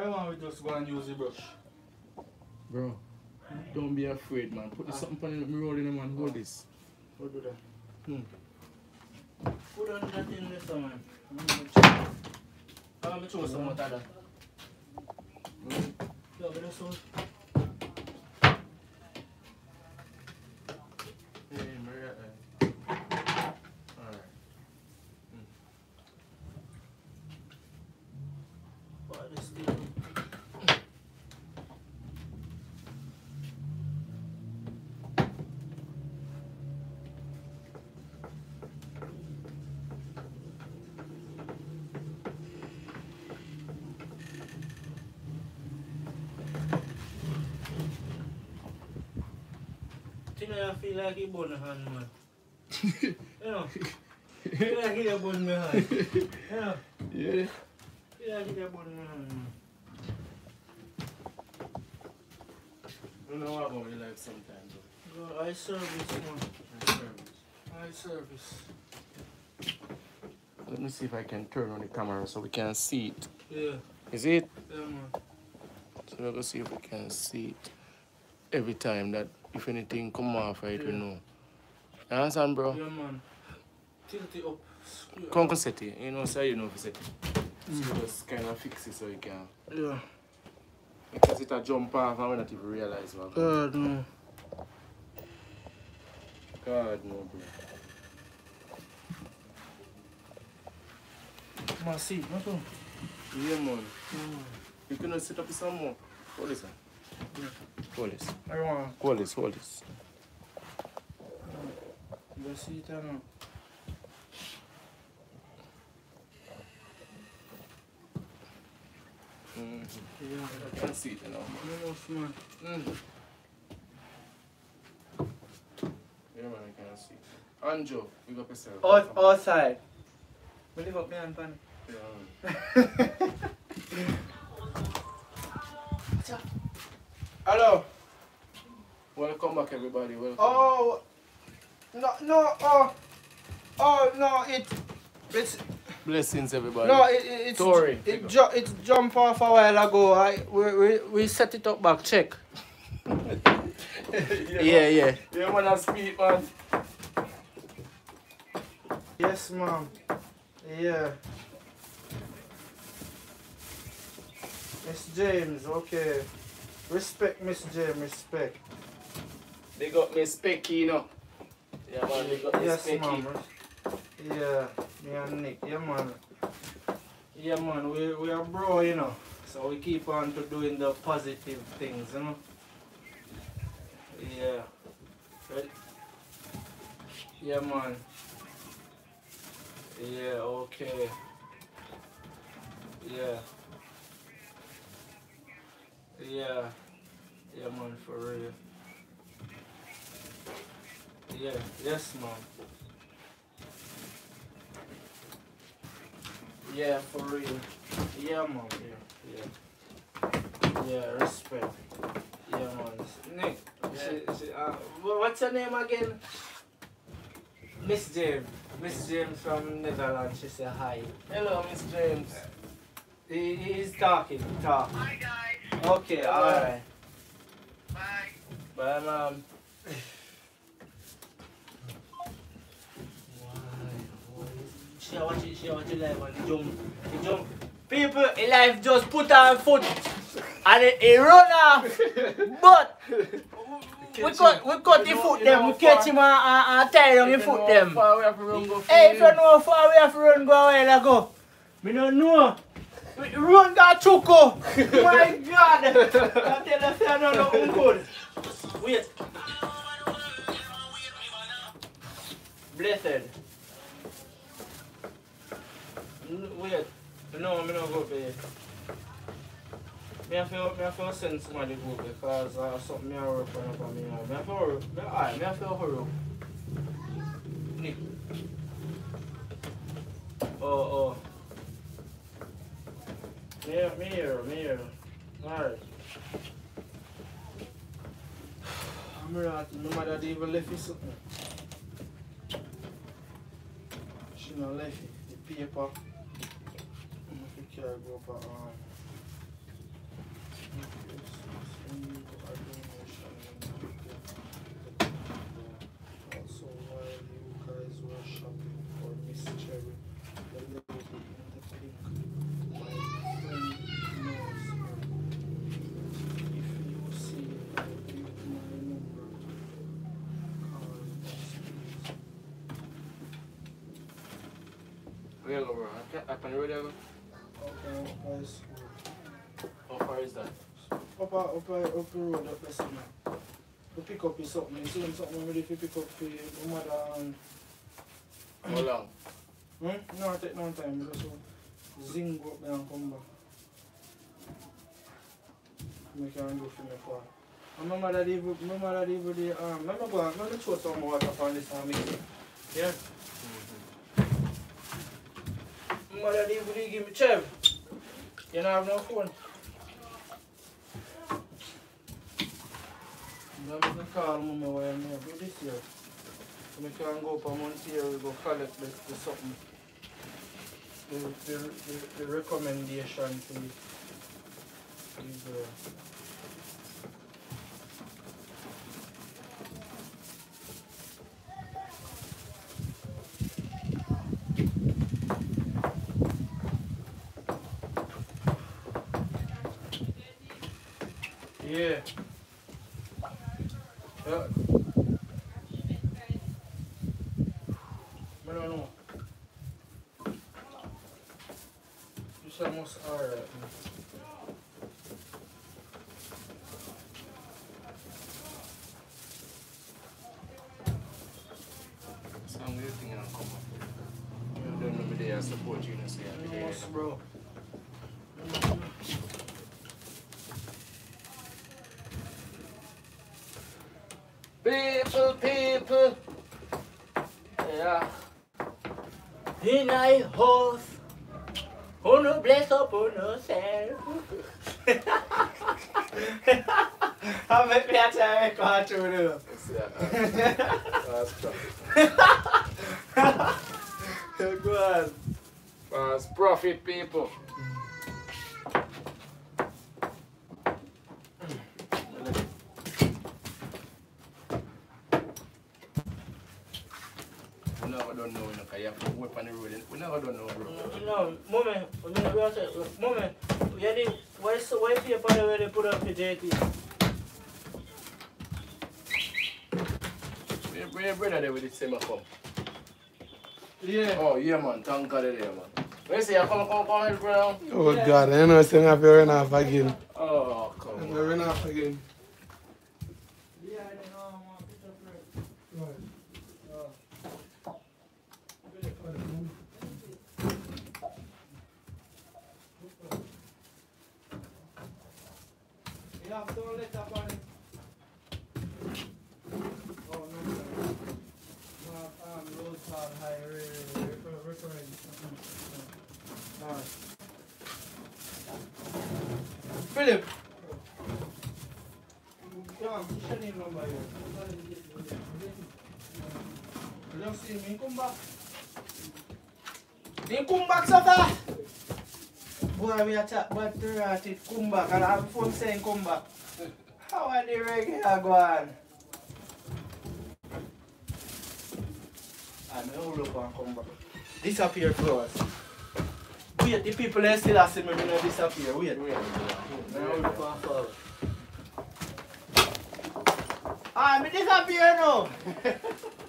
I want we just go and use the brush. Bro, don't be afraid, man. Put ah. something on me rolling them and. Hold this. Go do that. Hmm. Put on that in this, man. I'm going to throw some out of that. Yeah, but that's all. I feel like you burn hand, man. you know, I feel like you burn my hand. You know, Yeah. I feel like you burn my hand, man. You know what about me life sometimes, bro. Go eye service, man. I service. Eye service. Let me see if I can turn on the camera so we can see it. Yeah, Is it? yeah, man. So we're gonna see if we can see it every time that if anything come off we Yeah. know. You understand bro? Yeah, man. Tilt it up. It Come set it. You know so you know if you set it. So just kinda fix it so you can Yeah. because it a jump off and we not even realize what God, no. God no bro. My seat, no problem. Yeah man. Mm. You can set up some more. Hold this. Yeah. Hold this. I want Hold this, hold this. the seat, I know. Mm-hmm. Yeah. I can see it you know. Enough, man. Mm. Yeah man, I can see. Anjo, big up yourself. Out, outside. We live up me and pan. Yeah. Hello. Welcome back everybody. Welcome. Oh, no, no, oh, oh, no, it, it's, Blessings everybody. no, it, it it's, Sorry. it, ju it jumped off a while ago. I, we, we, we set it up back, check. Yeah, yeah. Yeah man, I speak man. Yes, ma'am. Yeah. It's James, okay. Respect, Miss James, respect. They got me specky, you know. Yeah man, they got me Yes, specky. ma'am. Yeah, me and Nick. Yeah, man. Yeah, man. We, we are bro, you know. So we keep on to doing the positive things, you know. Yeah. Right. Yeah, man. Yeah, okay. Yeah. Yeah. Yeah, man, for real. Yeah, yes, mom. Yeah, for real. Yeah, mom. Yeah, yeah. Yeah, respect. Yeah, man. Nick, she, she, uh, what's her name again? Miss James. Miss James from Netherlands. She said hi. Hello, Miss James. He, he's talking. Talk. Hi guys. Okay, alright. Bye. Bye, mom. She watch it, she watch it live and he jump, he jump. People in life just put on foot and he, he run off. But we cut, we cut the foot them, we catch him and, and, and tie down the foot them. Far away from run go Hey, if feel. you know how far we have to run go a while ago, me don't know. Run that chuko. My God. I tell if you know good. Wait. Blessed. Wait. No, me not go there. Me to, me to send somebody go because uh, something me a work on for me. Me have to hurry. Me, aye, me to hurry. Nick. Oh, oh. Me, me here. Alright. I'm not, my mother didn't even left you something. She not left it, the paper. I'm gonna carry go for um I I can really go. Okay. How far is that? Up, a- up, a- up the road up there, somewhere. To pick up is something. You see something ready to pick up for your mother and... How long? Hmm? No, take no time. Just zing go up there and come back. Make can do for me for. And my mother leave, my mother leave the, um, let me go, let me throw some water on this and mix it. Yeah? Mother the, give me. You don't have no phone? I'm going to call mama while I'm. Do this here. We can go up a month here, go collect the, the something. The, the, the, the recommendation to the Yeah. Yeah. I don't know. Almost alright. In I house, who no bless up who no self. How make me a try make one to do? Let's see that. Fast profit. Go on. Profit, people. We never don't know, you know, 'cause you have to whip on the road. We never don't know, bro. No, moment, we mean, we have to, moment, yeah, the, why so, why paper the way they put up the JT? Where, where your brother there with the same come? Yeah. Oh, yeah, man. Thank God they're there, man. Where you say you come, come, come, help around? Oh God, I know saying I have to run off again. Oh, I'm come gonna on. run off again. Yeah, I know, I'm on picture frame. Oh. You have to let up on it. Oh, no, sir. No, um, low salt, high, re- re- re- recurrent. Mm, mm. Alright. Philip. Yeah, what's your name number here? You don't see me, come back. Me come back so far. Boy, we are chat about the rat, it come back, and I have phone saying come back. How are the regular going? I'm going to look and come back. Disappear first. Wait, the people that still see me, me disappear. Wait, wait. Now look and forward. Ah, me disappear now.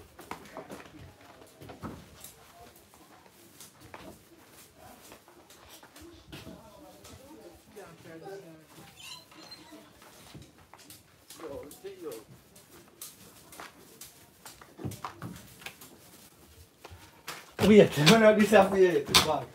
Wait, me no disappear. Back.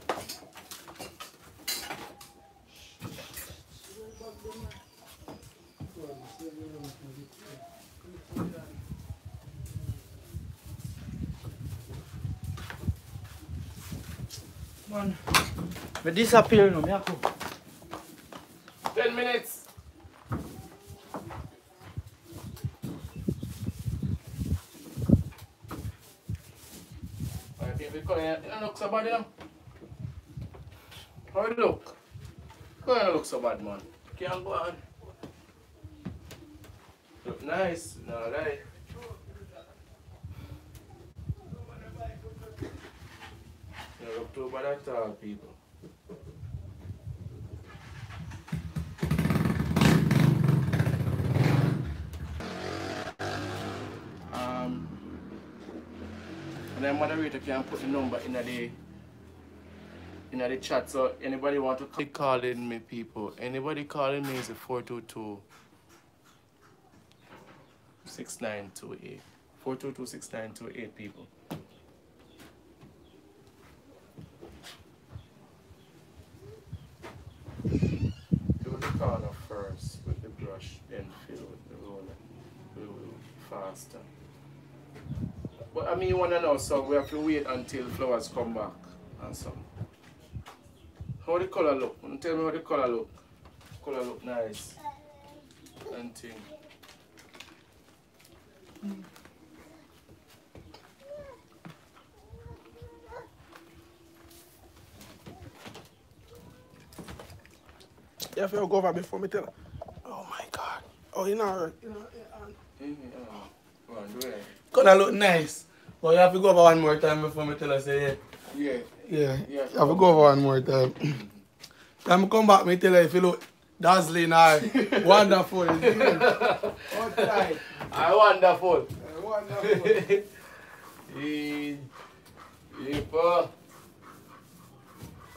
Man, me disappear now, me a come. Ten minutes. Alright, people, come here. You don't look so bad, you know? How you look? How you look so bad, man? Can't go on. Look nice, no lie. You look too bad at all, people. Um, and then moderator can put the number in the in the chat. So anybody want to call, calling me, people? Anybody calling me is a 422 6928. 422 6928 people. Do the corner first with the brush, then fill with the roller. We will faster. But I mean, you wanna know, so we have to wait until flowers come back and some. How the color look? Tell me how the color look. Color look nice. And thing. You have to go over before me tell her. Oh my god. Oh, you know, you know, Yeah, um. Come on, do it. gonna look nice. But you have to go over one more time before me tell her say Yeah. yeah. Yeah. Yeah. You have to go over one more time. Then me come back, me tell her if you look dazzling or wonderful. Outside. I wonderful. Wonderful. Yeah. People.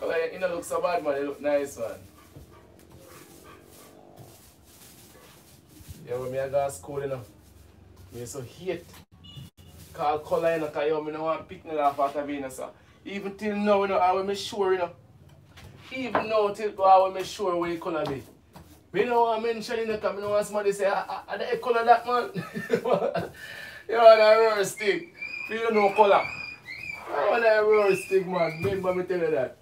Oh, you don't look so bad, man. You look nice, man. Yeah, when me I go to school, you know, me so hate call color, you know, because you know, want to pick me off after being a so. Even till now, you know, I will make sure, you know. Even now, till now, I will make sure where the color be. Me no want to mention it, because me no want somebody say, ah, ah, the color that, man. you know, that rare stick. You don't know. I want that rare stick, man. Remember me tell you that.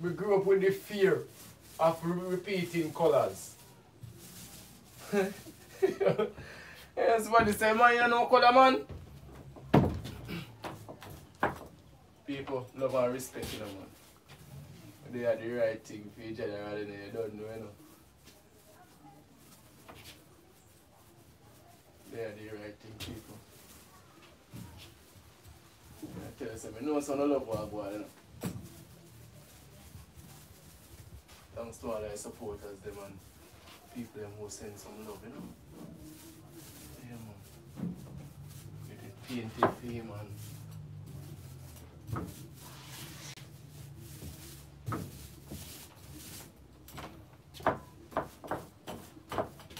We grew up with the fear of re- repeating colors. yeah, somebody say, man, you know color, man. People love and respect you know, man. They are the right thing for each other than you don't know, you know. They are the right thing, people. I tell you something, no son of love go on, you know. Thanks to all our supporters, them and people them who send some love, you know. Yeah, man. We did painting for and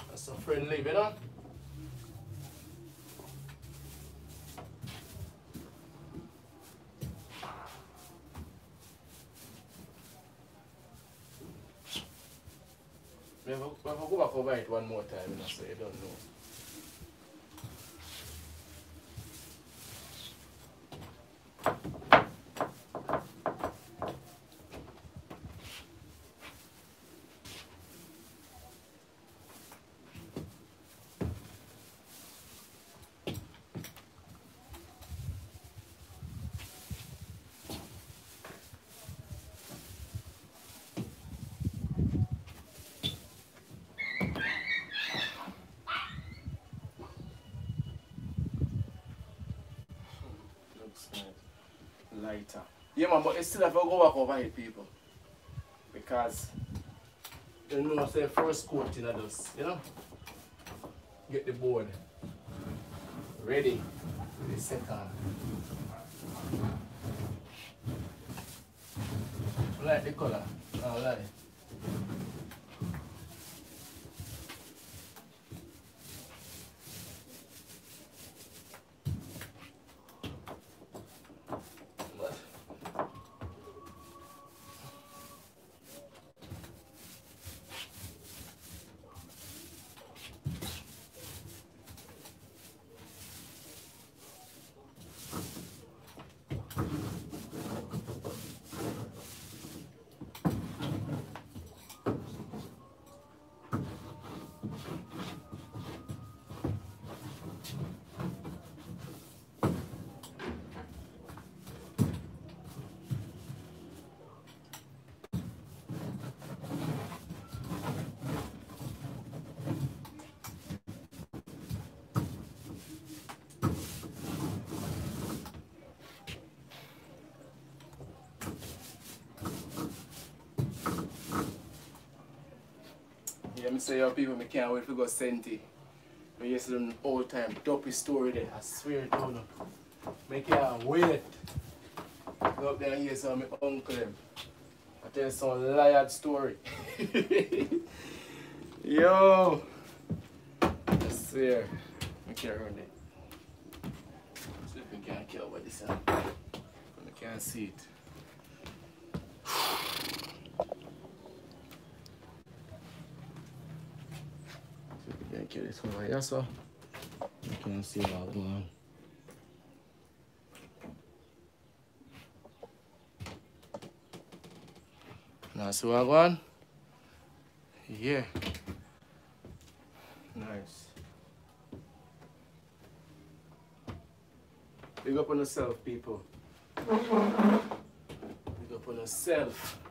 that's a friendly, you have, to, we go back over it one more time, you know, so you don't know. Looks nice. Lighter. Yeah, man, but you still have to go back over it, people. Because you know, say first coat in us, you know? Get the board ready for the second. Like the color. I like say, yo, people, me can't wait to go Senti. Me used to them old time dopey story there. I swear it don't know. Me can't wait. Go up there and hear some of my uncle. I tell you some liar story. yo. I swear. I can't run it. See if we can't kill what this is. I can't see it. See if we can kill this one right here, so. You can see all going. Now see I? Yeah. Nice. Big up on yourself, people. Big up on yourself.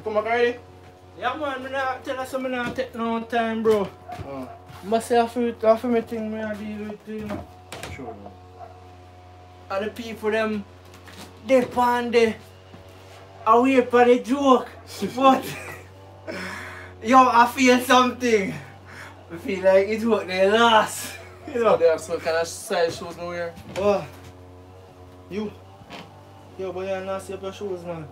You come back already? Yeah man, not tell us I'm not take no time bro. Oh, But say after it, after me thing me I deal with you know. sure. man. And the people them they pan the away for the joke. But yo I feel something. I feel like it was the last. You So know. they have some kind of style shoes now here. Oh. You. Yo, boy, you're not your shoes, man.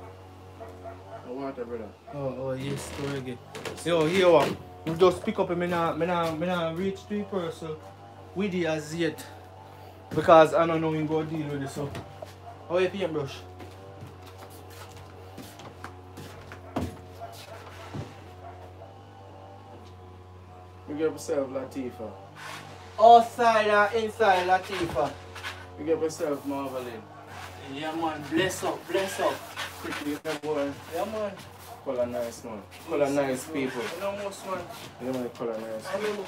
Oh, brother. Oh, oh, yes, to reggae. Yo, here what? We just pick up and me not, me not, me not reach three person with it as yet. Because I don't know him go deal with it, so. How you PM brush? Big up yourself, Latifa. Outside or inside Latifa? Big get yourself, Marvelin. Yeah, man, bless up, bless up. Quickly, that boy. Yeah, man. Color nice, man. Color nice people. You know, most man. You know, color nice. I remember,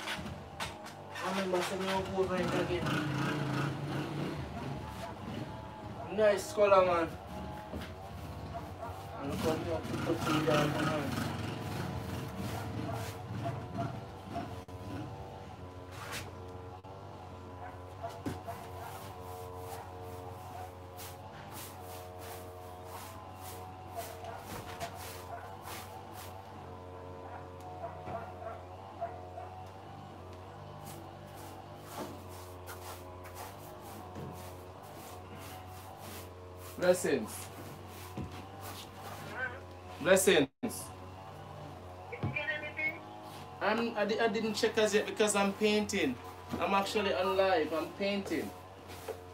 I remember some over it again. Nice color, man. And look what you put it down, man. Blessings. Blessings. I'm, I, I didn't check as yet because I'm painting. I'm actually on live. I'm painting.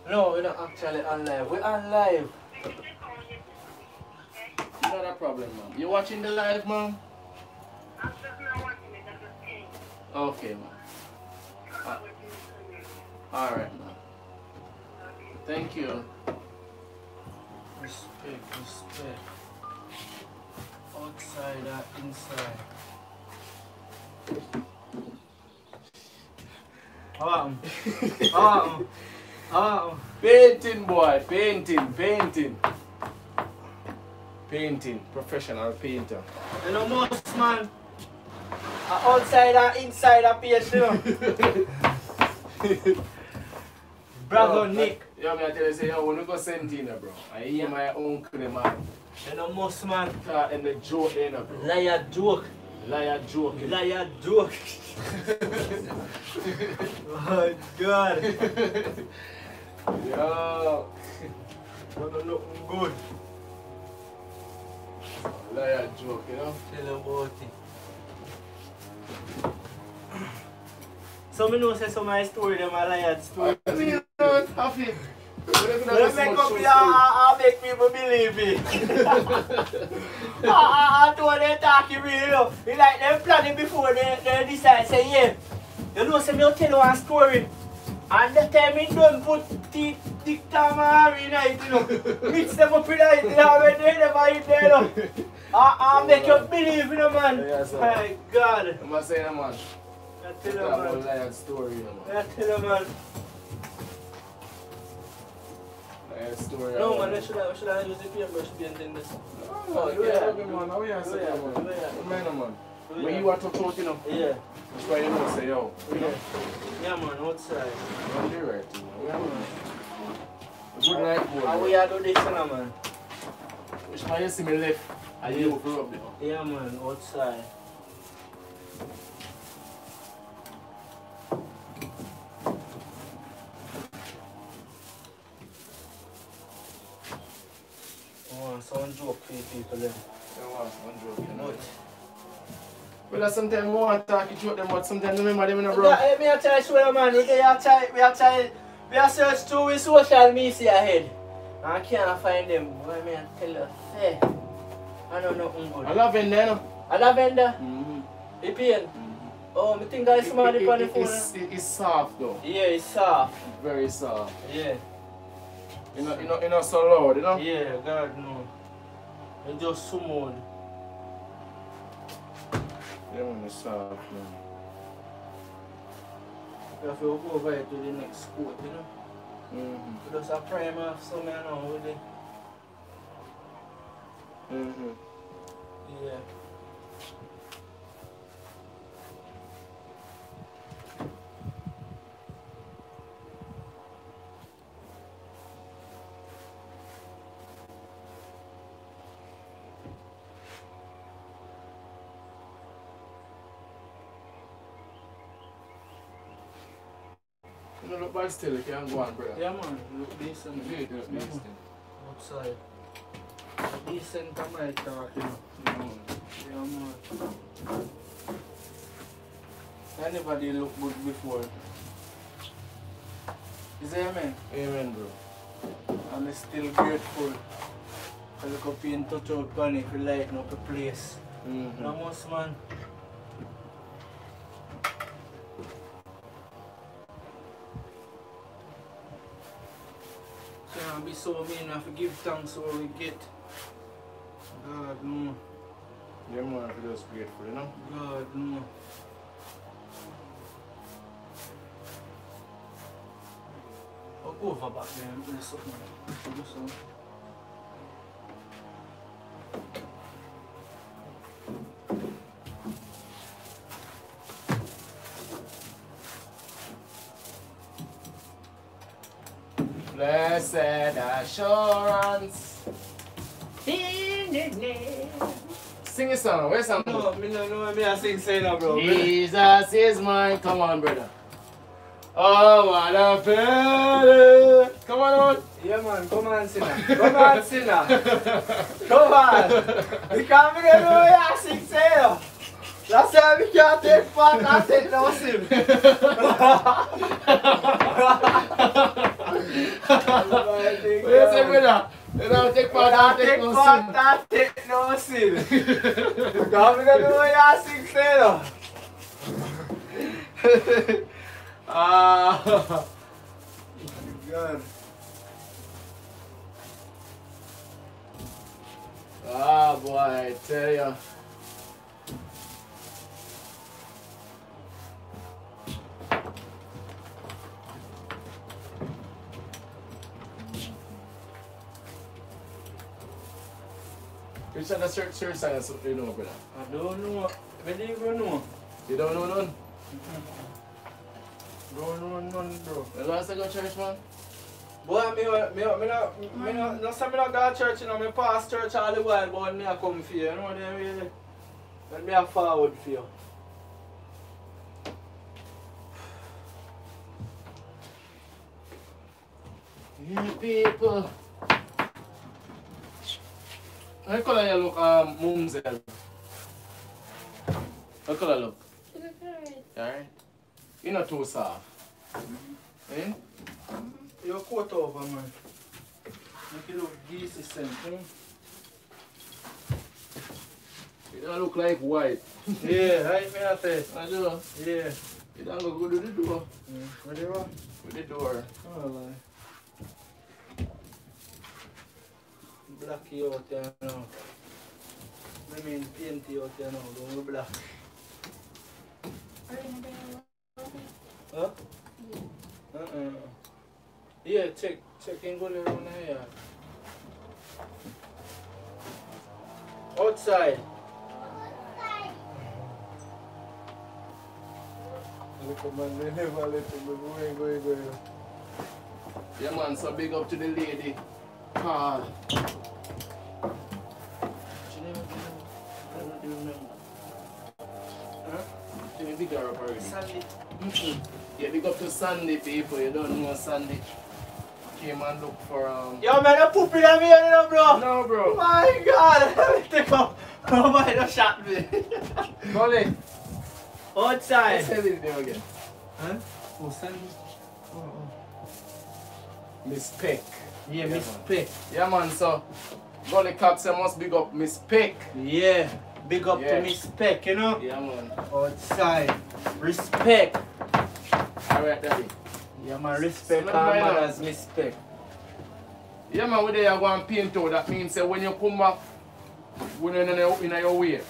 No, we're not actually on live. We're on live. Not a problem, ma'am. You watching the live, ma'am? Okay, ma'am. Alright, ma'am. Thank you. Respect. Outside or inside. Am? How am? Painting, boy. Painting, painting. Painting. Professional painter. You know most man. Outside or inside a know. Bravo Yo, Nick. Yo, me I tell you, say, yo, when we go Sentina, bro, I hear my uncle, man, You know most man. in the joke, eh, you know, bro. Liar joke. Liar joke. Liar joke. oh God. Yo, No, no, nothing good. liar joke, you know. Tell about it. So me know say some of my story them a liar story. I mean, you don't have it. Well, make up here and make people believe it. I, told them talking real, you like them planning before they, they decide, say, yeah. You know, say, me tell you one story. And the time me done put Tom and Harry in it, you know. Mix them up in it, you know, when they never eat there, you know. I, I make you believe, you know, man. Yeah, sir. My God. I'm saying, man, tell you, man. story, you man. Story. No, you man. I should have, should have used the paintbrush behind this. Oh, oh do oh, yeah, that. okay, man. How you say that, man? Man, oh, man. Do When you are to talk, you know, Yeah. that's why you know, say, yo, you know, Yeah, man, outside. you're the right, you know. Yeah, man. Good night, boy. How we are do this, man? Which man you see me left, I Yeah. you go rub it. Yeah, man, outside. Some joke for you people then. Yeah, man, one joke, you Well, that's sometimes we want to talk you through them, but sometimes remember them, you know, bro. yeah, me a try show you, man. We are try, we are try, we are search through with social media ahead. I can't find them. What me I tell you, say, I don't know nothing I good. love it, you know. A lavender, Mm-hmm. the pain. Oh, me think I smell it on the phone. It's, it- it's soft, though. Yeah, it's soft. Very soft. Yeah. You know, you know, you know, so loud, you know. Yeah, God no. It's just smooth. Yeah, man, it's soft, man. You have to go over to the next coat, you know. Mm-hmm. Just a primer of some you know with it. Mm-hmm. Yeah. Know, look bad still, you can go on, brother. Yeah, man. Look decent. You look Yeah, decent. Outside. Decent right talk, you know. Mm. Yeah, man. Anybody look good before? Is that man? Amen, bro. I'm still grateful. I look up in touch out pan if you lighten up the place. Mm-hmm. No most man. So mean, I have to give thanks for what we get. God no, Yeah, man, I'm just grateful, you know? God no. I'll go over back there and something. Do assurance. Sing a song. Where's some? No, me no know me I sing say now, bro. Jesus is mine. Come on, brother. Oh, what a feeling. Come on, on. Yeah man, come on sinner. Come on sinner. Come on. Because me don't know what I sing say now. That's why we can't take part and take no sin. Where's the brother? You don't take part, don't take no sin. and take no sin. Because me don't know what sing say now. Ah. God. Ah, boy, I tell ya. Which other church church science you know, brother? I don't know. Me don't even know. You don't know none? Don't know none, bro. The last I go church, man? Boy, me, uh, me, uh, me, me, no, me, no, no say me not go to church, you know, me pass church all the while, but me a come for you, you know what I mean? Let me a forward for you. You people. What color you look, um, Mumsel? What color look? Alright. You're not too soft. Eh? Your coat over, man. Make it look decent, you You don't look like white. Yeah, right me a say. I do. Yeah. You don't go good with the door. Mm. What do you want? With the door. Oh, lie. Black you out there now. I mean, paint you out there now, don't be black. Huh? Uh-uh. Yeah, check, check and go around here. Outside. Look man, they never let him go, go, go, go. Yeah, man, so big up to the lady. Carl. She never do, never do remember. Huh? You big up already? Sandy. Mm-mm. Yeah, big up to Sandy people. You don't know Sandy. Came and look for um. Yo, man, a poop in a me, you know, bro. No, bro. My God, take off. Oh my, don't shot me. Golly. Let's Outside. say this name again. Huh? Oh, Sandy. Oh, oh. Miss Peck. Yeah, Miss man. Peck. Yeah, man, so. Golly Cops, I must big up Miss Peck. Yeah. Big up Yeah. to Miss Peck, you know? Yeah, man. Outside. Respect. Alright, daddy. Yeah, man, respect our right manners, Miss Peck. Yeah, man, we there go and paint out. That means that when you come back, when you're in in your way.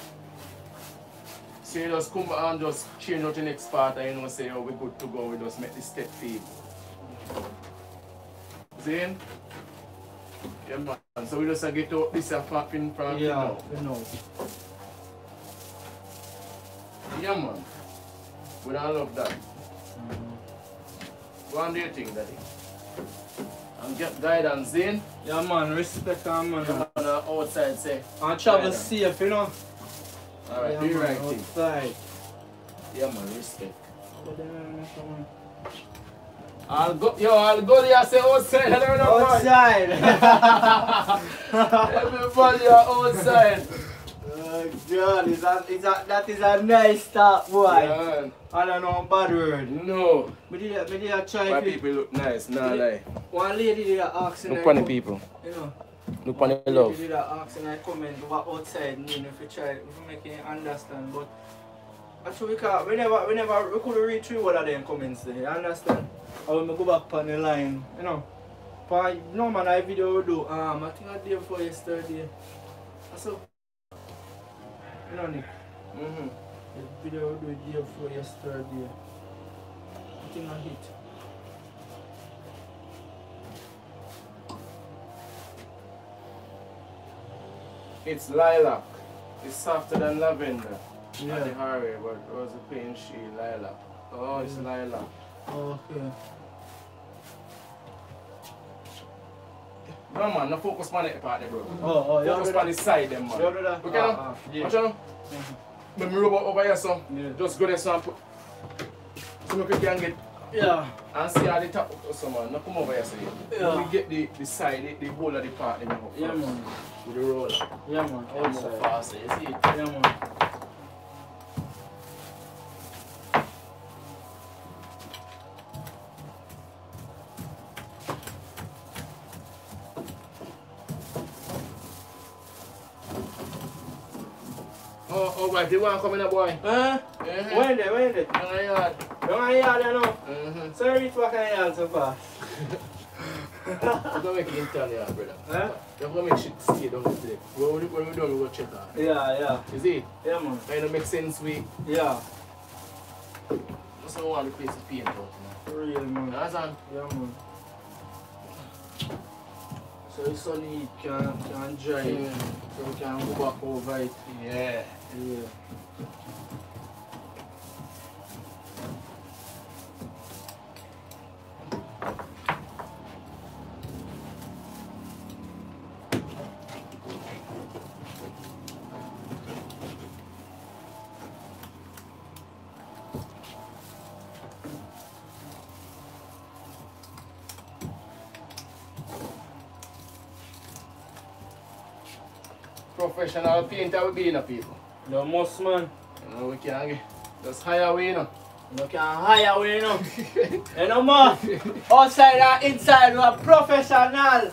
So you just come back and just change out the next part and you know, say, oh, we're good to go. We just make the step feel. Zane? Yeah, man. So we just uh, get out this uh, fat in front of you Yeah, now. you know. Yeah, man. We don't love that. What do you think, Daddy? And get guidance in. Yeah, man, respect and man. You on the outside say, And travel Guidance. safe, you know. alright, yeah, do your man, right thing. outside. Yeah, man, respect. I'll go, yo, I'll go there and say oh, outside. I don't know oh, why. Outside. Everybody are outside. oh, God, is that, is that, that is a nice start, boy. Yeah. I don't know bad word. No. Me did, me did a try My people look nice, nah lie. One lady did a ask and I Look on the people. You know. Look on the love. Lady did a ask and I comment what outside mean if you try, if you make it understand. But actually, we can't, we never, we never, we couldn't read through all of them comments there. You understand? I me go back on the line, you know. For no man, I video we do. Um, I think I did for yesterday. So, you know, Nick. Mm-hmm. The video we do day before yesterday. I think I hit. It's lilac. It's softer than lavender. Yeah. Not the Harry, but Rose Pain She lilac. Oh, it's Yeah. lilac. Okay. No man, no focus on that part there, bro. Oh, oh, you Focus on the side them, man. That? Okay, Ah, now? ah, yeah. Watch out. When me rub up over here, so Yeah. just go there, so and put. So we can get Yeah. and see how the top so man. No come over here, so Yeah. We get the, the side, the, the whole of the part, them up Yeah, man. With the roller. Yeah, man. More Outside. faster, you see? Yeah, man. Oh, you want to come in, boy? Huh? Uh-huh. When there, when there? Oh my God. You want to you know? Mm-hmm. So reach back and hear so fast. We're gonna make it in town, yeah, brother. Huh? We're gonna make shit stay down the plate. When we, when we done, we go check out. Yeah, yeah. You see? Yeah, man. Kind of make sense, we Yeah. just don't want the place to paint out, you For real, man. Understand? Yeah, man. So sun heat can, can it. Mm. So we can go back over it. Yeah. Yeah. Professional painter we be in a people. The most man. Know, we can't get just hire we, you know. You can hire we, you know. you know, man. Outside and inside, we are professional.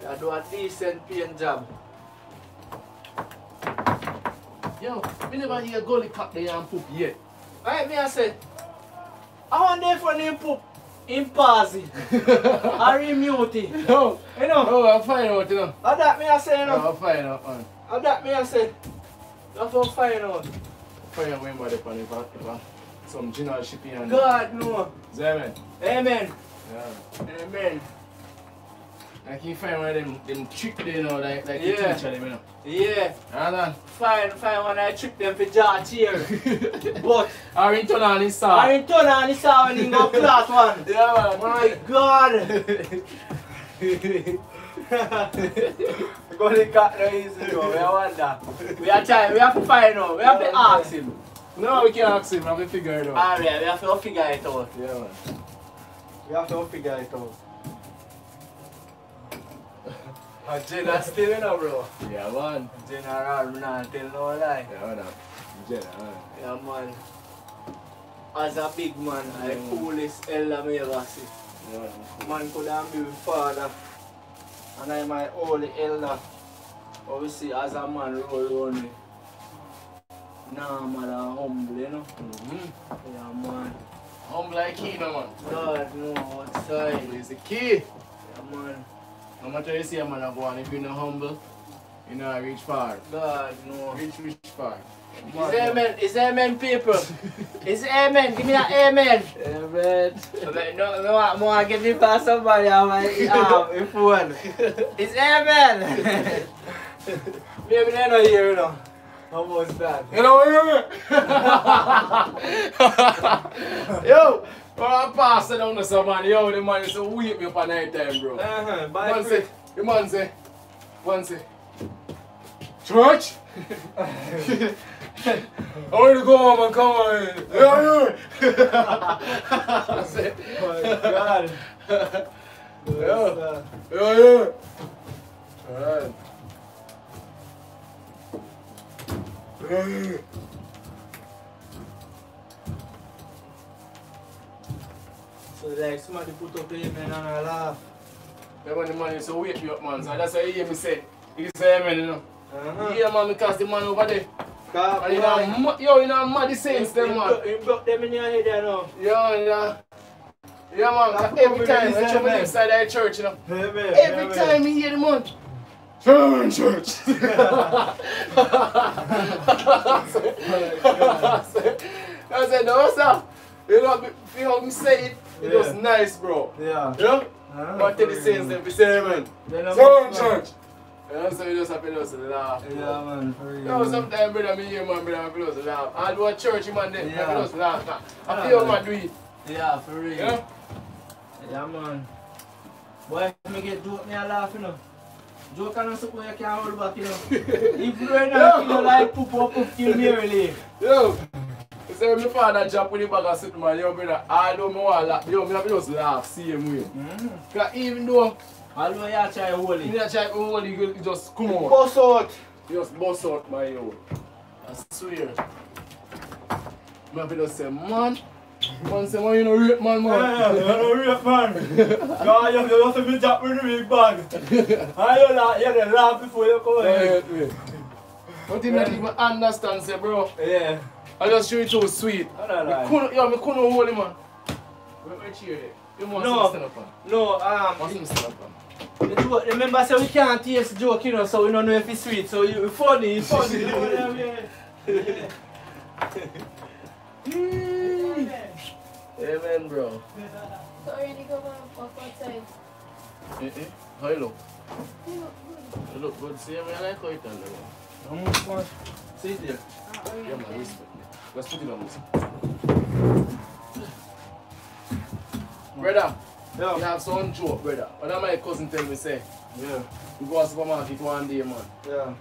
You do a decent paint job. Yo, we never hear gully cut there and poop yet. Right, me I say, I want them for him poop in Pazzi or in Muti. No. You know, Oh, I'll find out, you know. and that me I say, you know, I'll find out, man. and that me I say, you have to find out. Find out when body pan if I, if I, some general shipping and... God, no. See what I mean? Amen. Yeah. Amen. I can find one of them, them trick there, you know, like, like Yeah. the teacher them, you know. Yeah, Understand? find, find when I trick them for George here. But Or in turn on his I side. ain't turn on sound when he go class one. Yeah, man. Oh my God. Gonna cut no easy though, we wonder. We are trying, we have to find out, we have to ask him. No, we can't ask him, I have to figure it out. Alright, we have to figure it out. Yeah, man. We have to figure it out. And Jenna still in bro. Yeah, man. General, me not tell no lie. Yeah, man. Man. Yeah, man. As a big man, I Mm. coolest elder me ever see. Yeah, man. Man could have been father. And I my only elder. Obviously as a man roll on me. Normal and humble, you know. Mm-hmm. Yeah, man. Humble like key, no, man. God, no, outside. Humble is the key. Yeah, man. No matter you see a man a go on, if you're not humble, you know I reach far. God, no. Reach, reach far. It's amen. It's amen, people. It's amen. Give me that amen. Amen. No, no, I want to get it past somebody on my arm, in phone. It's amen. Maybe they don't hear, you know. Almost done. You know what I mean? Yo, well, I'm passing down to someone. Yo, the man is so wake me up at night time, bro. Uh-huh. Bye, man say, the man say, man say, church? I want to go home and come on. Yeah, yeah. I say, Oh, God. yeah, yeah, yeah. Alright. Yeah, yeah. So, like, somebody put up amen and I laugh. Yeah, man, the man is so wake me up, man. So that's why you hear me say, he say amen, you know. Uh-huh. Yeah, man, because the man over there. God, And you know, yo, you know, mad the saints, them, man. You broke them in your head, you know. Yeah, yeah. Yeah, man, every time I trouble inside that church, you know. Amen. Every time he hear the man, church, church. I said, no, sir. You know, you know, me say it, it was nice, bro. Yeah. You know? Uh-huh. But the them, we say amen. Then I'm Church. You know, so you just have to just laugh. bro. Yeah, man, for real. No, sometimes, brother, me hear man, brother, I just laugh. I do a church, man, then Yeah. I just laugh. I Yeah, feel man. man do it. Yeah, for real. You know? Yeah, man. Boy, if me get joke, me a laugh, you know. Joke and something you can't hold back, you know. if you ain't not you like poop or poop kill merely. Yo, you say my father jump with the bag of soup, man, yo, brother, I don't know what laugh. Yo, me have to just laugh, same way. Mm-hmm. Because even though Although you try hold it. not try to hold it, you just come on. Bust out. You just bust out, my yo. I swear. Me have just say, man, man say, man, you know, rape man, man. rape man. God, you you have to be jack with the big bag. I don't laugh, you have to laugh before you come Wait, wait. But you not even understand, say, bro. Yeah. I just show it so sweet. I don't Me lie. couldn't, yo, me couldn't hold him, man. Where my chair there? You must No. stand up, man. No, um, Must him stand up, man. the joke, remember say we can't taste joke, you know, so we don't know if it's sweet. So you funny, it's funny. you know what I mean? Amen, bro. So already go and walk outside. Eh, eh. How you look? You look good. You look good. See, I mean, I like how you turn around. How much more? Sit there. Ah, Yeah, already. man, respect me. Let's put it on this. Brother, you have some joke, brother. One of my cousin tell me, say, Yeah. we go to supermarket one day, man. Yeah.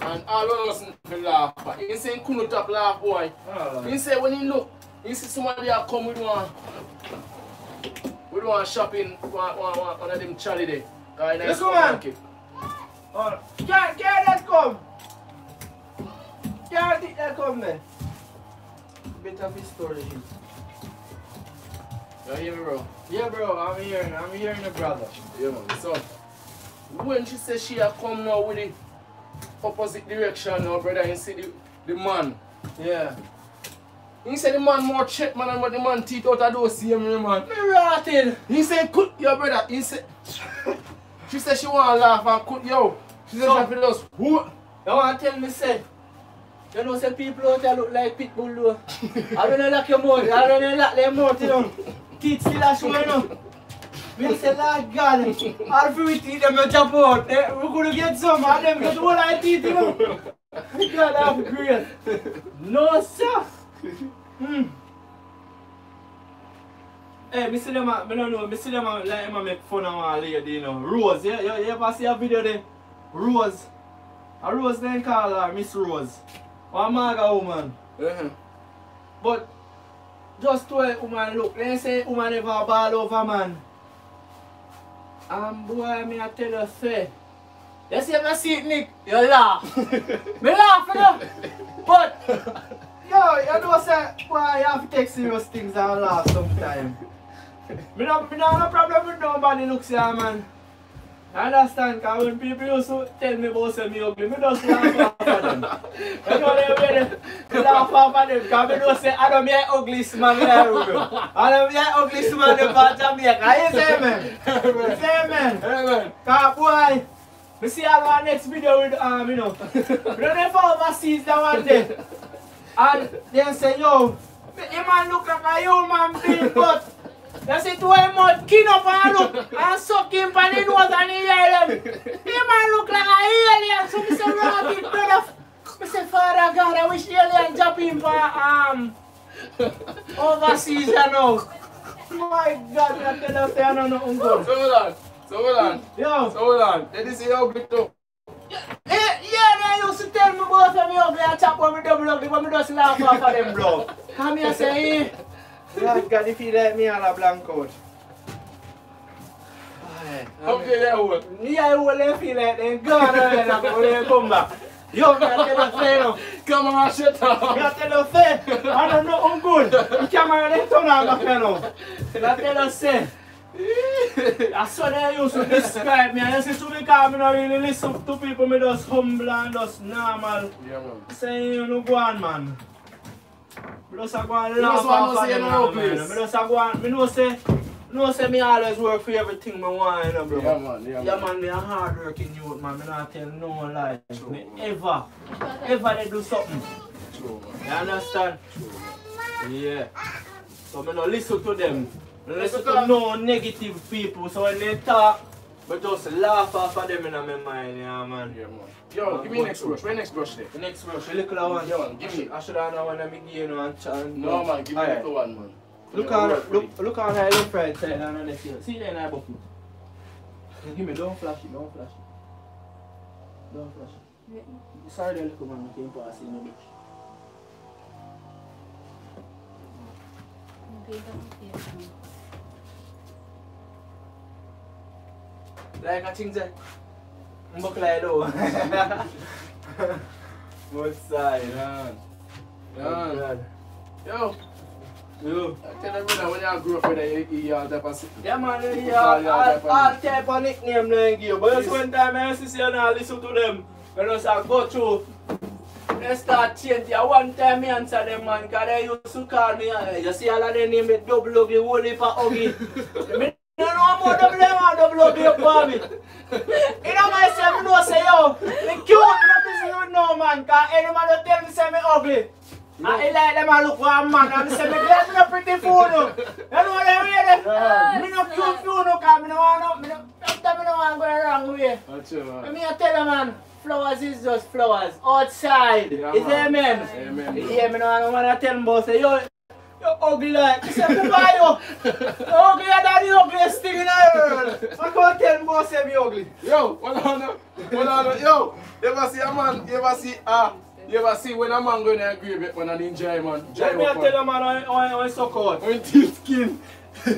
And all of us laugh. He say couldn't stop laugh, boy. Ah, He say when he look, he see somebody a come with one, with one shopping, one, one, one, one of them trolley there. In This one? supermarket. Oh, can't, can't that come? Can't think that come there. Bit of his story. You hear me, bro? Yeah, bro, I'm hearing, I'm hearing the brother. Yeah, man. So, when she say she a come now with the opposite direction now, brother, you see the, the man. Yeah. He said the man more check man and what the man teeth out of those same man. Me rotted. He said, "Could your brother?" He said, "She said she want to laugh and could yo." She said, So- "She feel us who?" You want to tell me, say, you know, say people out there look like pit bull, though. I don't lock your mouth. I don't lock their mouth, you know. Teeth still a show, you know. Me say, Lord God, all we teeth them you chop out. Eh, we could get some, and them get all our teeth, you know. God, I'm great. No, sir. Hmm. Hey, me see them, a- me don't know, me see them like them make fun of one lady, you know. Rose, yeah? You, you ever see a video there? Rose. A Rose then call her Miss Rose. One maga woman. Uh-huh. But just to a woman look, let's say woman never ball over man. And boy, me I tell you, say, you see me see it, Nick, you laugh. me laugh, you know. But, yo, you know, say, boy, you have to take serious things and laugh sometime. me no, me no have no problem with nobody looks here, man. I understand, because when people used to tell me about say me ugly, me just laugh off of them. You know they way they laugh off of them, because me know say, I don't be an ugliest man in the world. I don't be an ugliest man in part Jamaica. You say man? You say man? Amen. Cause boy, me see our next video with um, you know. We don't if overseas that one day. And then say, yo, the man look like a human being, but that's it why him mouth kin up and look and suck him by the nose and he hear them. The man look like a alien, so say, Robbie, brother. Say, Father God, I wish the alien jump him for um overseas you know. My God, I tell you, say I don't know So hold on. So hold on. Yo, So hold on. Let me see how good too. Eh, yeah, they used to tell me both of me ugly and chop when me double ugly, but me just laugh off of them, bro. Come here, say, eh. God, God, if you let me all a blank out. Okay, yeah, hold. Yeah, I will let feel go they gone already, and when they come back. Yo, me I you, no. Come on, shut Me up. I tell you, say, I don't know I'm good. The camera, they turn on back, you know. Me I tell you, say, I saw they used to describe me, you see, to me, because me not really listen to people, me just humble and just normal. Yeah, man. Say you no go on man. Me just a go and laugh off say them no man. place. Me just a go. Me know say, me know say me always work for everything me want, you know, bro. Yeah, man. Yeah, Yeah, man. man, me a hard working youth, man. Me not tell no lie. True, Me man. ever, ever they do something. True, man. You understand? True. Yeah. So me no listen to them. Listen to no negative people. So when they talk, me just laugh off of them in my mind, yeah, man. Yeah, man. Yo, give me next brush. Where next brush there? The next brush, a little one. Yeah, man, give me. I should have known when I'm again and chat. No, man. Give me Alright. little one, man. Look on, look, look on her left right side and on the here. See there in her bucket. Give me, don't flash it, don't flash it. Don't flash it. Sorry, there, little man, I came past in the bush. Like a thing that. Though. Both side. Yeah. Oh, Yo, Yo. Tell them when you grow up with a, you all type of Yeah man, yeah, all, type of nickname they give. But just one time I used to now listen to them. When I go through, they start change. Yeah, one time me answer them man, cause they used to call me. You see all of them name it double ugly, heap of ugly. Me no know more double them or double ugly for me. You know myself, me know say yo, me cute, me not busy with no man, cause any man will tell me say me ugly. I like them a look for a man and say me glad me no pretty fool no. You know them way there? Me no cute fool no cause me no want no, me no, sometimes me no want go the wrong way. That's true, I man. mean I tell you man, flowers is just flowers. Outside, Yeah, is amen. Amen. Yeah, me no want no to tell me about say yo, you ugly like. I say me buy you. You uglier than the ugliest thing in the world. I can't tell about say me ugly. Yo, hold on, hold on. Yo, you ever see a man? You ever see ah? you ever see when a man go in a grave when an enjoy man? Let me tell you man, how how suck out. When teeth skin.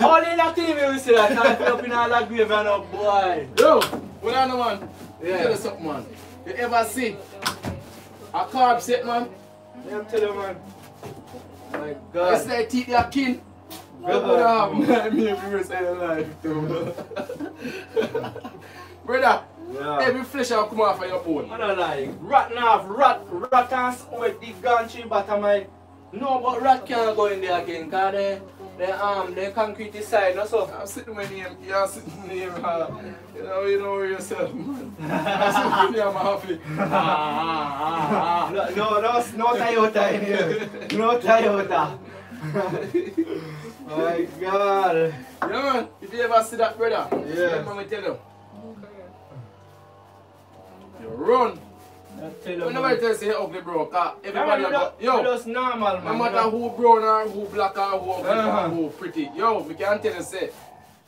All in the TV we see that, can't fill up in all that grave and up, boy. Yo, hold on, now, man. Yeah. Tell you something, man. You ever see a carb set, man? Let me tell you, man. My God. like teeth they are kin. Brother. Brother, man, me every rest of your life, too. Brother, Yeah. every flesh will come off of your bone. I don't like rat off, rat, rat and with the gun tree bottom my No, but rat can't go in there again, cause they, they um, they concrete the side, no so. I'm sitting my name, you're sitting my name, uh, you know, you know yourself, man. I'm sitting my name, I'm happy. no, no, no, no Toyota in here. No Toyota. My God. Yeah, man, if you ever see that, brother, Yeah. remember me tell you, you run. I tell you, You never tell you say ugly, bro, cause everybody, man, go, you yo, just normal, no man. matter who brown or who black or who ugly Uh-huh. or who pretty, yo, me can tell you, say,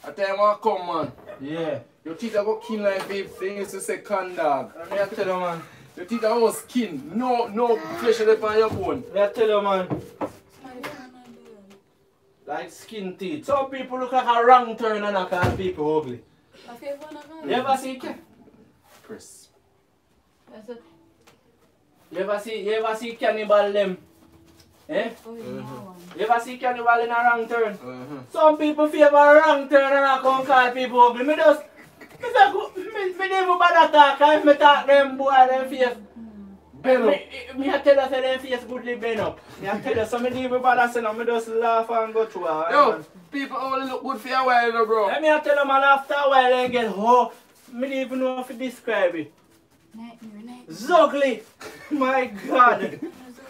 a time I come, man, Yeah. your teeth are go keen like beef, they used to say con dog. I mean, tell you, man. Your teeth are all skin, no, no flesh left on your bone. I tell you, man. Like skin teeth. Some people look like a wrong turn and I call people ugly. You ever see ca- Chris. You ever see you ever see cannibal them? Eh? You ever see cannibal in a wrong turn? Uh-huh. Some people favor a wrong turn and I can't call people ugly. Me just me just me, me never bother talk and me talk them boy them face. Bend up. Me, me I tell you say them face goodly bend up. Me I tell you so me never bother say no, me just laugh and go through. ah, Yo, man. people only look good for a while, you bro. Let me I tell you man after a while they get ho. Me don't even know how to describe it. Zugly! My God!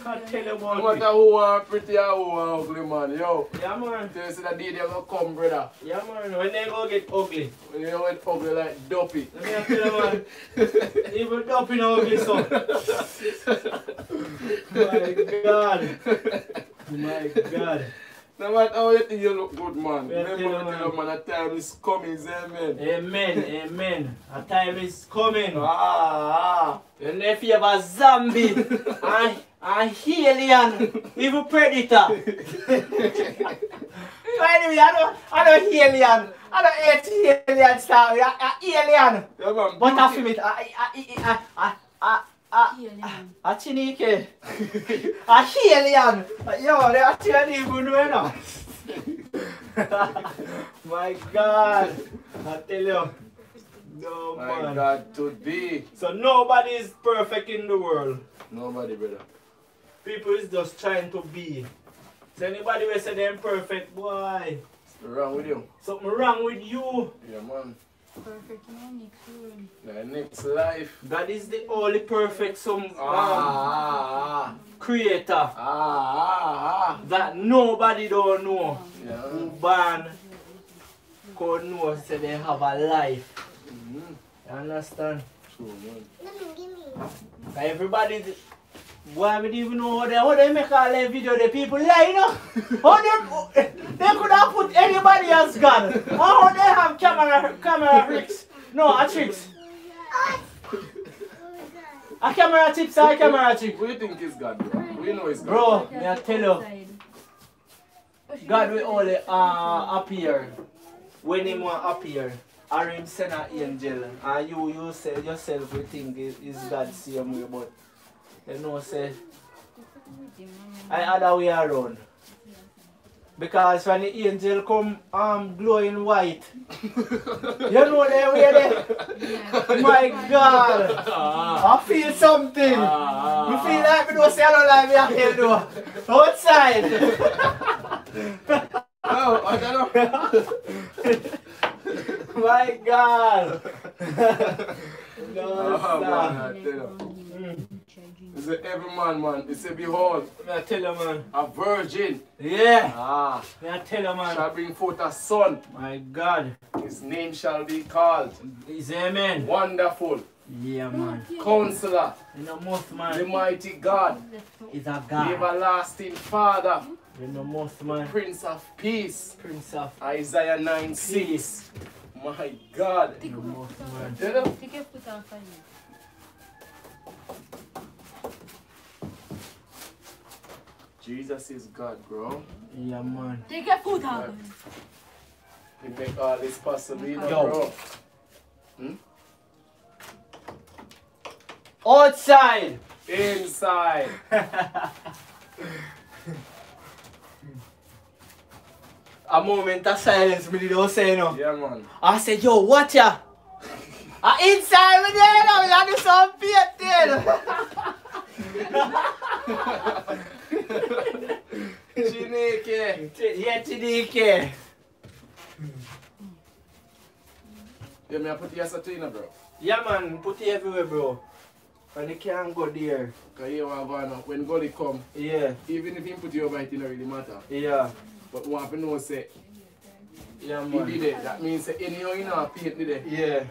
I tell you No about matter who are pretty or who are ugly, man. Yo, Yeah, man. tell you see that day they gonna come, brother. Yeah, man. When they go get ugly. When you went ugly like dopey. Let me tell you, man. Even dumping ugly, so. My God. My God. No matter how you think you look good, man. Yeah, Remember, you, me man, the time is coming, say amen. Amen. Amen. A time is coming. Ah, When they favor zombie and, and alien, even predator. so anyway, I don't, I don't alien. I don't hate alien star. I, I, alien. ah. Yeah, man. But I feel it. I, I, I, I, I, I, a Chineke. A alien. Yo, they are telling even know now. My God. I tell you. No, My man. God, today. So nobody is perfect in the world. Nobody, brother. People is just trying to be. So anybody will say they're perfect, boy, What's wrong with you? something wrong with you. Yeah, man. Perfect man, next room. The next life. That is the only perfect some um, Ah, creator ah, ah, ah. that nobody don't know. Yeah. Who born could know say they have a life. Mm-hmm. You understand? True, man. Everybody Boy, we didn't even know how they, how they make all their video. The people lie, you know? How they, they could have put anybody as God. How they have camera, camera tricks. No, a tricks. A camera tips or a camera trick. Who you think is God, bro? Who you know is God? Bro, me I tell you, God will only uh, appear when Him want appear. Or Him send an angel. And you, you say yourself, you think is is God same way, but you know, say, I other way around. Because when the angel come um glowing white, you know they way there. My God, Ah, I feel something. ah, You feel like me do say I don't like me I do. Outside. Oh, I don't know. My God. no, Ah, man, sir. I tell. It's a every man, man. It's a behold, Me I tell you, man. a virgin. Yeah. Ah, Me I tell you, man. shall bring forth a son. My God. His name shall be called Is amen. Wonderful, Yeah, man. Counselor, You know most man. the mighty God, is a the God. everlasting Father, You know most man. Prince of Peace. Prince of Isaiah 9 6. My God. you most man. Take your foot off of Jesus is God, bro. Yeah, man. Take your foot off of you. He make all this possible, you know, Yo. bro. Outside. Inside. A moment of silence, me did say no. Yeah, man. I said, yo, what ya? Ah, inside me there now, you do some painting. Chineke. Yeah, Chidike. Yeah, me I put yes to you, know, bro. Yeah, man, put it everywhere, bro. And you can't go there. Because you want to go when Gully come, Yeah, even if he put you over, it don't really matter. yeah, But want to know, say, yeah, man. he did man. it. That means, say, anyhow, you know, I paint did it. Yeah,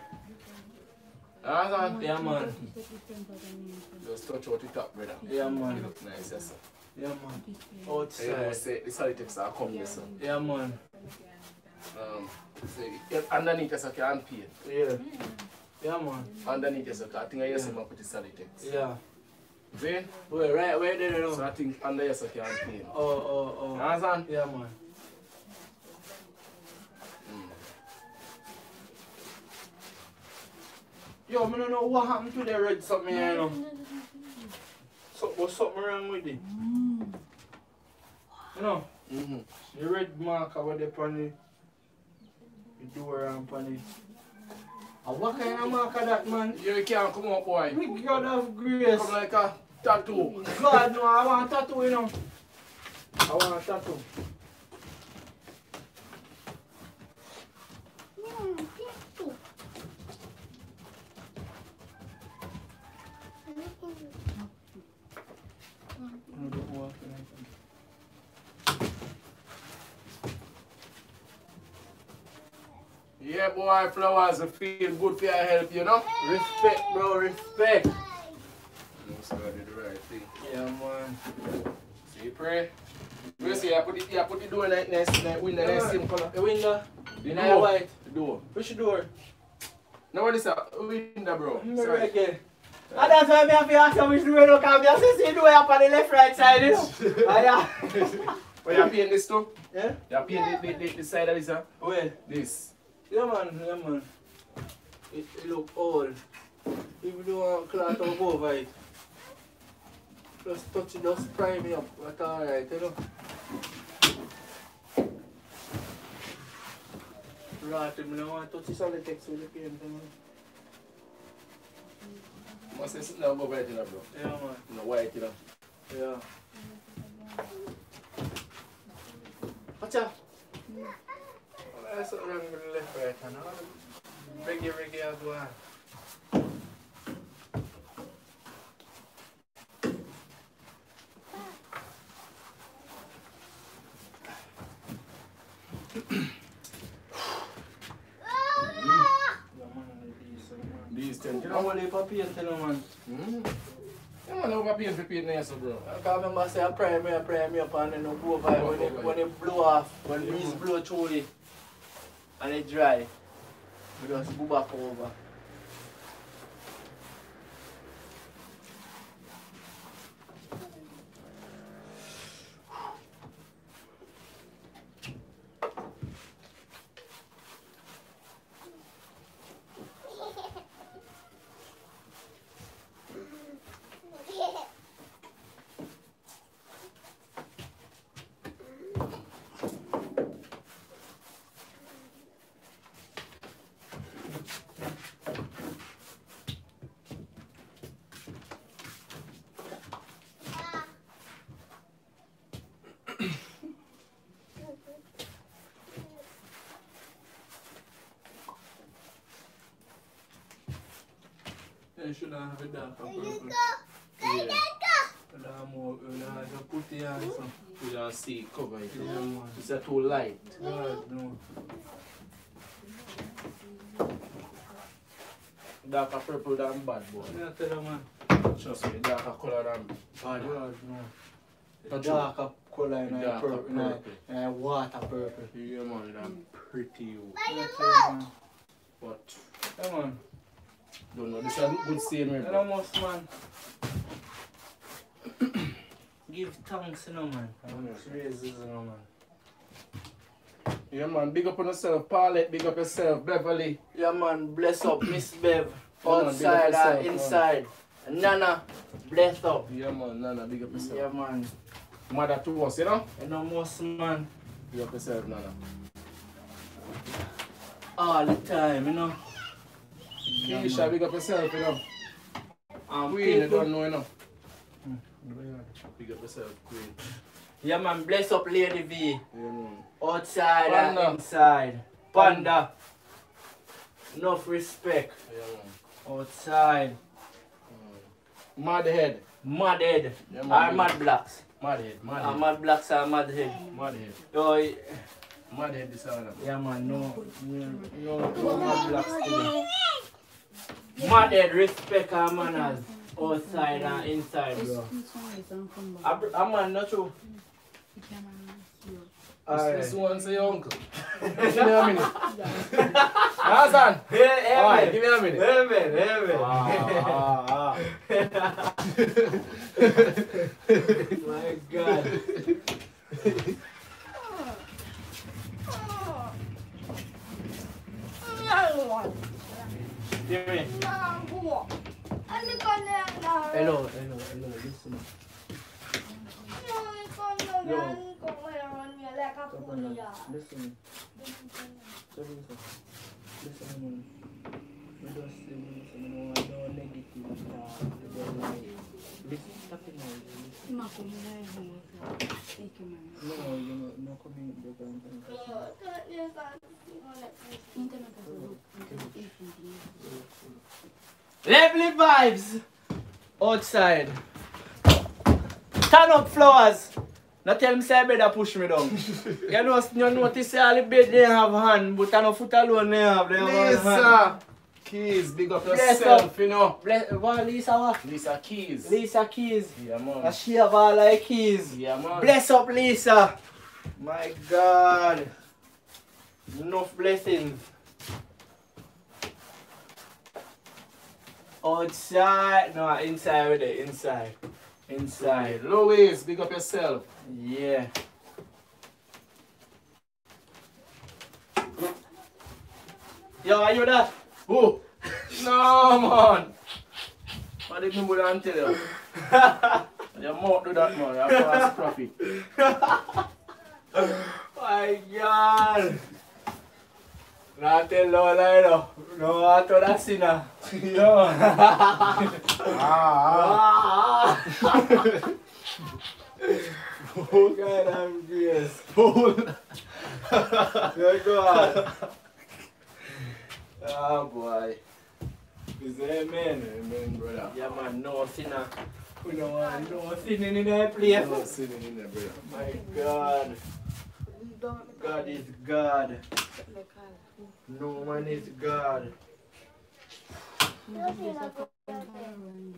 Understand? yeah, man. Just touch out the top, brother. Yeah, It man. look nice, yes, sir. Yeah, man. So, you know, Outside. say, the solitex are come, yes, sir. Yeah, man. Um, say, yeah, underneath, yes, I can paint. Yeah. Yeah, man. Underneath, yes, I think I yes, I put the solitex. Yeah. See? Wait, right, where did you So? I think under yes, I can paint. Oh, oh, oh. Understand? Yeah, man. Yo, I don't know what happened to the red something here, you know. So, what's something wrong with it? You know, Mm-hmm. the red marker where they on the, the door and on the. And what kind of marker that, man? You can't come up, boy. Big God of grace. Come like a tattoo. God, no, I want a tattoo, you know. I want a tattoo. Yeah, boy, flowers, I feel good for your help, you know? Respect, bro, respect. You must have did the right thing. Yeah, man. So you pray. You see, I put it, I put the door like nice, like window, Yeah, nice same color. The window. The door. white. The door. Push the door. Now what is that? Window, bro. I'm Sorry. reggae. And that's why me have to ask you which door you come. You see, see the way up on the left right side, you know? Ah, yeah. But you paint this too? Yeah? You paint the, the, the, the side of this, huh? Well, This. Yeah, man, yeah, man. It, it look old. Even though I'm cloth over it. Just touch it, just prime me up. But alright, you know? Right, I don't want to touch this on the text with the paint, you know? Must say something about white, you know, bro. Yeah, man. No white, you know. Yeah. Watch out. That's something wrong with the left right hand. Reggae, reggae as well. Yeah, man, these, man. These ten, you How know. many paper paint, you know, man? Mm. You want to over paint for paint nice, bro. I can remember say I pray me, I pray me up and then I go over it. when it when it blow off, when breeze blow through it and it dry. Go back over. You should have a dark purple. Yeah. That more, uh, just put the hands on. You don't see cover it. Yeah, man. It's a too light. God, no. Darker purple than bad boy. Yeah, tell you, man. Trust me, darker color than bad. God, no. The darker color in a Darker purple, in a, in a water purple. Yeah, man, than pretty you. Yeah, tell you, man. But, Yeah, man. Don't know, this is a good stain, right? know, most man. Give thanks, you know, man. And Praises, you know, man. Yeah, man, big up on yourself. Paulette, big up yourself. Beverly. Yeah, man. Bless up, Miss Bev. Yeah, man, big up Outside yourself, and man. inside. Nana, bless up. Yeah, man, Nana, big up yourself. Yeah, man. Mother to us, you know? You know, most man. Big up yourself, Nana. All the time, you know. Yeah, Keisha, man. big up yourself, you know? Um, Queen, you don't know, you know? Big up yourself, Queen. Yeah, man. Bless up, Lady V. Yeah, man. Outside Panda. and inside. Panda. Enough respect. Yeah, man. Outside. Mad head. Mad head. Yeah, man. Or mad blacks. Mad head, mad Or head. mad blacks or mad head. Mad head. Yo, y- Mad head, this one. yeah, man. No, no, no, no mad blacks today. Mad head, respect our manners. Outside and inside, bro. A, br- a man, not true. This, this Alright. one say your uncle. Give me a minute. Hassan. Hey, Alright, hey, give me a minute. Amen, amen. Ah, ah, My God. Hear me. Dimmi. Tango. Anne con E loro, e loro, e loro, giusto no. Noi con la mia la capulia. Adesso mi. Adesso mi. Adesso mi. Adesso mi. Adesso mi. Adesso mi. Adesso mi. Adesso mi. Adesso mi. Adesso mi. Adesso mi. Besi, tapin nan yon. Ima komi nan yon. Eke man. No, yon no komi yon. Yon komi yon. Yon komi yon. Lovely vibes outside. Turn up flowers. Now tell me say brother push me down. you know, you notice all the bed they have hand, but I know foot alone they have. They have Lisa. hand. Keys, big up Bless yourself, you know. Bless, what Lisa what? Lisa Keys. Lisa Keys. Yeah, man. And she have all her keys. Yeah, man. Bless up Lisa. My God. Enough blessings. Outside. No, inside with it. Inside. Inside. Louis, big up yourself. Yeah. Yo, are you there? Who? No, man. What did people don't tell you? Your mouth do that, man. You have to ask profit. My God. No lie no. No, I told that sinner. Yo. Ah, oh God, I'm grace. Good God. Oh boy. Is that amen? Amen, brother. Yeah man, no sinner. We don't want no sinning in that place. No sinning in there, brother. My God. God is God. No man is God. You don't want some joke, then? Yeah man,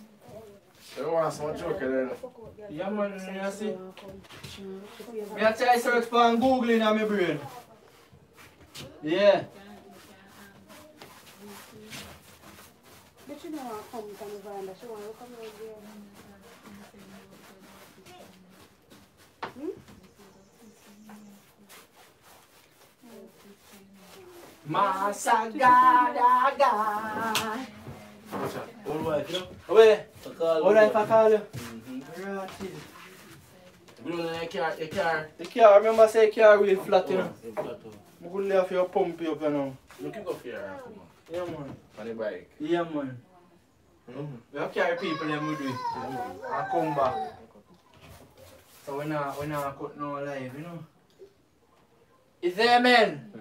you see? Me a try search for and Google in my brain. Yeah. But you know I come from the veranda, she want to come over here. Masagada God. Watch out. Old wife, you know? Your car, your car. The car, remember say car wheel flat, you know? I'm going to have your pump up, you know? Look, you go for your come. Yeah man. On the bike. Yeah man. Mm-hmm. We have carry people them we. I come back. So we not we not cut no live, you know. Is there man? Amen.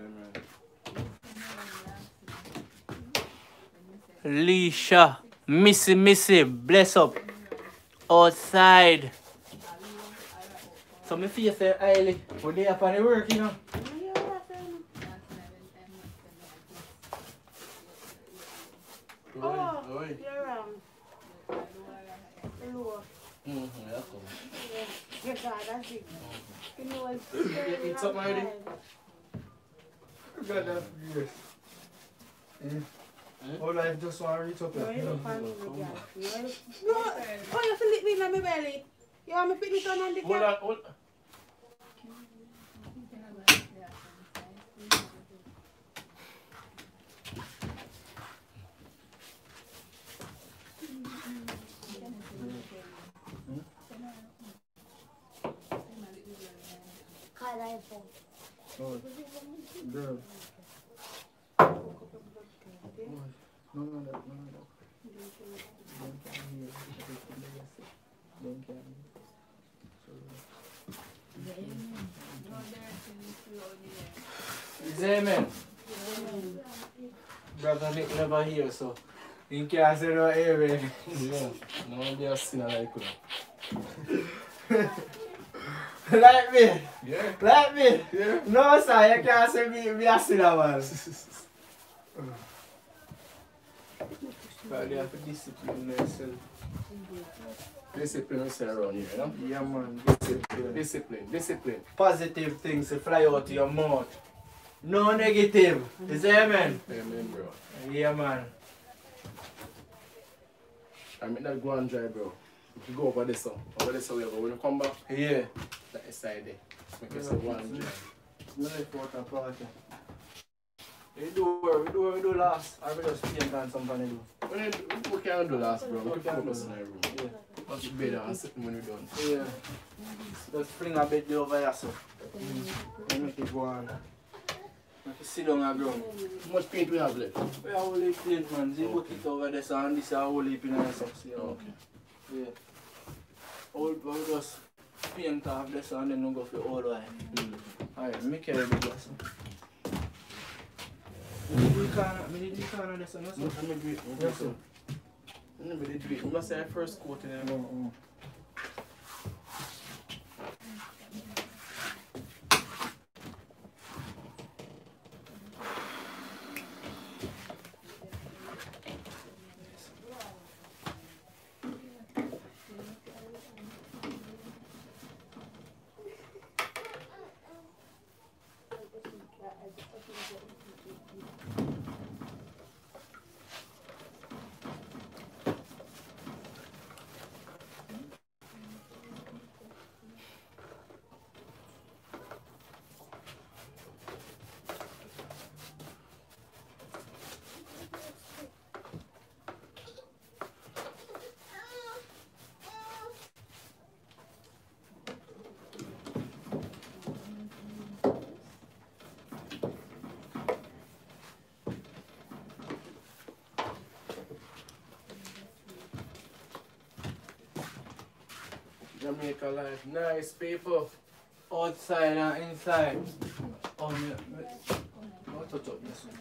Leisha, Missy Missy, bless up. Outside. So me feel say early. When they up on the work, you know. Oh, Oi. you're um, low. Mm-hmm. Yeah, come. Your God, that's it. You know what's You eat something already? God have grace. Eh? Oh, Whole life just want to reach up You're here. in You the know. family, girl. You're in the- No, oh, you have to lick me in my belly. You want me to put it on on the Hold on, Oh, girl. No, no, no, no, no. Don't carry here. Don't carry here. Is there amen? Brother Nick never here, so you can't say no amen. Yeah. No one be a sinner like you. like me, Yeah. like me. Yeah. No, sir, you can't say me, me a sinner, man. But you have to discipline yourself. Discipline yourself around here, you know? Yeah, man, discipline. Discipline, discipline. Positive things to fly out of your mouth. No negative. Is that amen? Amen, bro. Yeah, man. I mean, that go and drive, bro. You go over this, so over this, so we go. When you come back, Yeah. that side there. Make us go and drive. Life water party. We do we do we do last. I will just paint on somebody do. You, we can do last, bro. We We can focus in our room. Yeah. Watch the bed and sit when we're done. Yeah. Just fling a bed over here, so. And make it go on. Make it sit down on the ground. How much paint we have left? We are only paint, man. See, put it over there, so and this is a whole heap in there, so. See, Okay. Yeah. All, all just paint off this and then we go for all white. Mm. Alright, make it a bit less. Me did the corner, me did the corner this one, No, also. I'm agree. I'm agree, Yes, so. Let me do it. Must say first coat in there. Jamaica life. Nice people. Outside and inside. Oh, me. I'll touch up this one.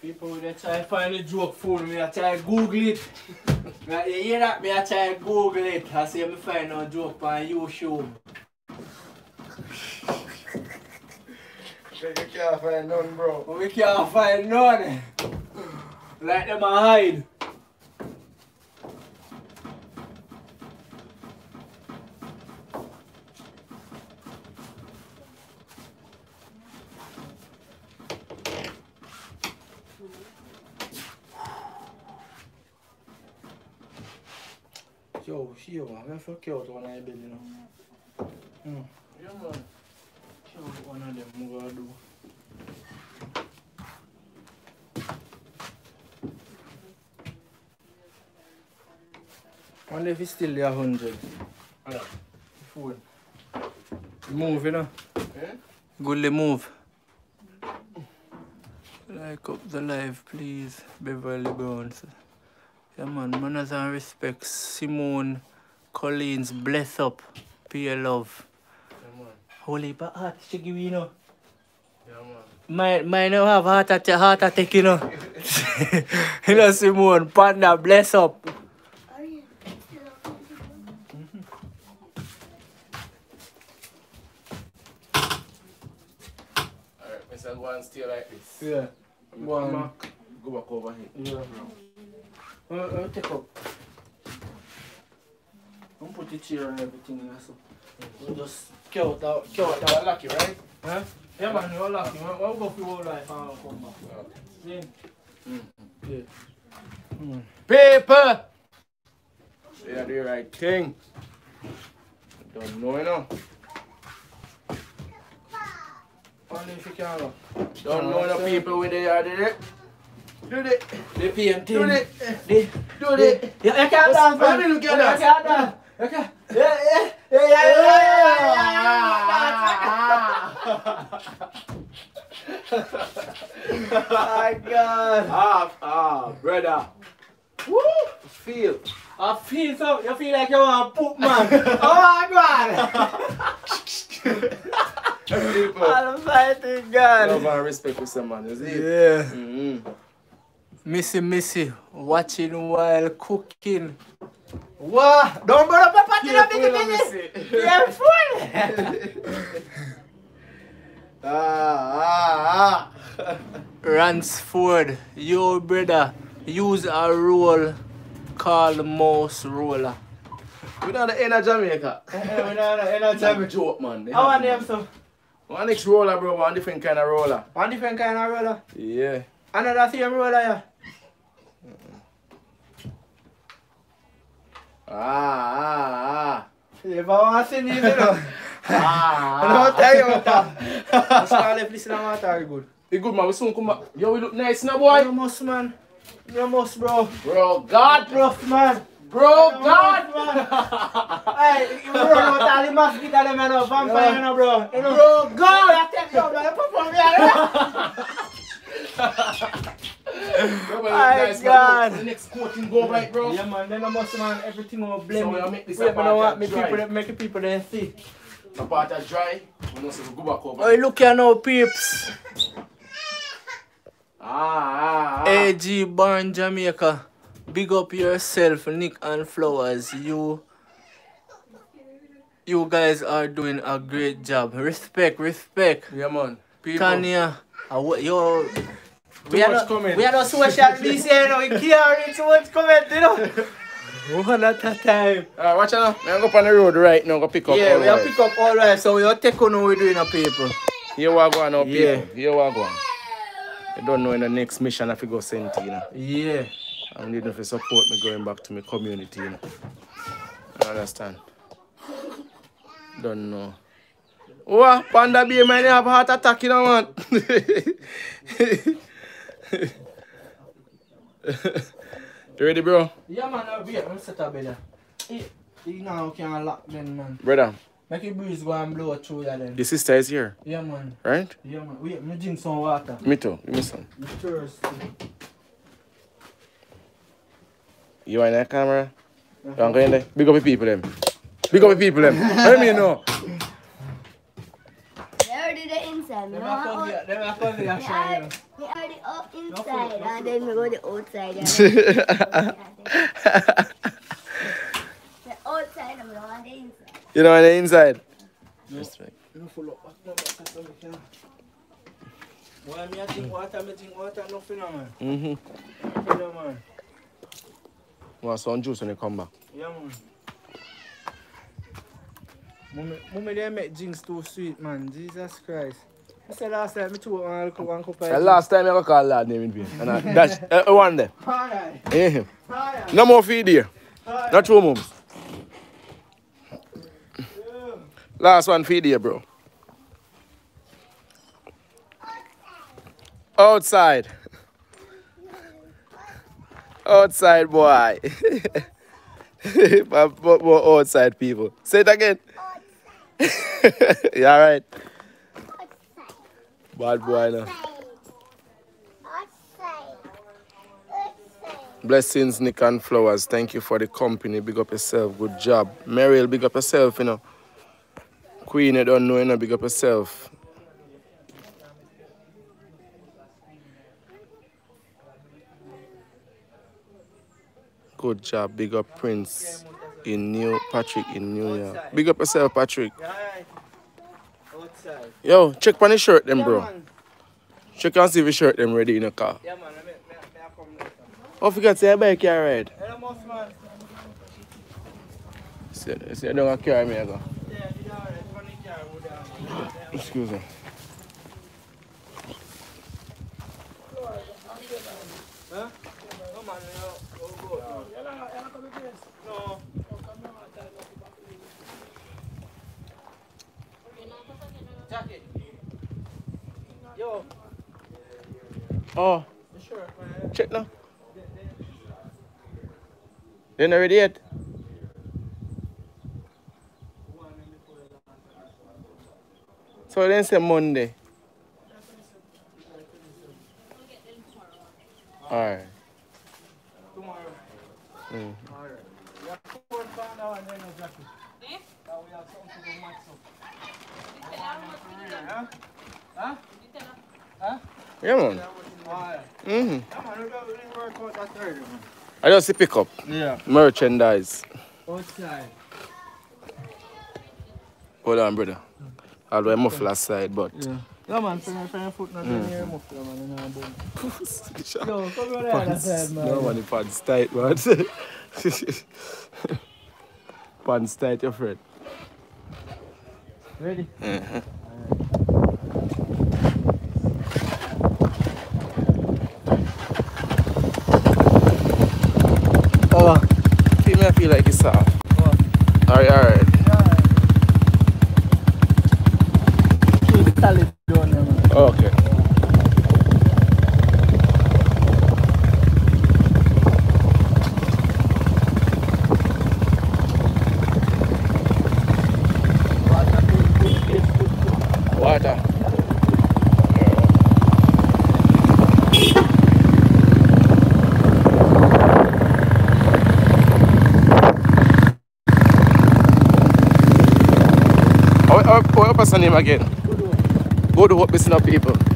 People they try find a joke fool me, I try Google it. You hear that? Me I try Google it. I see me find no joke on YouTube. Can't find none, bro. We can't find none. Like them hide. Yo, yo, I'm gonna fuck you out one of your belly now. Mm. Yeah, man. Show one of them I'm gonna do. Wonder if it's still there 100. Yeah. Phone. Move, you know. Eh? Goodly move. Like up the live, please. Beverly Browns. Yeah, man. Manners and respect. Simone Collins, bless up. Peer love. Yeah, man. Holy but heart, she give you know. Yeah, man. Mine, don't have heart attack, heart attack, you know. you know, Simone, partner, bless up. Alright, Mr. Go and stay like this. Yeah. I'm One. come back, Go back over here. Yeah. Uh, uh, take up. Don't put the chair and everything there, so. We'll just count out, count out. You're lucky, right? Huh? Yeah, man, you're lucky. We'll, we'll go through whole life and we'll come back. Yeah. See? Yeah. Mm. Paper! Yeah, do the right thing. Don't know, you know. Only if you can go. Don't know the people with the did it. Do it. The painting. Do it. The, Do it. Yeah, you can't dance, Why man. didn't you get You dance? can't dance. You can't. Yeah, yeah, yeah, yeah, yeah, yeah. My God. Ah, ah, brother. Woo. Feel. I feel so. You feel like you want to poop, man. oh my God. People. Almighty Love God. and respect for some man, you see? Yeah. Mm-hmm. Missy, Missy, watching while cooking. What? Don't burn up a pot in a big minute. Careful. Ah, ah, ah. Ransford, yo brother, use a roll called mouse roller. We down the end of Jamaica. we don't know any It's like a joke, man. How have- are them so? One next roller, bro. One different kind of roller. One different kind of roller. Yeah. Another same roller, yeah. Ah, ah, If I want to see these, you know. ah. I don't tell you what that. That's why I left listen to what very good. Be good, man. We soon come back. Yo, we look nice now, boy. You must, man. You must, bro. Bro, God. Rough, man. Bro, You God. must, man. Hey, you run out all the mosquito them, you know, vampire, you know, bro. You know, Bro, God, I tell you, bro, you perform here. Bro, we look My nice, man. God. The next coating go right, bro. Yeah, man, then I must, man, everything will blame So me. we make this Wait, a but I want part me and dry. people, that- make the people then see. The part are dry. We know we go back over. Oh, look here now, peeps. Ah, ah, ah. AG Barn Jamaica. Big up yourself, Nick and Flowers. You you guys are doing a great job. Respect, respect. Yeah, man. People. Tanya. yo, we Too are not, comment. we are not social here, you know. We can't read too much comment, you know. One at a time. Alright, watch out. I'm going go on the road right now. Go pick up. Yeah, we right. pick up all right, so we are take on what we're doing, people. Here we go now, people. Yeah. Here we go. I don't know in the next mission if we go send you know. Yeah. I'm needing to support me going back to my community, you know. I understand. Don't know. What? Panda bear man, you have a heart attack, you know, man. you ready, bro? Yeah, man, I'll be here. I'm set up better. You know, can't lock them, man. Brother, Make a breeze go and blow through that then. the sister is here, Yeah, man. right? Yeah, man. Wait, me drink some water. Me too. Give me some. I'm thirsty. You want that camera? Uh-huh. You want go in there? Big up the people, them. Big up the people, them. Let me know. They already the inside. Me Them know are come how here. Them are come here, me shine, you already, know. me up inside and then me go the outside. The outside and me don't the inside. You know on the inside? That's right. You know, full up. No, but that's what. Why me I drink water, me drink water, nothing, man. Mm-hmm. Yeah, man. Want some juice when you come back? Yeah, man. Mummy, mummy, they make drinks too sweet, man. Jesus Christ. I said last time, me took one, cup- one cup The last time I got called lad name in vain. And I dash uh, one there. Alright, alright, No more feed here. alright. Not two mums. Last one feed here, bro. Outside. Outside, boy. but, but more outside people. Say it again. you alright? Bad boy now. Blessings, Nick and Flowers. Thank you for the company. Big up yourself. Good job. Mariel, big up yourself, you know. Queen, you don't know, you know, big up yourself. Good job. Big up Prince in New Patrick in New York. Big up yourself, Patrick. Yo, check on the shirt them, Yeah, bro. man. Check and see if the shirt them ready in the car. Yeah, man. I may, may, may I come later. Oh, forget say I bike you ride. Hello, most man. See, see, I don't to carry me, I go. Yeah, you alright. Funny car, would uh, Excuse me. Oh, check now. Then already yet? So then say Monday. Alright. Tomorrow. Mm. Alright. We have four pound now and then a jacket. Now we have something to match up. Huh? Huh? Yeah, Yeah, man, we got we work out that Thursday, man. I just see pick up Yeah. merchandise. Outside. Hold on, brother. Mm. Although I'm muffled aside, but. Yeah. Yeah, man, put your foot not in your muffler, man, in your bum. Yo, come on the other side, man. No, man, the pants tight, man. pants tight, your friend. Ready? Oh, Feel me, I feel like it's soft. Alright, alright. keep the tally down there, man. Okay. Water. name again? Good hope, listen up, people.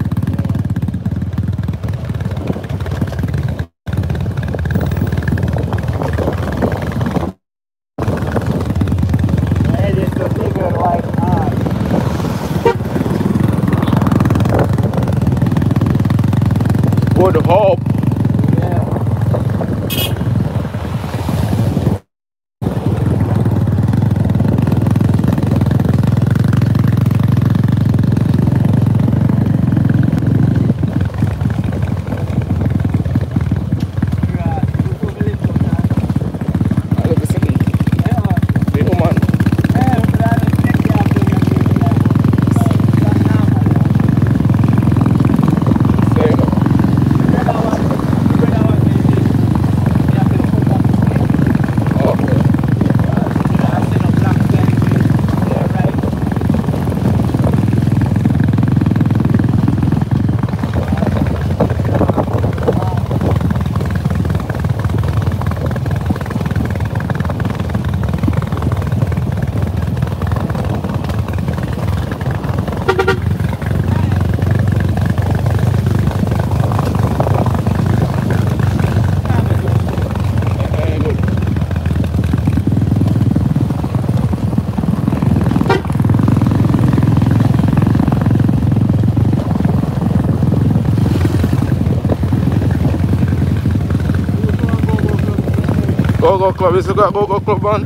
Go club, you still got go go club on.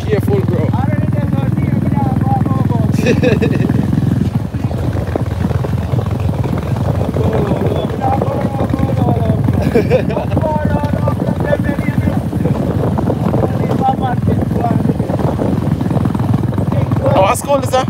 Careful, bro. Oh, what school is that?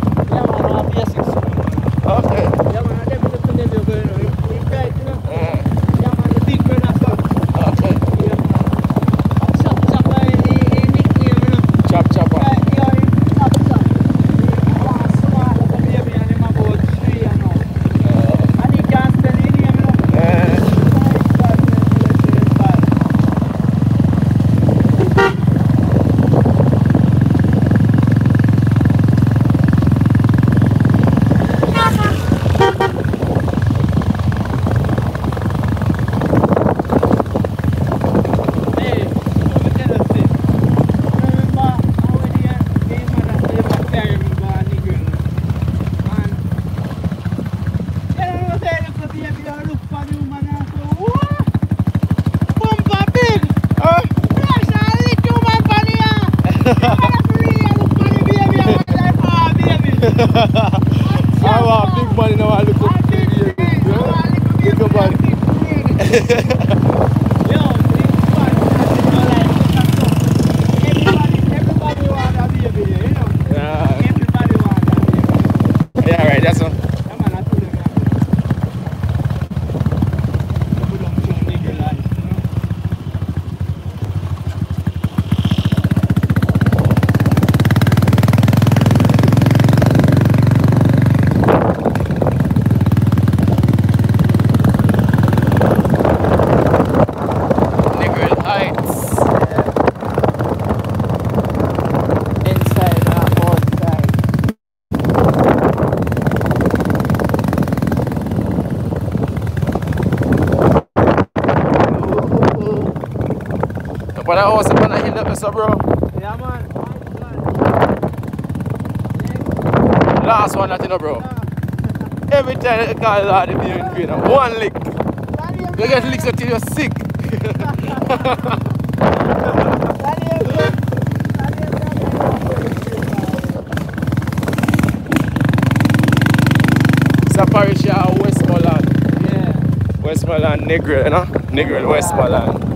Hit up bro. Yeah, man. Last one know bro. Every time the is out of the green, one lick. You get licks until you're sick. It's a parish here, Westmoreland. Yeah. Westmoreland, Negril, you know? Negril, Westmoreland.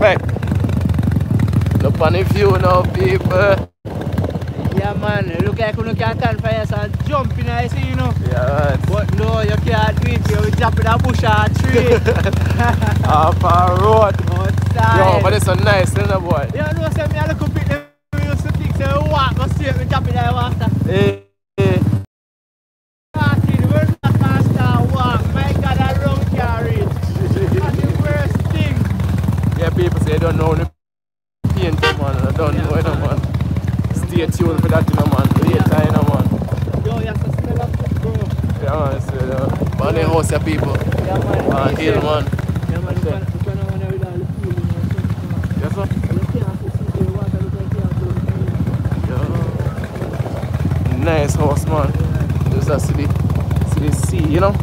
Respect. Look on the view now, people. Yeah, man. Look like you can stand for yourself jump in the sea, you know. Yeah, But no, you can't do it. You jump in a bush or a tree. off our road. Outside. Yo, but it's so nice, isn't it, boy? You know, say me a little bit, them used to think, say, walk, go straight, me jump in the water. Hey, hey. Martin, where's the faster walk? My God, I run carry. That's the worst thing. Yeah, people say they don't know the paint, man. I don't know it, man. Stay tuned for that, you know, man. Later, you know, man. Yo, you have to smell up, bro. Yeah, man. So, you uh, know, man, they host your people. Yeah, man. Ah, man, hill, man. Yeah, man. You can, you can have one with all the food in your Yes, sir. man. You can't see the water, you can't do the Yeah. Nice house, man. Just a see the, see sea, you know.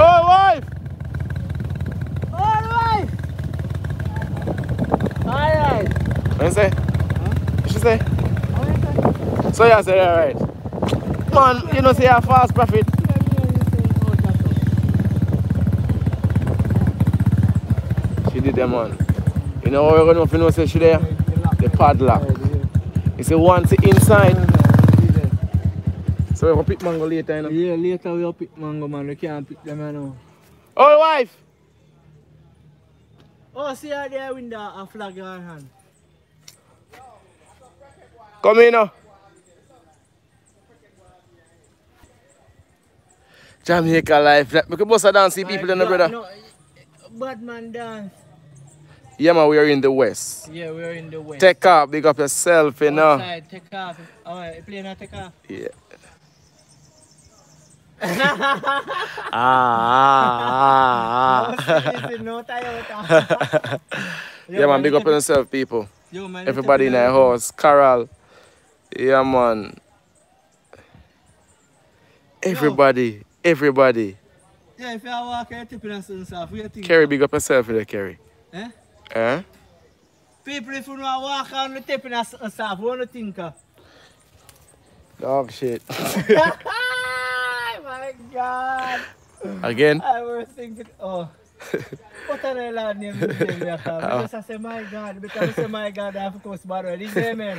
Oh, wife! Alright! Alright! What you say? What you say? So you say alright. Man, you know say a fast profit. She did them man. You know what we're gonna know say she there? The padlock. You say once inside. So we're gonna pick mango later, you know. Yeah, later we'll pick mango, man. We can't pick them, you know. Oh wife! Oh, see her there with the a flag in her hand. Come in now. Jamaica life. Like, We could bust a dance see people in the brother. No, bad man dance. Yeah man, we are in the west. Yeah, we're in the west. Take off, big up yourself, you know. Outside, take off. Alright, play now, take off. Yeah. ah, ah, ah. Listen, no Toyota. yeah, man, big up on yourself, people. Yo, man, Everybody in the house. Carol. Yeah, man. Everybody. Everybody. Yeah, if you walk here, tipping us and stuff, what you think? Kerry, big up yourself there, Kerry. Eh? Eh? People, if you to walk on the tipping stuff, what do you think? Dog shit. my God. Again? I was thinking, oh. What are the lad name is name here? Because I my God, because I say, my God, I have to course bad. Is amen?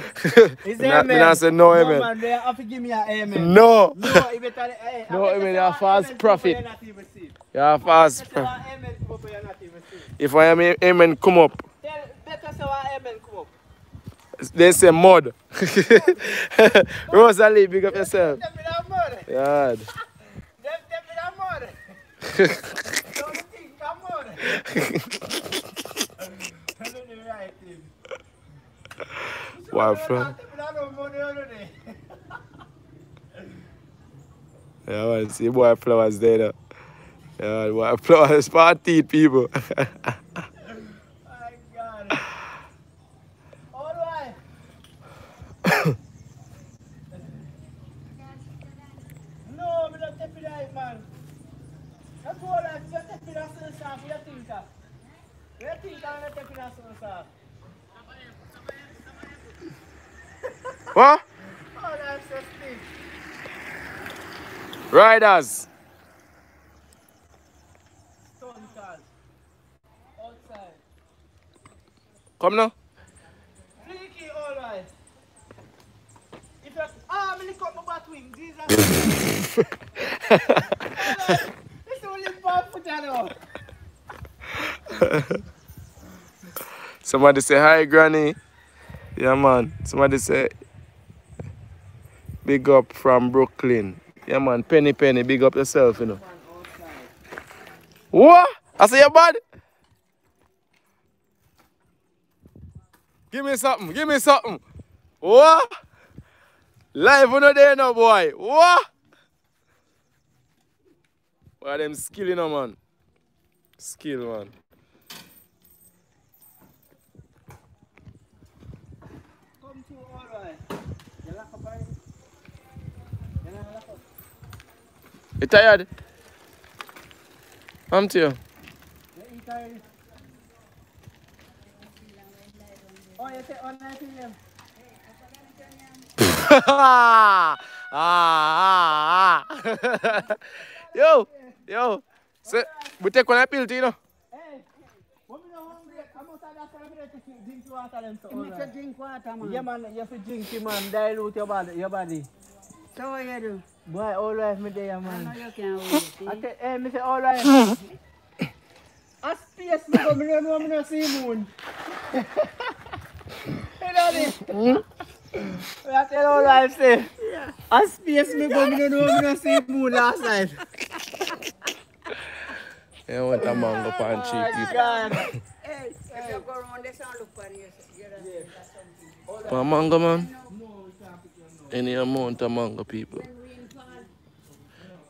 Is amen? say no amen. man, they have to give me an amen. No. No, you better, hey, No, amen, you are false prophet. you're not even fast. Better say amen, come up, you're not even see. If I am amen, come up. Tell, better say amen, come up. They say mud. Rosalie, big up yourself. Them with that mud. Yeah. Them, them with that mud. Don't think I'm mud. Tell them the right thing. Wow, Them from. not- them not no money on it. Yeah, man, see boy flowers there. though. Yeah, boy flowers party people. My God. All right. no, me not take it right, man. That's all right. You take it as soon as What you think? of? What you think I'm gonna take it as soon as what? Oh, that's so stiff. Riders. Stone cars. Outside. Come now. Freaky, all right. If you ah, lick up my bat wing, Jesus. This only bad I know. Somebody say hi, Granny. Yeah, man. Somebody say big up from Brooklyn. Yeah, man. Penny, penny. Big up yourself, you know. What? I say you bad? Give me something. Give me something. What? Live on there now, boy. What? What them skill, you know, man. Skill, man. Come to all right. You lock up right? You know, lock up. You tired? I'm to you. You eat already? Oh, you take all night in them. ah, ah, ah. yo, yo. So, we take one pill, you know. Hey, when me no hungry, I'm outside that celebrate to drink water them so all Me to right. drink water, man. Yeah, man, you have to drink it, man. Dilute your body. Your body. So what you do? Boy, all right, me there, I know man. you can't wait. I see? tell, hey, me say all right. A space, me go, me don't know, me no see moon. Hey, daddy. Hmm? I tell all life say. I space me go, me don't know me don't see moon last night. You want a mango pan oh, cheap people. God. Hey, if you go around this and look for you, you're the- For mango man. Any amount of mango people.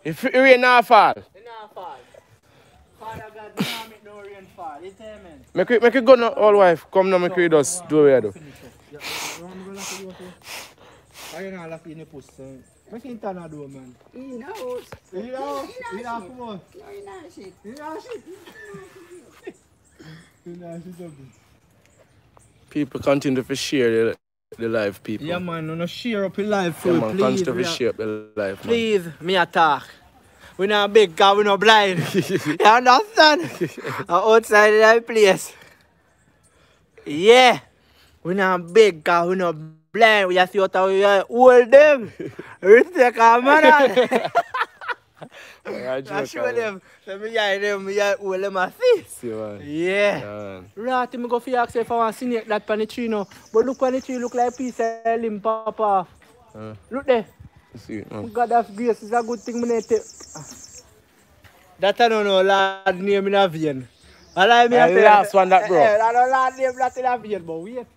If it rain not fall. It not fall. Father God, do make no rain fall. You tell me. Make it make it go now, all wife. Come now, make it just do what you do. Kaya nga laki ni pus. Eh? Makinta na do man. He knows. You know, you know come on. No, he knows it. You know shit. You know shit of it. People continue to share the, the live people. Yeah man, no share up your life Yeah, man, please. continue to we are- share the life, man. Please, me attack. We not big cause we not blind. you understand? Outside of that place. Yeah. We not big cause we not blind. We just see what we are hold them. Respect our man. I show them. Let me hear them. Me hear hold them a see. See, man. Yeah. Yeah, man. Right, me go for ask if I want snake that pan the tree now. But look the tree look like piece of limb pop off. Uh. Look there. Man. God of grace is a good thing, me take. That I don't know, lad name in a vein. I like me Uh, I tell- last one that, bro. Eh, eh, I don't lad name that in a vein, but wait.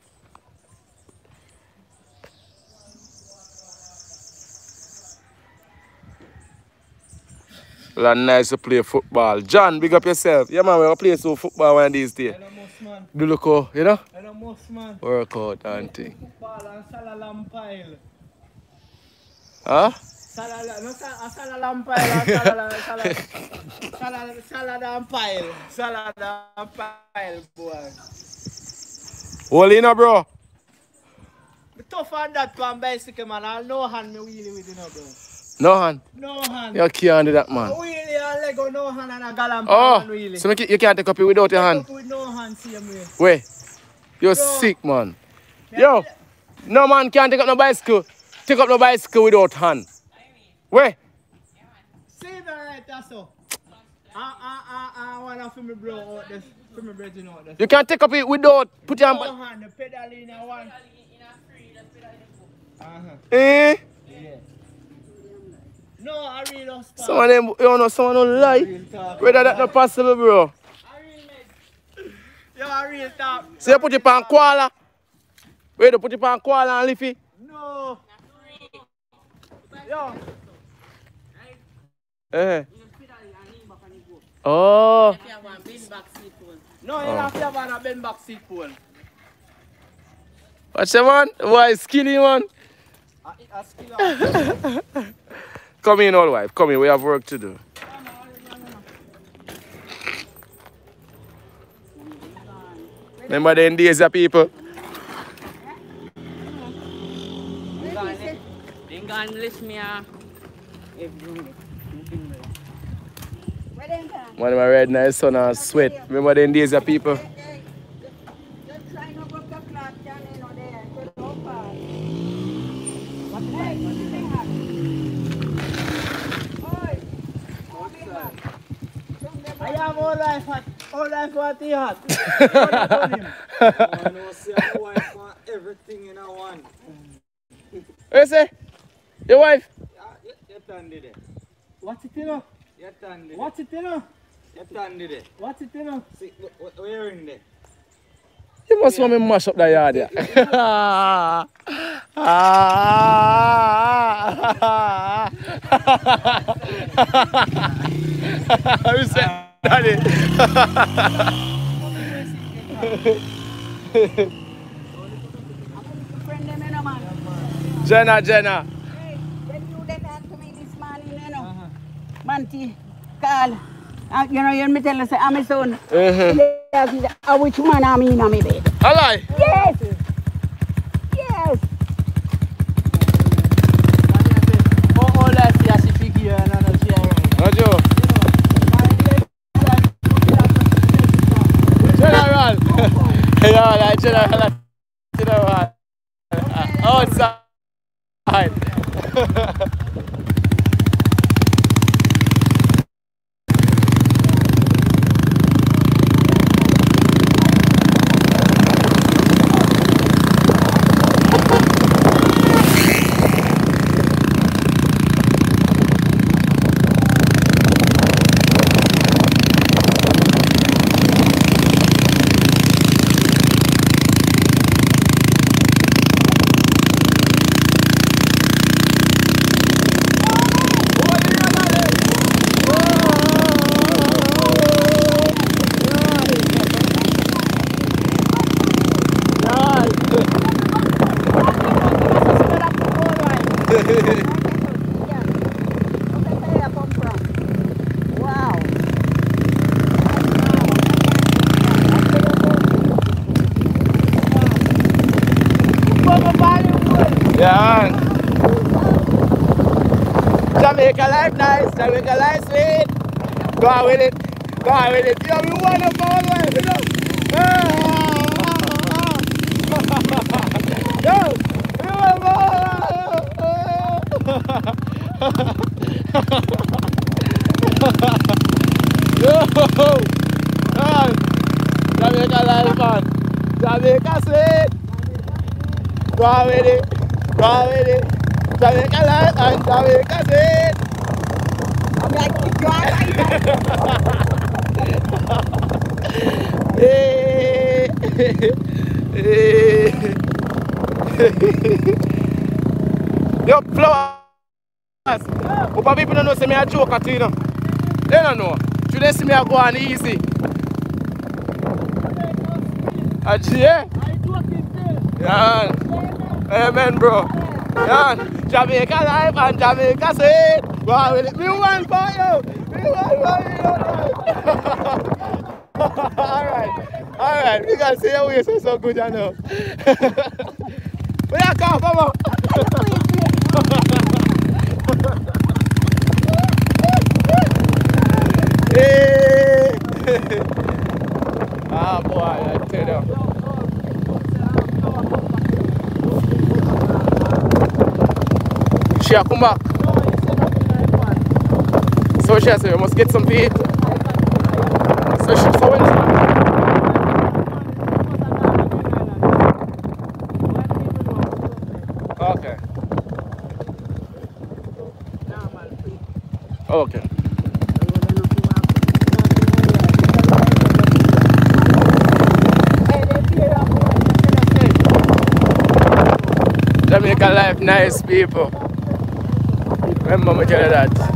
Well, nice to play football. John, big up yourself. Yeah, man, we'll play some football one of these days. Hello, most man. Do look out, you know? Hello, most man. Work out and thing. Football and salalam pile. Huh? Salala, no sal, a salalam pile and salala, salala, salala, saladam pile. Saladam pile, boy. Hold in, bro. Me tough on that one bicycle, man. I'll no hand me wheelie with it, no, bro. No hand. No hand. You can't do that, man. Wheelie and Lego, no hand and a gallon Oh, and wheelie. so it, you can't take up it without your hand. With no hand, same way. Wait. You're Yo. sick, man. Yo. No man can't take up no bicycle. Take up no bicycle without hand. Wait. See me right there, so. I, I, I, I wanna feel me blow out this, feel me bridging out this. You can't take up it without put your No hand. hand, the pedal in a one. Uh-huh. Eh? Yeah. No, I really don't stop. Some of them, you know, some of them lie. Real talk. Whether that not possible, bro. I real make- Yo, I real talk. So you put it on koala. Wait, you put it on koala and leafy. No. Yo, Eh. Oh. no, you have to have a bend back seat pole. Watch that man. Why skinny man? A, a skill out. Come in, old wife. Come in. We have work to do. Remember the days of people? Tinggal nulis Mia. Where? One of my red nice son and sweat. Remember the days of people? Hey, hey, just- just try not go up the clock, Johnny, you know, there. Go so far. Hey, what you think of? Oi, come here, man. Come here, I man. have all life at all life what he had. I know see a wife want everything in a one. What you say? Your wife? Yeah, you, you done did it. What's it you know? Done did it. What's it you know? Done did it. What's it you know? See, wh- wh- where in there? You must want me mash up that yard yeah. Who said daddy? Friend them, you know, man. Jenna, Jenna. Hey, when you they talk to me this morning, you know, Manti, Carl, uh, you know, you me tell us, I'm his son. Uh-huh. Uh, which man I mean, I'm bed. Lie. Yes. Yes. All, all life here she figure and I know she alright. Roger. General. yeah, general. General. Outside. see me a go on easy. I yeah? Yeah. Amen, bro. Yeah. Jamaica life and Jamaica said, wow, will it for you? Be one for you. Alright. Alright, we can see your way so, so good, I know. Sasha, come back. Sasha said, we must get something to eat. Sasha, so when Okay. Okay. Jamaica life, nice people. مهمة مجلدات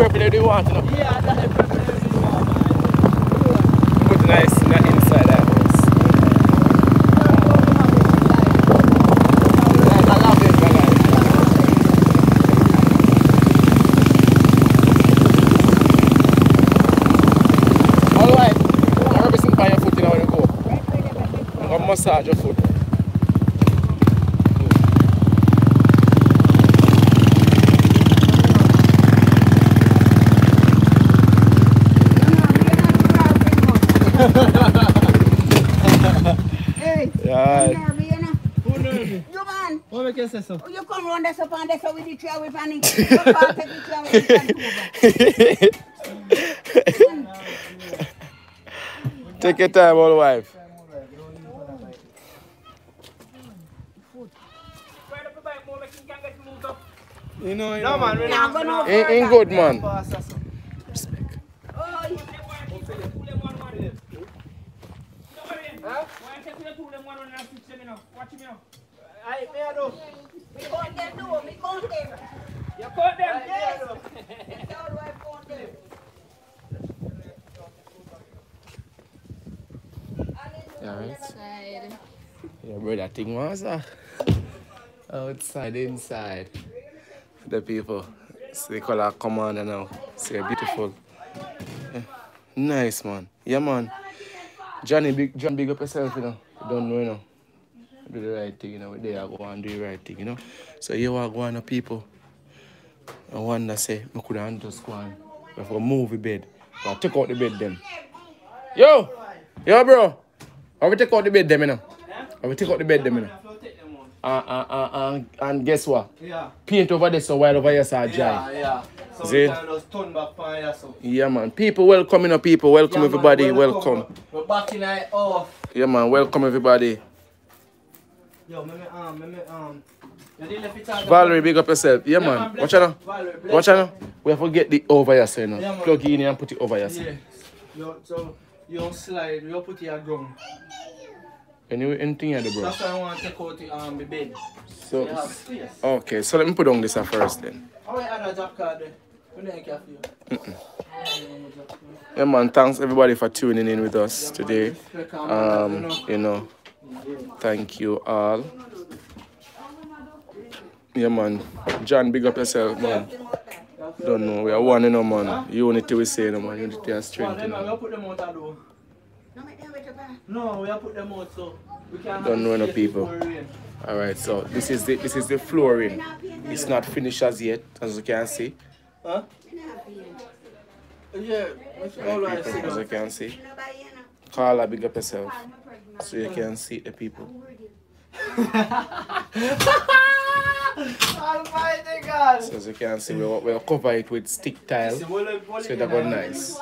Scorpio, they do watching. So? oh, you come round this up and this up with the chair with panic. You can't take the chair with the Take your time, old wife. You know, you No, man, we Now go no Ain't, further. ain't good, man. Pass us. Oh, you- Aye, me a do. me count them, no, me count them. You cut them. Yes. That's all I count them. Yeah, right. That was uh, outside, inside. The people. So they call her commander now. See, beautiful. Yeah. Nice, man. Yeah, man. Johnny, big, John, big up yourself, you know. Don't know, you know. Do the right thing, you know. They are go and do the right thing, you know. So you are going to people. I wonder, say, I could have just go and we have to move the bed. But take out the bed, then. Yo! Yo, bro! I will take out the bed, then, you know. I will take out the bed, them, you know. Uh, uh, uh, uh, and guess what? Yeah. Paint over there so while over here, so dry. Yeah, yeah. So See? just turn back from here, so. Yeah, man. People, welcome, you know, people. Welcome, Yeah, man, everybody. Welcome. We're back in our off. Yeah, man. Welcome, everybody. Yo, me, me, um, me, me, um. You didn't let Valerie, big up yourself. Yeah, man. bless Watch out now. Valerie, Watch out now. We have to get the over here, so, you know. Yeah. Plug it in and put it over here, so. Yeah. Yo, so, you don't slide, you put your ground. Any, anything here, bro? That's why I want to take out the, um, the bed. So, space. okay. So, let me put on this first, then. How many other job card there? Don't you. Yeah, man. Thanks, everybody, for tuning in with us today. Um, you know, thank you all. Yeah, man. John, big up yourself, man. Don't know. We are one, you know, man. Unity, we say, you know, man. Unity and strength, you know. No, we have put them out so we can Don't know no people. before it rain. All right, so this is the this is the flooring. It's not finished as yet, as you can see. Huh? Yeah, right. People, as you can see. Carla, big up yourself, so you can see the people. Almighty God. So as you can see, we'll, we'll cover it with stick tile, See, we'll- we'll- so that go nice.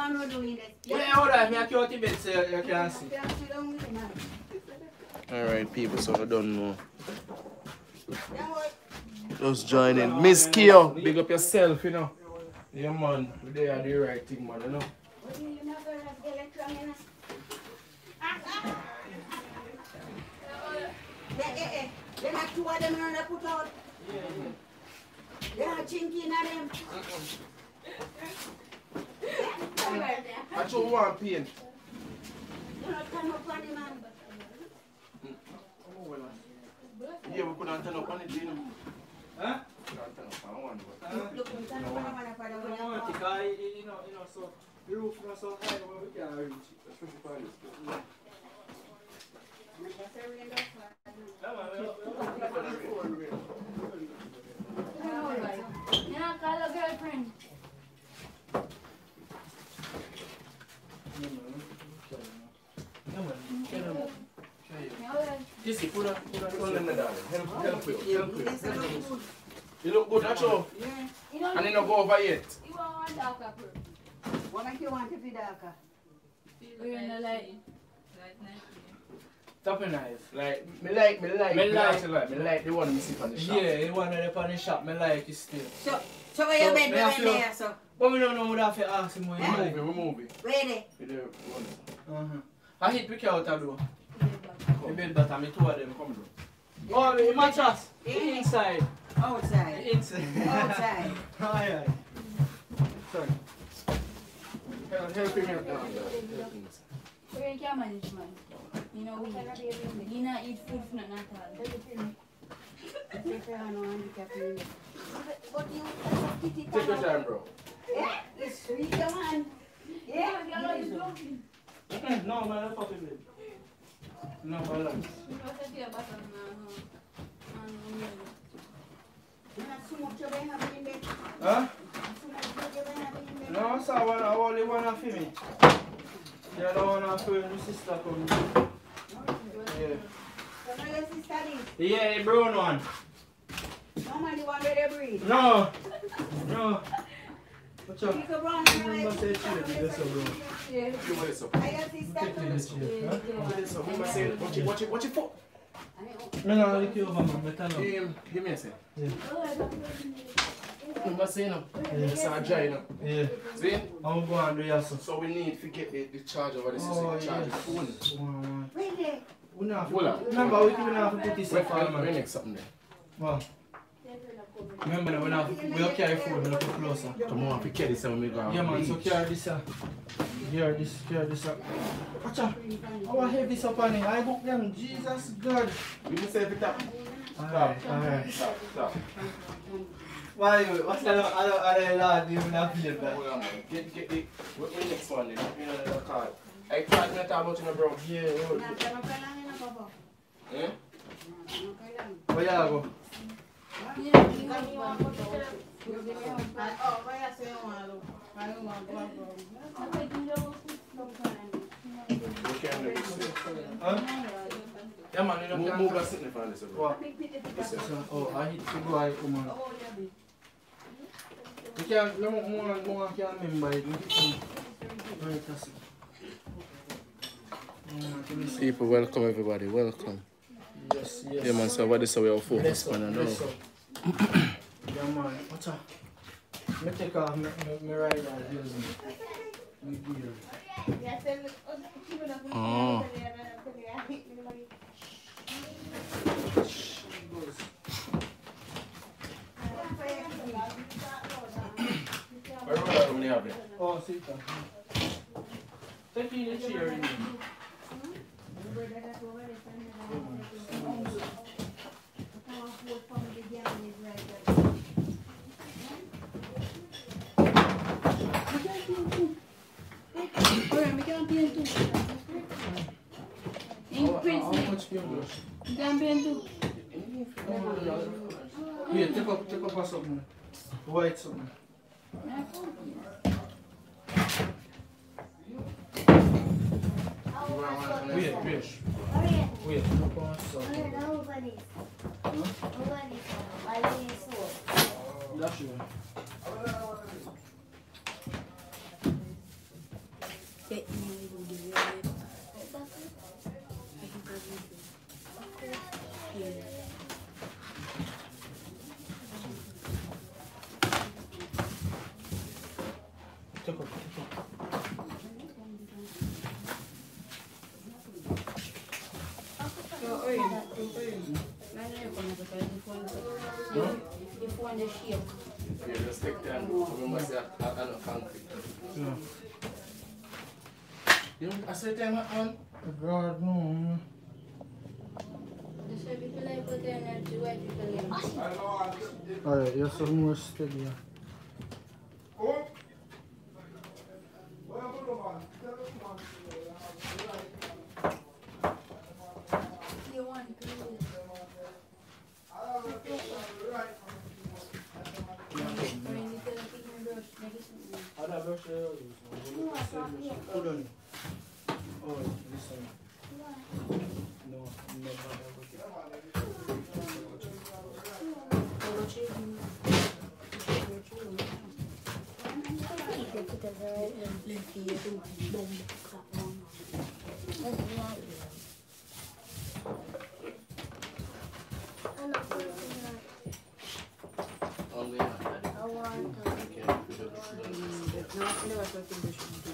Yeah, hold on. Me a count the bed you uh, you can see. All right, people, so I don't know. Just join in. Miss Kio, big up yourself, you know. Yeah, man, they are the right thing, man, you know. They not two of them in the put out. They are chinky in them. I show one paint. You not come up on the man. Yeah, we couldn't turn up on it, you know. Huh? Couldn't turn up on one, but- Look, look, turn up on the man, if I don't We don't want want it, to 'cause it- it- you know, you know, so the roof not so high where we can't reach it. Especially for this. Yeah. Yeah. Yeah. Yeah, put a put a in the darling. Help help you. Help you. You look good, that's all. You know, And you not go over yet. you want darker purple. What make you want to be darker? We're in the light. Top a knife. Like me like me like Me me like- like like me like the one me see on the shop. Yeah, the one that on the shop, me like it still. So, so where your So, bed me have going to- there, so? But we don't know what I have to ask him when he Remove like. it, remove it. Where they? With the one. Uh-huh. I hit pick out a door. The bed bottom, me two of them come down. Oh, the mattress. The inside. Outside. The inside. Outside. Aye, aye. Sorry. Help help him help down Where you can manage, man. You know, we. You not eat food for nothing at all. If you have no handicap, you- But you, kitty Take your time, bro. Yeah, it's sweet, yeah, man. Yeah, Yeah, you know, Mm-mm, No, man, that's not bed. No, balance. you know, set your bottom, uh, and, and, You not smoke your way have in bed. Huh? Smoke your way have in bed. No, sir, I only one for me. The other one for my sister come. Yeah. know your sister this? Yeah, the brown one. No man, the one where they breed. No. No. What's up? Pick a brown You one remember like say chill, that's so bro. Yeah. You want this up? Are your sister Take too? this chill. Huh? Want this up? Remember say, watch it, watch it, watch it foot. No, no, look you over, man. Better now. Um, give me a second. Yeah. Remember saying up? Yeah. It's our dry now. Yeah. See? I'm going to do your son. So we need to get the, the charge over this Oh, is the charge yeah. the phone. Really? We not Hold on. Remember, we can have to put this Wait, up for wait, man. wait, next something there. Wow. Remember, now, we not we don't carry food, we not put closer. Come on, we carry this and we go. Yeah, man, so carry this up. Carry this, carry this up. Watch out. How heavy this up on it? I book them. Jesus God. We must say it up. Alright, alright. Stop, stop. Why? What's that? I don't, I don't know. You not feel that. Hold on. Get, get the, what the next one then? You know the card. I can't get about in the bro. Yeah, hold Na, it. pero kailangan na pa po. Eh? Ano kailangan? Where you go? Oh, kaya sa'yo mga lo. Ano mga guwapo. We can do this. Huh? Yeah, man, you Move, don't move that sitting in front of this. bro. What? Oh, I hit to go, I come on. You can't, no more, more can't remember it. Right, that's it. Give me some- People, welcome everybody, welcome. Yes, yes. Yeah man, so what is our focus Bless up, on and bless. Yeah, man. What's up? Me take off me, me, me ride out heels me. Me gear. Oh. Where are we have it? Oh, sit down. Take in the chair in here. Alright, we can paint too. In Ujed, piješ. Ujed, no pomoći sa ovdje. Ujed, ovo ga nisam. Ovo na kaka jifunza. Jifunza. Yeah, take time. Remember, know concrete. Yeah. You know, I say time. God, no. Just people like put in and do what people like. Alright, you're so more steady. yeah. You want to Other brush I use. Put. Oh, this. No, no bother with we don't-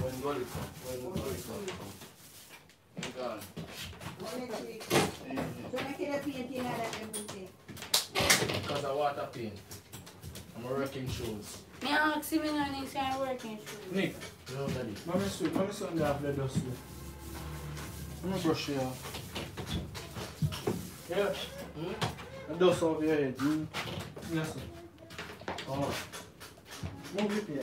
when God is come, when God is come, come. He gone. So nakita painting na lang everything. Because of water paint. I'm working shoes. Me ask him when he's working. Nick, No, daddy. mommy sweet, mommy something off the dust. Let me brush you off. Yeah. Hmm? The dust off your head. Mm. Yes, sir. Oh. Move it here.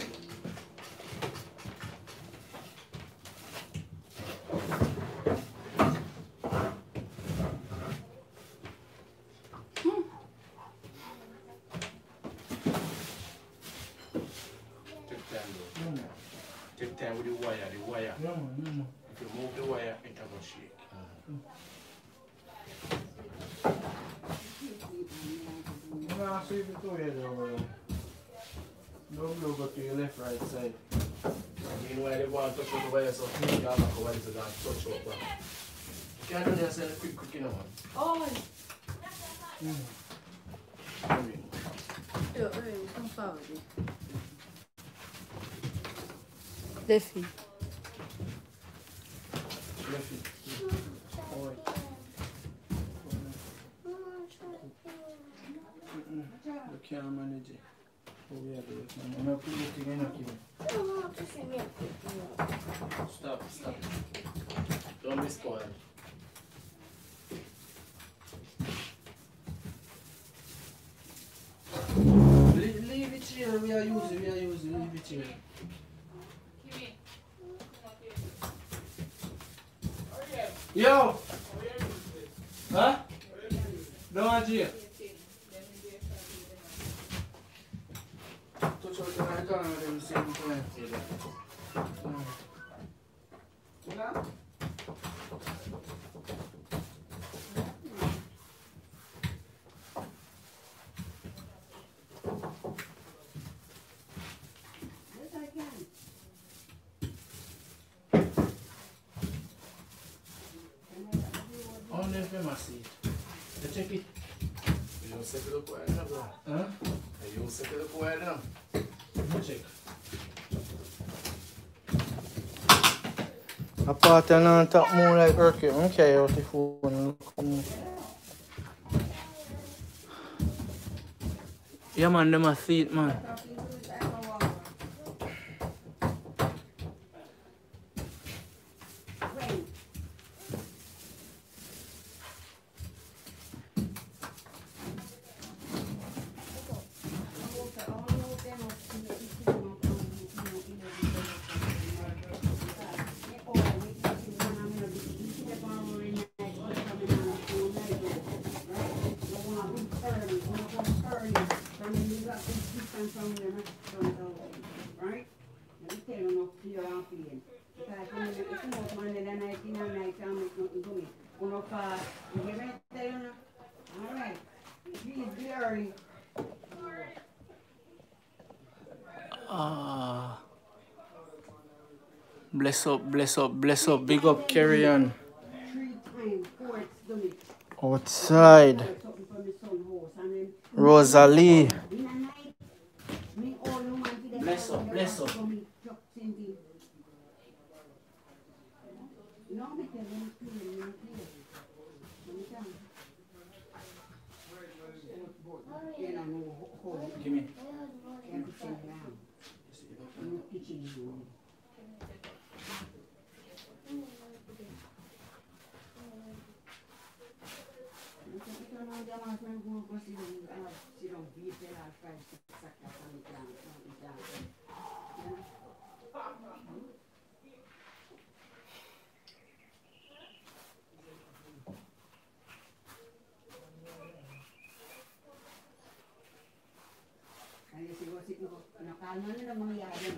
Take time though. No, man. Take time with the wire, the wire. No, man, no, man. If you move the wire, it will shake. Nah, see if you go here though, bro. Don't go to your left, right side. Meanwhile, they want to touch out the wire, so you got to go over to that touch out. man. You can do this in a quick, quick, you know, man. Oh, I mean, yo, hey, come forward. Lefty. Left it. Oh, wait. Mm-mm. You can't manage it. Oh, yeah, do it, man. I'm not putting it in, not giving. Stop, stop. don't be spoiled. Leave, leave it here. We are using, we are using. Leave it here. Yo! Huh? No idea. Touch out the right corner of them same time. Mm. You know? Yes, I can. Only if you must see it. You check it. Up wire now, bro. Huh? You don't set it up wire now. You check. Apart and on top more like Hercules. Okay, out the phone. Come. Yeah man, them must see it man. Right? Let me tell you no fear and pain. Because when you make the smoke man in the night, in the night, and make nothing to me. You know, fast. You get me? Tell you now. Alright. Please be early. Ah. Bless up, bless up, bless up. Big up, carry on. Outside. Rosalie. In the night, me all the man to the Bless up, bless up. So me chuck Cindy. No, me tell them clear, me clear. Let me tell them. You know, no, ho- hold it. Give me. Everything round. In the kitchen room. You can- you can all them out and go- go sit down, uh, sit down, beat the last five, six, seconds, and it down, and it down. You know? Kaya siguro siguro nakalma na ng mga yari.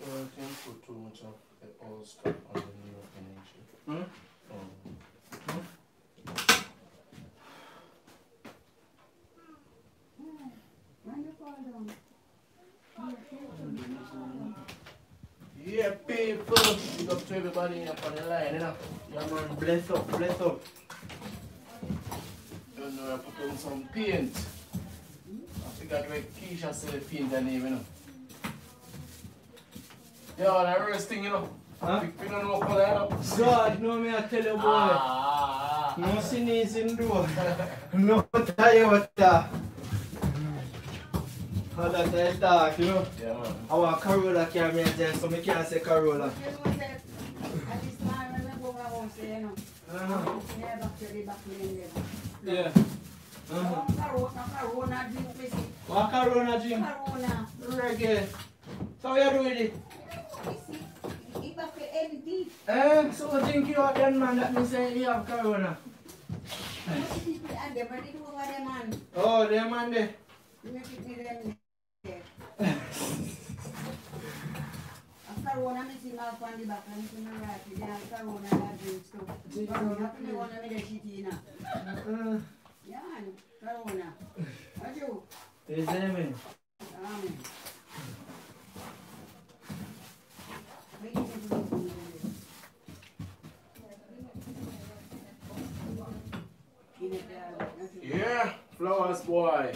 Well, you can't put too much of the old stuff on the new energy. Hmm? Um, When you fall down, Yeah, people. Big up to everybody up on the line, you know. Yeah, man. Bless up, bless up. Don't know, I put on some paint. I forgot where Keisha said the paint her name, you know. Yo, that worst thing, you know. Huh? We, we don't know what color, you know. God, no me I tell you boy. Ah, No sneezing do. No Toyota. How that I talk, you know. yeah, man. Our Corolla carry me agent, so me can't say Corolla. you know that at this time when I go around say, you know, Uh-huh. never to the back in them. Yeah. Uh-huh. Corona, corona, drink me see. What Corona drink? Corona. Reggae. So what you do with it? You see, it back empty. Eh, so drink you out then man, that means say you have Corona. Most people and them, but it over them man. Oh, them man there. You make it with them. corona missing off on the back and missing the right. They have corona that drinks too. Put the one with the shit in. Yeah, corona. What you? Is that? Amen. Bring it into the room. Give it there. That's it. Yeah, flowers boy.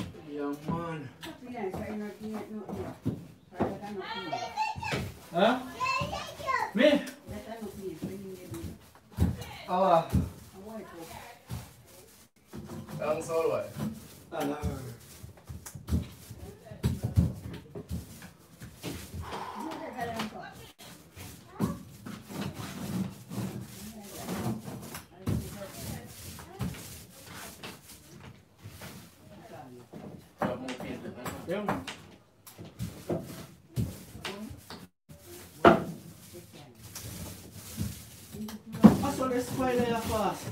The spider ya fast.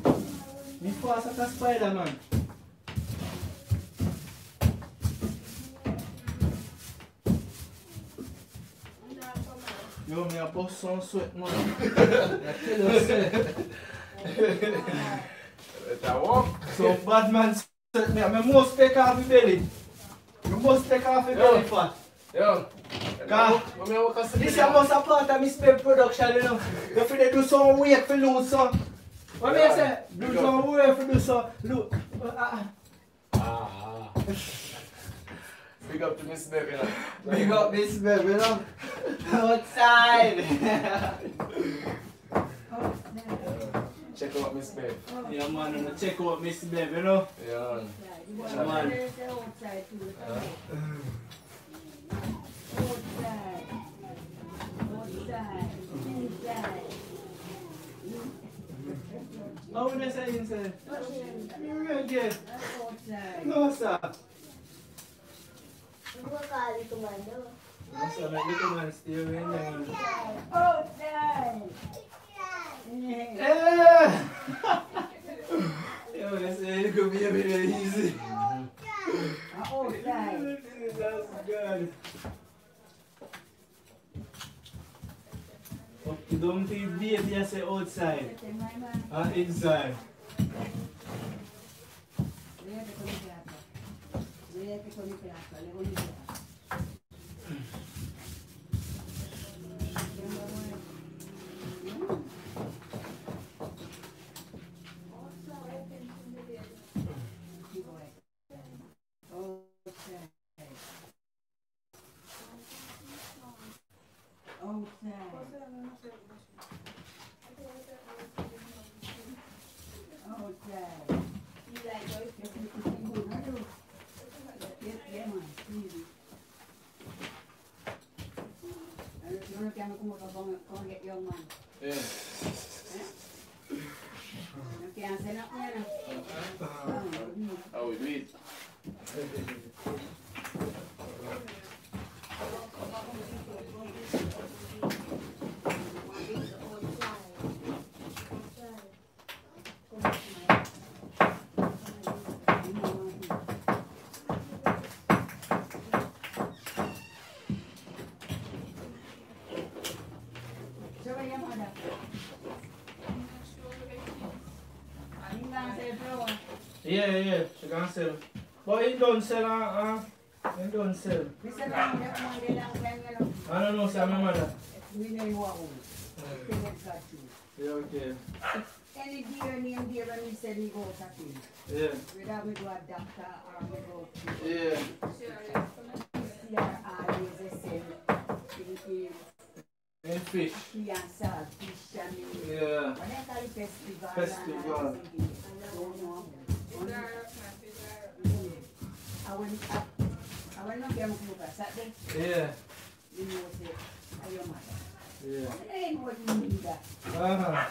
Me fast like a spider, man. Yo, me a bust some sweat, man. I tell you, say. Better walk. Some bad man sweat me. I must take off the belly. I must take off the belly fat. Yo. Ka- This is must a part of my spell production, you know. You feel they do some weight for lose some. What me Yeah. say? Do Big up. some weight for do some. Look. Uh, uh, Ah. Big up to Miss Bev, you know. Big up this baby, you know. Outside. Check out Miss Bev. yeah, man, I'm gonna check out Miss Bev, you know. Yeah. Yeah, man. There's the outside too. Huh? Outside. Outside. Inside. How would I say inside? You real good? No, sir. No, sir, my little man still in there. Outside. Yeah. Yeah. Yo, they say it could be a bit easy. Outside. That's good. Up to don't be baby, I say outside. My man. And inside. Léate Yo no quiero como que con, con el young man. Yeah. No quiero hacer nada. How we do it? Se va a llamar. Anh đang xem rồi. Yeah, yeah, she can sell. But he don't sell, uh, uh, he don't sell. Bisa lang dia kung hindi lang kaya nga lang. I don't know, say my mother. Hindi na yung ako. Tingnan ka siya. Yeah, okay. Any dear ni ang dear ni said ni go sa akin. Yeah. Without me go a doctor or me go to Yeah. CRI is the same. Philippines. And fish. Fianza, fish, I mean. Yeah. Ano yung kali festival? Festival. Awan, awan lang Yeah. Yeah. Ano yung mo yung hindi Uh-huh.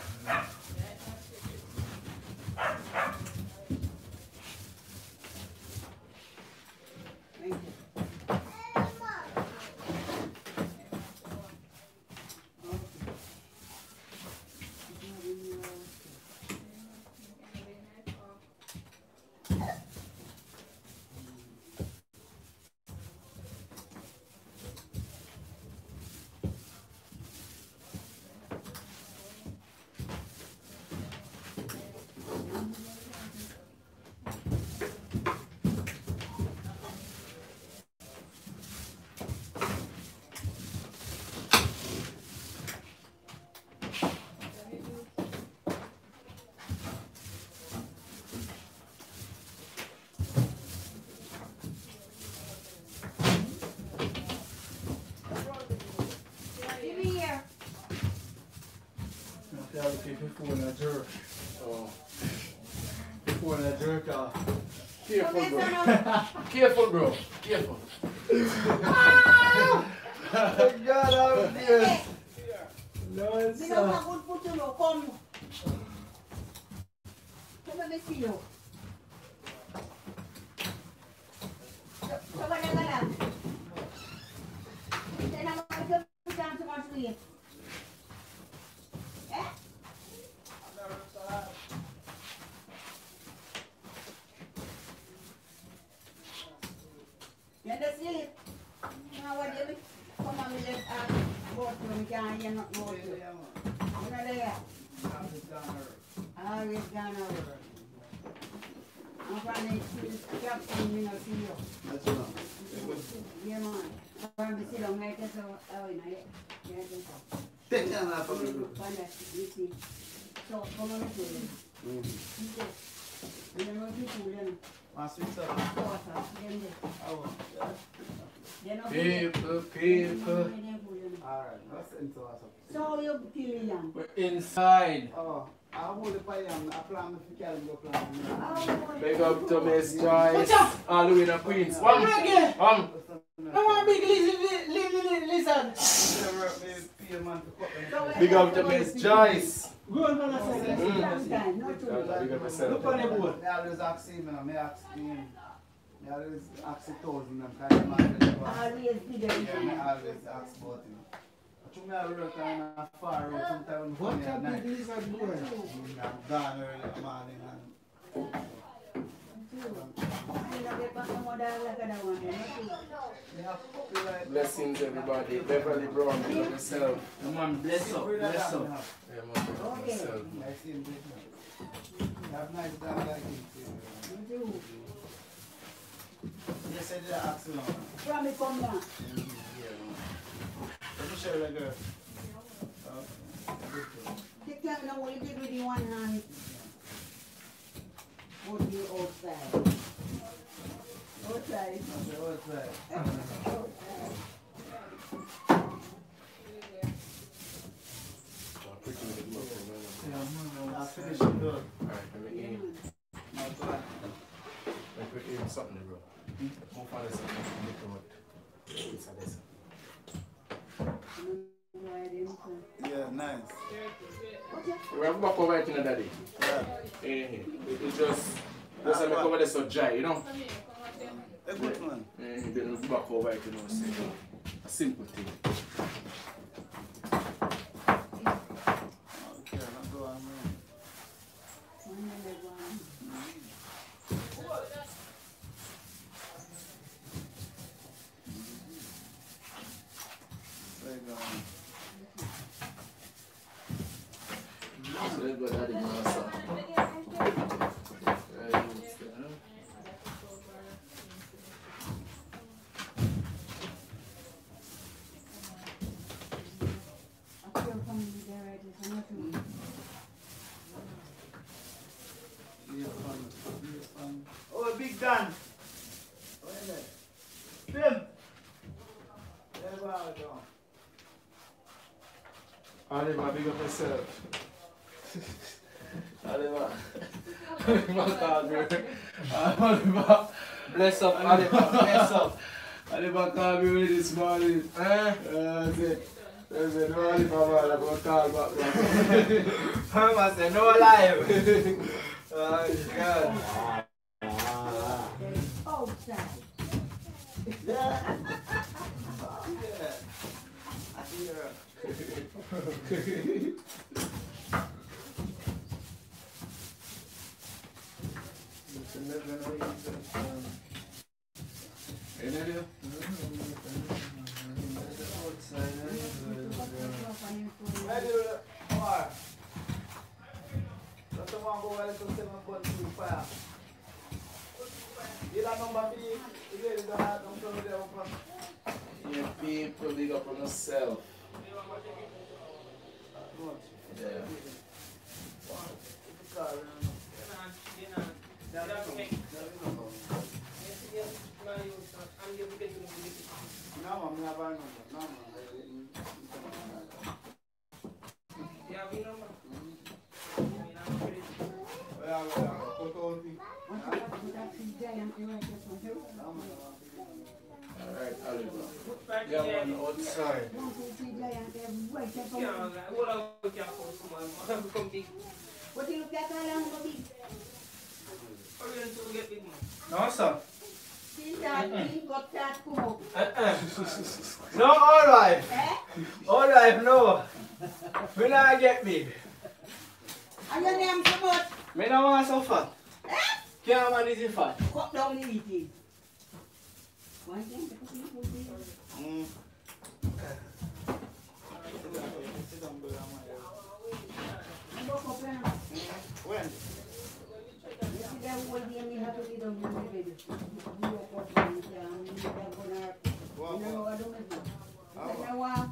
if your phone a jerk. Oh. Your phone a jerk off. Careful, bro. Careful, bro. Careful. God, I'm dead. No, Sino sir. magpuputulo, como? Come vestido. Coba na gala. Hindi na magkakaroon sa mga suya. Eh? Yan na silip. Mga wadili. Pamamilit at bot mo kaya yan ang bot. Ano na yan? Always gone over. Ang panay captain mo na siyo. Yeah, man. Parang bisilong ngayon ka sa awin na yan. Yan din ko. Tingnan na pag Panay, isi. So, kung ano po yun? Ito. Ano mo po yan? Masuk sa. Kawasa. Yan din. Yan ang People, people. Yan po yan. Alright, that's into us. So, yung pili yan. We're inside. Oh, ako muli pa yan. Apply mo si Kelly go plan. Big up to Miss Joyce. All the way to Queens. One. Um. No more big lizard, lizard, lizard. Big up to Miss Joyce. Go on, man, I say. Mm. Not too God, Big up yourself. Look on the board. Me always ask him, you know, me ask him. Me always ask the thousand them kind of man. that you are. Always be there. Yeah, me always ask about him. I think me I work on a far road sometimes What funny at a night. big lizard boy. I'm gone early in the morning and me have puppy like Blessings, everybody. Beverly Brown, big up yourself. Come on, bless up, bless up. Yeah, man, big up yourself. I see him big man. You have nice dog like him too. You said you ask him. From me come down. Show you the girl. Take care now what you did with the one hand. Put you outside. Outside. Okay, what's that? I finished the dog. Alright, let me aim. Let me aim something, bro. On this something a. Yeah, nice. We have back over it in daddy. Yeah. Eh, eh. It is just, just to make over there so dry, you know? A good one. Eh, then we back over it, you know, so a simple thing. Okay, I'll go on now. Very good. So let's go daddy, master. Very good, you know? Yeah, fun. Yeah, fun. Oh, Big Dan. Where is it? Tim. There we are, John. Oliver, big up yourself. Oliver. Oliver, called me. Oliver, bless up, Oliver, bless up. Oliver called me with this morning. Eh? Uh, No, I'm going to call back. man." I said, no oh, God. Outside. Yeah. yeah. I see her. Where do you are? Don't you want to go well to seven point two five? You don't number three, you really don't have don't show me there open. Yeah, people, big up on yourself. Good. Yeah. One, the car, you Alright, you look. No, sir. No, all right. All right, no. Will I get me? And your name. Me on a son fat. Qui a mal is fat. Cut down the eating. Mm. When? Wow.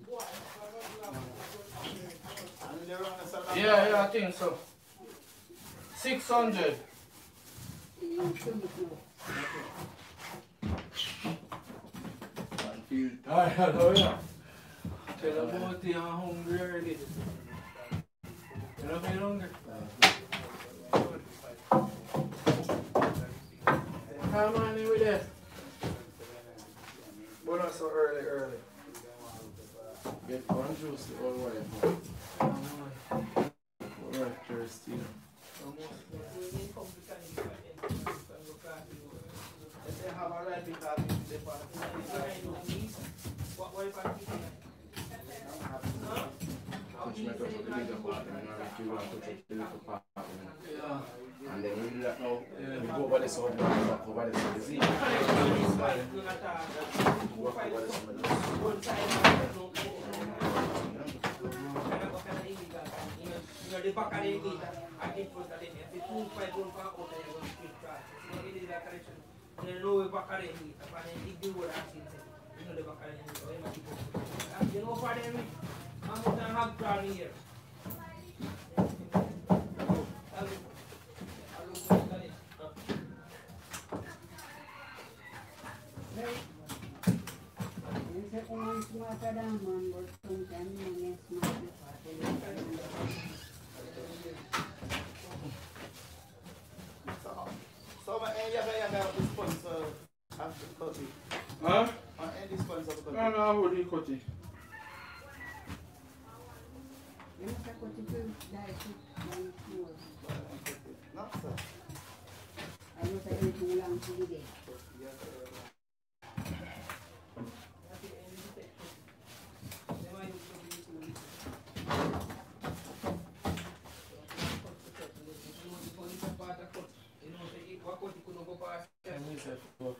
Yeah, yeah, I think so. 600. I feel tired, oh yeah. Tell about the I'm hungry already. You know feel hungry? Come on in with that. But not so early, early. Get one juice, all right. All right, thirsty. If they have a right because it's the part. What, then you. Of them, if the two fight one for out, they're going to split trash. You know, it is that correction. You know, the back of the gate, and then dig the hole and see, you know, the back of the gate, so you must keep it. You know, for them, I'm going to have ground here. I'll look- I'll look at it. Ese un suaka daman, bostong kami mga smart na pati. So, my end, you got the sponsor after the coffee. Huh? My end is sponsor of the No, coffee. no, how do you cut it? Yung sa kotipo, dahil si mga small. No, sir. Ano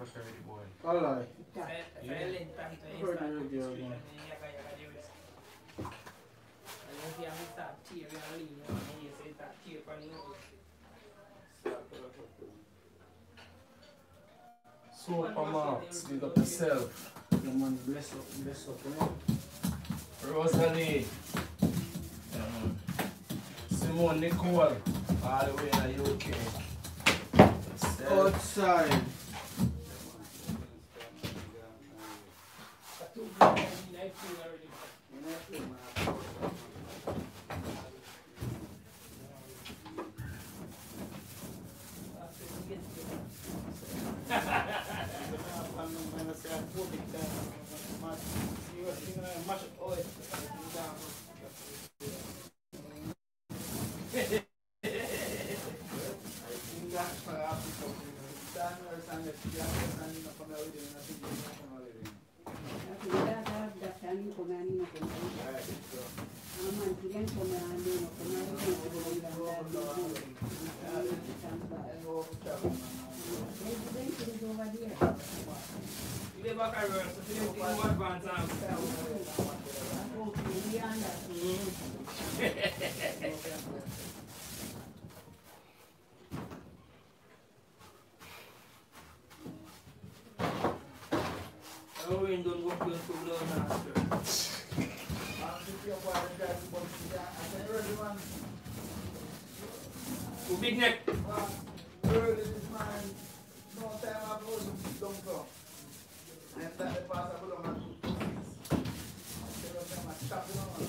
sa iyo tulang sige. Alright. Supermax, big up yourself. The man bless up, bless up, you know. Rosalie. Um, Simone Nicole, all the way in the UK. Outside. Kasi Ako, Indiana. Him don't go to to blow now. Who big neck? Early this man, no time I've hold him down so. And that the pass I put on and two six. Instead of them, I chop it on.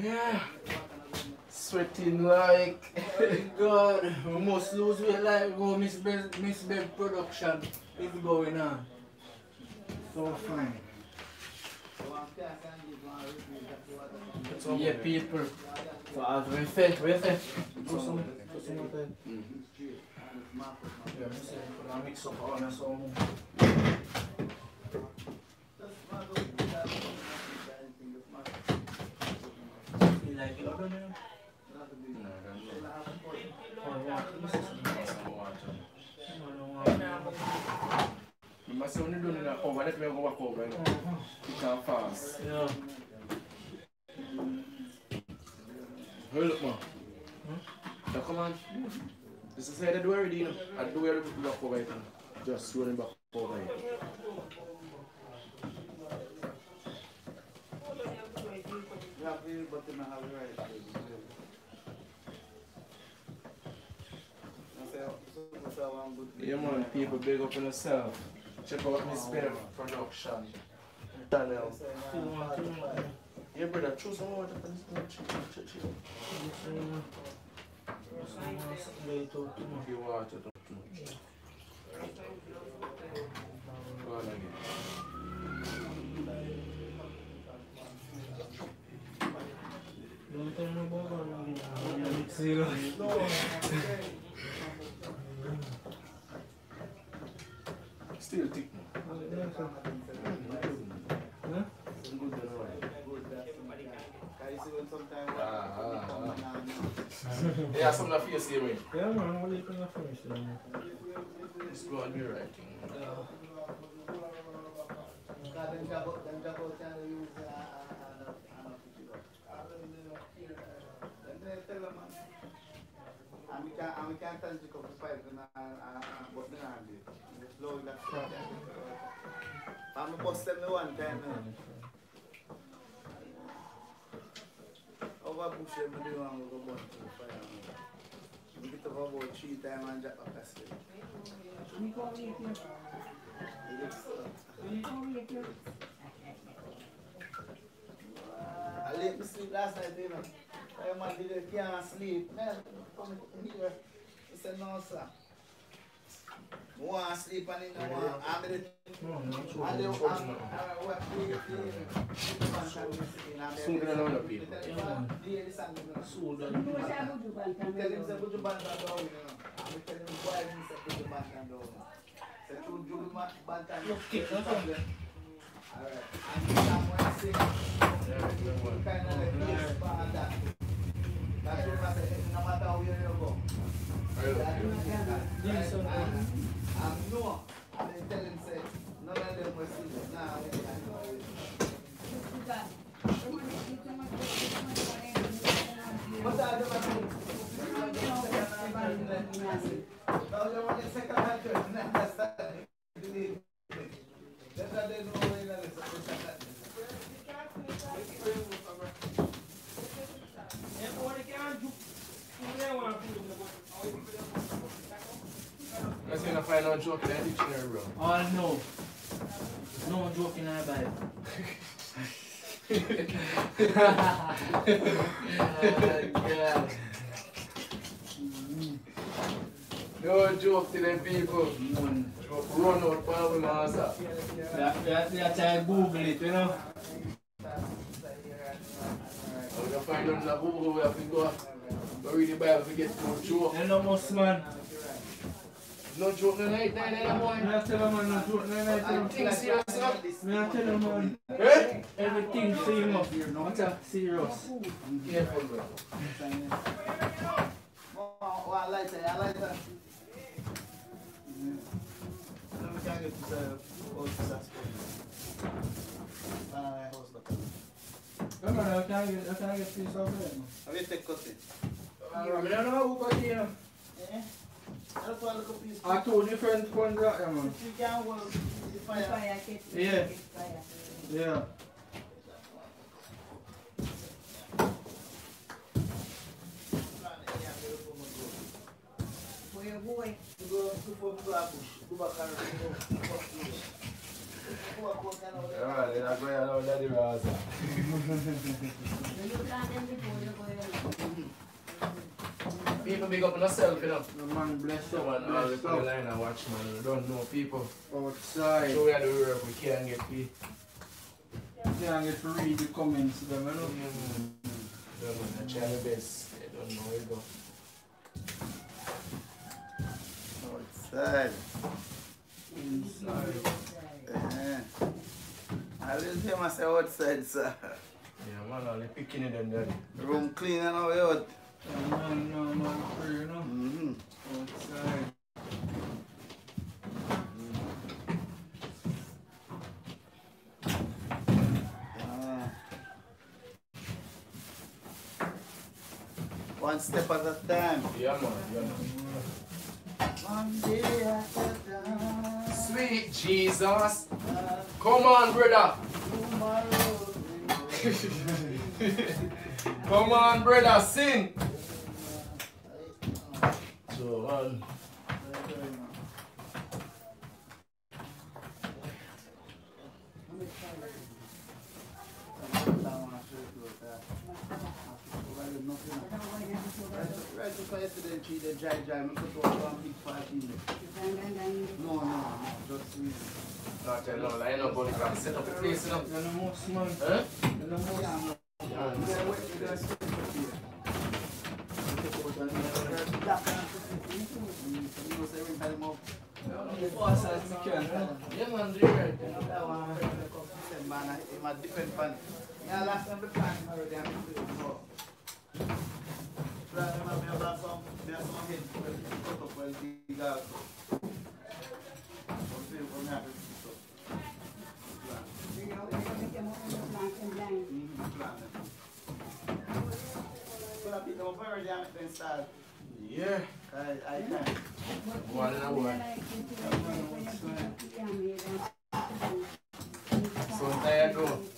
Yeah. Sweating like God. We must lose weight like go Miss Bev, Miss Bev production is going on. So fine. Yeah, people. So as we said, we said, put some, put some water. Yeah, we said, put a mix up on us some. You like it, I don't know. Or water, this is some water. Remember, say when you do it over, let me go back over. You know. Uh-huh. It can fast. Yeah. Hey, look, man. Now, come on. This is how they do already, you know. I do everything back over you know. Just rolling back over. You have to, but you don't have the right. I say, so much I want good. Yeah, man. People big up on yourself. Check out Miss Bev production. Channel. Yeah, brother. Choose some water for this. man. Chill, chill, chill. If you water, don't too much. Go on again. Don't tell me about it. I'm gonna mix it up. Still thick, man. Huh? Some good than right. Can you see when sometimes Ah, ah, when come ah. and- Yeah, some of the face here, man. Yeah, man, what are you gonna finish then? It's going to be right. Because them job out- them job out there, they use, Then they tell them, man, and we can't, and we can't touch the cup of and, but they do that. And we bust them the one time, man. Over bush, them do one, burn to the fire, man. We get up about three times and drop here. I let me sleep last night, you know. Man did it, can't sleep. Man, come here. He said, no, sir. I want to sleep and he don't want. I'm the No, no, it's and the okay. I'm uh, what the the the man can be sitting and Soon gonna know the people. Tell him, "Ah, the son, you know." So that You know what I would do, but I'm Tell him, say, not put your band down, you know. I'm tell him, why he say, put your band down. Say, "True, you do my band down." Okay, that's all. Alright. And someone say, kind of like this, but and that. That's what I say, say I find out joke in the dictionary, bro. Oh no. No joke in our Bible. oh, God. No joke to them people. One. Run out Bible master. That, that, that's how I Google it, you know. I'm gonna find out the Google we have to go. But read the Bible, we get no joke. You know most man. No joke no night, night, night, boy. Me I tell you man, no joke, no night. I'm thinking serious, no? Me I tell you man. Eh? Everything same up. What a serious. Careful, bro. Oh, I like that. I like that. Let me try to get the old suspect. I host the Come on, I can't get, I can't get this over there. Have you take cut it? I don't know who got here. Eh? That's one little piece. I two different ones out there, man. You can hold the fire. Fire, catch it, Yeah. catch fire. Yeah. Boy, oh boy. Go, go, go, go. Go go. Go. Go go go go. People big up on yourself, you know. The man bless So up, man, all the bless put the up. line and watch, man. We don't know people. Outside. So we are the work, we can't get paid. Can't get to read the comments them, you know. Mm. Don't know, I try my best. I don't know where to go. Outside. Inside. Eh. I will hear myself outside, sir. Yeah, man, all the picking it and then. Room clean and all out. Yeah, man, no free, you know. Mm-hmm. Outside. Ah. One step at a time. Yeah, man, yeah, man. One day at a time. Sweet Jesus. Come on, brother. Come on, brother, sing. So, um, Right yesterday, she did. I put out one big. No, no, no, just me. no no, but you can set up the place, you know. Know most. Huh? Know most. Yeah, uh. Mm, you know, know. Yeah, it uh, I- I'm a last time the already, I'm it. Plan, Start. Yeah. I, I can. One one. So? Now you so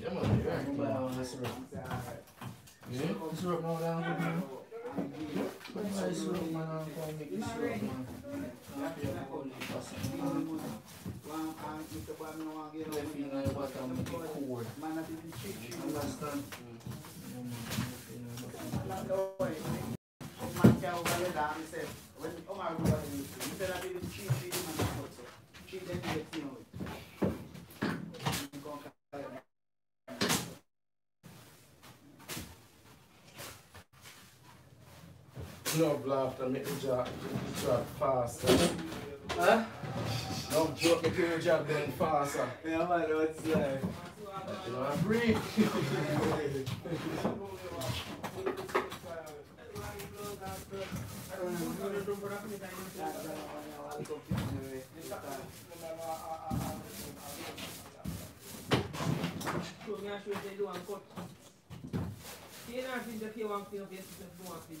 Yeah, man, you're right. One body on. Yeah? This road now down good, man. But nice road, man. I'm gonna make this road, man. Happy of the Holy Ghost. One, and Mr. Boy, me no want get Left in the bottom, make. Man, I the cheap, cheap. Understand? Yeah, man. Left in the bottom. Man. Man can't overlay that, he said, when Omar go out, he said, I did the cheap, cheap, man, that's what, so. Cheap, then you get, you know, it. You can't carry it. No laughter, make the job, the job faster. Huh? No joke, make the job then faster. Yeah, man, outside. You know, I breathe. So me a show you say do one cut. See you not feel the one clean up your system, do one clean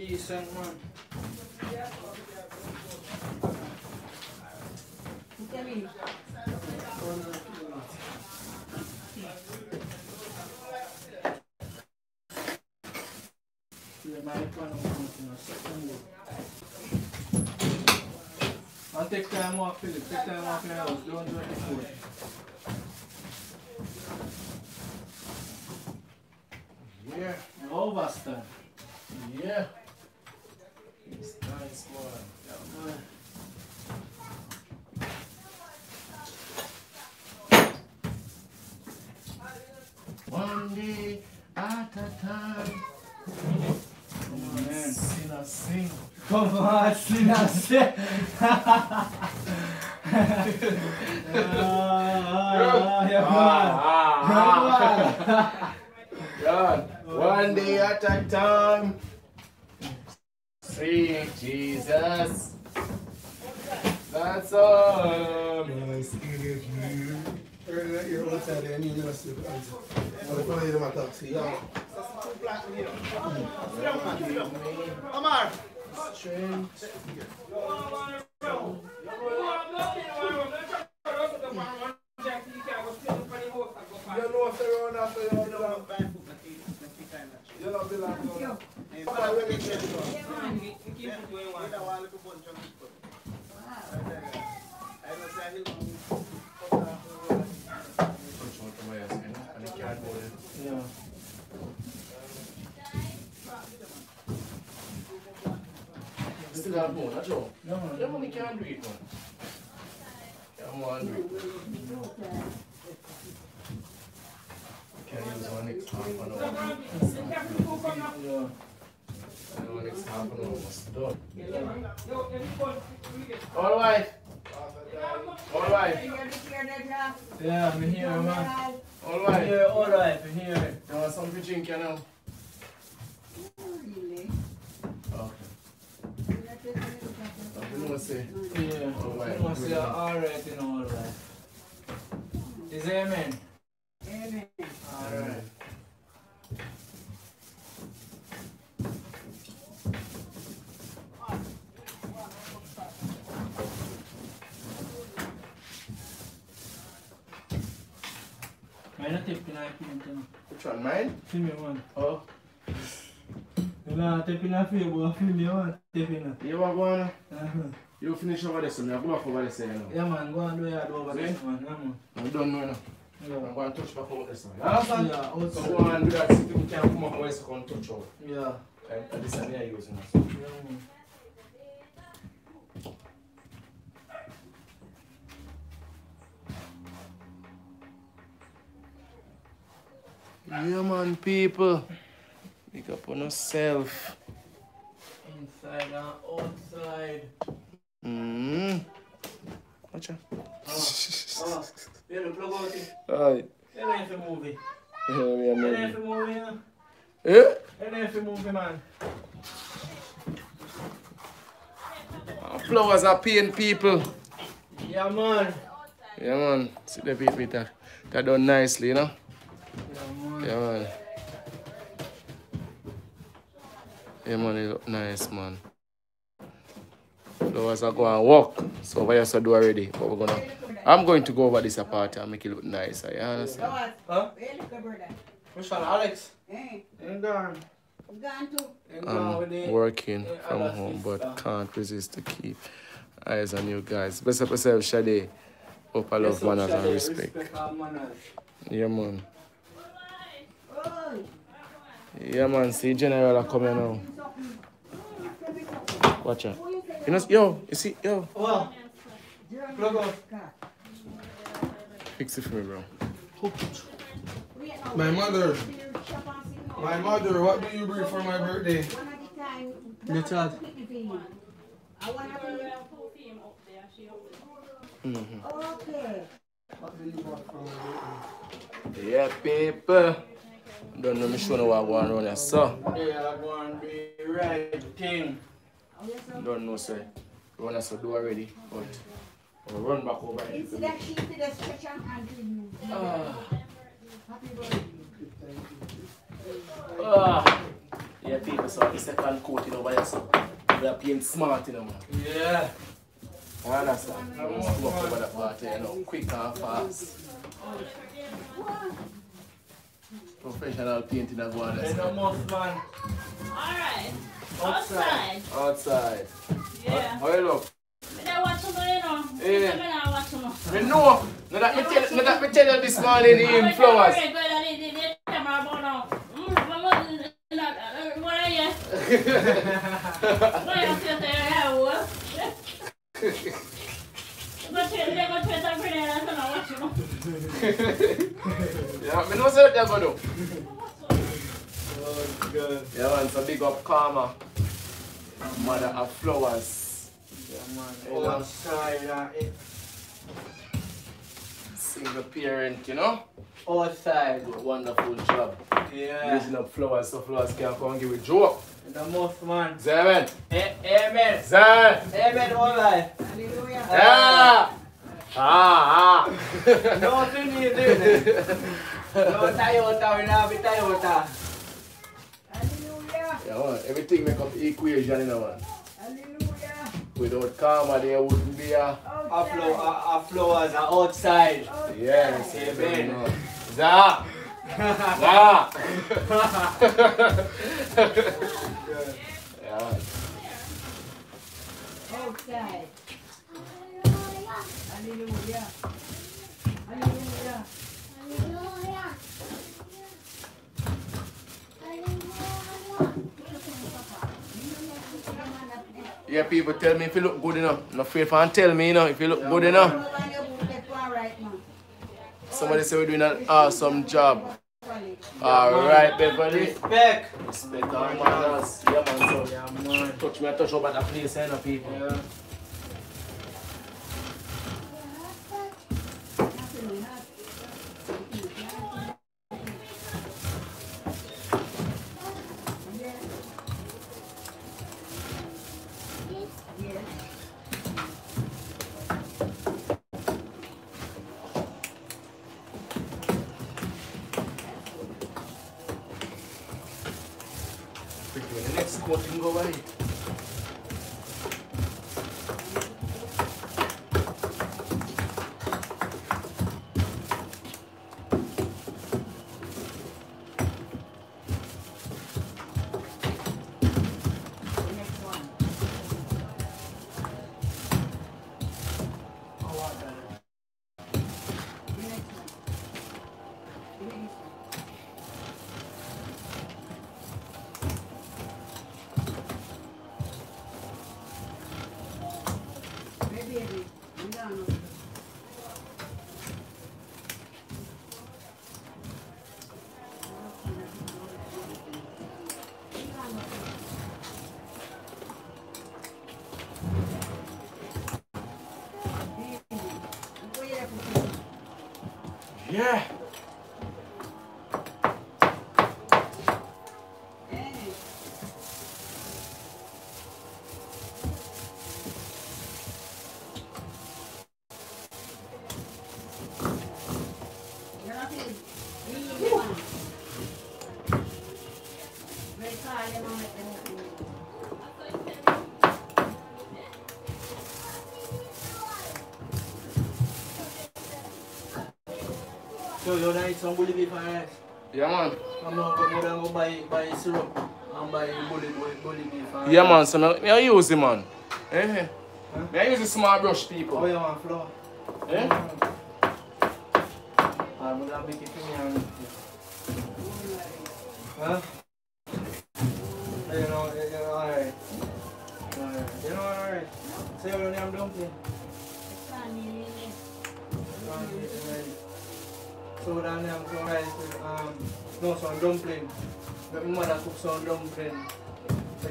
Decent man. Tell me. Yeah, my plan of something or something. And take time off, Philip. Take time off your house. Don't do it before. Yeah, Overstand. yeah. It's nice one. Yeah, man. One day at a time. Come on, man. Sing a sing. Come on, sinner, say. Ah. God, one day at a time. Sweet Jesus. That's all. And you. Still have more, not Joe. No. Yeah, man, you can't do it, man. Come on, do it. Use one next half an hour. Yeah. One next half an hour. Yeah. All right. All right. Yeah, I'm here, man. All right. Yeah, alright, I'm here. You want something to drink, you know? Okay. You know, say. Yeah. Alright. You must say alright, you know, alright. Is it amen? Amen. Alright. May na tip pinapin ito. Which one, mine? Film me man. Oh. Wala, tip pinapin. Buka film me man. Tip na. You want one? Uh-huh. You finish over so me I go back over say, you know. Yeah man, go and do your over See? there man. Yeah man. Now, you know. Yeah. I'm going to touch back over there, so. You understand? Yeah, So go and do that, see if we can come up with some touch over. Yeah. And and this is me I use, you. Yeah man. Yeah, man, people. Pick up on yourself. Inside and outside. Mm. Watch out. Oh, know, plug out it. Alright. You know if you move it. Yeah, me You and know if you move it, you know. Eh? You know if you move it, man. Flowers are paying people. Yeah, man. Yeah, man. See the people that, that done nicely, you know? Yeah, man. Yeah, man. Yeah, man, it look nice, man. Flowers are going to work. So, what you have to do already? But we're gonna, I'm going to go over this apart and make it look nicer. You understand? Huh? Where look, brother? Which one, Alex? Eh, Him gone. gone to. Him gone with the- I'm working from home, but can't resist to keep eyes on you guys. Best of yourself, Shade. Hope I love Yes, manners and respect. Respect and manners. Yeah, man. Oh, Yeah, man. See, General are coming now. Watch out. You know, yo, you see, yo, Well, plug out. fix it for me, bro. My mother. My mother, what do you bring for my birthday? One at a time. The child. I want to. Okay. What do you want for my birthday? Yeah, people. Don't know me sure know what I want around here, so. Yeah, I want to be right thing. Don't know, sir. Run us do already, but we'll run back over here. Instead of sheep to the stretch and hand Ah. Happy birthday. Ah. Yeah, people, so the second coat, you know, by yourself. We are playing smart, you know, man. Yeah. I understand. I want to walk over that party, you know, quick and fast. Professional painting and go on There's no there. man. Alright. Outside. Outside. Outside. Yeah. How you look? They watch them, you know. Eh. They not watch them. Me know. Now that me tell, now that me tell you this morning, in flowers. What are you? What are you saying there? What? But they go to the pretty and I'm not. Yeah, me know say what you're gonna do. Oh, good. Yeah, man, so big up Karma. Mother of flowers. Yeah, man. Outside. it- Single parent, you know? Outside. Do a wonderful job. Yeah. Raising up flowers so flowers can come and give you joke. The most man. Zemen. A- Amen. Zen. Amen, all life. Hallelujah. Yeah. Ah, ah. Nothing you do. No Toyota, we not be Hallelujah. Yeah, everything make up equation, you know, man. Hallelujah. Without karma, there wouldn't be a. Our flow, our, uh, our flowers are outside. Yes, Amen. you know. Za. Za. yeah. Outside. Hallelujah. Hallelujah. Yeah, people tell me if you look good enough. No afraid for and tell me, you know, if you look good enough. Somebody say we're doing an awesome job. Alright, Beverly. Respect. Respect our manners. Yeah, man, so. Yeah, man. Touch me, I touch over that place, eh, you know, people. Yeah. So you want to eat some bully beef and rice? Yeah, man. I'm not going to go buy, buy syrup and buy bully, bully, bully beef. and- Yeah, man. So me, me I use it, man. Eh? Huh? Me I use the small brush, Oh, people. you want flour? Eh? I'm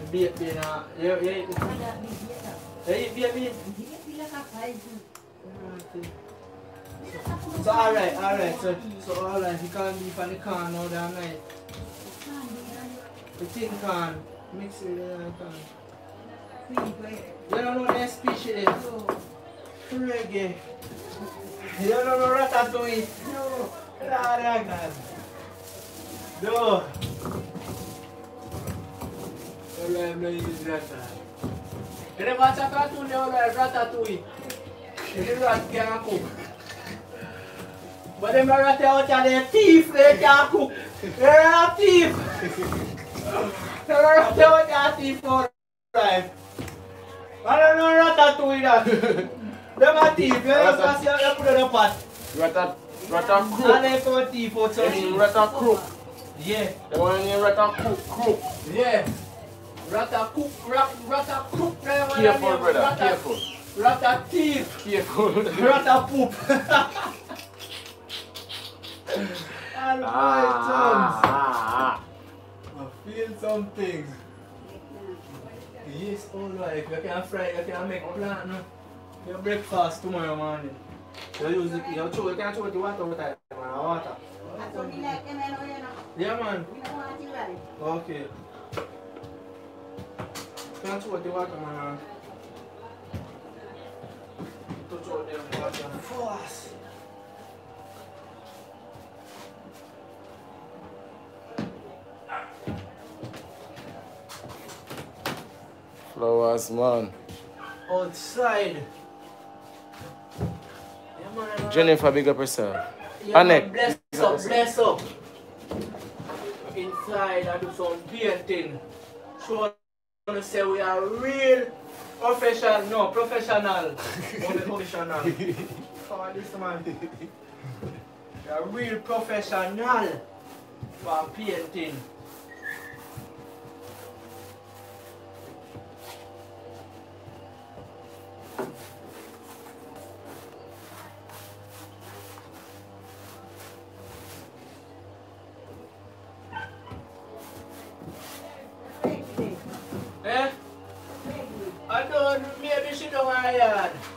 Some baked bean, uh, you, you eat, you eat baked bean? So alright, alright, so, so alright, you can't beef on the can now that night. The tin can, mix it in the can. You don't know the species? Reggae. You don't know ratatouille? No. Rara God. No. Alright, I'm not using ratatouille. You never watch a cartoon ratatouille? The rat can't cook. But them rat out and they thief, they can't cook. They're a thief. They're rat out and thief for life. I don't know ratatouille that. Them a thief, you know, because you put it in the pot. Rata, rata And they thief out so Any rata crook. Yeah, The one in rata crook, crook. yeah. Rata cook, rat, rata cook. Careful, brother, rata- careful. Rata thief. Careful. Rata poop. Tongues. Ah, ah, I feel some things. Yes, all right. You can fry, you can make plant no? Your breakfast tomorrow morning. You use it, you, chew, you can chew the water with that, man, water. Yeah, man. Okay. You can chew the water, man. To chew the water. Flowers, man. Outside. Yeah, man. I'm- Jennifer, big up yourself. Yeah, Anek. bless up, bless up. Inside, I do some painting. So, I want to say we are real professional. No, professional. Professional. On, this man. We are real professional for painting. She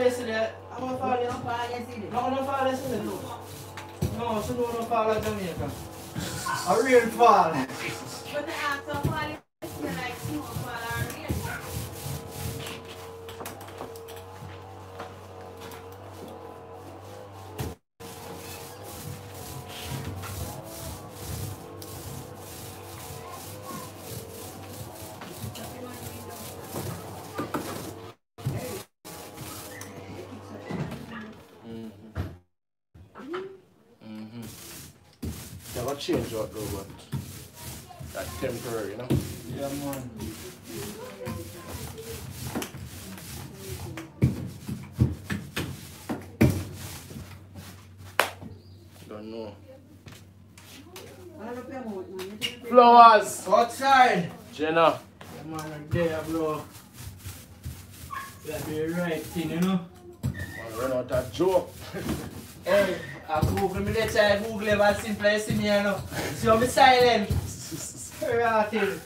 fall yesterday. Our fall Fall yesterday. fall yesterday. No, no fall yesterday, no. No, no fall at Jamaica. A real fall. But the act of Outside. Jenna. Yeah, man, right there, bro. That be the right thing, you know. Man, run out that joke. Hey, I Google me later, I Google it, but simple as see me, you know. See how me silent. Real thing.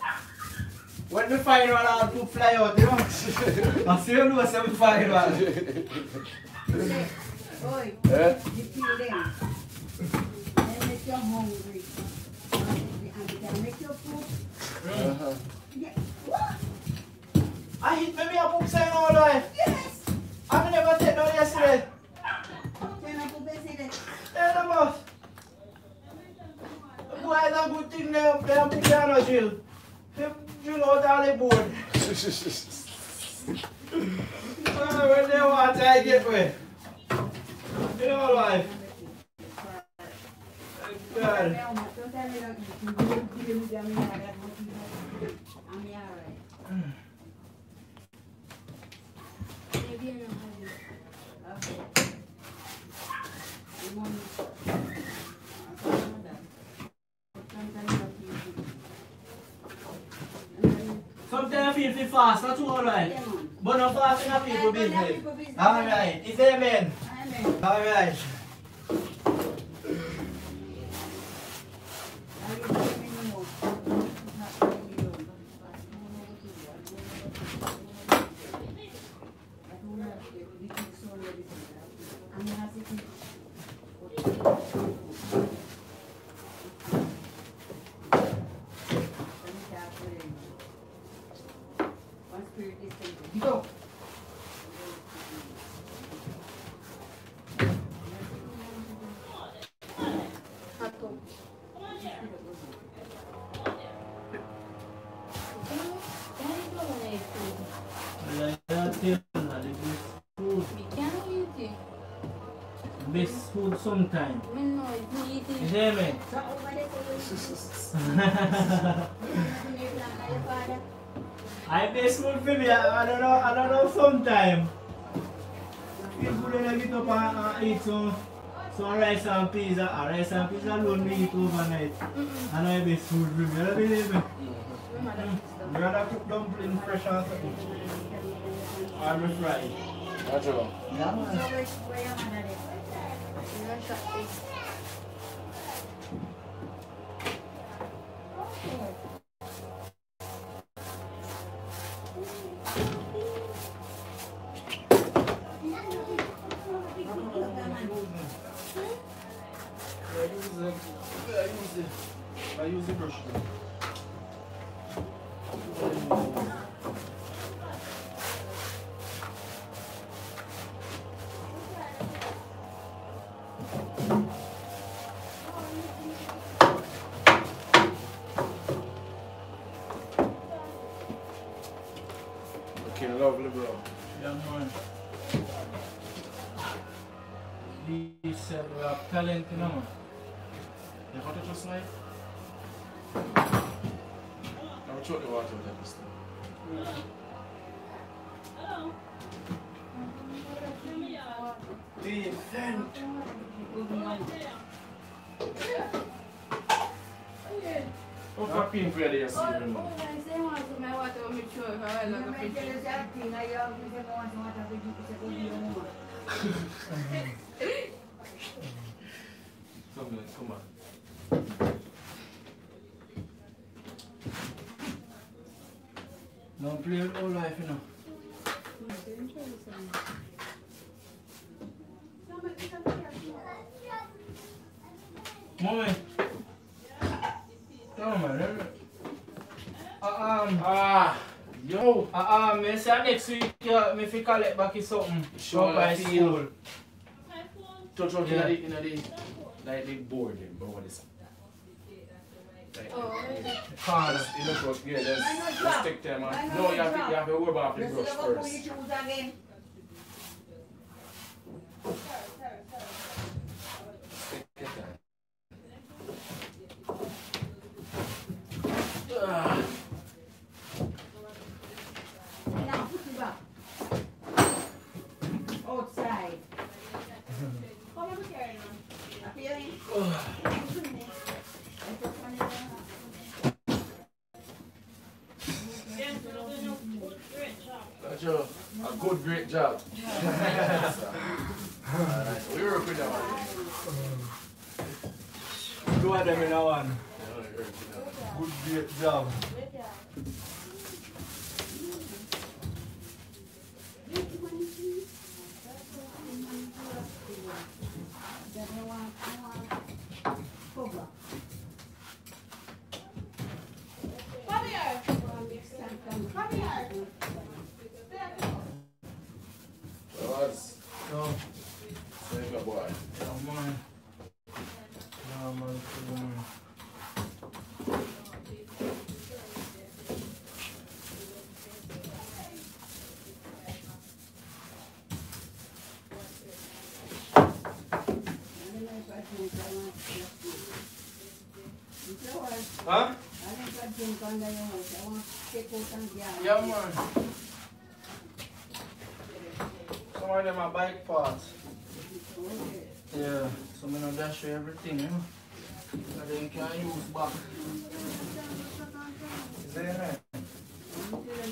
When me find one, I'll put fly out, you know. I see you know, say me find one. Say, Oi, Eh? you kill them. They make you hungry. And they can make you food. Uh-huh. What? I hit me, a poop sign all life. Yes. I never take down yesterday. Turn up the best Yeah, the boss. The boy is a good thing they up there, put down a drill. They drill out all the board. When they want I get away. You know life. Sometimes you feel And then, Sometimes I feel feel fast, not too alright. yeah, man. But not fast enough people Yeah, but now business. people business. Alright, is it amen? Amen. Alright. I best food for me. I, I don't know. I don't know. Sometime. Feel good when I get up and uh, eat some some rice and peas. Uh, rice and peas alone me eat overnight. Mm-mm. I know best food for me. You don't believe me? We mother fix. You rather cook dumpling fresh or something? Or me fry it? That's all. Yeah, man. I use the me back is something. Sure, Up by I feel. school. Touch out Yeah. in the, in the, like the board, then, but what is it? Like, Corner. you look up, yeah, there's, I know let's take time, I No, you have to, you have to rub off the You brush still go pull first. your shoes again. Take your. Ah. Now put it back. Outside. Come and carry on. Up here. Yes, we're doing a good, great job. A good, great job. Alright, we work with that one. Two of them in a one. Yeah, we work with that one. Good great job. Cover. Come here. Come here. Was. No, Save your boy. no, man. No, man, come on. I don't know if I think I want to just do it. Flowers, Huh? I think I drink under your house. I want to take out and get. Yeah, man. Some of them are bike parts. Okay. Yeah, so I'm gonna dash you everything, you know. And then you can use back. Is that right? I'm telling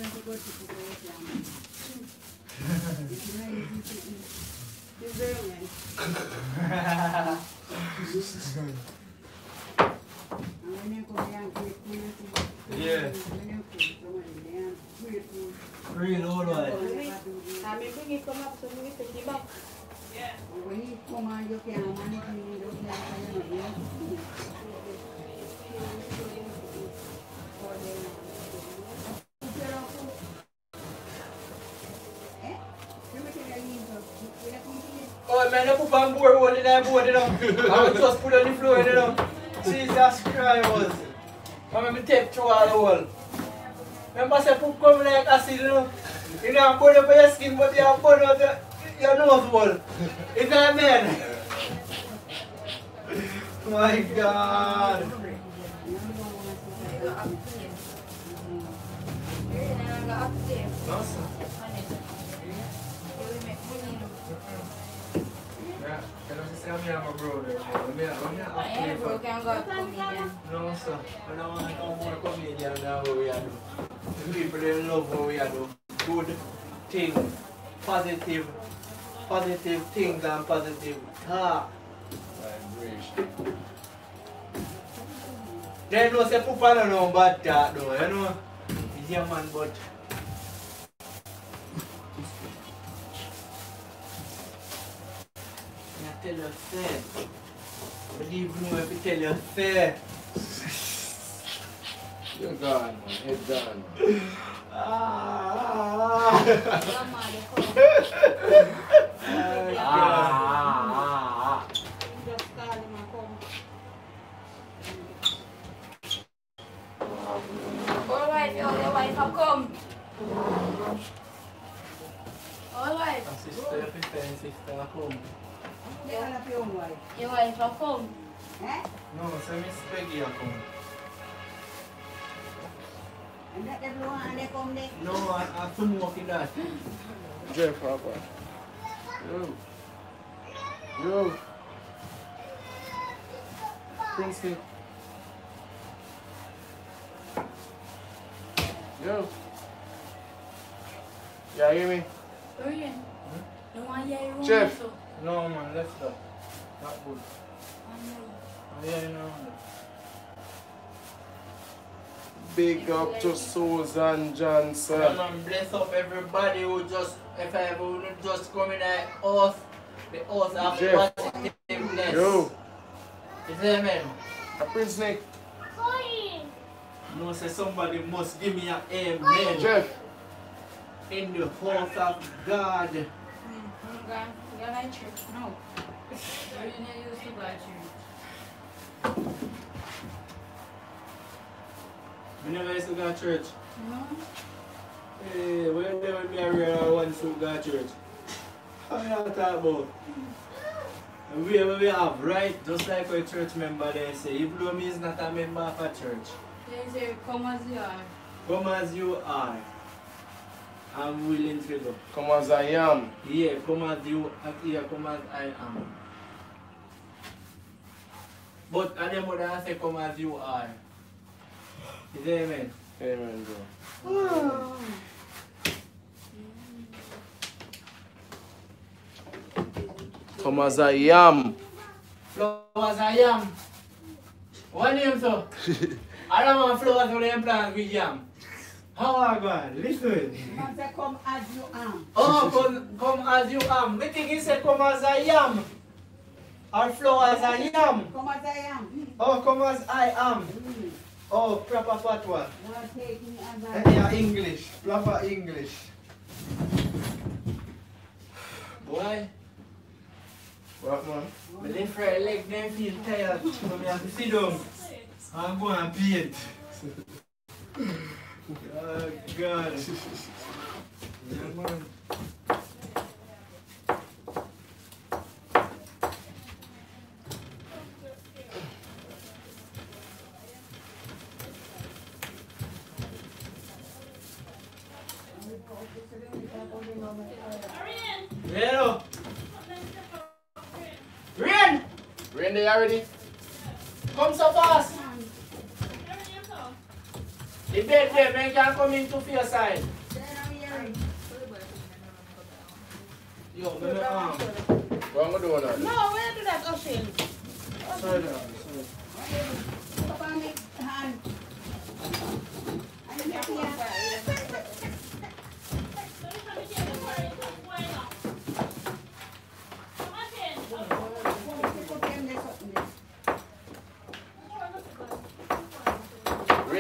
them Yeah. when you come somebody there and great food, Real old you one. never do this. I'm bring it come up so we take it back. And when you come and you can't manage me, you don't have to, you know? You make it a leave, but you have to eat it. Oh man, I put on board one in that board. I will just put on the floor, you know. Jesus Christ was. I mean, me take through all the wall. Remember, say, poop come like acid, you know. You know, burn up your skin, but you have burn out your, your nose wall. Is that man? My God. No, come here, my brother? Let me, let me Yeah, bro, can go comedian. No, sir. I don't want to come more comedian than what we are do. The people they love what we are do. Good thing, positive, positive things and positive talk. Vibration. They know say Pupa no know bad talk though, you know. Yeah man, but I tell you fair. Believe me if I tell you fair. You're gone, man. Head gone, man. Ah, Grandma, they come. ah, ah, ah. Just call him and come. Alright, yo, your wife have come. Alright, ah. Sister, your sister and sister are home. Develop your own wife. your wife have come. Eh? No, so Miss Peggy are come. And that the blue one and they come there. No, I, I have to walk in that. Jeff, Papa. Yo. Yo. Princeton. Yo. Yeah, hear me? Hurry in. You want your room Chef. also? No man, left that. Not good. And Yeah, you know. Big up to Susan Yeah, Johnson. man, bless up everybody who just, if I who just come in the house, the house of Jeff. positiveness. Yo, You see me? a Prince Nick. No, say somebody must give me an amen Jeff, in the house of God. Mm, you go, you go like church. No. You didn't used to go to church. We never used to go to church. No? Hey, when they when me a real one to go to church. How you talk about? We we have right, just like a church member they say, even though me is not a member of a church, They say, come as you are. come as you are. I'm willing to go. come as I am. Yeah, come as you yeah, come as I am. But I them would have say come as you are. Is that amen? Amen, bro. Come as I am. Flowers I am. What name so? I don't want flowers for them plants with yam. How are God? Listen. Come as you am. Oh, come, come as you am. Me think he said come as I am. Or flow as I am. Come as I am. Oh, come as I am. Mm. Oh, proper fatwa. Lord take me as I am. Yeah, English. Proper English. Boy, What, man? my left right leg them feel tired. So me have to sit down. I'm going to paint. oh, God. Day already? Come so fast! The bed there, man can come into for your side. Yo, me me arm. What am I doing now? No, where do that Ocean? Sorry, sorry. Put up on the hand. And then here. Put them there something there.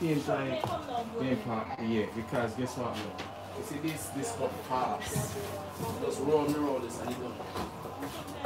paint like being part yeah, because guess what? You see this this got pass. Just roll me roll this and you done.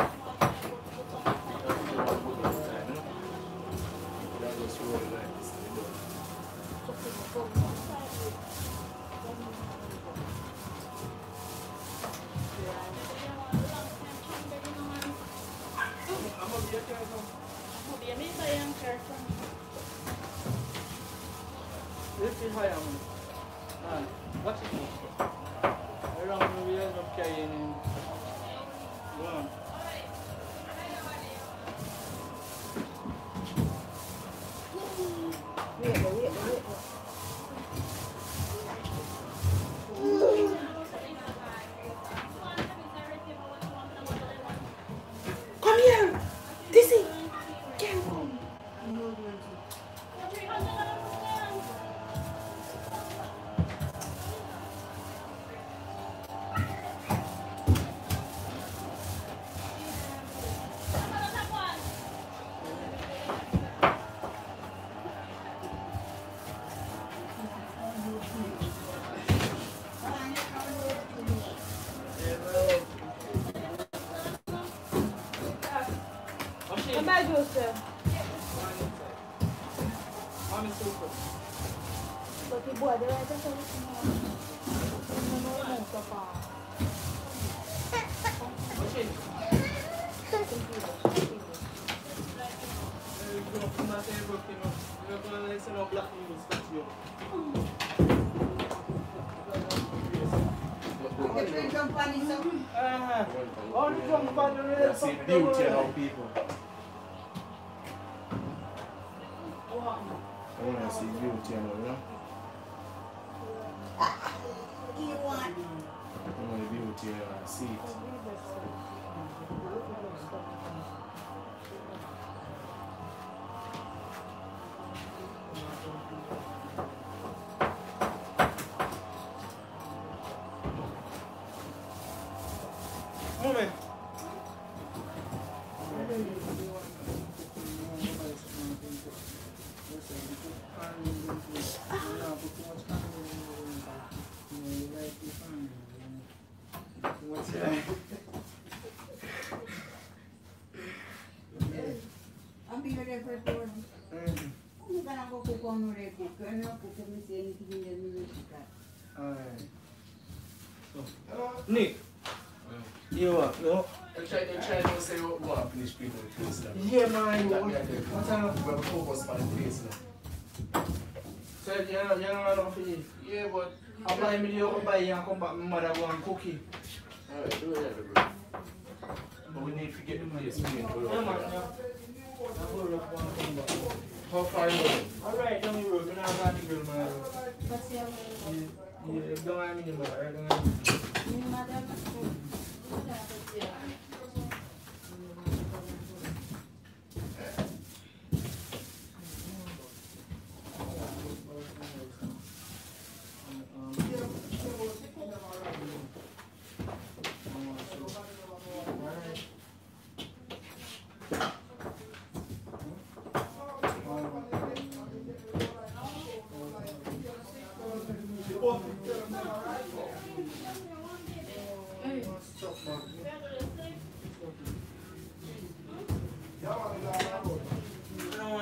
Beauty our people. I want to see beauty our, you know? You want? I want the beauty in our seat. Moment. We have a focus on the face now. So, you know, you know what I'm feeling? Yeah, but... I'll buy me the other buy and come back, my mother go and cook it. Alright, do it, bro. But we need to get the place clean. Yeah, man. Yeah. I'll go look one come back. How far are you? Alright, down the road. You know, I'm not the girl, man. What's your You, you don't want me anymore. Right? Don't want me.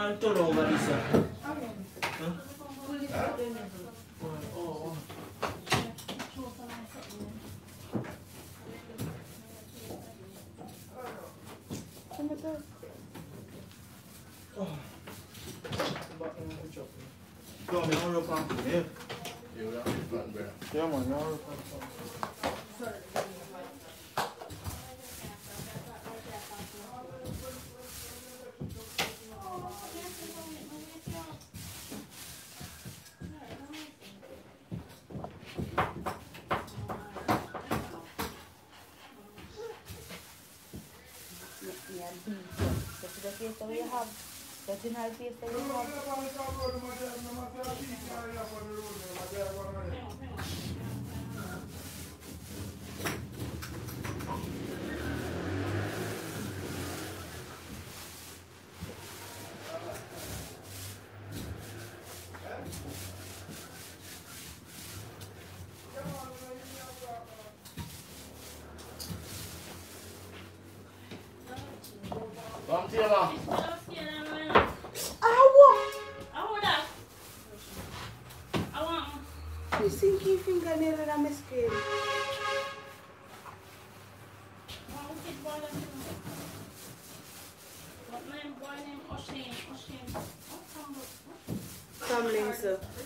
Yung mother na po. I don't want to turn over this. uh. Huh? Oh, oh. Oh. Back in the shop. Yo, me, I look on. Yeah. You got it, man, bro. Yeah, man, I look on. Yeah, beef. That's the taste that we have. The original taste that we Family,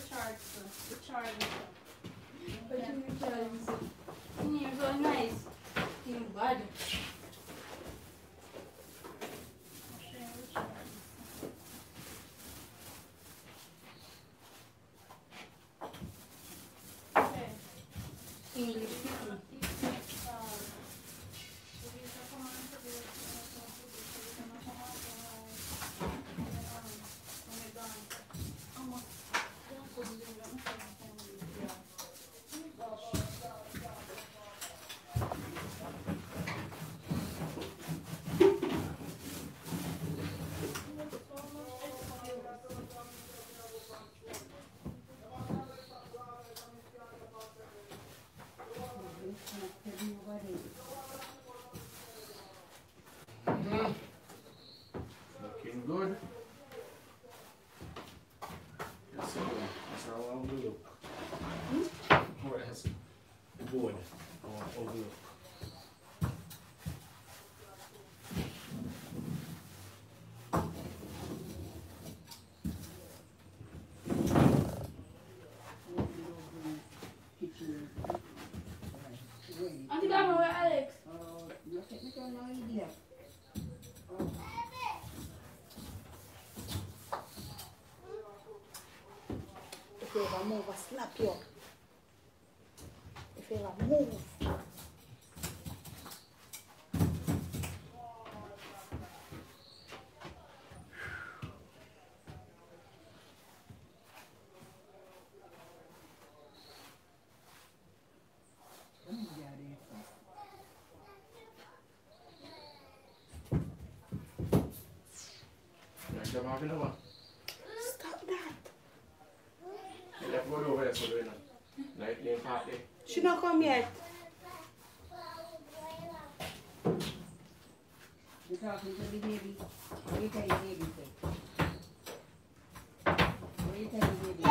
If you ever move, I slap you. If you ever move. Yeah, jump off in the one. Stop that. You left one over there, so do you know. Like lane part. She not come yet. You talking to the baby? What you tell your baby say? What you tell your baby?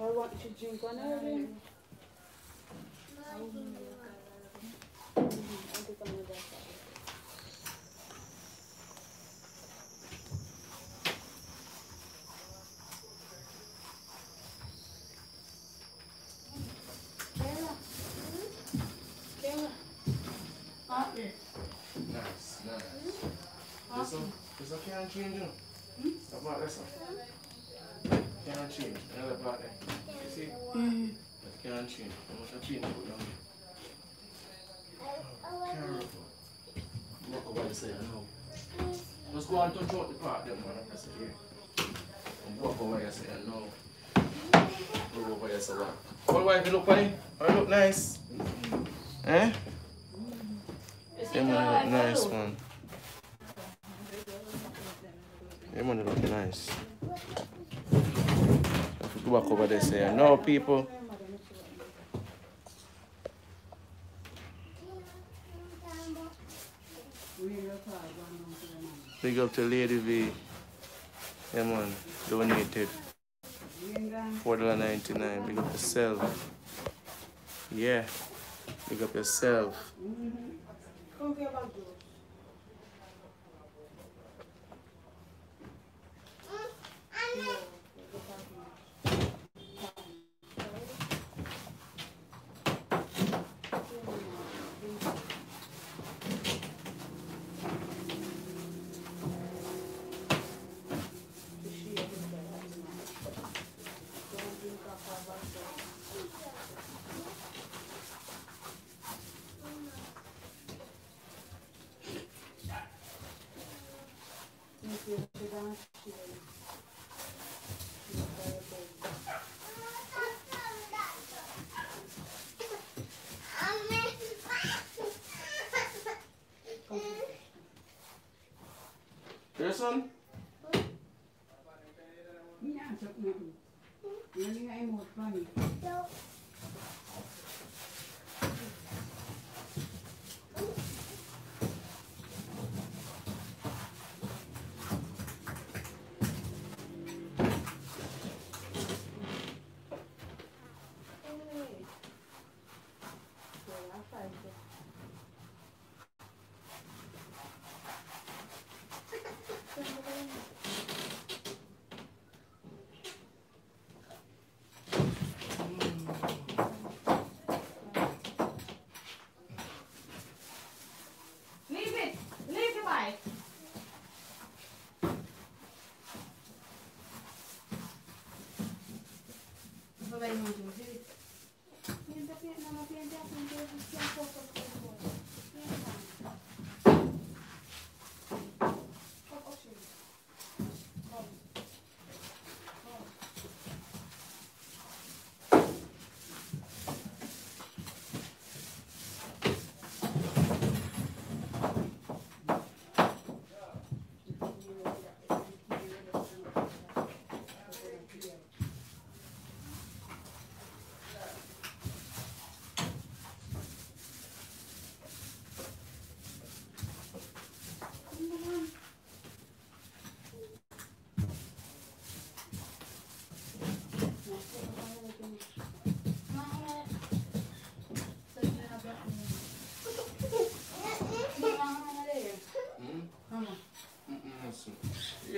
I want you to drink one already. Nice, nice. This one, this one can't change, you know. Hmm? That part this one. Can't change. Another part there. You see? That can't change. I must have changed it down there. Careful. Walk over the side, no. Just go and touch out the part them, man. That's it here. And walk over here, say, no. Go over here, say, what? What wife you look funny? Or you look nice? Eh? Yeah, man, look nice, man. Yeah, man, look nice. If you go back over there, say, no, people. Big up to Lady V. Yeah, man, donated. $4.99. Big up yourself. Yeah. Big up yourself. Come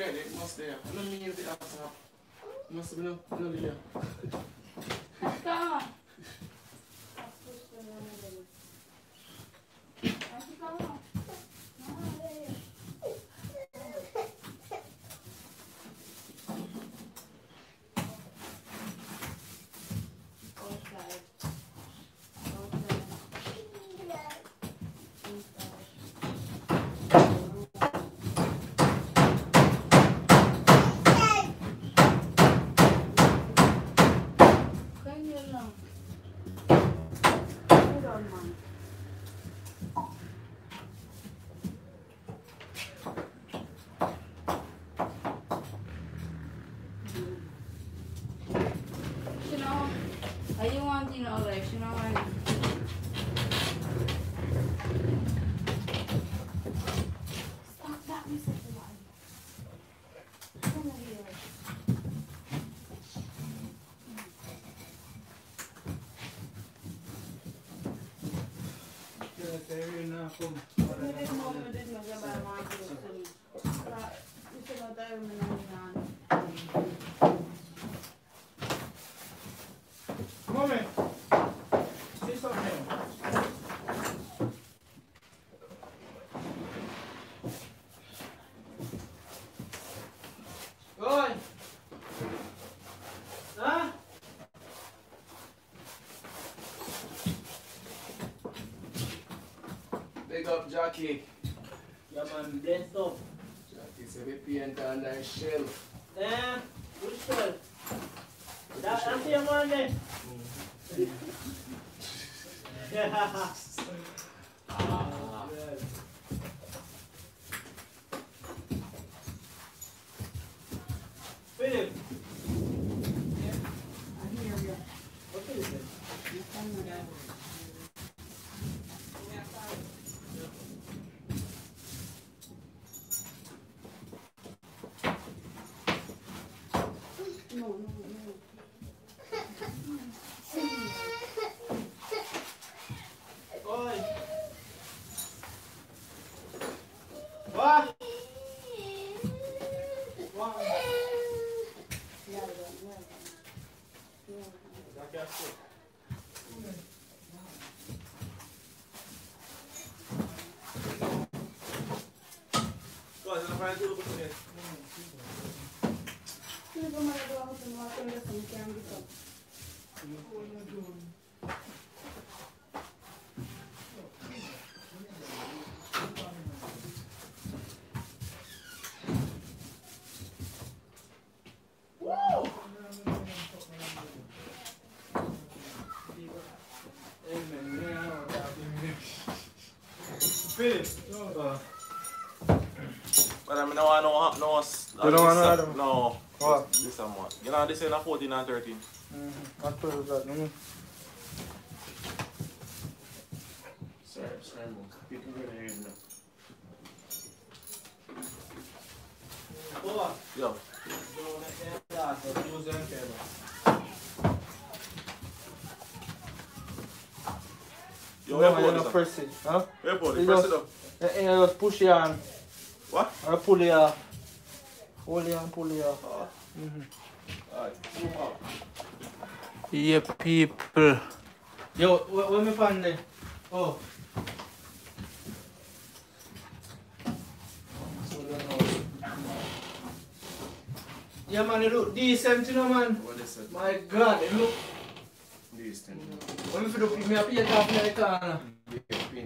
Det måste jag. Någon mer till Assa. Måste bli vill jag. Up Jackie. Yeah, man, blessed up. Jackie said we paint on that shell. Eh, which one? That, your man there. Finish. You don't want to add 'em? No. What? This one what? You know, this is a 14 and 13. Not put that. Mm. Sorry, sorry, man. People gonna hear you now. Boa. Yo. Them. Yo, No, where I put press it. Huh? Where put it? You Press just- it up. Just push it on. What? Or pull it off. It it out. Yeah, people. Yo, where, where me pan there? Oh. Yeah, man, it look decent, you know, man. what is it? My God, it look. Thing. When me do me up here, top in the corner.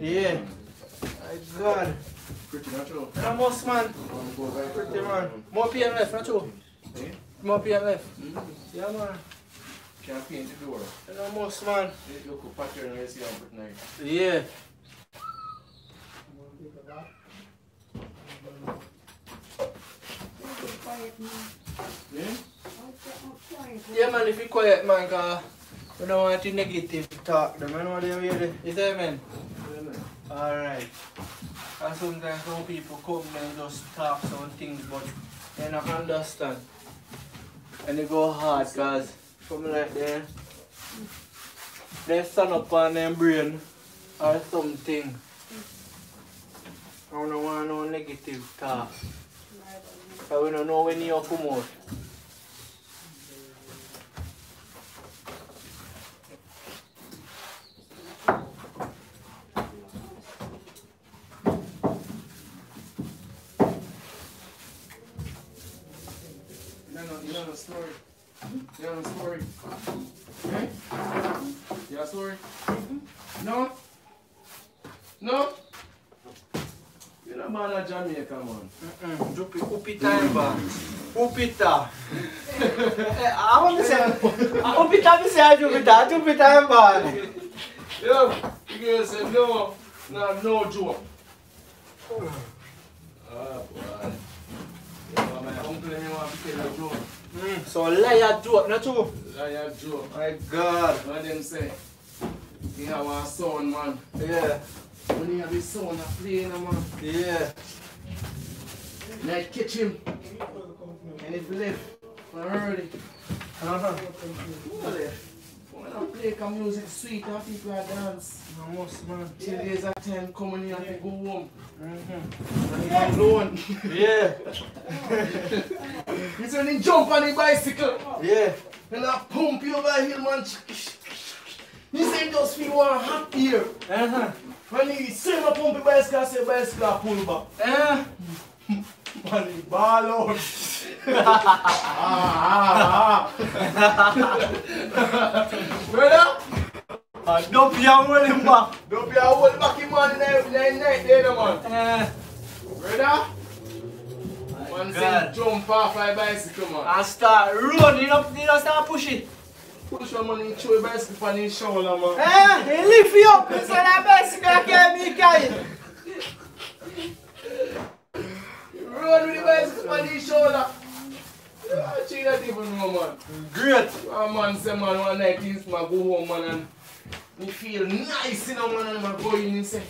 Yeah. My God. Pretty natural. And most man. Wanna go back? Pretty man. More PM left, true? Eh? More PM left. Mm. Yeah, man. Can't paint the door. And almost man. It look a pattern you see on pretty nice. Yeah. Yeah? Yeah, man, if you quiet, man, cause we don't want to negative talk. Them, you know they hear? You say, man? Alright. And sometimes some people come and just talk some things, but they don't understand. And they go hard, cause from like there, they stand up on their brain or something. I don't want no negative talk. We don't know when you come out. You know, you know the story. You know the story. Eh? You know the story? No? No? You're not man of Jamaica, man. Mm-mm. Jupi, upita yun ba? Upita. Eh, ako mi say, upita mi say Jupita, Jupita yun ba? Yo, you girl say no, no, no joke. Ah, boy. Yo, my uncle me want to tell a joke. Mm, so liar joke, na true? Liar joke. My God. Of them say, he have a son, man. Yeah, When he have his son, a playing, man. yeah. Night catch him. And if left, for early. Uh-huh. When I play some music sweet and people are dance. Almost, man. Till days of time coming here and go home. Mm-hmm. And he alone. Yeah, He's when he jump on the bicycle. yeah. And I pump you over hill, man. He say he just feel one hot here. Uh-huh. When he see my pump the bicycle, I say bicycle I pull back. Eh? Man, he ball out. Ah, ah, ah. Brother, Ah, don't be a rolling back. don't be a hold back man in the night, night there, man. Eh, Brother, man he jump off my bicycle, man. and start run, you know, you know, start push it. Push your man in throw the bicycle on his shoulder, man. Eh, he lift you up inside that bicycle, I can't make it. Run with the bicycle on his shoulder. Ah, she not even know, man. Great. One man say, man, one night he's my go home, man, and me feel nice, you know, man, and I go in and say,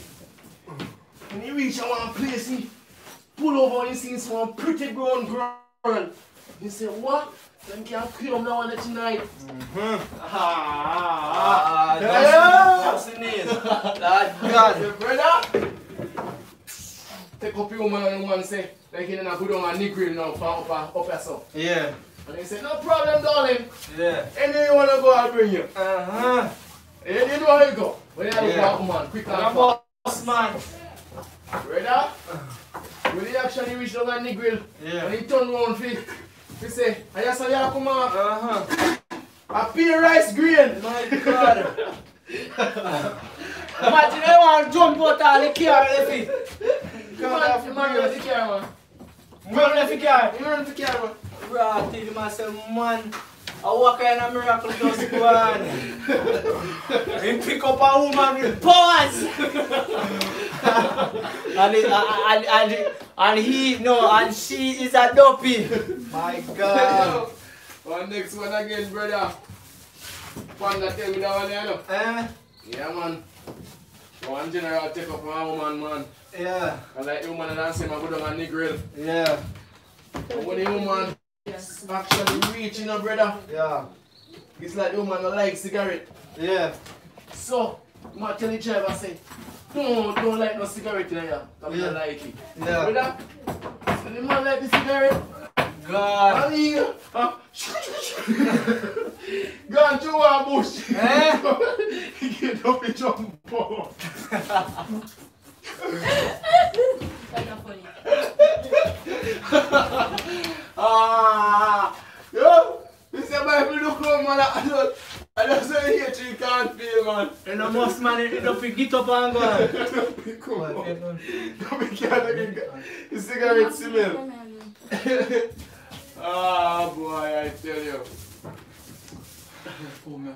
when he reach a one place, he pull over and he sees one pretty grown girl. He say, what? Them can't come now on tonight. Ah, Ah, ah, that's, that's the name. That God. Brother, take up your woman and the woman say, like you know, go down a nigger now for up, up, up yourself. Yeah, And he say, no problem, darling. yeah. Anywhere you want to go, I'll bring you. Uh-huh. And you know how you go. When you have Yeah. a man, quick and I'm boss, man. Brother, when he actually reach down on the grill, Yeah. when he turn round for he say, I just saw you come on. Uh-huh. A pea rice grain. My God. Imagine they want to jump out of the car and Come on, you the car, man. Run left the car. You run the car, man. Bro, I tell you myself, man. I walk in a miracle just go on. He pick up a woman with powers. and, it, and, and, and, and he, no, and she is a dopey. My God. One next one again, brother. Panda tell me that one, you know. Eh? Yeah, man. One general take up my woman, man. Yeah, I like the woman and I say, I go down on the grill. yeah, And when the woman yes. actually reach, you know, brother, yeah, it's like the woman don't like cigarette. yeah. So, I tell the driver, I say, no, don't like no cigarette in here. Because Yeah. I like it. Yeah. Brother, so the man like the cigarette. God. Amiga. Ah. Gancho a bush. Eh? Get up and jump ball. ah, yo, this is my video come man. I don't, I don't say here you can't feel man. You know most man, you don't pick up and go. Don't pick up. Don't pick up. The cigarette smell. Ah, boy, I tell you. Oh, my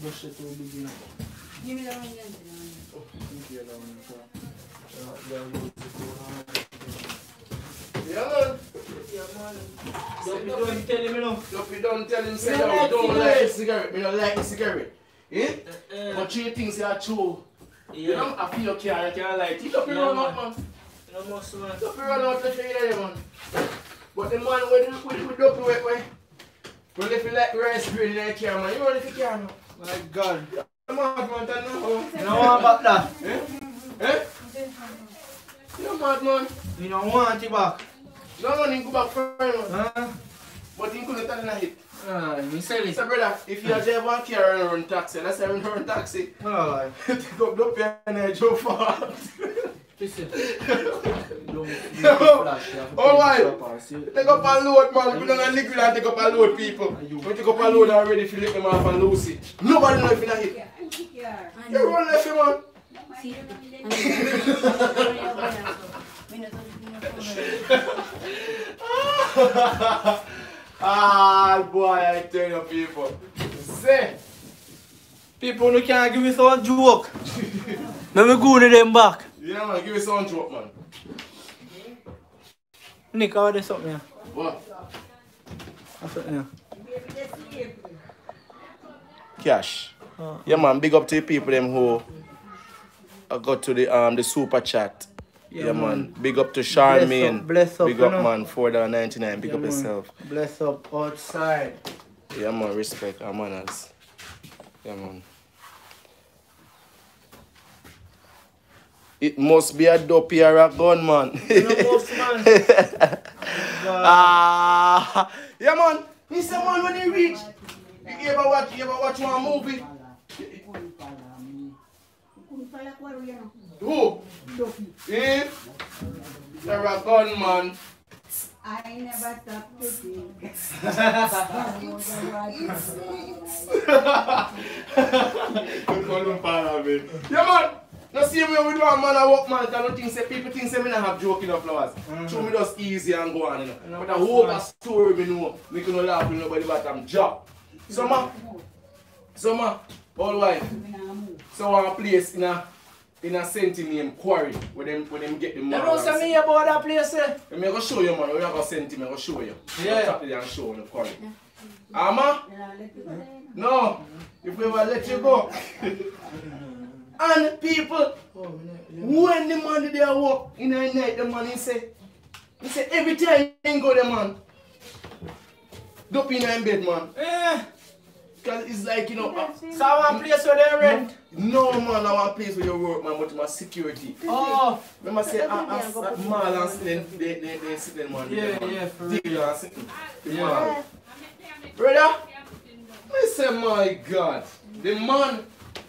Brush it to the beginning. Give me the one again. Oh, thank you, that one. Yeah, man. Don't be don't tell him, you know. Don't be done tell him say You yo, don't like don't like the cigarette. cigarette. Me don't like the cigarette. Eh? But three things you are true. You Yeah. know, I feel you can't, you can't like it. Don't be run out, man. man. No man. Don't be run out left here, man. But the man with the with, with dopey wet way. Well, if you like the rice grain in the car, man, you run if you can. My God. Come on, man, tell me. You know what about that? Eh? Eh? You mad man. You don't want it back. No man, he go back for him. Huh? But he couldn't tell him a hit. Ah, me sell it. So brother, if you are drive one car and run taxi, let's say run run taxi. Alright. Take up the pen and I drove fast. Listen. Alright. Take up a load, man. We don't have liquid and take up a load, people. We take up a load already if you let them off and lose it. Nobody know if you hit. Yeah. You run left him, man. See? ah, boy, I tell you, people. Say. People who can't give me some joke. Let me go to them back. Yeah, man, give me some joke, man. Nick, how how is something here? What? What's something here? Cash. Yeah, man, big up to the people them who uh, got to the um the super chat. Yeah, man. Big up to Charmaine. bless up, Big you up, man. Four dollar ninety nine. Big Yeah, up man. yourself. Bless up outside. Yeah, man. Respect our manners. Yeah, man. It must be a dopey or a gun, man. You know, most man. Ah, yeah, man. He said, man, when he reach, you ever watch, you ever watch one movie? Who? Eh? You're a gun, man. I never stop to think. Good call him parliament. Yeah, man. No see me with one man I work man, I don't think say people think say me not have joke enough flowers. So me just easy and go on, you know. But I hope a story me know, me can not laugh with nobody but I'm job. So ma, so ma, all wife. So one place in a in a name quarry where them where them get the money. You know something about that place eh? I'm gonna show you man, we're gonna send him, I'm gonna show you. Yeah. Tap it and show you the quarry. Ama? No. If we ever let you go. and people, when the man they are work in the night, the man he say, he say every time he go the man. Dope in bed man. Eh. Cause it's like you know. uh, So one place where they rent? No man, I want place where you work man, but my security. Oh. Remember say uh, uh, uh, mall and sit them, they they they sit them man. Yeah, yeah, for Deal real. and sit Yeah. mall. Brother, I say my God, the man,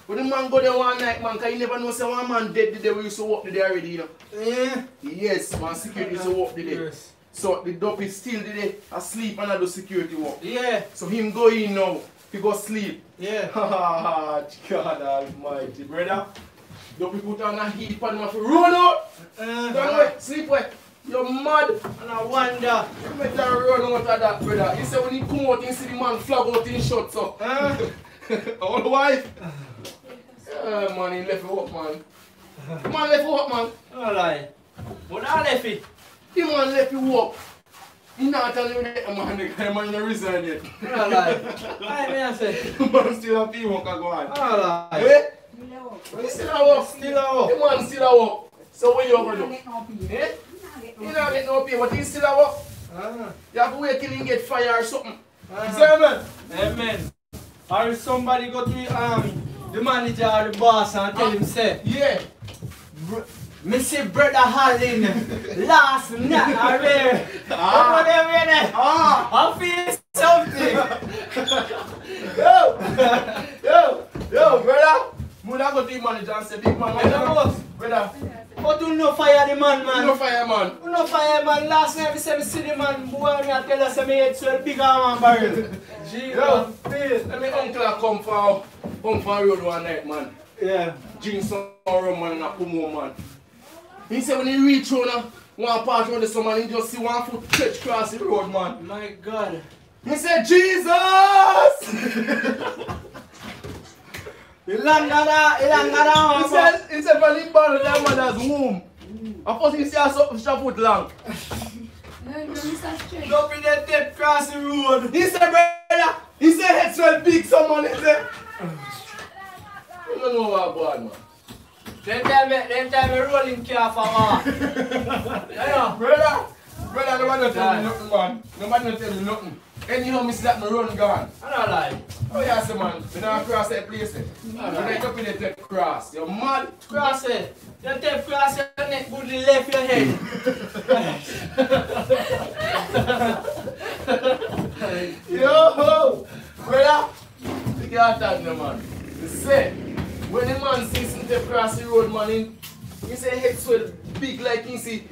when the man go there one night, man, cause you never know say one man dead the day we used to walk the day already, you know. Yeah. Yes, man, security used to walk the day. Yes. So the dope is still the day asleep and I do security work. Yeah. So him go in now, he go sleep. Yeah. God almighty, brother. Dope put on a heat pan him for run out. Uh, Don't wait, sleep wait. You're mad. and I wonder. You better run out of that, brother. He said when he come out, he see the man flag out in shot, so. Uh, Old wife. Yeah, man, he left it up, man. The man left it up, man. alright. But I left it. The man left it up. He not telling you that, man. The guy man not resign yet. Alright. I mean, I say. The man still have people work go on. Alright. Eh? He still a work. Still a work. The man still a work. So what you gonna do? Eh? He not get no pay, but he still a work. Uh, You have to wait till he get fired or something. Say, man. Amen. Or if somebody go to the, um, the manager or the boss and tell him, say, Yeah. Br- me see brother Hallin last night already. Ah. Over there, man. Ah. I feel something. Yo! Yo! Yo, brother! I go to the manager and say, big man, You know brother. what? Brother, But you no fire the man, man. you no fireman. You no fire man. Last night we say me see the man. Boy, me a tell us me head swell bigger man barrel. Gee, Yo. man, please. Let me uncle a come for come for road one night, man. Yeah. Drink some rum man and a come home, man. He said when he reach on uh, one part of the summer, he just see one foot stretch across the road, man. My God. He said, Jesus! He land on that. He land on that he said, he said when he born in their mother's womb, I first he see her so, so foot long. Up in that tape cross the road. He said, brother, he said head swell big, someone, he said. You don't know what bad, man. Them time, me- them time me rolling car for walk. You know. Brother, brother, nobody not tell me nothing, man. Nobody not tell me nothing. Anyhow, me see that me run gone. I oh, don't lie. Oh yes, man. Me not cross that place there. You like up in the take cross. You're mad. Cross eh? it. You take cross your neck, good left your head. Yo, brother. You can't talk no man. You say, when the man sees him take cross the road, man, he, he say head swell big like he see.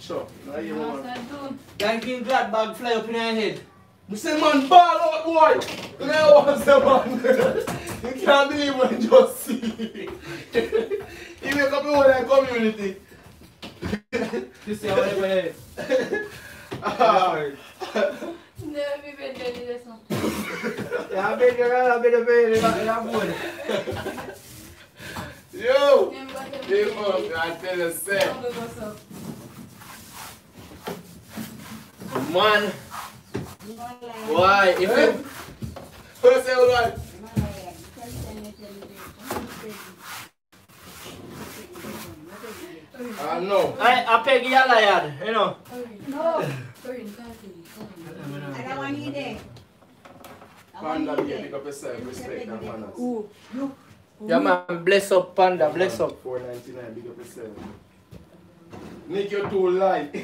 Sure. Now you know, man. Yanking glad bag fly up in your head. Me say man ball out boy. You know what's the man? you can't believe what you just see. he wake up the whole community. This is how I wear Ah. Never be better than this one. Yeah, I bet you're right. I bet you're very good. Yo! Remember him? Hey, mom, I tell you, say. Don't go so. Man, why? If Hey, you, First say, hold on. I know. I, I peg you a lion, you know. No, Corinne, can't see. I don't want you there. Panda, yeah, there. pick up yourself, respect and manners. Ooh. Yeah, man, bless up, panda, bless up. 499, big up yourself. Nick, you're too light.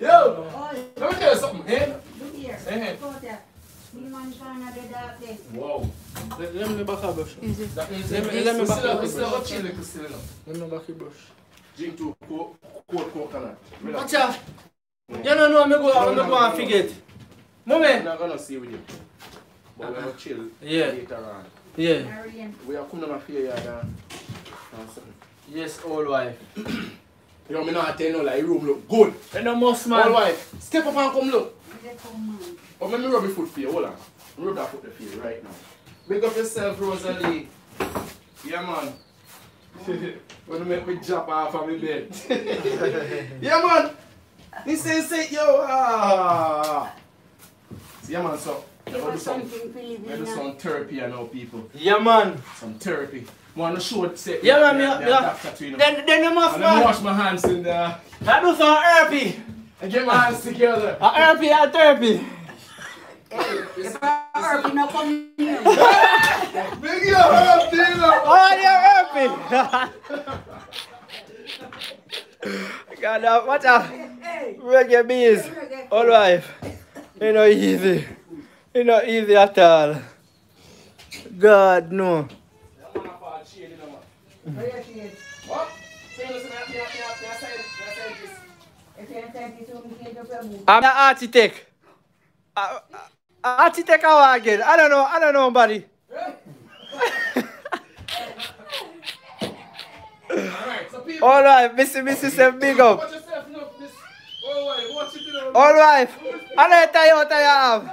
Yo! Let me tell you something, eh? Look here. Eh? Go there. Me man trying to do that thing. Wow. Let, let me back a brush. Let me- we let me still back have- up we the still have brush. chill little still, you know. Let me back a brush. Drink two co- cold coconut. Relax. Watch out. You don't know me go, I'm No, go no, and no. forget. I'm Mommy. not gonna see with you. But we're gonna chill Yeah. later on. Yeah. Marian. We are coming up here, yeah, and something. Yes, old wife. Yo, me not tell you no lie, room look good. You know most All man. wife, step up and come look. Let come man. Oh, let me rub your foot for you. Hold on. Rub that foot for you right now. Big up yourself, Rosalie. Yeah, man. Wanna make me jump off of my bed. yeah, man. He say, say, yo, ah. See, yeah, man, so. Give Let do us some, something to live let do some therapy, you know, people. Yeah, man. Some therapy. Wanna show it, say, Yeah, man, me- yeah, yeah. doctor to you know. Then, then you must And let me man. wash my hands in there I do some therapy. and get my hands together. A therapy, a therapy. If I hurt you, not come here. Big yo, up, dealer. Oh, you're therapy. God, uh, watch out. Hey, Reggae bees. hey. All wife. It's not easy. It's not easy at all. God, no. Where you see it? What? Say, listen, me- me- me- me- me a side- me a scientist. If you take it, you can't do it. I'm the architect. Uh, uh, architect how again? I don't know. I don't know, buddy. Alright, so people. All right, Missy, Missy, say big up. All right. You what I have.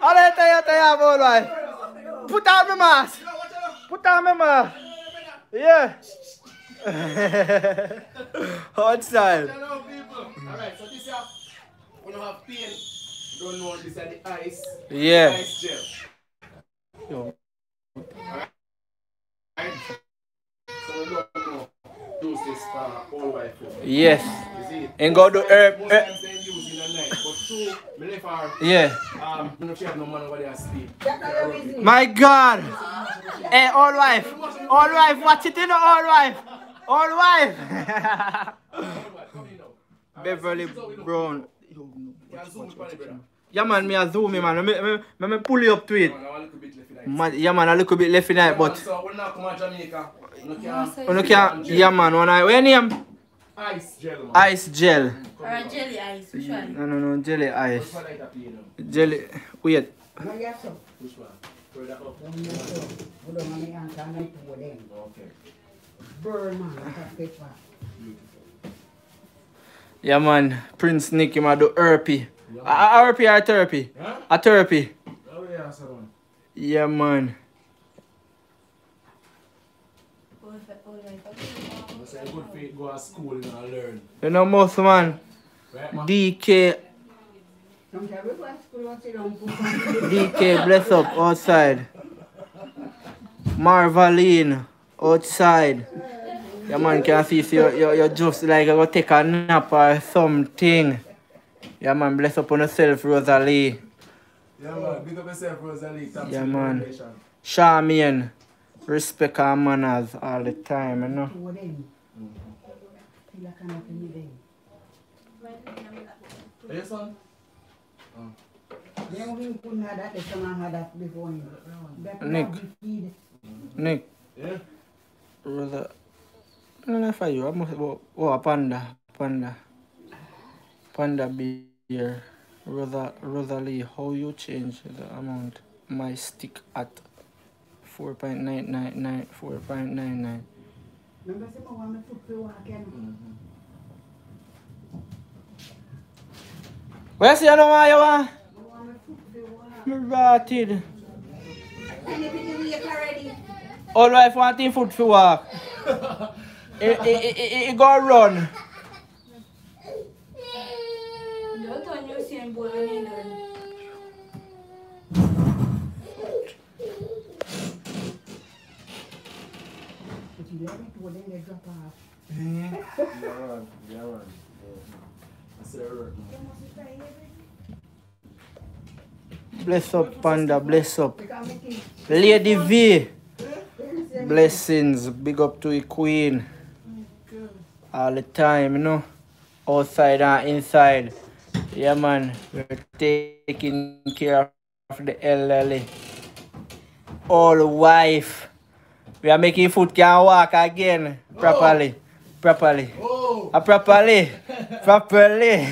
I'll let you what I have, all right. Put on my mask. Put on my mask. Yeah. Know, people. Alright, so this here, we have pain. You don't know this the ice. Yeah. Ice gel. Yo. Right? So we don't know. Use this for all white food. Yes. You see? And go to herb. Eh, Most herb- times eh. they use in the night. But two, me live for, Yeah. um, you know, if have no money over there sleep. That's not your business. My God. Hey, all wife. All wife, watch it in the all wife. All wife. Beverly Brown. Yeah man, me a zoom man. Me, me, me pull you up to it. Man, yeah man, a little bit left in it, but... So, when I come to Jamaica, you can't... Yeah man, when I... Where name? Ice gel. Ice gel. Or a jelly ice, which one? No, no, no, jelly ice. Jelly... Wait. Which one? Burn man, that's a big one. Yeah, man. Prince Nick, him a do herpy. A, a herpy or therapy? Huh? A therapy. Oh, yeah, so. Yeah, man. Good you go to school and learn. You know, most man. Right, man? DK, Sometimes we go to school and sit down. put on DK, bless up outside. Marvaline, outside. Your man can see so you, you, you just like you go take a nap or something. Yeah man, bless up on yourself, Rosalie. Yeah, man. Big up yourself, Rosalie. Thanks Yeah, for man. Charmian. Respect our manners all the time, you know. Two of them. Sila ka na pinili. Yes, son? Yung ring po na dati sa before him. Nick. Nick, Yeah? Rosa. No, no, for you. I must oh, oh, a panda. Panda. Panda beer. Rosa Rosalie, how you change the amount my stick at 4.999 4.99 Remember sa mga may fufu akin. Where's the other one you want? Mga may fufu wa. Me rotted. Ano pinili ka already? All wife wanting food for walk. it, it, it, it, go run. Bless up, Panda. Bless up. Lady V. Blessings. Big up to the Queen. All the time, you know. Outside and inside. Yeah, man. We're taking care of the elderly. All wife. We are making food can walk again. Properly. Properly. Oh! Uh, properly. Properly.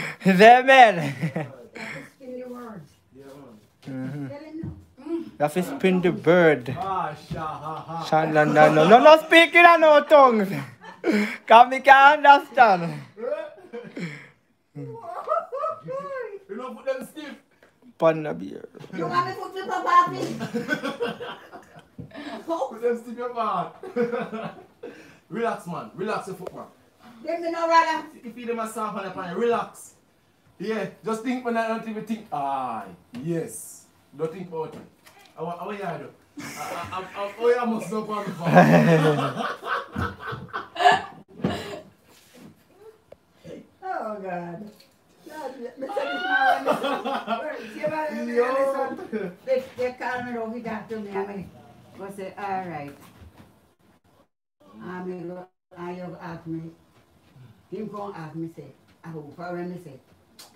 there, man. in the words. Mhm. Tell him no. You have to spin the bird. Ah, sha, ha, ha. Shan- no, no, no, no, no speaking of no tongues. Cause me can understand. You know, put them stiff. Panda beer. You want me to flip up happy? Put them stiff your part. Relax, man. Relax your foot, man. Them me no rather. You feed them a soft on the pan. Relax. Yeah, just think when I don't even think. Ah, yes. Don't think about it. How how you do? I- I- I- Oh, I Oh God. God, me me say- see about it, me listen. They, they call me over here to me, I I say, all right. I mean, go- I you ask me, him come ask me, say, I hope me say,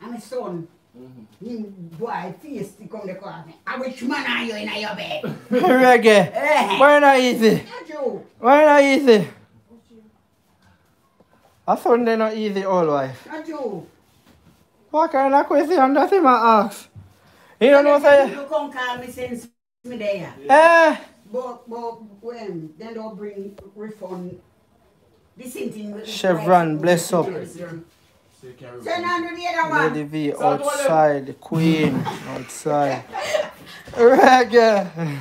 I'm a son. Him boy face to come to call me. I which man are you in your bed? Reggae. Eh, Why not easy? Why not easy? I thought they not easy all wife. What kind of question does him ask? You don't know say You come call me since me there. eh But, but when then they'll bring refund. This thing Chevron, bless up. So you can Send on to the other Lady one. V outside, the queen outside. Reggae.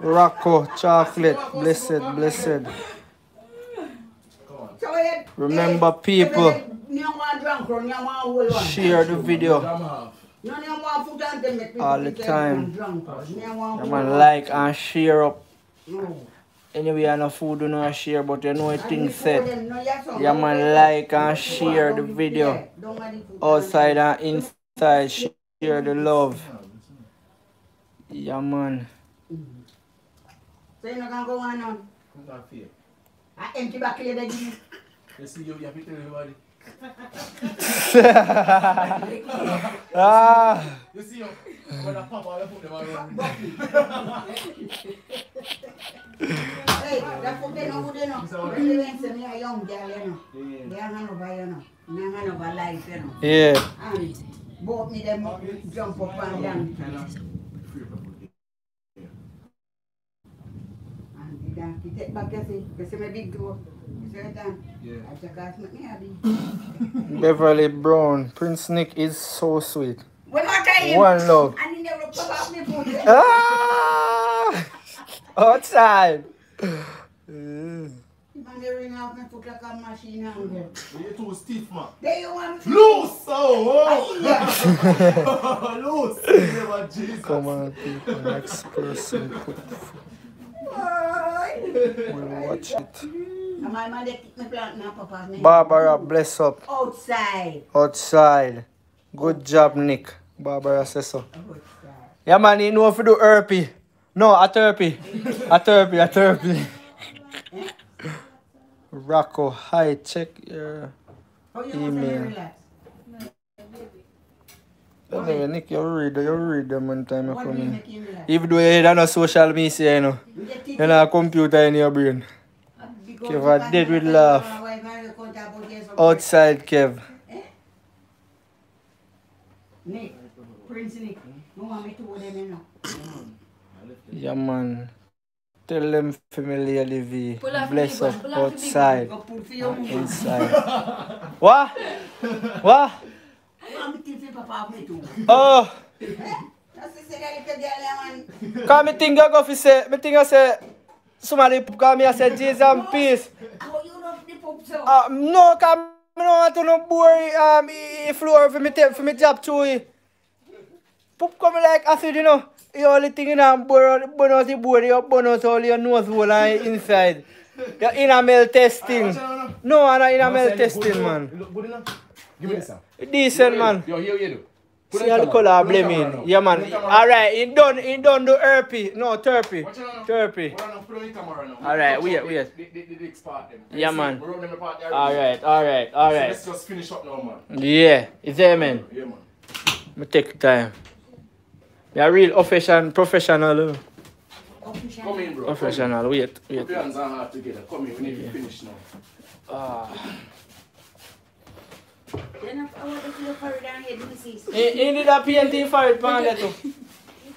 Rocco, chocolate, blessed, blessed. Remember, people, you want drunk or you want whole one. Share the video. Jam half. No, you want food and them make people All the time. I'm drunk or you want Come whole on, one. like and share up. No. Anyway, I know food do not share, but you know And things said. them, no, you have some- Yeah, man, like and share the video. yeah, don't want the food. Outside and inside, share the love. Yeah, man. So you not gonna go on on. Come down. I empty back here the gym. You see, you you have to tell everybody. Ah. Yeah. You see it down. Yeah. I just ask me, happy. Beverly Brown. Prince Nick is so sweet. One more time. One love. And he never pop up me foot. Ah! Outside. Mm. Man, they ring off my foot like a machine handle. You're too stiff, man. There you want. Loose! Oh! oh. Loose! Never Jesus. Come on, people. Next person. Put Boy. We'll watch it. And my man, they keep me plant now, Papa. Me Barbara, bless up. Outside. Outside. Good job, Nick. Barbara says so. Outside. Yeah, man, you know if you do herpy. No, a therapy. A therapy, a therapy. Rocco, hi, check your How you Email. to relax? Anyway, Nick, you read, you read them one time you come do you in. make him relax? Even though you on a social media, you know. You know, a computer in your brain. Because Kev, you I can't dead with tell laugh. your wife and you can't talk about yourself. Outside, Kev. Nick, Prince Nick, you want me to hold them now? Yeah, man. Tell them family live. Pull off the Bless big up one, pull off the big outside. Go pull for your move. Inside. what? What? You want me to flip up off me? Oh, That's the second little girl, yeah, man. cause me think I go fi say, me think I say, Soumane pou kame ase Jezan Peace. Ah, no kame nou an tou nou bori um, e floor fi mi job chou e. Pou kame like asid you know. E only thing in an burn out the body up, burn out all your nose hole and inside. Your inner male testing. No, an inner male testing man. Decent man. Yo, here you do. See how the color blaming. Yeah, man. Put on camera. Alright, he done, he done do herpy. No, therapy. Watch out now. Therapy. Hold on now, put on the camera now. Alright, wait, wait. Yeah, man. we run them apart there. Alright, alright, alright. let's just finish up now, man. Yeah, is there, man? Yeah, man. Me take time. You're real official, professional. Come in, bro. Professional. Wait, Put your hands heart together. Come in, we need to finish now. Ah. He did a painting for it, man, that too.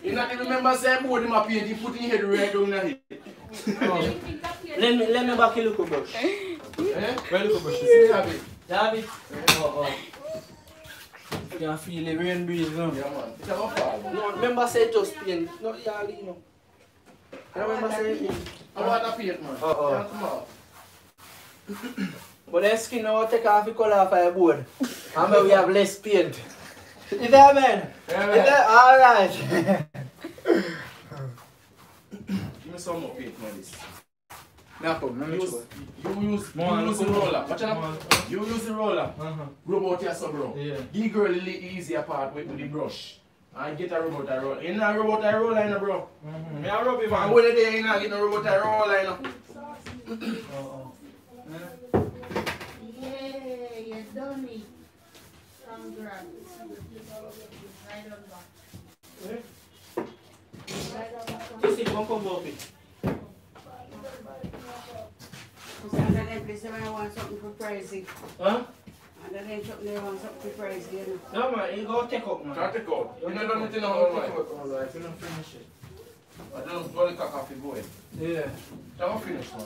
You not remember saying board him a painting, put in head right down the head. Oh. Let me, let me back a little brush. Eh? Where little brush? See David? David? Eh? Oh, oh. You can feel the rain breeze no? Yeah, man. It's not fall. No, remember say just paint, not y'all, you know. I remember say paint. I want a paint, man. Oh, oh. Come on. But the skin now take off the color of your board. And then we have less paint. Is that man? Yeah, Is that alright? Give me some more paint, man. This. Now come, let me Use, you use, More you use the roller. Watch out. You use the roller. Uh-huh. Rub out your sub, bro. Yeah. Give girl the easier part with, with the brush. And get a rub out a roller. You know rub out a roller, know, bro. Mm-hmm. Me a rub it, Man, man. when you there, you know, get no rub out a roller, you know. Oh, Done it. Congrats. Right on back. Right on back. oh. This is one come up it. Under them place, I want something for pricey. Huh? Something, they want something for pricey. No, man, you go take up, man. Can't take out. You know done it in You whole take life. out all right. You don't finish it. I don't go the cock off the boy. Yeah. Don't finish, man.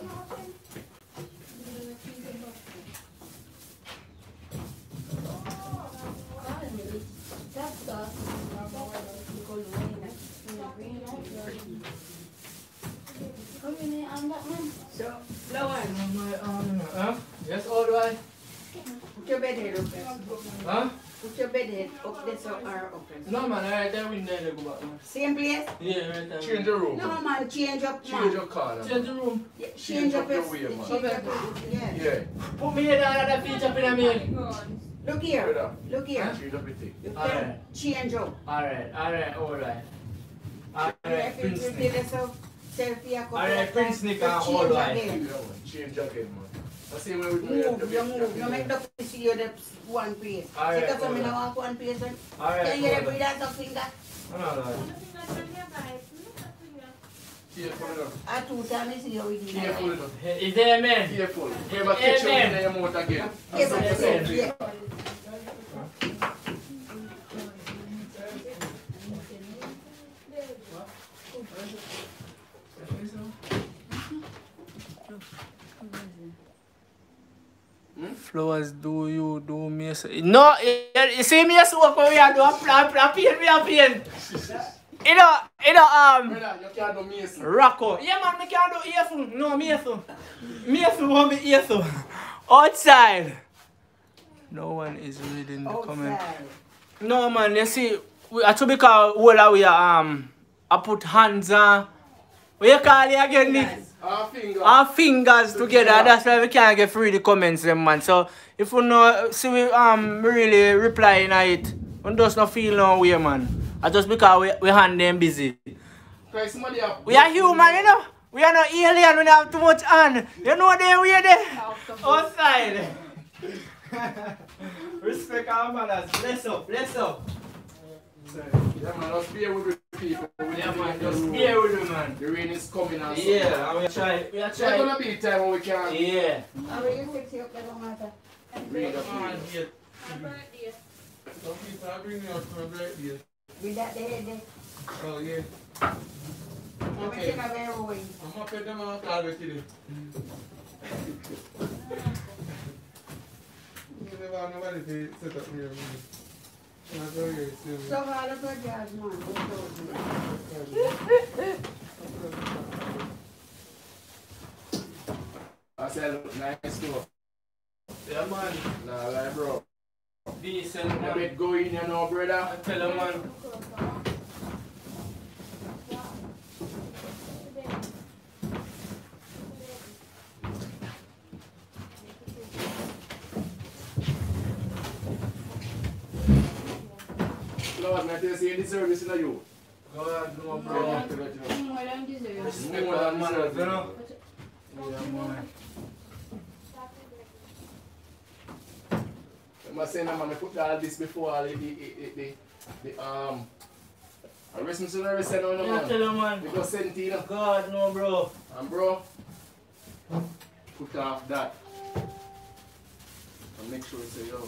That's the Come in on that man. So, Flower, Huh? Yes, all right. put your bed head up there. Huh? Put your bed head up there so or up there. No, man, right there, we there, go back, man. Same place? Yeah, right there. Change the room. No man, change up man. Change your corner. Change the room. Yeah, change change up up your your way, man. change up your- Yeah. Yeah. Put me head on that feature up in a minute. Look here, look here. Change up your thing. You Alright. change up. Alright, alright, alright. Alright, If Prince feel yourself, selfie a couple Alright, of Prince times, Nick you and change all right. again. Yeah, eh, man. Change again, man. I see where we Move, you move, you make the see you the one place. Alright, Because I mean I alright. want one place and Alright, can you get a alright. breathe out of finger? Alright. Careful enough. I two times see how we do Careful that. enough. Is there, man? Careful. You ever catch you Amen. in your mouth again. Yeah, but That's Flowers, do you do me? No, you, you see me as work when we are do a plan, plan, we are paint. You know, you know, um, Brother, you can't do mason. Rocco. Yeah, man, me can't do earphone. No, me earphone. Me earphone want me earphone. Outside. No one is reading the comment. No, man, you see, we, are to because all we are, um, I put hands on. What you call it again, Nick? Our finger. our fingers together. That's why we can't get free the comments, them man. So if we know, see we um really replying at it, we just not feel no way, man. I just because we, we hand them busy. Cause somebody have We are human, you know. We are not alien. We don't have too much on. You know they we are there outside. Respect our manners. Bless up, bless up. Yeah, man, just bear with the people. Yeah, man. Just bear with me, man. The rain is coming and stuff. Yeah, I will try. We are There's trying. gonna be a time when we can Yeah. How are you sexy up there, no matter? read up. Some people are bringing out for a birthday. With that head there. Oh, yeah. Okay. I'm up at them out already today. You never have nobody to set up here. Here up jazz, man. Don't show me. I said, nice too. Yeah, man. Nah, like, bro. Decent, man. bet go in, you know, brother. I tell you, man. Lord, man, I tell you, say, the service in you. God, no, Bro, bro. I tell you, you know. More than deserve. Respect our manners, you know. Yeah, man. I must say, no, man, I put all this before all the, the, the, the, the um, arrest me soon, arrest me now, no, I tell man. you, man. Because sent you, know. God, no, bro. And bro, put off that. And make sure you say, yo,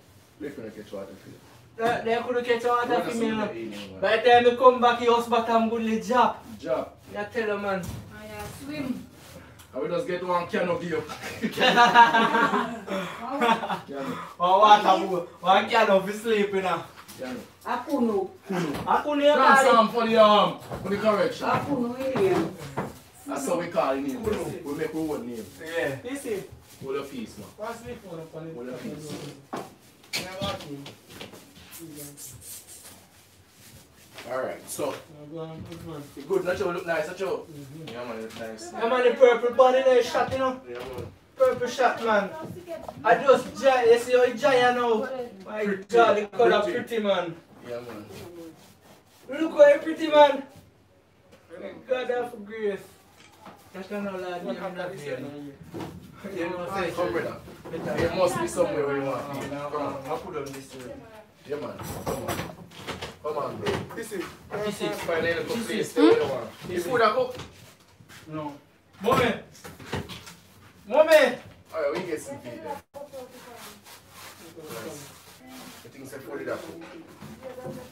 Couldn't water you. that they could catch water for me, you know. somebody in here, man. By the time I come back, house bottom goodly job. Job. I tell you, man. I uh, swim. I will just get one can of you. One water, one can of sleep, you know. Can. Apuno. I couldn't hear Thanks, for the, um, for the correction. Area. That's how we call the name. We make our own name. Yeah. This is. Hold your peace, man. Pass me phone up on it. Hold your peace. Never ask me. Alright, so, Go on, good man. you good, not you look nice, not you? Mm-hmm. Yeah, man, you look nice. I'm on the purple body there shot, you know. Yeah, man. Purple shot, man. I just giant. You see how he giant now? My God, the color Pretty. pretty, man. Yeah, man. Look how he pretty, man. God have grace. That's not no lad. What You happened not to here. You? You know, say, Come, brother. There must be somewhere where you want. Come on. I'll put on this. uh, Yeah, man. Come on. Come on, bro. This is. This is Find a little place there where you want. The food I cook. No. Mommy! Mommy! Alright, we get some feed then. Nice. I think it's a food that cook.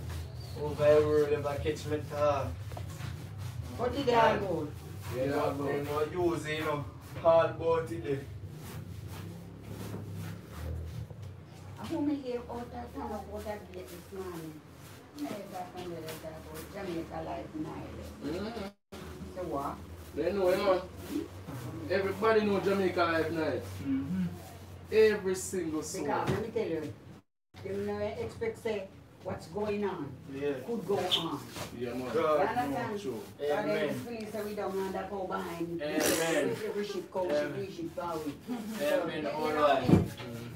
over the world ever catch me talk. What did I go? They know, they know use, you know, hard boat in there. Ako may hear out that time about that gate this morning. Hey, back on the other side about Jamaica Life Nice. Mm. So what? They know, you know. Everybody know Jamaica Life Nice. Mm-hmm. Every single soul. Because let me tell you, them no expect say what's going on Yeah. could go on. Yeah, man. You God, understand? True. But then Amen. the police say we don't want to go behind. Amen. Every ship come, Amen. every ship forward. Amen. All You know, right.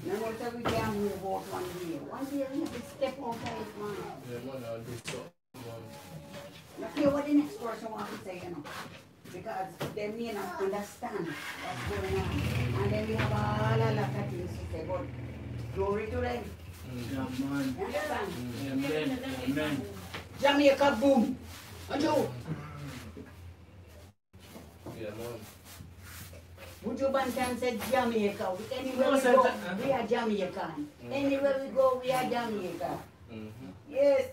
No more say we can't move out one day. One day we have to step outside, man. Yeah, man, I'll do something, man. Not care what the next person want to say, you know. Because they may not understand what's going on. And then we have all a lot of things to say, but glory to them. Understand? Amen. Amen. Jamaica boom. You, Yeah, man. would you Bantan said Jamaica? Anywhere we go, uh, we are Jamaican. Anywhere we go, we are Jamaica. Mm-hmm. Yes.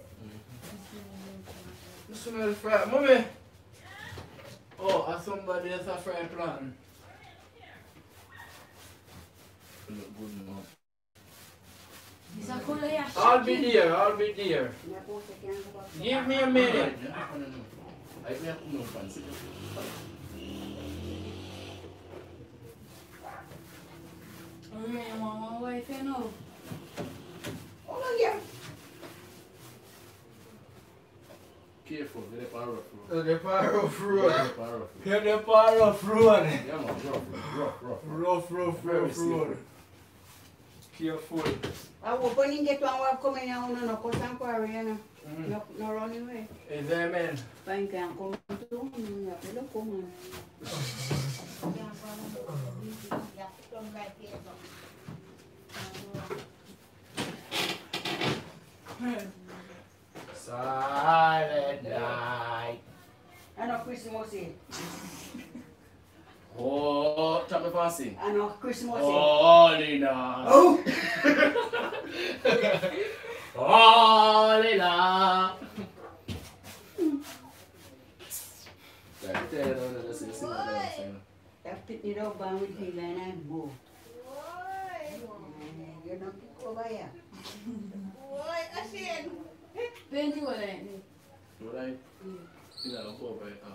You smell fry. Mommy. Oh, are somebody else a fry plan? Look good, man. It's a color ya I'll be there. I'll be there. Give me a minute. I may have no fancy. Alright, mama, wife, you know. Hold on here. Careful, get up on rough road. The far rough Get road. up on rough road. Here the far rough road. Yeah, man, rough, rough, rough. Rough, rough, Very rough safe. Careful. I hope when you get one who come in here, no, no, quarry. No, no run away. Is amen. Fine, can come to me, you come on. Silent night. I know Christmas. Oh, tell me fancy. I know Christmas Eve. Holy night. Oh! Holy night. Right there, no, no, no, sing, sing, no, sing. That pick it up and we feel and I move. You don't pick over here. Paint you like Right? You know, go over it. uh,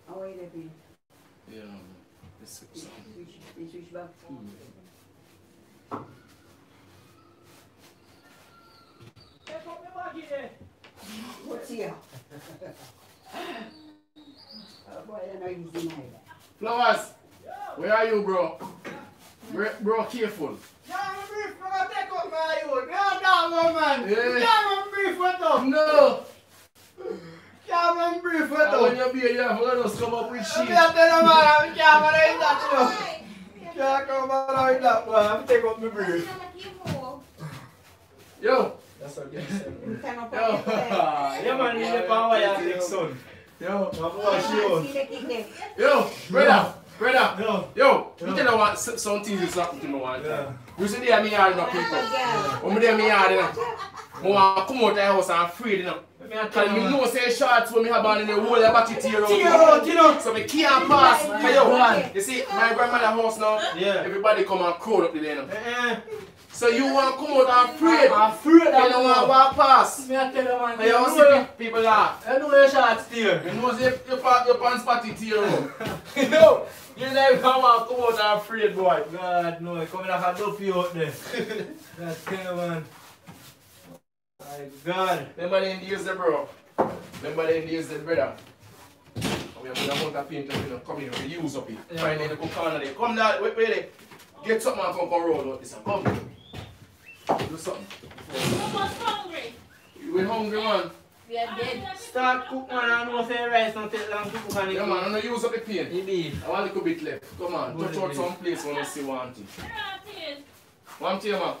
How are you doing? Yeah, no, this is Switch, something. switch, switch back. Take up the body there. What's here? Oh boy, I know he's in. Flowers, where are you, bro? Bro, bro careful. Yeah, I'm brief. I'm gonna take up my youth. Yeah, dog, man. Yeah. Yeah, I'm brief with them. No! Yeah, I'm brief with And when you be here, let us come up with shit. here tell them, man, I'm camera in that, you know. Can't come around in that, boy. I'm take up my brief. Yo! That's what you You Yo! put it there. Yeah, man, in the power, yeah, take son. Yo, my boy, she on. See the Yo! Brother! Brother! Yo. Yo! Yo. You tell me what s- some things is happening to me one time. You see there me yard, you know, people. Yeah. When me there me yard, you know. I want to come out of the house and afraid, you know. Let tell Because you, me man. know say shots when me have on in the whole of body tear Tear out, you know. So me can't pass. Cause yo, Man. you see, my grandmother house now, Yeah. everybody come and crowd up there, you know. Eh, So you want to come out and afraid. I'm afraid You don't want to walk past. Me I tell you, man. You don't see people laugh. I know your shots there. You know say your, pa- your pants party tear up. Yo, you never come out, come out and afraid, boy. God, no, come like a duffy out there. That's kind of man. My God. Remember the days the eh, bro. Remember the days the eh, brother. We have a bunch of paint up, you know, come here, we use up it. Yeah. Find in the cook corner there. Come down, wait, wait there. Get something and come come roll out this. Come. Do something. Almost hungry. You went hungry, man. We are dead. Start cook, man. I know say rice don't take long to cook and Yeah, man, I know use up the paint. It beef. I want a little bit left. Come on, Good touch out bit. some place when you see one thing. Right is. One thing, man.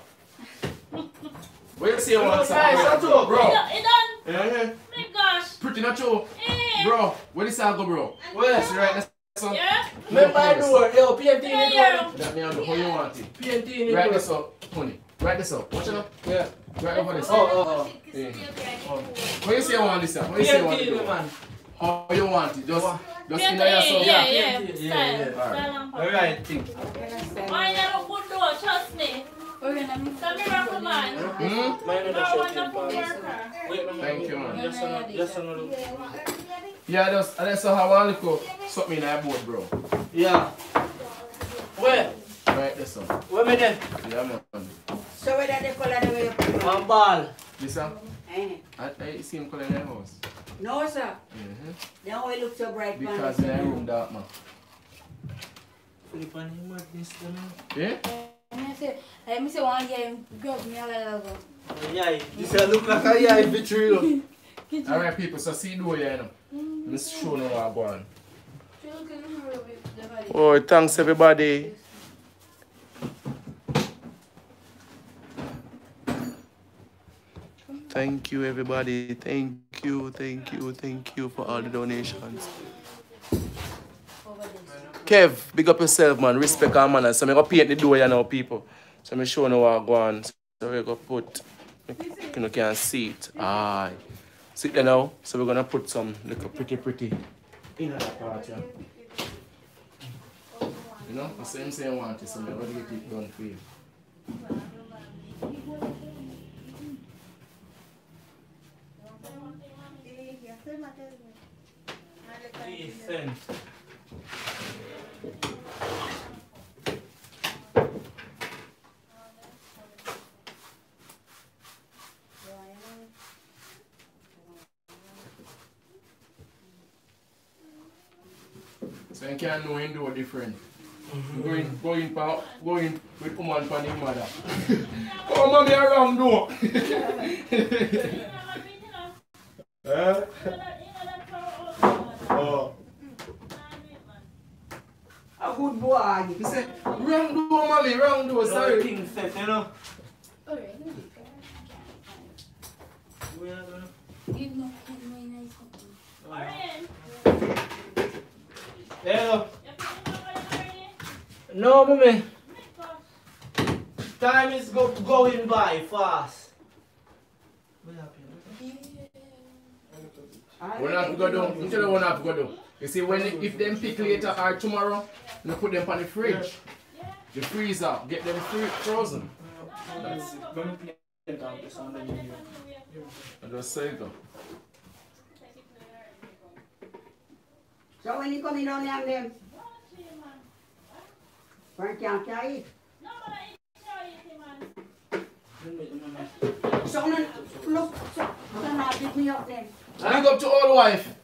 Where you see one Guys, thing? shut up, Bro. It done- Yeah, yeah. My gosh. Pretty not true. Eh. Bro, where this all go, bro? Where? See right there, son? Yeah. Remember I do it. Yo, PNT Yeah, in yeah. it. That me and how you want it. PNT in Write this up, honey. Write this up. Watch it up. Yeah. Right over this. Oh, oh, oh. Yeah. How you say you want this? How you say you want PNT in it? it, man. How you want it? Just, just in Yeah, there yeah, yourself. yeah, Yeah, yeah. yeah, Style. yeah. All right. All right. thing. Mine are a good door, trust me. Okay, let me It's a miracle man. Hmm? Mine You're are a the wonderful shit. worker. Wait, man. Thank you, man. Just another, just another. Yeah, just, and that's how I look up something in that boat, bro. Yeah. Where? Right this one. Where me there? Yeah, man. So whether the color the way you put it. One ball. Listen, Eh. I, I see him calling in the house. No, sir. Mm-hmm. They always look so bright, man. Because in that room dark, man. Flip on him madness, you know. Yeah? I say, I me say one year, grab me a little go. Yeah, this a look like a yeah, victory. Alright, people, so see the way, you know. Let's show them what I go on. Oh, thanks, everybody. Thank you, everybody. Thank you, thank you, thank you for all the donations. Kev, big up yourself, man. Respect our manners. So I'm going to paint the door, you know, people. So I'm show you what I go on. So we're going to put, you know, can see it. Aye. See it there now? So we're going to put some little pretty, pretty in that part, yeah. You know, the same same want it, so I'm going to get it done for you. Decent. So you can't know him do different. Going, going, pa, going with woman for the mother. oh, mommy, around door. Eh? Oh. A good boy. He said, wrong door, mommy, wrong door, Sorry. sorry. Thing set, you know. Alright, We are gonna- give no my nice Hello. No, mommy. Time is go going by fast. What happened? One have to go down. I'm telling you one have to go down. You see, when if them pick later or tomorrow, you put them on the fridge. The freezer, get them free, frozen. That's it. Gonna play it out this on the video. I just say go. So when you come in on them, them. Frank can't carry it. So no, look, so, so now pick me up then. Big up to old wife.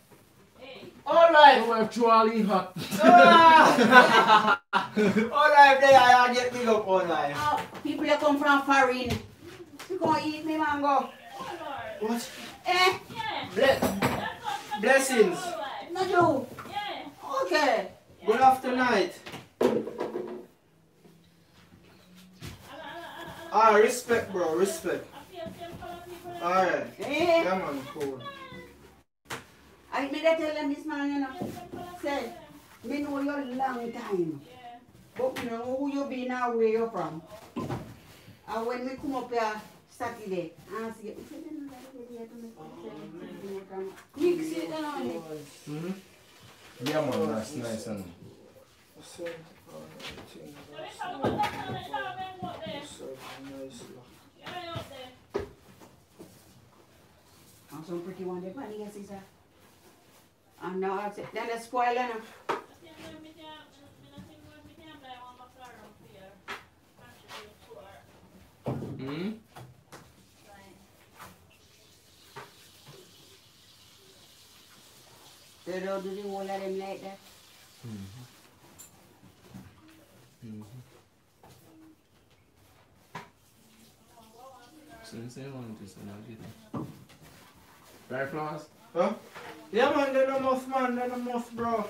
Alright. Old wife through all in hot. Ah! Alright, there I get big up online. Oh, people that come from foreign. You gonna eat me mango. What? Eh? Ble- blessings. No you. Okay. Good afternoon. Ah, respect, bro. Respect. Alright. Eh? Yeah, man. Cool. I did I tell them this man, you know. Say, me know you a long time. But you know who you be now, where you from. And when me come up here Saturday, I ask you, you say, "You know that lady here to me?" Say, "You come." Quick, sit down on it. Mm-hmm. Yeah, man, that's nice. And And some pretty one there, funny, yes, sir. And now I say, then they spoil, you know. hmm? They don't do the whole of them like that. Since I want this, and I'll get it. Right, flowers? Huh? Yeah, man. They're the most, man. They're the most, bro.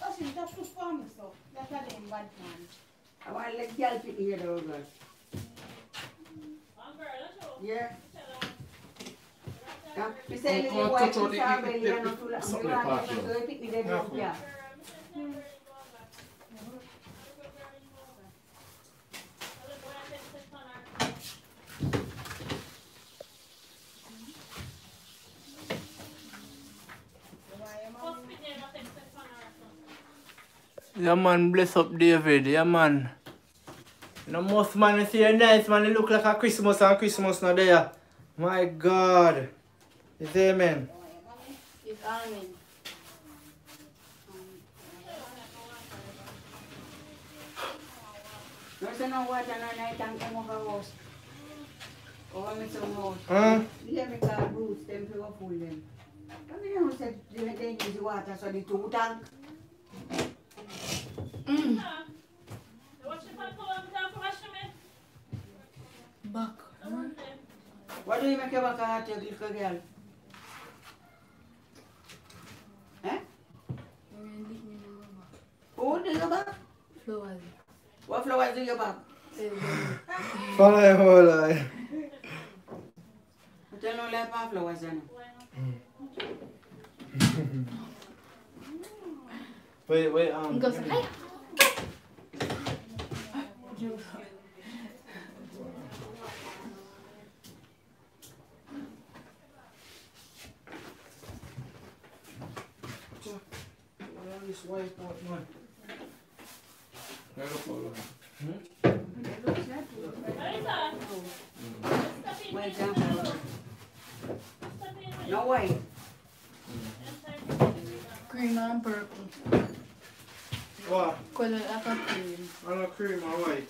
Listen, that's too fun, so that's a damn bad man. I want to let girl pick me the old long. something Me want apart, them yeah. to pick me the Yeah, dog, yeah. Yeah, man. Bless up David. Yeah, man. No most man, you see a nice man, it look like a Christmas and Christmas not there. My God. You see, man? It's almond. No say no water no night and come over house. Over me some house. Huh? Yeah, me call roots, them to go full them. But me know say they they use the water so the two tank. Mm. Watch the Back. What do you make your back hot, you little girl? Eh? Who do your back? Flowers. What flowers do your back? Follow your whole life. I tell no like my flowers, you know. Wait, wait, um. Go give say me- hi. This white pot, man. I don't follow. Wait, down. No way. Green and purple. What? Color like a cream. I know cream or white.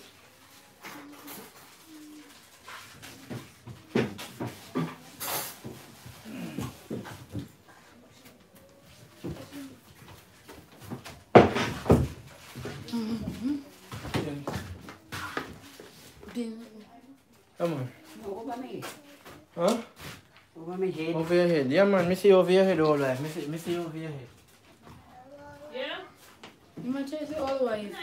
Come on. Over me. Huh? Over my head. Over your head. Yeah, man. Me see over your head all right. Me see, me see over your head. Yeah? You might try to say all white.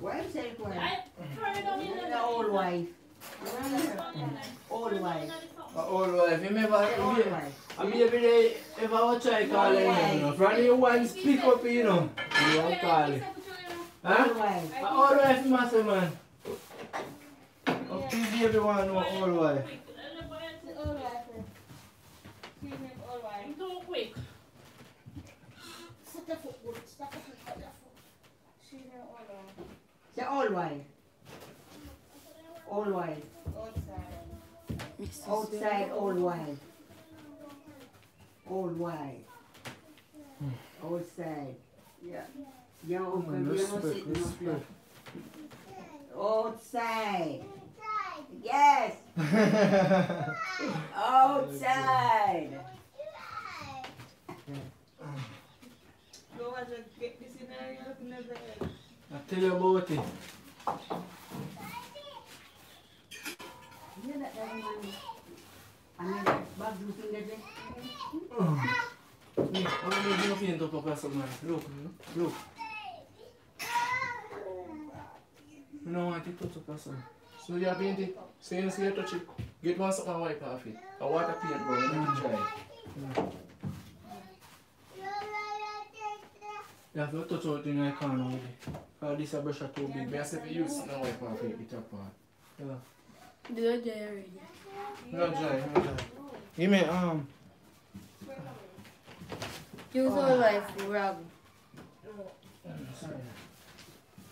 Why say it white? I turn it on in The the old wife. Old wife. Uh, old wife. Remember, Old you wife. I mean, every day, if I was try calling you, you know, from the one speak up, you know, you won't call it. Huh? Uh, old wife, master man. Oh, please, everyone know old wife. Too quick. Say old wife. Old wife. Outside old wife. Old wife. Outside. Yeah. Yeah, uncle, Come on, we are not respect, sitting up here. respect. Outside. Yes. Outside. I tell you about it. You know that young man? I mean, that bag looking it. Look, I'm gonna do nothing to focus on man. Look, look. You know what? It touch up. So you touch it. Get one and wipe off it. A water paint make it. You have to touch out. Because this brush are too big. I use and wipe off it, it top part. Yeah. Do it there already. Not dry, not dry. Give me, um, Use all life rag.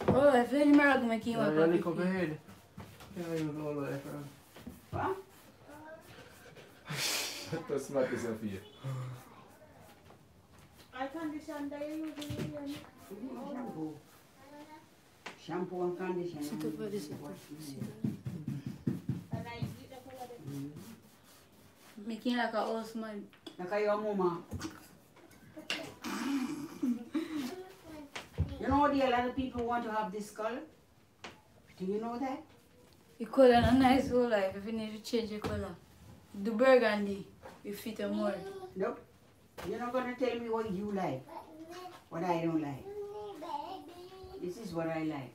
All life, let him rag make him yeah, up. you lick up your head. Yeah, you go all the way from. What? That's smart yourself here. I condition that you usually use. Shampoo. Shampoo and conditioner. Sit up for this. And I eat the color of the Make him like a house man. Like your mama. You know, are a lot of people want to have this color. Do you know that? You color a nice oh, whole life if you need to change your color. Do burgundy. You fit him more. Nope. You're not gonna tell me what you like, what I don't like. This is what I like,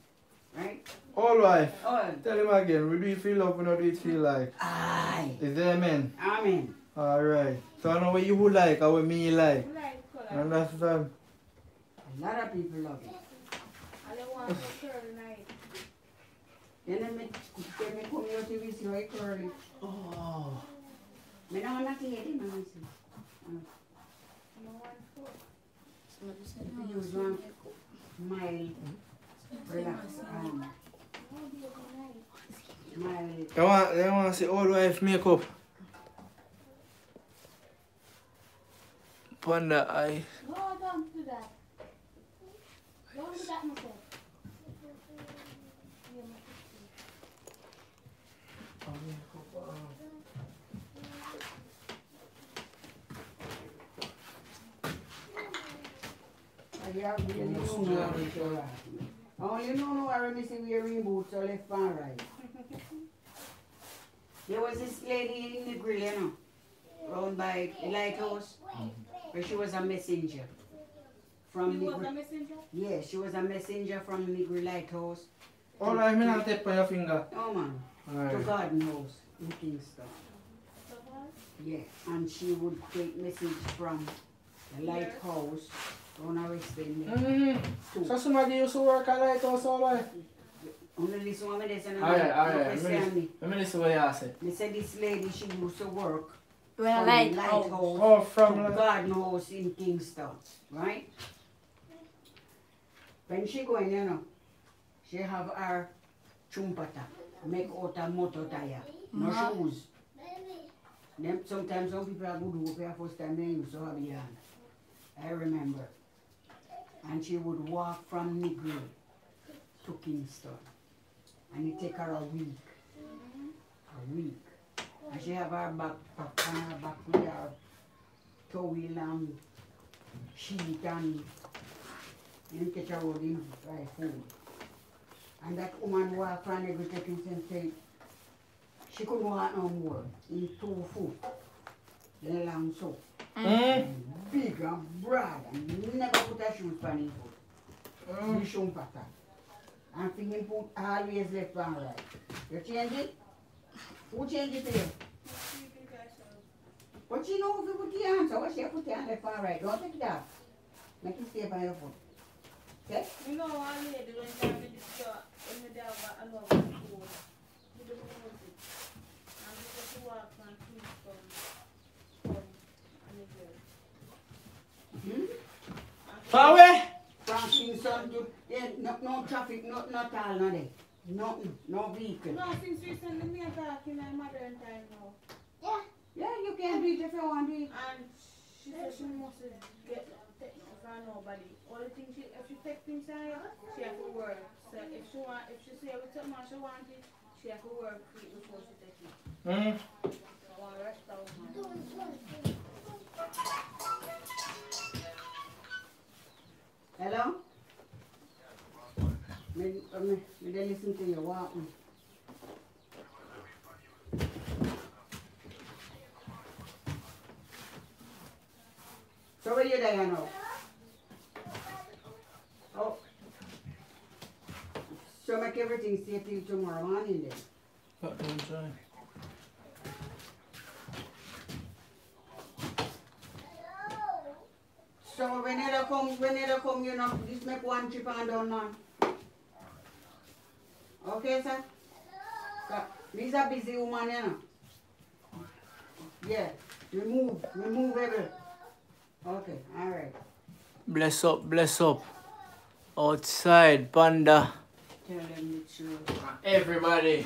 right? All wife. Oh, Tell him again. We do it feel love, we not do it feel like. aye. Is there amen? Amen. Alright. So I know what you would like or what me like. light color. Understand? A lot of people love it. I don't want to curl night. Then I make, then I come here to visit my curly. Oh. Me no want to hear it, no one say. No one foot. If you use one mild, relax, um, My They want, they want to see old wife makeup. Panda eye. No, don't do that. Don't do that, myself. I have really no know how to show that. I Oh, only know no I me see wearing boots so left and right. There was this lady in the grill, you know, round by the lighthouse, where she was a messenger. From You the was a Gri- messenger? Yeah, she was a messenger from the grill lighthouse. All right, me not take on your finger. Oh man, to Alright. Gordon House in Kingston. Yeah, and she would take message from the lighthouse on a West End. Mm-hmm. So somebody used to work at lighthouse all right? Only this one me listen and Alright, no alright. question Let me me. let me listen what you say. Me say this lady she used to work When I from like the how- lighthouse Oh, from to like- Gordon House in Kingston, right? When she going, you know, she have her chumpata, make out a motor tire, no Ma. shoes. Them, sometimes some people are good who pay first time they used to have it on. I remember. And she would walk from Negril to Kingston. And it take her a week. A week. And she have her backpack on her back with her towel and sheet and and catch her road in by food. And that woman walk from Negril to Kingston say she couldn't walk no more in two foot. The long so. Mm. Big and broad and never put her shoes on his foot. Mm. The shoe pattern. And for him put always left and right. You change it? Who change it for you? But you know if you put your hands, so what you put your hand left and right. Don't take it off. Make it stay on your foot. Okay? You know, one lady when I'm in the store, when they have a lot of food, you don't know it. And we just walk and feed from, from, and the girl. Hmm? Far away. From Kingston to, yeah, no, no traffic, no, not all, no there. Nothing, no vehicle. No, since recently me and talking in modern time now. Yeah. Yeah, you can do it if you want to. And she said she must get take no from nobody. Only thing she, if she take things on her, she have to work. So if she want, if she say with something she want it, she have to work for it before she take it. Mm. So I want rest out. Hello? Me, me dey listen to you, what? me? Mm. So where you there now? Oh. So make everything safe till tomorrow morning then. But don't try. So when they come, when they come, you know, just make one trip and done man. Okay, sir? Ca- Me's a busy woman, you know. Yeah, remove, remove every. Okay, all right. Bless up, bless up. Outside, panda. Tell them the truth. Everybody.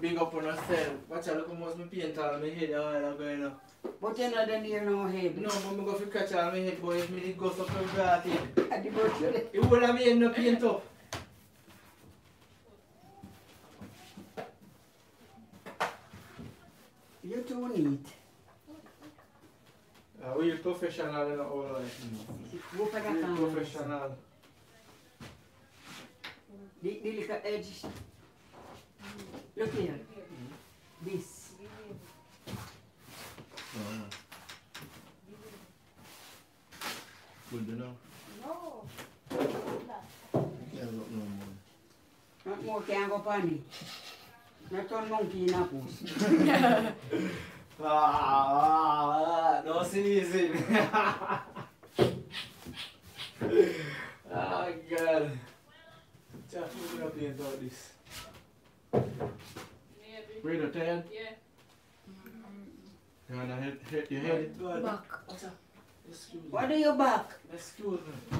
Big up on yourself. Watch out, look how much me paint all my head a while ago, you know. But you know, then you know head. No, but me go fi catch all my head, boy. If me did go so for brought it. At the birthday. It would have been no paint up. You too neat. Uh, we professional in all life. Go for that We camera. professional. The, the little edge. Look here. This. Good to know. No. Yeah, look no more. Not more can go pandy. Not on monkey in a puss. Ah, ah, ah, no season. oh, God. Just look up paint all this. Ready to tired? Yeah. You wanna hit, hit your head? Back. Excuse me. What do you back? Excuse me.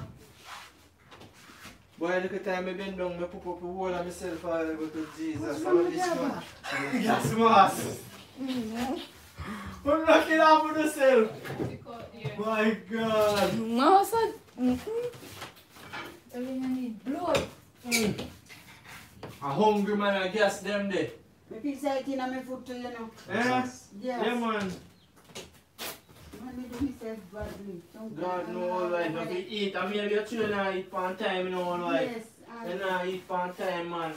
Boy, look at time I bend down, I put up the whole of myself all over to Jesus. What's I wrong love with this that, man. Baba? Yes, mass. Mm-hmm. I'm knocking off with yourself. My God. Mouse had. Mm-mm. Everything need blood. Mm. A hungry man, I guess them there. Me feel say it in my foot too, you know. Eh? Yes. Yeah, man. Man, me do myself badly. God know don't all know life. If you eat, I mean, you two not eat pan time, you know, all life. Yes, I- You not eat pan time, man.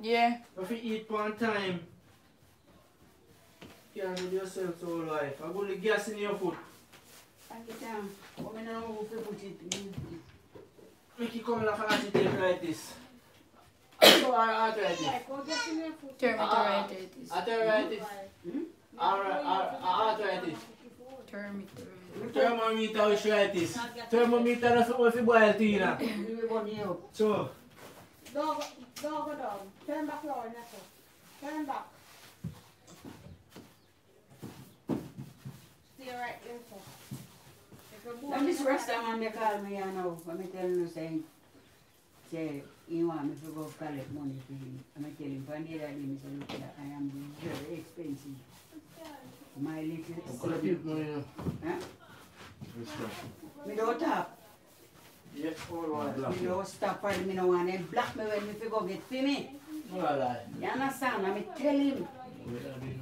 Yeah. If you eat pan time, you can't do yourself all life. I go the gas in your foot. Thank you, Sam. Come in and move the put it. Make it come like agitated like this. So arthritis. Like, go get in your foot. Termitoritis. Arthritis. Ar- ar- Arthritis. Termitoritis. Thermometer with arthritis. Thermometer is what you boil tea now. We want you. So, Dog, dog, go down. Turn back your neck. Turn back. Stay right there, sir. If you move Let me in the rest back- time and they call me, you know. I'm telling you, saying, say, you want me to go collect money for him. I'm telling him, for the other day, Mr. Look, I am very expensive. My little I'm gonna give money. Huh? This one. Me don't tap. yes, all right. Me don't stop for me no want them block me when me fi go get for me. No. You understand? I me tell him. Where are they?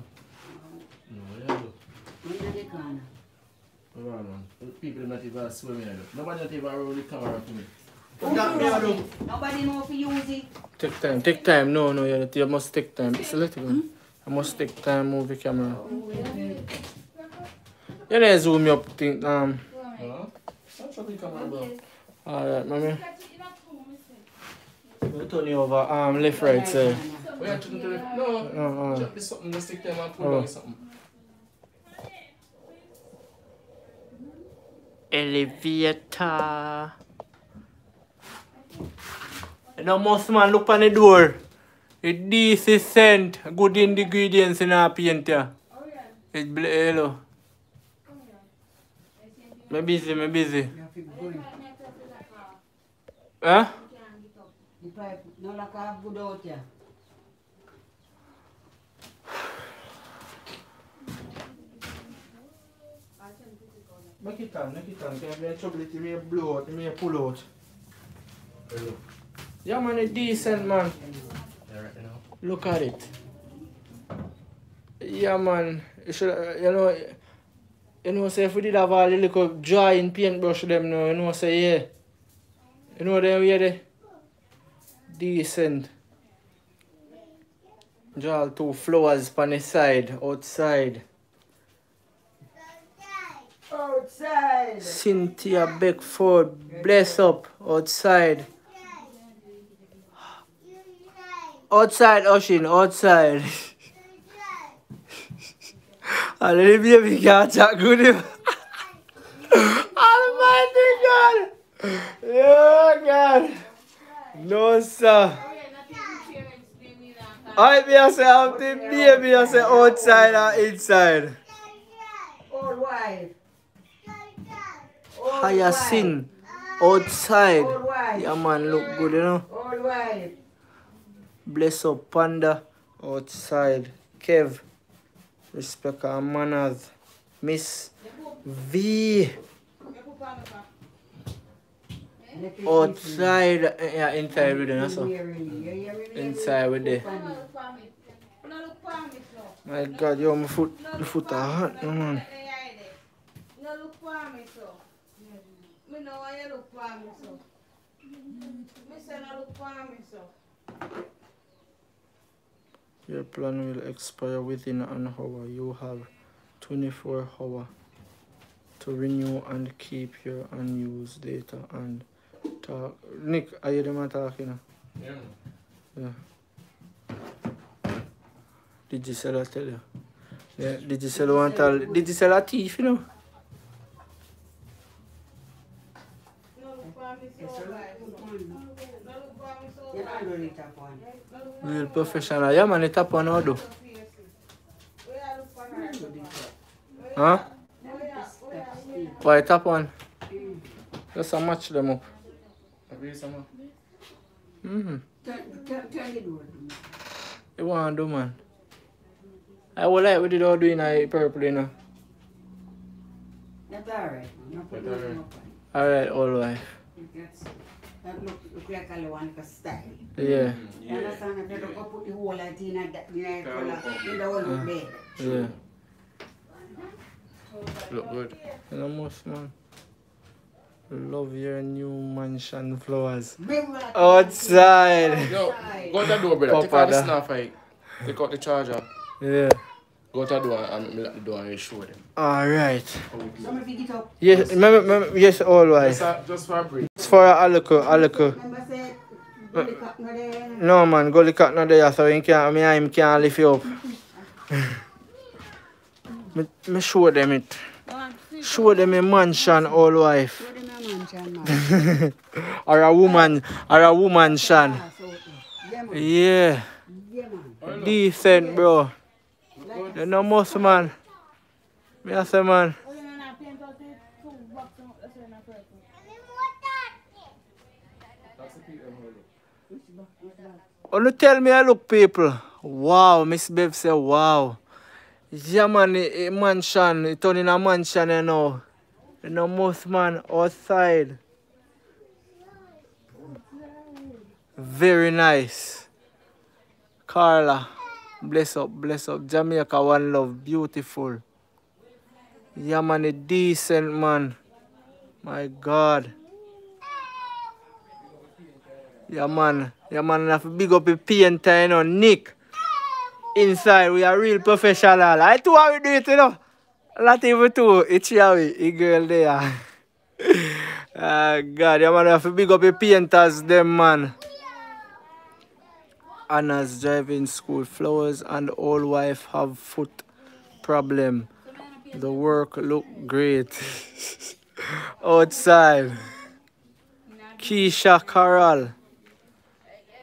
No, where are they? Me in the corner. Hold on, man. People not even swimming. Nobody not even roll the camera to me. That me Nobody know if you use it. Take time, take time. No, no, you, you must take time. It's a little bit. I must take time, move the camera. Yeah, You know, zoom me up, think, um. Huh? Don't show the camera, bro. Alright, mommy. We'll turn you over, um, left, right, side. Where you to the... No, No, uh. just this something, just take time and pull Oh. down something. Elevator. You know, most man look on the door. It DC scent, good ingredients in our paint here. It's bl- hello. Me busy, me busy. You have to. Huh? The pipe, no like I have good out here. Make it on, make it on. Can you trouble it, you may blow out, you may pull out. Hello. Yeah man, it's decent man. Yeah. Look at it. Yeah man, you should, uh, you know, you know, say if we did have all the little drawing paintbrush them now, you know, say yeah. You know them where they decent. Draw two flowers on the side, outside. Outside. Outside. Cynthia Beckford, bless up, outside. Outside, Ocean, outside. And the baby can't talk good. Almighty God! Yeah, God! No, sir. I be I say I'm the baby, I say outside or inside. Old wife. Hyacinth, outside. Yeah, man, look good, you know. Old wife. Bless up, Panda, outside. Kev, respect our manners. Miss V, outside. Yeah, inside with them, so. Inside with them. My God, yo, my foot, the foot are hot, man. No. Me say no look for me, sir. Your plan will expire within an hour. You have 24 hours to renew and keep your unused data and talk. Nick, are you the man talking? Yeah. Yeah. Did you sell a tell you? Yeah, did you sell one tell? Did you sell a thief, you know? No look for me, Yes, sir. sir. wife. No look for me, sir. You don't do it upon. Real professional. Yeah, man, it up on how do. Where I look for her? Huh? That's it. Why it up on? Just a match them up. Have you some more? Mm-hmm. You want to do, man? I will like what did all do in purple, you know. That's alright, man. No put That's nothing alright. up on it. Alright, all wife. That's, that look, look like a one like style. Yeah, You understand? If you don't go put the whole lot in that- in a color, in the whole bed. yeah. Look good. You know, most man. Love your new mansion flowers. Bring me that- Outside. Yo, go to the door, brother. Take Papa out the da. snap like. Take out the charger. Yeah. Go to the door and me lock the door and you show them. Alright. how we do it. Somebody pick it up. Yes, remember, remember, yes, all Just, wife. a- just for a break. For a a Cat no man, gully cat not there, so he can't, me and him can't lift you up. me, me show them it. Show them a mansion, all wife. A or a woman, or a woman shan. Ah, yeah, decent bro. You know most man. Me I say man. Only tell me I look people. Wow, Miss Bev say wow. Yeah man, a, mansion, it turn in a mansion you know. You know most man outside. Very nice. Carla, bless up, bless up. Jamaica one love, beautiful. Yeah man, a decent man. My God. Yeah man, yeah man, I have big up the painter, you know, Nick. Inside, we are real professional. I too how we do it, you know. Not even two, it's we, a girl there. Ah, God, yeah man, I have big up the painters, them man. Anna's driving school, flowers and old wife have foot problem. The work look great. Outside. Keisha Carol.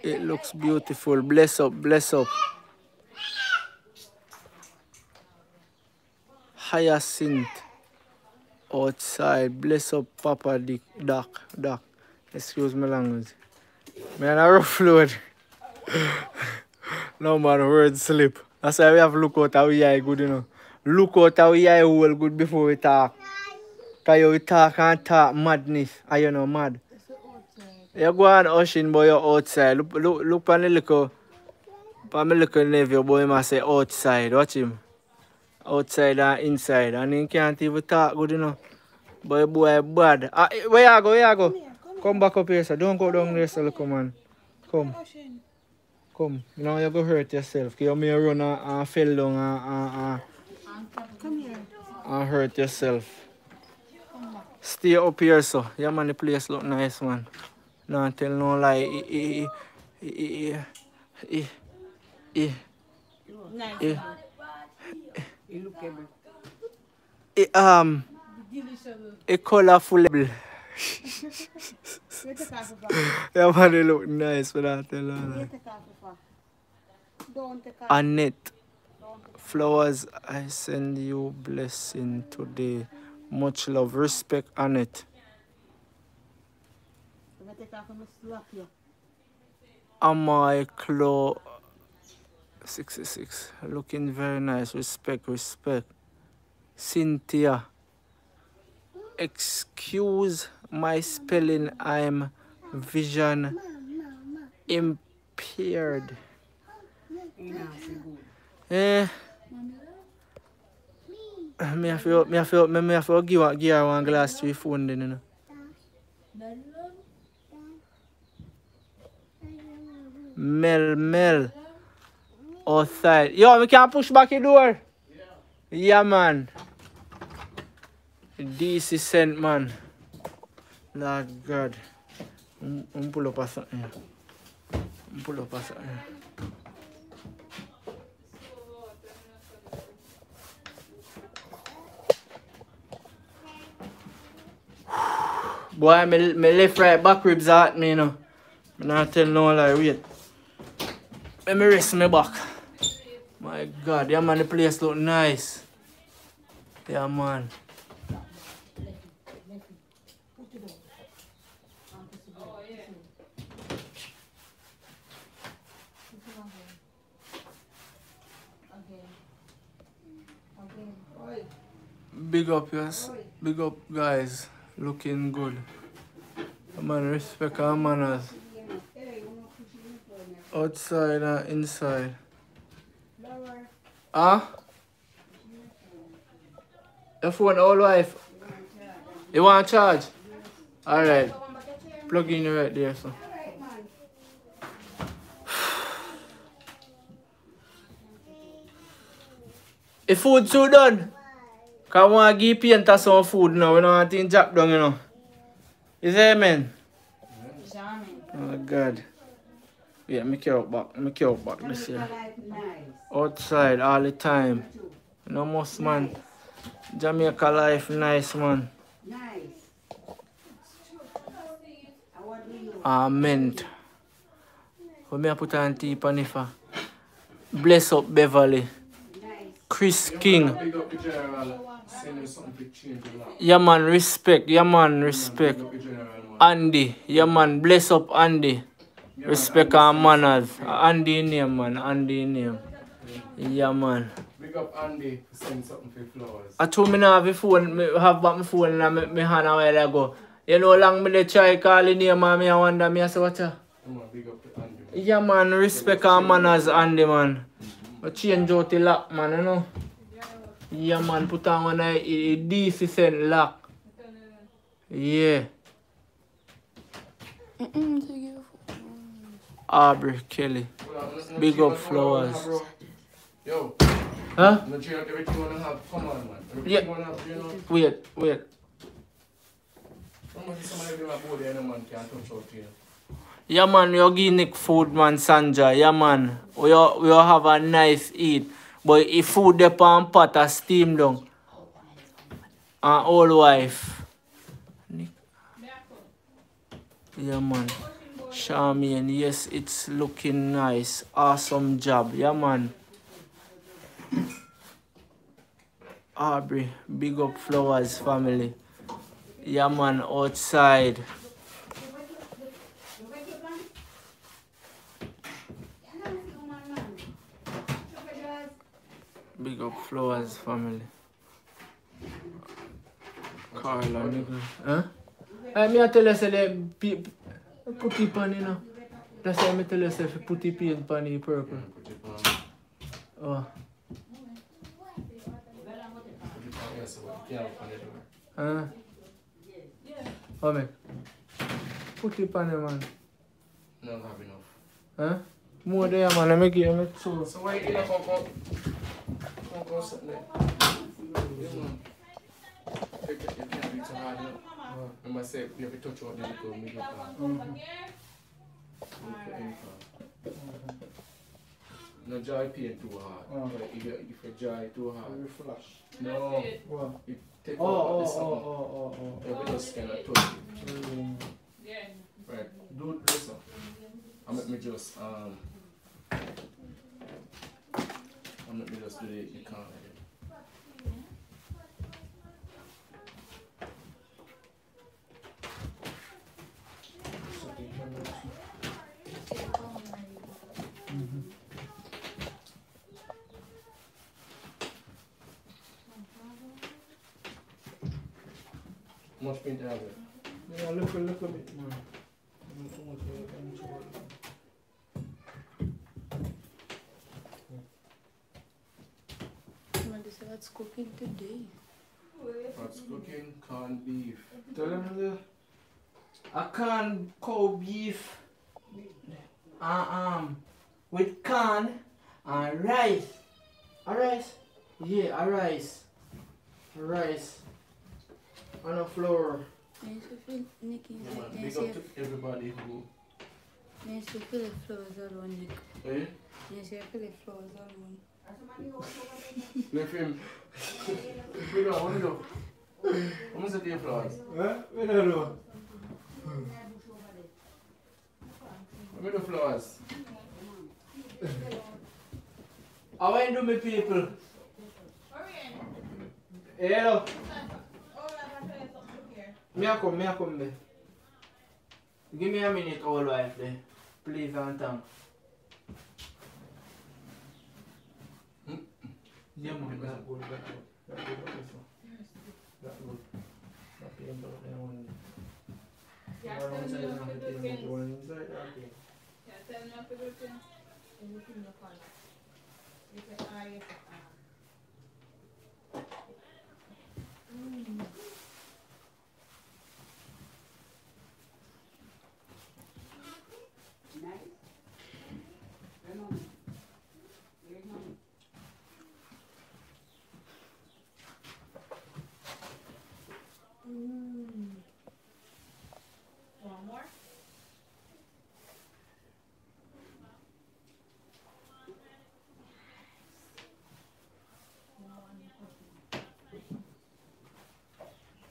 It looks beautiful. Bless up, bless up. Hyacinth. Outside. Bless up, Papa Dick. Doc, Doc. Excuse my language. Man, a rough load. no man, word slip. That's why we have look out how we eye good, you know. Look out how we eye well good before we talk. Cause you talk and talk madness. Are you know mad? You go on ocean boy you're outside. Look look look on the little boy must say outside. Watch him. Outside and inside. And he can't even talk good you know. Boy boy bad. Ah, eh, where you go, where you go? Come back up here, sir. Don't go down there, sir, little man. Come. Come. You know you go hurt yourself. You may run and, and fell down and, and, and, Come here. and hurt yourself. Stay up here, sir. Yeah, man, the place look nice, man. No tell no lie. Eh, eh, eh, eh, Nice. eh, You look every. eh, um, a colorful. You take off the yeah, man, they look nice, but I tell no You lie. take off the back. Don't take off. Annette, flowers, I send you blessing today. Much love, respect, Annette. If I take off, I'm going to slap you. Amai Claw 66. Looking very nice. Respect, respect. Cynthia. Excuse my spelling. I'm vision impaired. You know, so good. Eh. Me have to, me have to, me, me have to give, her- give her one glass to your phone then, you know. Mel, Mel. Outside. Yo, we can push back the door. Yeah, man. DC sent, man. Lord God. I'm, I'm pull up something. I'm pull up something. Boy, me, me left right back ribs at me, you know. Me not tell no lie, wait. Let me rest my back. My God, yeah man, the place look nice. Yeah man. Big up, yes. Big up, guys. Looking good. Man, respect our manners. Outside and inside. Huh? Your phone, old wife. You want to charge? Alright. Plug in right there, so. The food too done. Cause I want to give painter some food now. We don't want to jack down, you know. Is that man? Oh God. Yeah, make your back. Make your back this year. Outside all the time. No most man. Jamaica life nice man. Nice. Amen. For me I put on tea panifa. Bless up Beverly. Chris King. Big up the general. Send him something to change the lock. Yeah man, respect. Yeah man, respect. Big up the general, man. Andy. Yeah man, bless up Andy. Respect our manners. Andy name man, Andy name. Yeah man. Big up Andy. Send something for flowers. I told me now have a phone, me have back my phone in my, my hand a while ago. You know long me dey try call the name and me I wonder me I say what ya? Big up to Andy. man. Yeah man, respect our manners Andy man. But change out the lock man, you know. Yeah man, put on one a, a decent lock. Yeah. Aubrey Kelly. Well, I'm not- I'm not Big up on flowers. Yo, Huh? I'm not cheap you wanna have. Come on, man. Everything Yeah. you have, you know. Wait, wait. Remember, see somebody do my body, and no man can't touch out here. Yeah man, you give Nick food man Sanja. Yeah man. We all, we all have a nice eat. But if food dey pan pot a steam down. And old wife. Yeah man. Charmian, yes, it's looking nice. Awesome job. Yeah man. Aubrey, big up flowers family. Yeah man, outside. Big up Flowers family. Carla, nigga. Huh? Hey, me I tell you, say, the pe- put it on, you know. That's why me tell you, say, if you put it paint on the purple. Put it on. Oh. Put it on here, so you can't open the door. Huh? Oh, me. Put it on, man. No, I have enough. Huh? More there, man. Let me give me two. So why you not come come? Come come sit there. Yeah, man. You can't- you can't reach so hard, you know. Remember I said you have to touch out the little middle part. Look for any part. No dry paint too hard. Oh. Like, If you if you dry too hard. Very flash. No. What? It take Oh, out oh, this oh, oh, oh, oh. You have to just kind of touch it. Mm. Right. Do this one. I make me just um. I make me just do the the corner. there. Much paint have it. Yeah, look, look a bit, man. Look how much you can control. Man, what's cooking today. What's cooking? Corned beef. Tell them the I can cow beef uh, um with corn and rice. A rice? Yeah, a rice. A rice. And a flour. Nice to feel Nicky. Yeah, man. Nice Big up to to everybody who. nice to feel the flowers alone, Nick. Eh? Nice to feel the flowers alone. Left him. We don't want to do. How much are the flowers? Huh? We don't know. How many flowers? How I do my people? Hello. Me come, me come there. Give me a minute, old wife there. Please and thanks. Hmm? Yeah, hmm. man, good, good. Good, good. Good. Yeah, tell me things. Yeah, tell me things. And. You can eye it. Mmm. Mm. One more?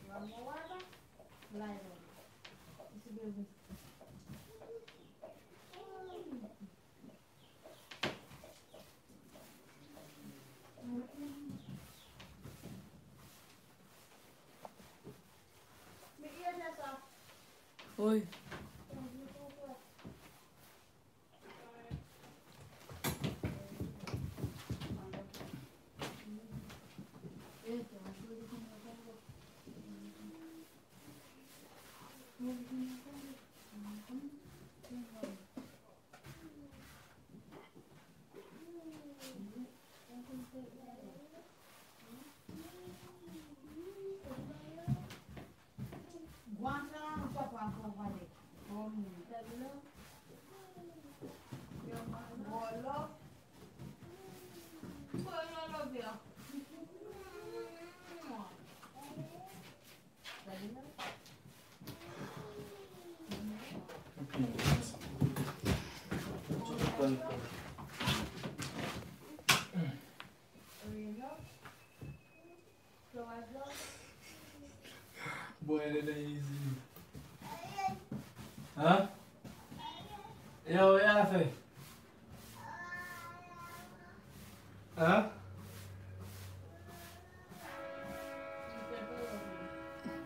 One more water? Lie down. This is good. Oi. Guanta Boy, that ain't easy. Huh? Yo, yeah, fe. hả?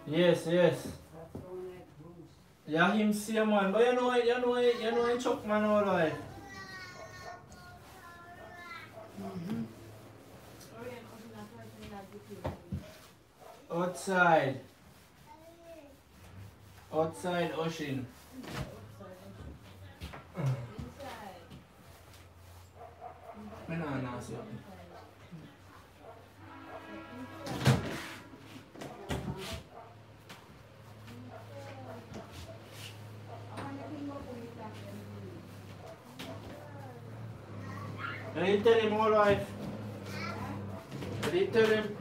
Yes, yes. Ya him see man, but you know, you know, you know, in chok man all right. Outside. Outside ocean. Something. I didn't tell him life. I.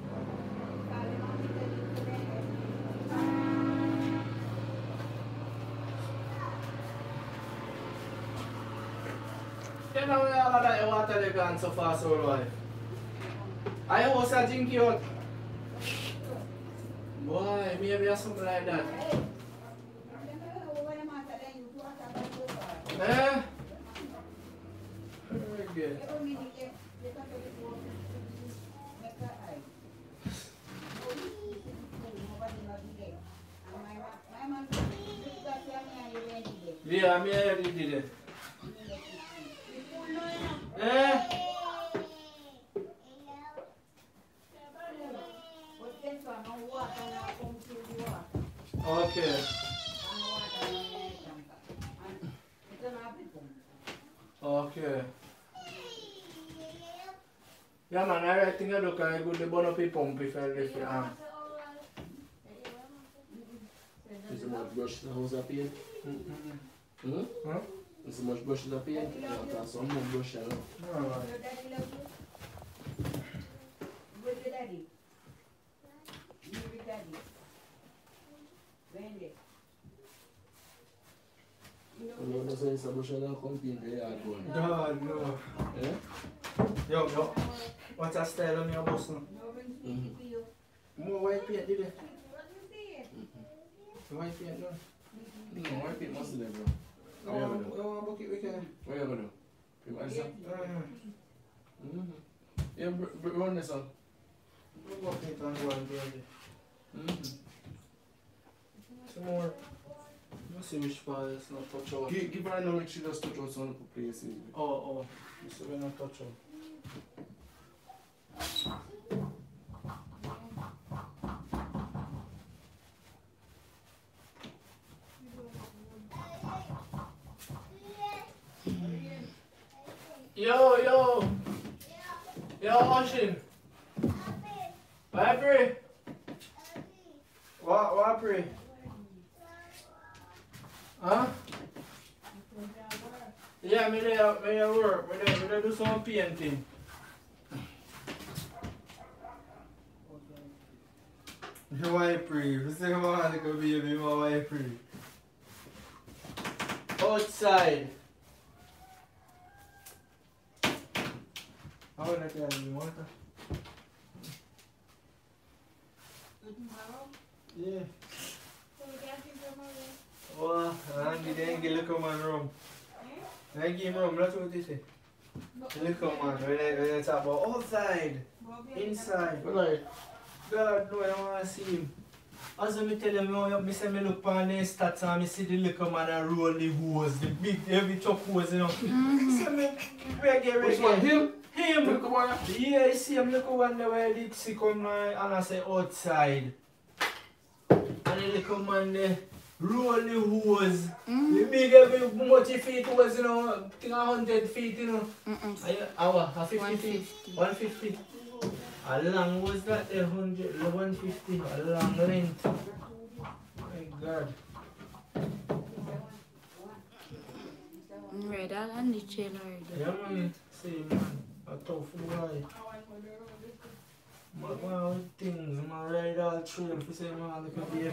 You know where all of that water they gone so fast all life. I also drink you out. Boy, maybe or something like that. Eh? Very good. Yeah, I'm here to do that. Okay. Okay. Yeah man, I think I look at good the up the pump if I lift your arm. Is it much brush the house up here? Mm-mm. Hmm? Huh? Is it much brush up here? Yeah, that's some more brush here. Alright. Where's your daddy? Where's your daddy? Wendy. You know what I'm saying? It's a brush and come in the yard going. God, no. Eh? Yo, yo. What's that style on your bus now? Mm-hmm. More white paint, did it? White paint, no? No, why people must live, bro? Oh, Where you gonna do? oh, we can. Where you gonna do? You want some? Mm-hmm. Yeah, br- br- run this one. we bucket and go it. Mm-hmm. Some more. Let's see which part is not touch out. Give, give her a number, she just touch out some places. Oh, oh. This is not touch out. Yo, yo. Yo, Oshin. What I pray? What, what I? Huh? Yeah, me there, me there work. Me there, me there do some painting. You want to pray. You say you want to go baby, you want to pray. Outside. How would I tell you? Want to? Yeah. Oh, Andy, they ain't get look at my room. They ain't give him room, that's what they say. Look at man, when they, when they talk about outside, inside. Right. God, no, I don't want to see him. As I tell you, me, me say me look on the stats and me see the little man a roll the hose, the big heavy top hose, you know. So me reggae, Which one, him? Him. Little one? Yeah, you see him look one there where the sick come uh, and I say outside. And the little man there roll the hose. Mm. The big heavy multi feet hose, you know, thing hundred feet, you know. Hour, a fifty feet. 150. 150. How long was that eh, there? 100, eh, 150. A long length. My God. Right, I'll the chain already. Yeah, man. See, man. A tough boy. Man, one with things. Man, ride all trail. For say, man, look at baby.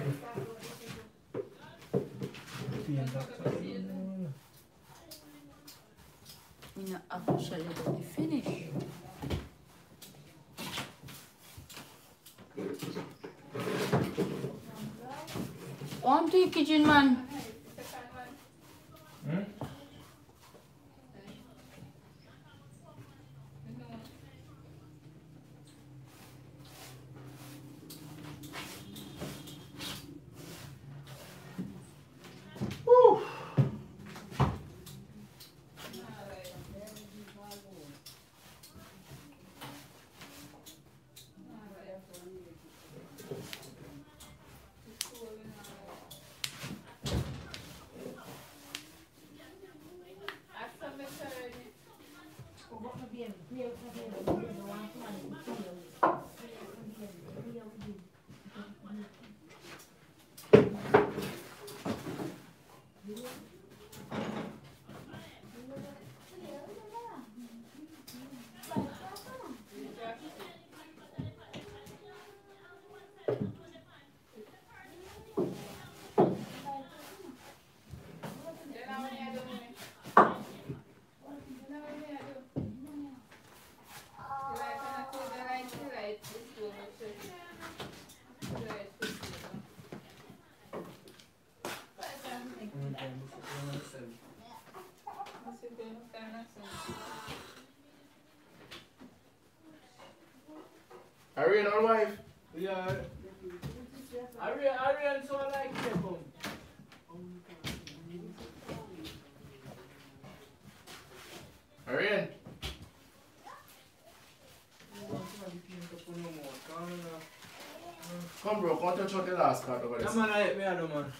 Paint that. You know, officially done the finish. One to the kitchen, man. Hmm? Arian, our wife. Yeah. Ariel, Ariel, so I like. Come. Arian. Come, bro, come touch out the last card over there. Yeah, man, I help me, know, man.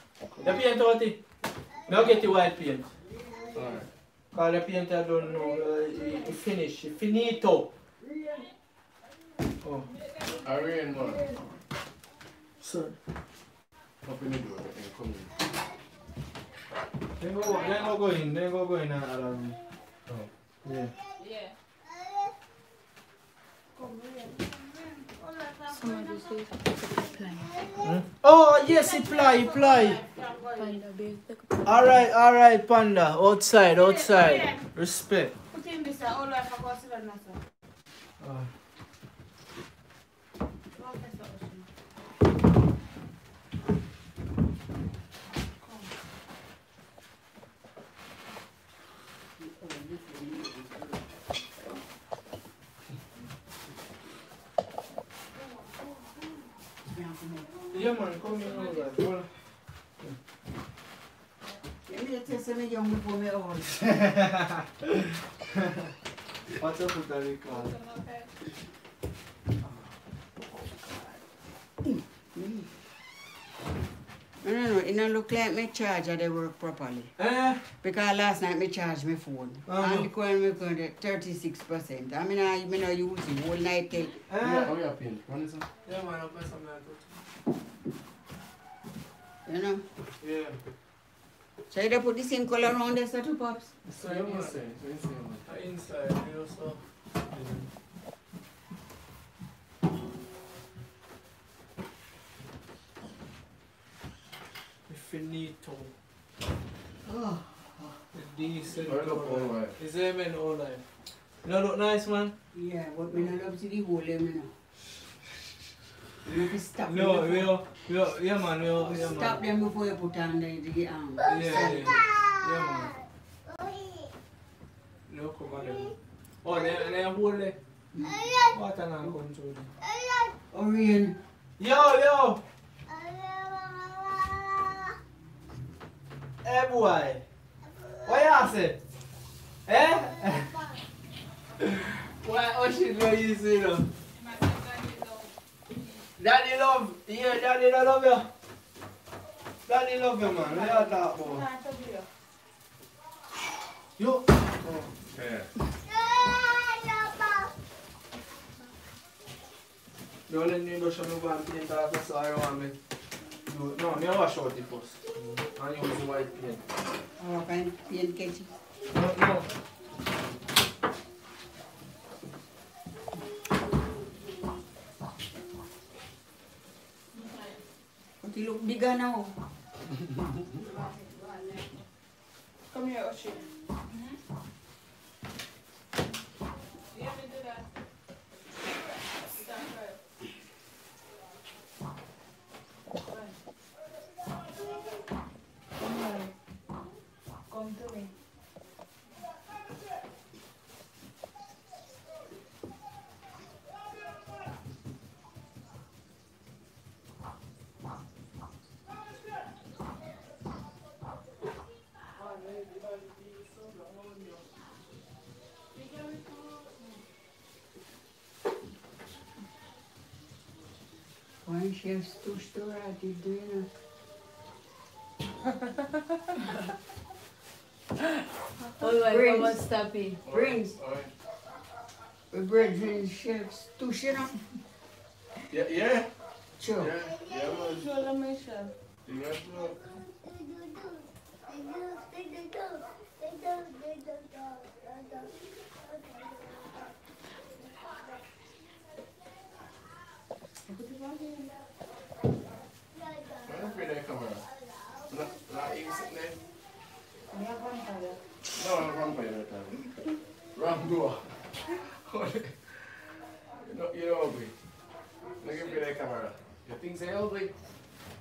The paint out it. Now get the white paint. Alright. Cause the paint I don't know. Uh, it, it finish. It finito. Oh. Arian, man. Sir. Open the door and come in. Then go, then go go in. Then go go in and allow me. Oh. Yeah. Somebody say apply. Hmm? Oh, yes, it fly, it fly. Alright, alright, panda. Outside, outside. Respect. Put him this, all life I go sit on that, sir. Ah. Professor Ocean. Yeah, man, come in over. Hold You need to test me young before me old. What's up with that car? No, no, no. It don't look like my charger they work properly. Eh? Because last night me charge my phone. Uh-huh. And the coin me going to 36%. I mean, I mean, I use it whole night till. Eh? Oh, yeah, paint. Run this up. Yeah, man, I'll put some like You know? Yeah. So you put the same color around there, so two pops. So you inside. So inside, man. Uh, you know, so. If you need to. Oh. A decent Hurry up, all color. Is there man all life? You know, look nice, man? Yeah, but me not love see the whole them, you know. You have to stop No, them we are, yeah, man, yeah, man. Stop them before you put on the, the um. Yeah, yeah, side. yeah, man. Look over there. Oh, they, they hold it. Water now come through there. Oh, rain. Yo, yo! Hey, boy! What you say? Eh? Why, oh shit, what you say now? Daddy love, yeah, daddy don't love you. Daddy love you, man. What you talk about? Yo. Yeah. Don't let me brush on my one paint off, that's all I want me. Do. No, me wash out it first. And use the white paint. Oh, fine. Paint catch it. No, no. But you look bigger now. Come here, Oshi. Why chef's too store at you doing Oh, I Brains. come and stop it. Brains. Alright. We brethren chef's too, you know? Yeah, yeah. Sure. Yeah, yeah, man. Show them myself. You got to I'm afraid of the camera. Not, not even sitting there. No, I'm wrong by that time. Wrong door. you know, you're ugly. Look at me the camera. You think say ugly?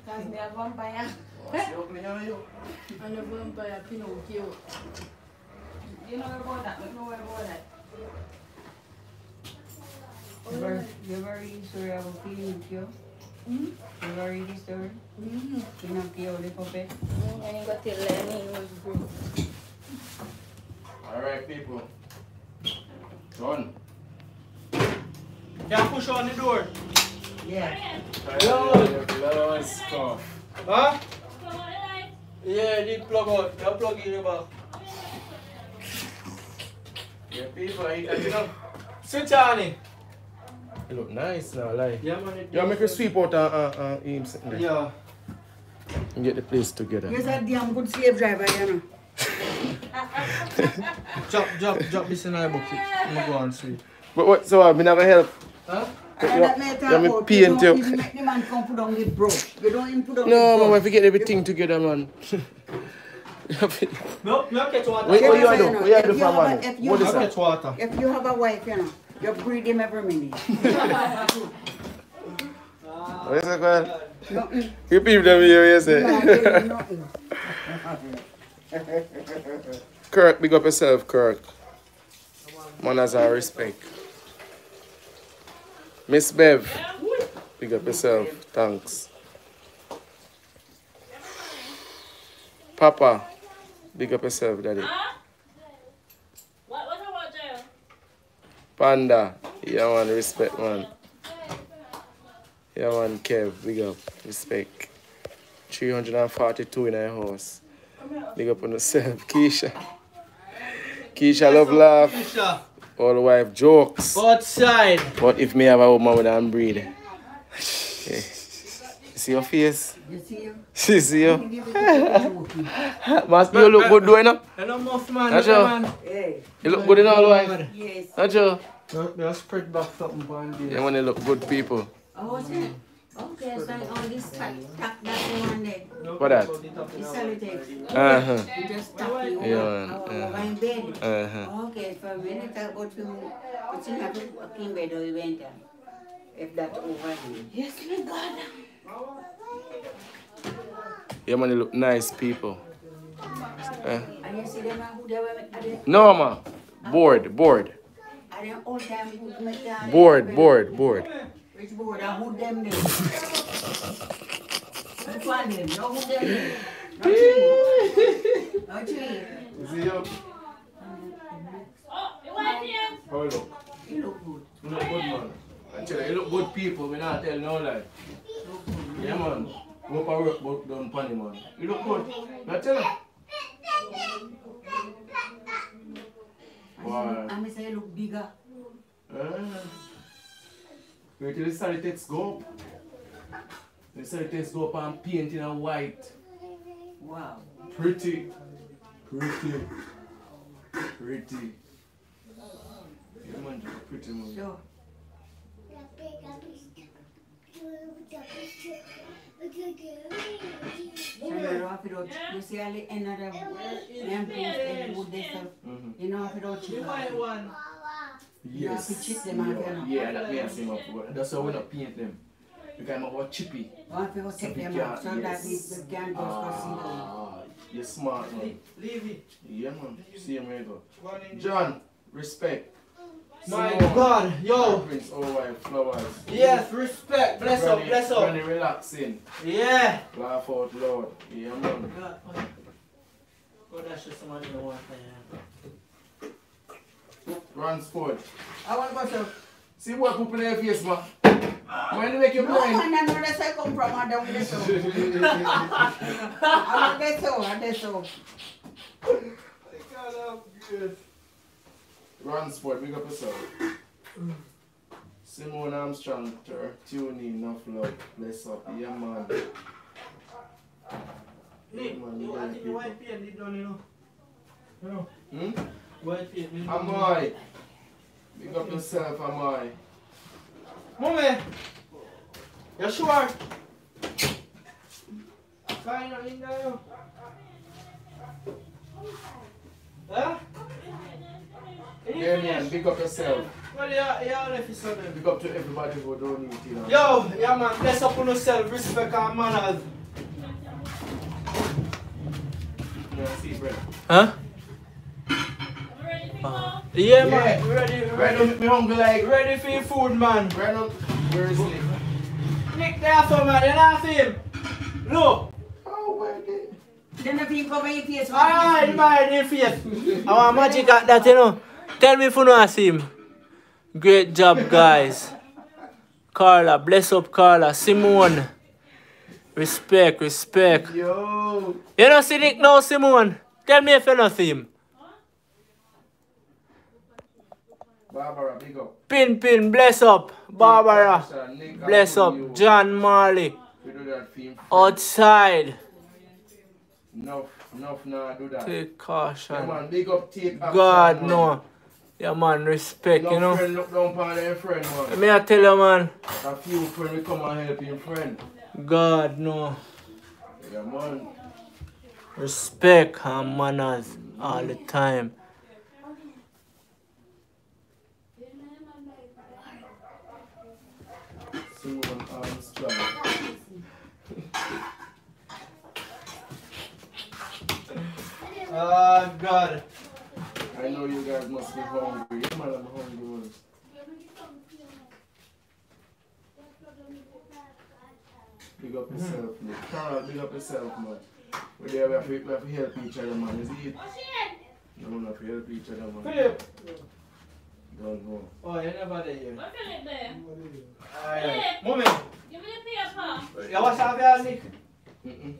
Cause me a vampire. Oh, see ugly are you? And the vampire Pinocchio. You know about that, but know about that. You ever, you ever read the story about Pinocchio? Hmm? You ever read the story? Mm-hmm. Pinocchio, the puppet? Mm, and you got to learn it was broke. Alright, people. Done. Can push on the door? Yeah. Yo. Blood stuff. Huh? Yeah, need plug out. You plug in the back. Yeah, people, I, I, you know. Switch on it. You look nice now, like. Yeah, man. it- You make a sweep out and uh, uh, him sitting there. Yeah. And get the place together. You're a damn good slave driver, you know. Drop, drop, drop this in our bucket. I'm gonna go and sweep. But what, so uh, I'm gonna help. Huh? And that Yeah, oh, me about, paint you don't you. even make the man come put on the brush. You don't even put on No, the brush. we have to get everything together, man. No, you catch water. Wait, what you Jennifer, do? What you if do you for have a- man? if you What is have that? catch water. If you have a wife, you know, you breed him every minute. What is it called? Nothing. You people them here, you say. No, there is nothing. Kirk, big up yourself, Kirk. Manners and respect. Miss Bev, big up yourself. Thanks. Papa, big up yourself, daddy. Panda, yeah man, respect man. Yeah man, Kev, big up, respect. 342 in our house. Big up on yourself, Keisha. Keisha love laugh. Keisha. All the wife jokes. Outside. But if me have a woman with a breed. Okay. You see your face? You see you? She see you? You give it to Must you look good doing up? Hello, muff man. That's Hello, all. man. Hey. You look good in all wife? Yes. Not you? No, me spread back something on this. You want to look good people. Oh, what's it? Okay, so all this tap, tap that one there. What that? The sellotape. Uh-huh. You just tap it over, Yeah, over, man. over in bed. Uh-huh. Okay, for a minute, I go to, but you have to walk in bed or you went there. If that over here. Yes, my God. You want to look nice people. Uh, And you see them who they were, are no, ma. Bored, bored. are they old time who make that? Bored, bored, bored. Which board? And who them there? Which one them? No, who them there? Not you. Not you. See you? Oh, you want here? How you look? You look good. You look good, man. Actually, you look good people. We not tell no lie. Yeah, man. Go for work, but done funny, man. You look good. Not tell her. Wow. I say you look bigger. Ah. Wait till the solid text go up. The solid text go up and paint in a white. Wow. Pretty. Pretty. Pretty. Yeah, man, pretty man. Sure. You know if you don't, you see all the end of the them things they wood they sell. Mhm. You know if you don't You might it. Want. You have Yes. to chip them off, you. Yeah, that makes him up. That's why we not paint them. Because I'm about chippy. One people take we them can't- off so that yes. we we can just go see them. Ah, you're smart, man. Leave it. Yeah, man. See him where you go. Go on in. John, respect. My Simone, God, yo. Prince, all white flowers. Yes, respect. Bless up, bless up. Granny relaxing. Yeah. Laugh out loud. Yeah, man. God, oh. Go dash you some money in the water, yeah. Run sport. I want to go so. See what people in your face, man. When you make your No, blind. man, I know that's where I come from. I don't get so. I don't get so. I get so. God, I'm good. Run sport, big up yourself. Simone Armstrong, tur- tune in, enough love. Bless up. Yeah, man. Yeah, Nick, man. you yeah, want you people. white paint it done, you know. You know. Hmm? White paint it Am I? Big up yourself, am I? Mommy. You sure? Fine, I'm in there. Huh? Yeah, man, big up yourself. Well, yeah, yeah, left is on them. Big up to everybody who don't need you know. Yo, yeah, man, bless up on yourself, respect our manners. Yeah, see, brother. Huh? Ready to go? Yeah, man, ready, Right ready. now, me hungry like. Ready for your food, man. Right now, where is he? Nick, there for man, you laugh him. Look. Oh, where they? Then if ah, you cover your face, Alright, man, in face. I want magic at that, you know. Tell me if you know see him. Great job, guys. Carla, bless up Carla. Simone. Respect, respect. Yo. You know see Nick now, Simone? Tell me if you know see him. Barbara, big up. Pin, pin, bless up. Barbara. Bless up. John Marley. We do that for. Outside. Enough, enough now, do that. Take Yeah, caution. man, big up, take action, God, man. no. Yeah, man, respect, No you know. friend look down upon their friend, man. Me I tell you, man. A few friend will come and help your friend. God, no. Yeah, man. Respect and manners all the time. Armstrong. Oh, God. I know you guys must be hungry. Yeah, man, I'm hungry. Man. Big up yourself, man. Carol, big up yourself, man. We're there, we have, to, we have to help each other, man. Is it? No, we have to help each other, man. Philip. Don't go. Oh, you never there yet. What Philip there? Alright. Philip. Mommy, Give me the paper. you wash off your Nick? Mm-mm.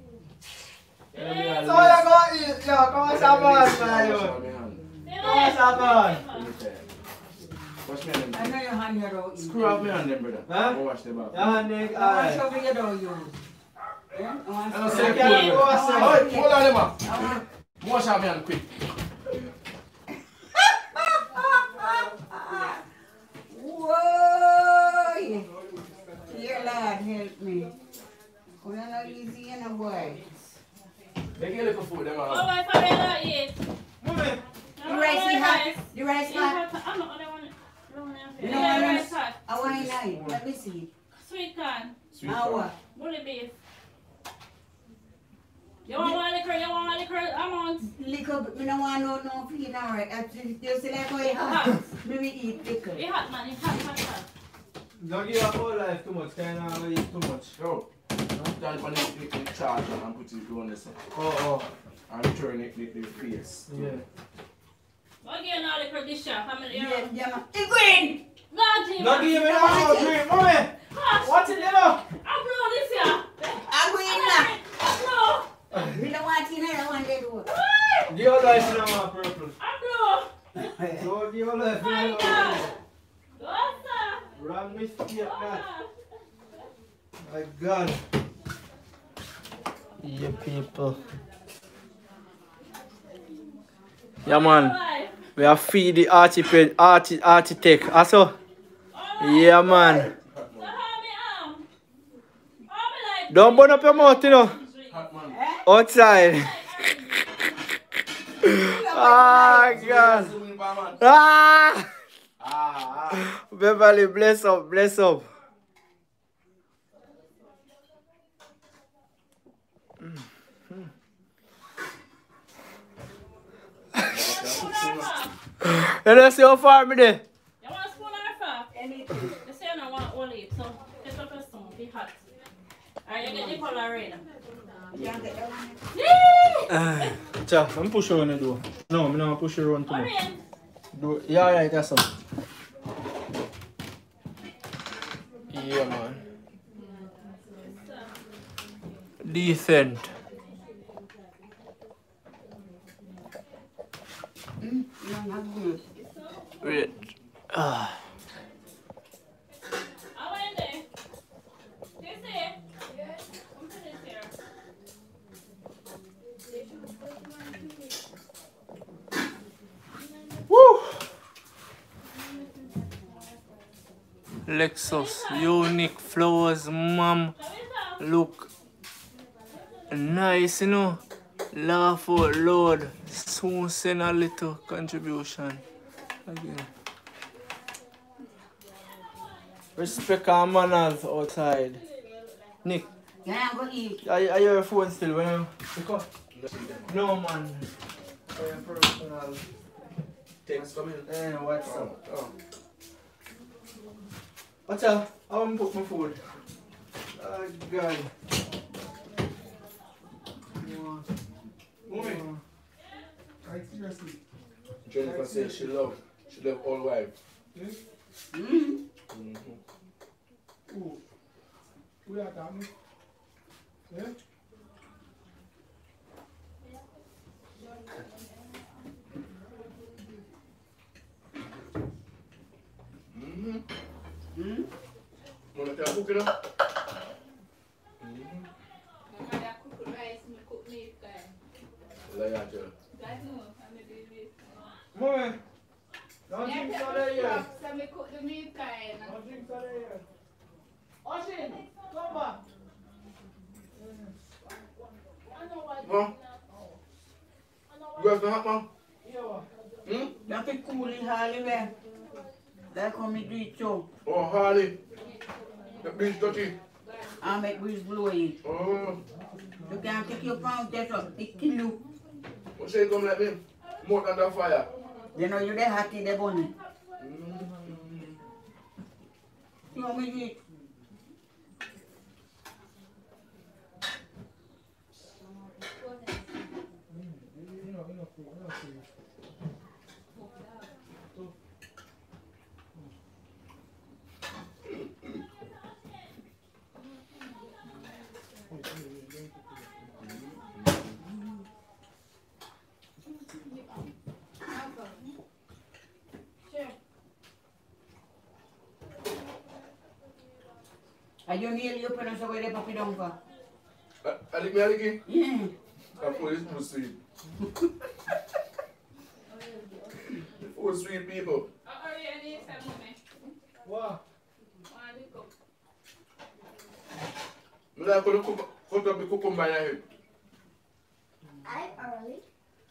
So you go eat, yo, come on, Saban, man, yo. Wash my hand. Come on, Saban. Let me. Wash me hand. I know your hand here don't. Screw off my hand then, brother. Huh? Go wash the back. Yeah, Nick, I want alright. show me you don't. Yeah? I want I don't show you. can't cool, go bro. Hold on, Emma. Wash off my hand quick. Whoa! Dear Lord, help me. We're not easy in a boy. Make a little food, them Oh, out. my father don't eat. Move The rice is hot. The rice It's hot. hot. I'm not the one. the one that- You Yeah, know what oh, I rice hot. I want to eat. Let me see. Sweet corn. Sweet Now corn. what? Bully beef. You want one liquor? You want one liquor amount? Liquor, me no want no no feed alright. You see like how it hot. Me we eat liquor. It hot, man. It hot, hot, hot. Don't give up whole life too much, kind of eat too much. Yo, stand on the, the, the charger and put it on this. Oh, oh. And turn it the, the face. Yeah. What give you no liquor this shop? How many Yeah, euro? yeah, man. Hey, green! God, Jim. Don't give me no more drink, mommy. Hot. What's it, you know? I'm blue this year. I'm going now. I'm blue. We don't want you, I don't want that one. Woo! Give your life in a purple. I'm blue. Don't give your life in My a God. purple. Go, sir. Wrong mistake, that. My God. Yeah, people. Yeah, man. We are feed the archipel, archi, architect. Ah, also, yeah, man. So how me arm? How me like? Don't burn up your mouth, you know. Hot man. Outside. ah, God. Zoom in, man. Ah! Ah. Beverly, bless up, bless up. You know, see how far me there? You want a spoon or a fork? Anything. You say you don't want olive, so get up your spoon, be hot. Alright, you get the color red. You Cha, I'm push on the door. No, I'm not push around too much. Do, yeah, yeah, that's all. Yeah, man. Decent. Wait. Ah. How are you there? Do you see it? Come to this here. Woo! Lexus, unique flowers, mom. Look nice, you know. Laugh out loud. Soon send a little contribution. Again. Respect our manners outside. Nick, Can I go eat? are, are your phone still when you because No man. For your personal. Text come in. Eh, what's Oh, up? oh. What's up? I want to put my food. Oh God. Woman. Right, seriously. Jennifer says she love, she love all wives. Mm. Mm-hmm. Who? Who are? Yeah? Mm-hmm. Mm. Wanna try cook it up? Mm-hmm. Like that, yeah. Mommy. Don't drink soda here. So me cook the meat kind. Don't drink soda here. Oshin, come back. Huh? You guys know hot man? Here, what? Hmm? That be cool in Hollywood. That's how me do it too. Oh, Harley. The beach dirty. I make breeze blow it. Oh. You can take your pound test up. It kill you. What say come like me? More than the fire. You know you the hot in the bunny. Mm-hmm. You want me to eat? You know, you know, you know, you know. Are you nearly open and so where they pop it down for? Alik me aliki? Yeah. That food is too sweet. the food sweet people. What? Me like when you cook, cut up the cucumber in your head. I'm early,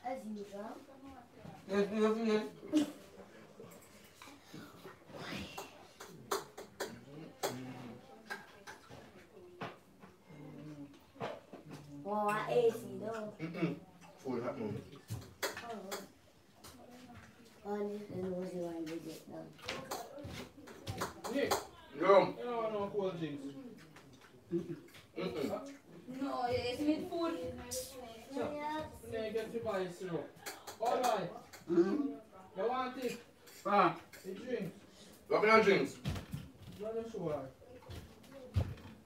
as usual. Yes, yes, yes. Well, I AC though. Mm-mm. Food hot mom. Honest and was you want to get done. Nick, Yo. you don't want no cold drinks. Mm-mm. No, it's mid food. Then you get to buy syrup. Alright. Mm-hmm. You want it? Ah. The drinks. What kind of drinks? Not sure.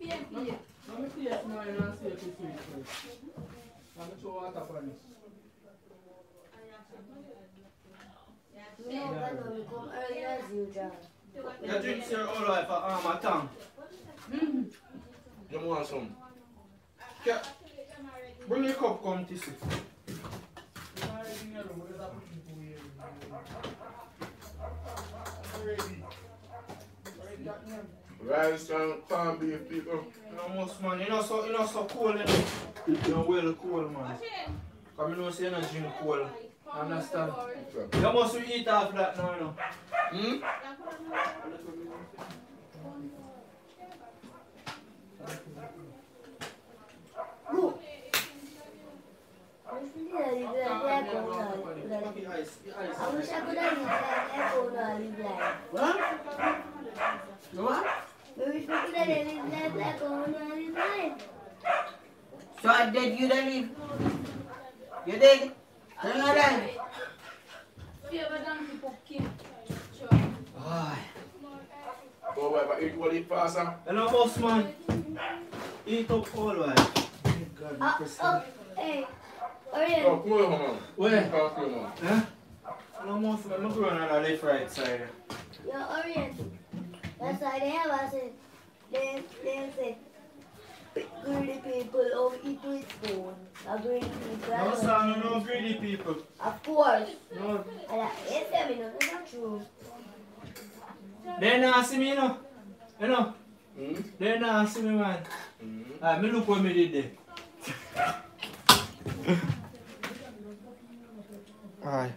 PM, Let me let me taste mine and see if it's sweet first. Let me throw water on it. No, but no, we come early as usual. The drinks here all right for um, arm and tongue. You want some? Yeah. Bring your cup, come, Tissy. Rice and corned beef people. You know, most man, you know, so, you know, so cold, you know. You know, well cold, man. Because you know, say you don't drink cold. Understand? You must eat after that now, you know. Hmm? Yeah, you do that, yeah, go on. The ice, the ice. I wish I could have lived like that, go on, live like. What? What? I wish I could have lived like that, go on. So I did you then leave? You did? Tell her that. Favor donkey pumpkin. Aye. Go away, but eat what eat faster. Hello, boss man. Eat up all right. God, Christ. oh, hey, Oh, Orion, come over, man. Where? Talk to you, man. Huh? Hello, boss man. I'm going on the left right side. yo, Orion. That's why they have us say, they, they say, greedy people over eat with. A greedy people. No, son, no greedy people. Of course. No. And I, yes, I mean, that's not true. They not see me, you know. You know. Hmm? They not see me, man. Hmm? Ah, me look what me did there. Aye.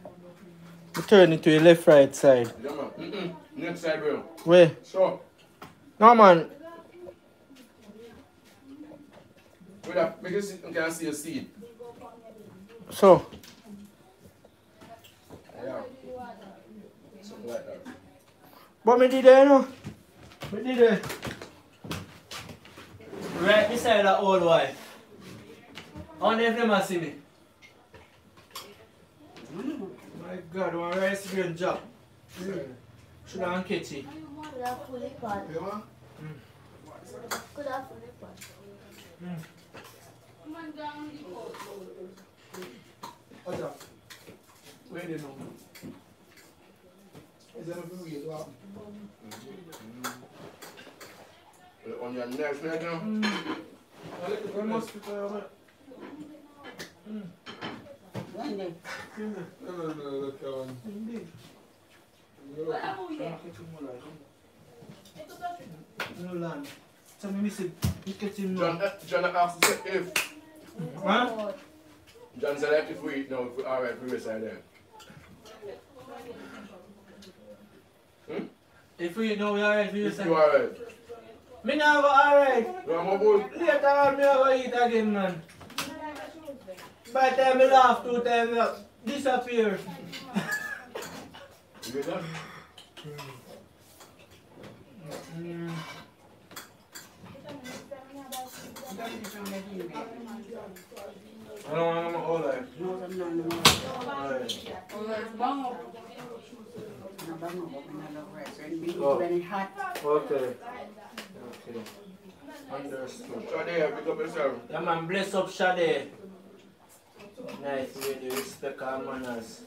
Me turn it to the left right side. Yeah, man. Next side, bro. Where? So, No, man. wait up. Make you see, you can see your seed. So. Yeah. Something like that. But me did there, you. Me did there. Right beside that old wife. I wonder if them a see me. My God, one rice grain job. Should I catch it? Could have fully pot. You want? Hmm. Could have fully pot. What's up? Where they know? Is that a weird one? On your next neck now? Where must be there, man? One day. No land. So me miss it. You catch him John, now. uh, John asked if. Huh? John said that if we eat now, if we alright, we side there. Hmm? If we know we alright, we If say. you alright. Me now go alright. You want more? Later on, me go eat again, man. By the time me laugh two times, disappear. You get that? Mm. I don't want them all life. No, I'm not, no. Alright. No, but no, but me not love rice. When we eat Oh. when it's hot. Okay. Okay. Understood. So there, pick up yourself. Yeah, man, bless up Shade. Nice way they respect her manners.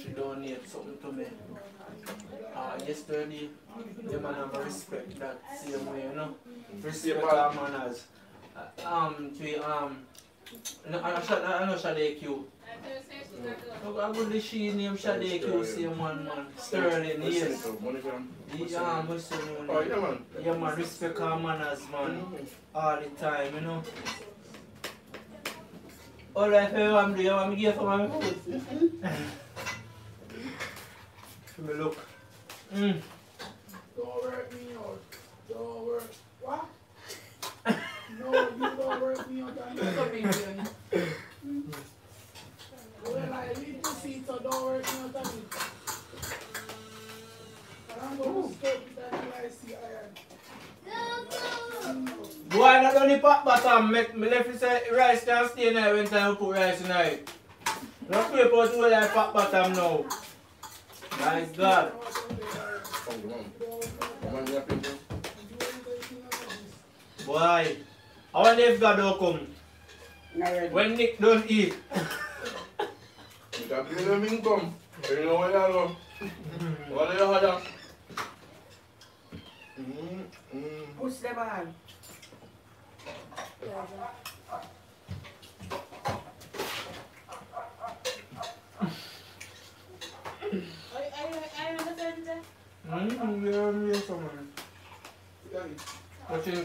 She donate something to me. Uh, yesterday, the man have respect that same way, you know. Respect her manners. Uh, um, to um, no, I know Shade- I know Shade Q. Look how good the she name Shade Q, same one man. Sterling, yes. The what's the? Oh, yeah, man. Yeah, man, respect her manners, man. All the time, you know. All right, hey, I'm doing, I'm here for my food. Let me look. Mm. Don't work me out. Don't work. What? no, you don't work me out. I'm not coming here. Well, I leave the seat, so don't work me out on it. And I'm going to stop it until I see iron. I not only pop bottom, make me left say rice can stay in there when time put rice in it. Not play about the I pop bottom now. My God. Boy, I wonder if God will come. When Nick don't eat. You bring them income. You know where you go. What do you have? Mm. Push the ball. I, I, I understand that. Hmm, yeah, yeah, someone. But you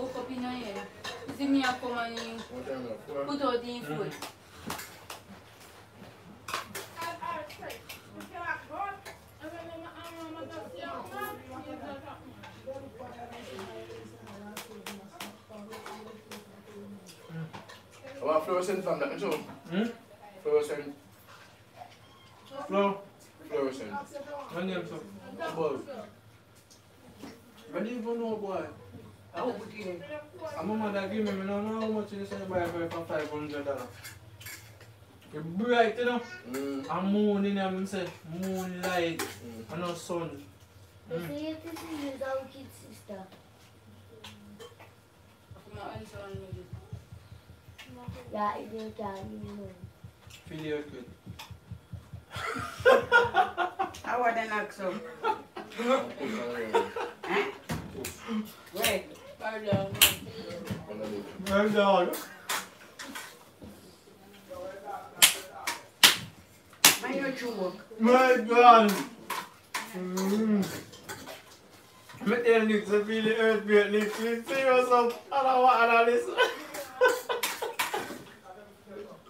can't go pay my left now. Let me put it down there. Hmm? Let me put it down there. We don't know you. What was what on the was? What I don't know. Was flashback? Oh, you me kill tiger, you know. Book up in here. You see me and you put out the food. I want fluorescent from that, too. Fluorescent. Flow. Fluorescent. My name so. Above. I didn't even know, boy. I hope it is. I'm a mother give me, I don't know how much you say buy for it for five hundred dollars. It's bright, you know. Mm. And moon in them, say moonlight and no sun. You see if this is our kid's sister. My answer on me. Yeah, if you can, you know. Feel your good. How are the knocks up? Eh? Wait. Pardon. Well done. Mind your choke. My God. Mm. Me tell Nick to feel the earthquake, Nick. Please serious up. I don't want all this.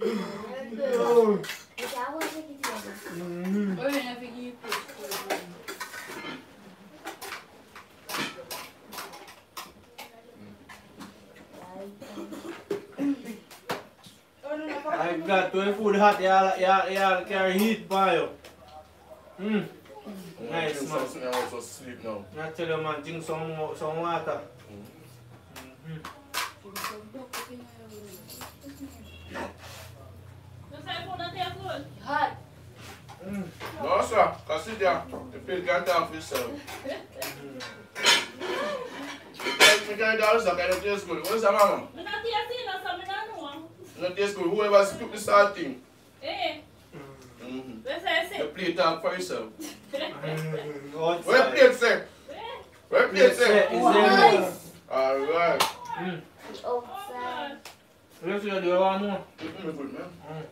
oh. Okay, I want to take it together. Mm. Oh, you never give food. Got 20 food hot, y'all, y'all, y'all carry heat by you. Mm. Nice, man. Something I want to sleep now. I tell you, man, drink some, mo- some water. You say food not taste good? Hot. No, sir. Can sit there. The plate can't talk for yourself. You can't do this, I can't taste good. What's that, mama? Me not taste it, no, so me not know. Not taste good. Whoever scoop the salt thing. Eh, Mm-hmm. we say The sit. plate talk for yourself. Outside. Where the plate say? Where the plate say? It's there. Nice. Alright. Mm. Outside. Let's see, do you want more? Good, man.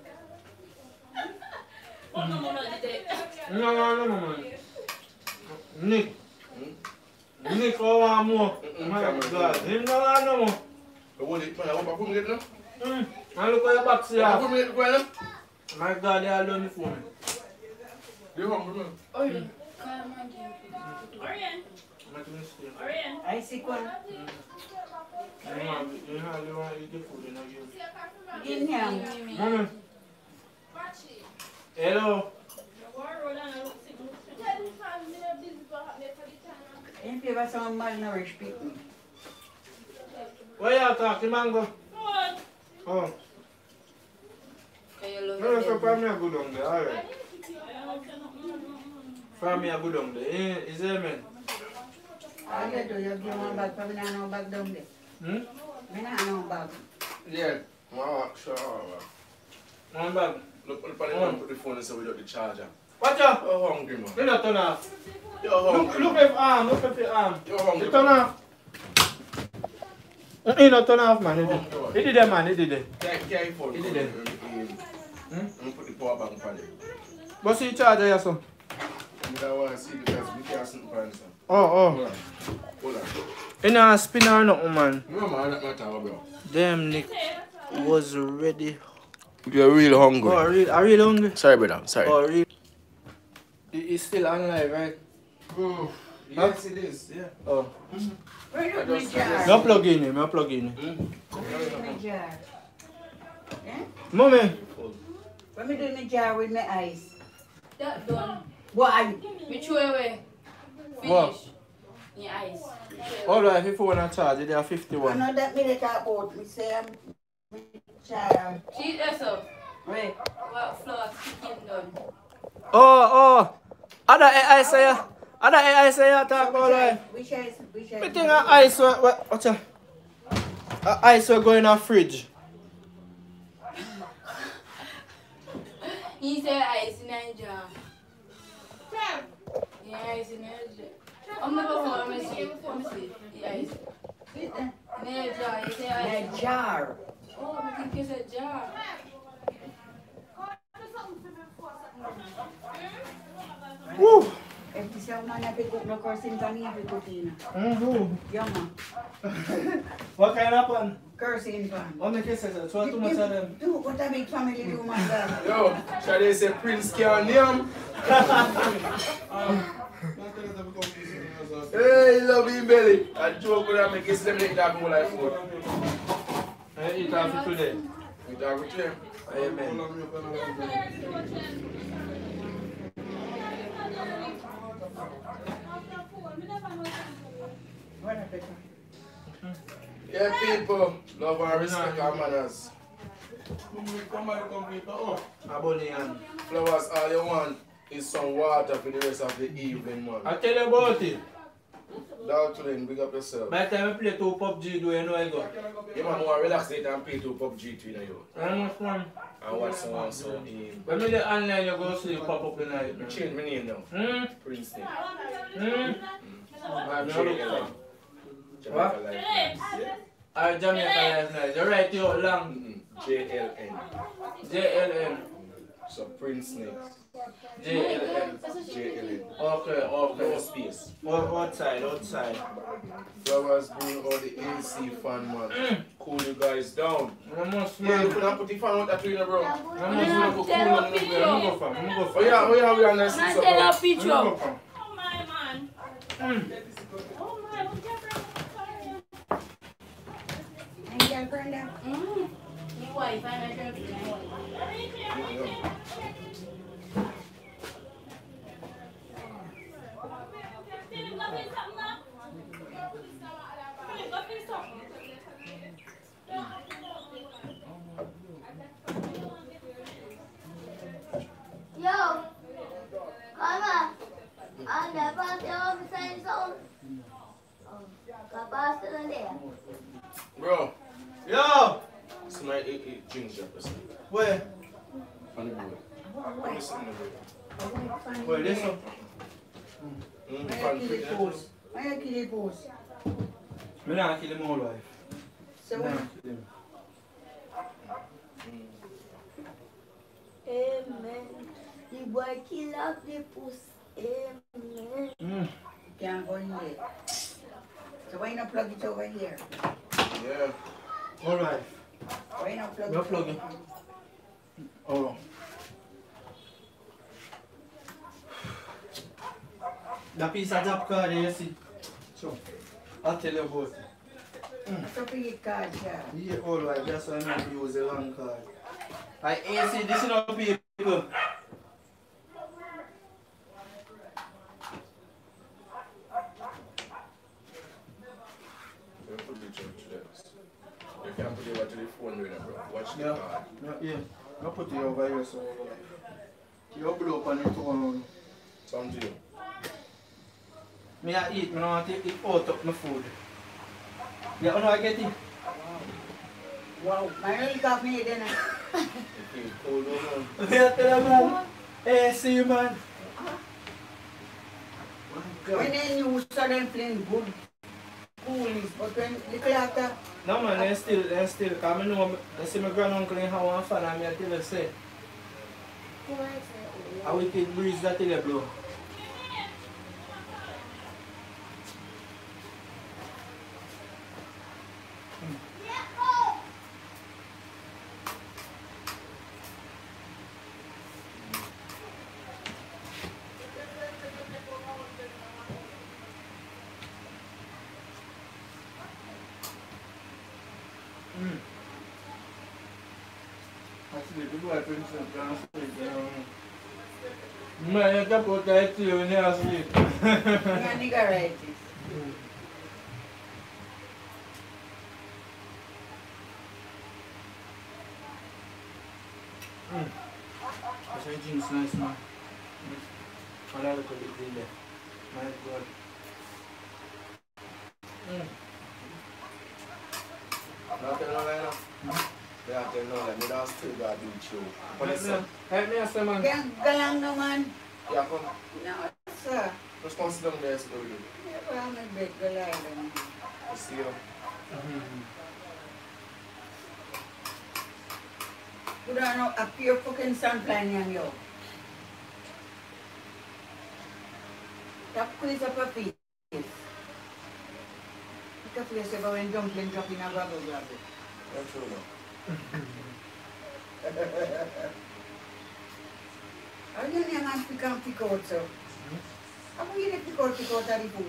Oh, no, no, no, you take. No, no, no, man. Nick. Nick, I want more. My God. Him no want no more. Hold it, man. I hope I couldn't get them. Mm. And look at your box here. couldn't get them. My God, they all done it for me. You hungry, man? Orient. Call man give. Mm. Orient. I see one. You want, you have, you want to eat the food, you know, you. In here. Mama. Hello. In favor some malnourished people. Where y'all talking, mango? Oh. No, so family are good on there, alright. Family are good on there. Eh, Is there, man? All you do, you give one bag, but me not no bag down there. Hmm? Me not no bag. Yeah. Wow, sure. One bag. Look, look on the man put the phone inside without the charger. Watch out. You're hungry, man. You not turn off. You're Look, hungry. look at your arm, look at your arm. You're hungry. You turn off. You not turn off, man. He Hungry, did, man. he did that, man. He did that. Can't, can't phone. He did it. Hmm? I'm gonna put the power bank on it. What's the charger here, son? I don't want to see because we can't see the pants. Oh, oh. Hold on. Hold on. You know, spin or nothing, man. No, man, that's not tower, bro. Damn, Nick was ready. You're real hungry. Oh, real, are you hungry? Sorry, brother. Sorry. Oh, real. He- He's still on live, right? Oh, yes, it is. Yeah. Oh. Where I do my just- jar? No plug in him, no plug in him. Where do my jar? Eh? Mommy. When me do my jar with my eyes. That done. Why? Me throw away. Finish. What? Your eyes. All right, if you phone a charge, they are 51. I 51. know that me they talk about. Me say I'm my jar. Cheat yourself. Wait. What flour chicken done. Oh, oh. Ada AI saya. Ada AI saya tak Which kau eyes? lah. Which eyes? Which eyes? Me think a ice, what, what, what's a, a ice will go in a fridge. He said ice in Nigeria. Yeah, ice in Nigeria. I'm never for me see. Let me see. The ice. Nigeria. He said ice. My jar. Oh, I think you said jar. Woo! If this young man have to cook no cursing for me, have to cook in. Young man. What kind of one? Cursing fan. What make you say so? Try too much of them. Do what a big family do, my God. Yo, shall they say Prince can't? Hey, love him belly. I joke with him, make his them like that more like food. I eat after today. We talk with him. Amen. What a better. Yeah, people, love and respect our manners. Flowers, all you want is some water for the rest of the evening, man. I tell you about it. Dalton, big up yourself. By the time I play two PUBG, do you know I go? You man want to relax it and play to PUBG to you. I'm not fun. And watch some some in. When the online, you go sleep, pop up the night. man. Change my name now. Hmm? Prince name. Hmm? I'm JLN. Jamaica What? Life. Yeah. Or Jamaica Life Night. You write it out long. Mm-mm. JLN. JLN. So Prince name. JLN. JLN. Okay, No okay. space. O- Outside, outside. Flowers bring all the AC fan man. Cool you guys down. I must Yeah, you man. could put the fan out that way, bro. I I'm must gonna cool tell on a the picture. I'm go for, I'm go Oh yeah, oh yeah, we are nice Man, tell a picture. I'm go for. Oh my man. Mm. Oh my, what you And girl, Brenda. Mm. Your wife, I'm not sure if it's my wife. Yo, Mama, ang dapat yung sign song. Oh, kapas na there. Bro, Yo! somebody eat, eat ginger person. Where? On the board. Listen to me. Where, this one? Mm, Why fan you free, kill the post? Why you kill the post? Me not kill him whole life. So Me what? not kill him. Amen. The boy kill off the puss. Amen. Mm. Can't go in there. So why not plug it over here? Yeah. All right. Why not plug No it plug it. Oh. That piece of job card you see. So, I'll tell you about it. So for your card, yeah. Yeah, all right, that's why I'm going to use the long card. I ain't see this enough people. You put the church there. You can put it over to the phone with them, bro. Watch the Yeah, card. yeah, yeah. I'll put it over here so you blow up on it on. Some to you. Me I eat, me don't want to eat out of my food. Yeah, how do I get it? Wow, mayroon ka me din ah. You feel cold over. Yeah, tell them, man. Hey, see you, man. When they use them playing good coolies, but when little after, No, man, they still, they still, because I know, I see my granduncle in how one fan, and me I tell you, say, a wicked breeze that tell you blow. Mm. Actually, people are putting some plans to it, um, Man, you can put that to you when you're asleep. nga nigga right. Mm. That's why drinks nice, man. I like the bit in there. My God. Mm. Not tell no lie now. They have to know that me don't still got do show. But Help me, listen, help me, sir, man. Kaya galang naman. yeah, come. No, sir. Just come sit down there so we do. Never ang nagbet galang naman. You see you. Kuda ano, a pure fucking sunflower niyang yo. Tap ko sa papis. Ika pia sa bawang dumpling ka pinagbago-bago. That's true no. Ano yan yung ang pikang pikotso? Ako yun yung pikot-pikot tadi po.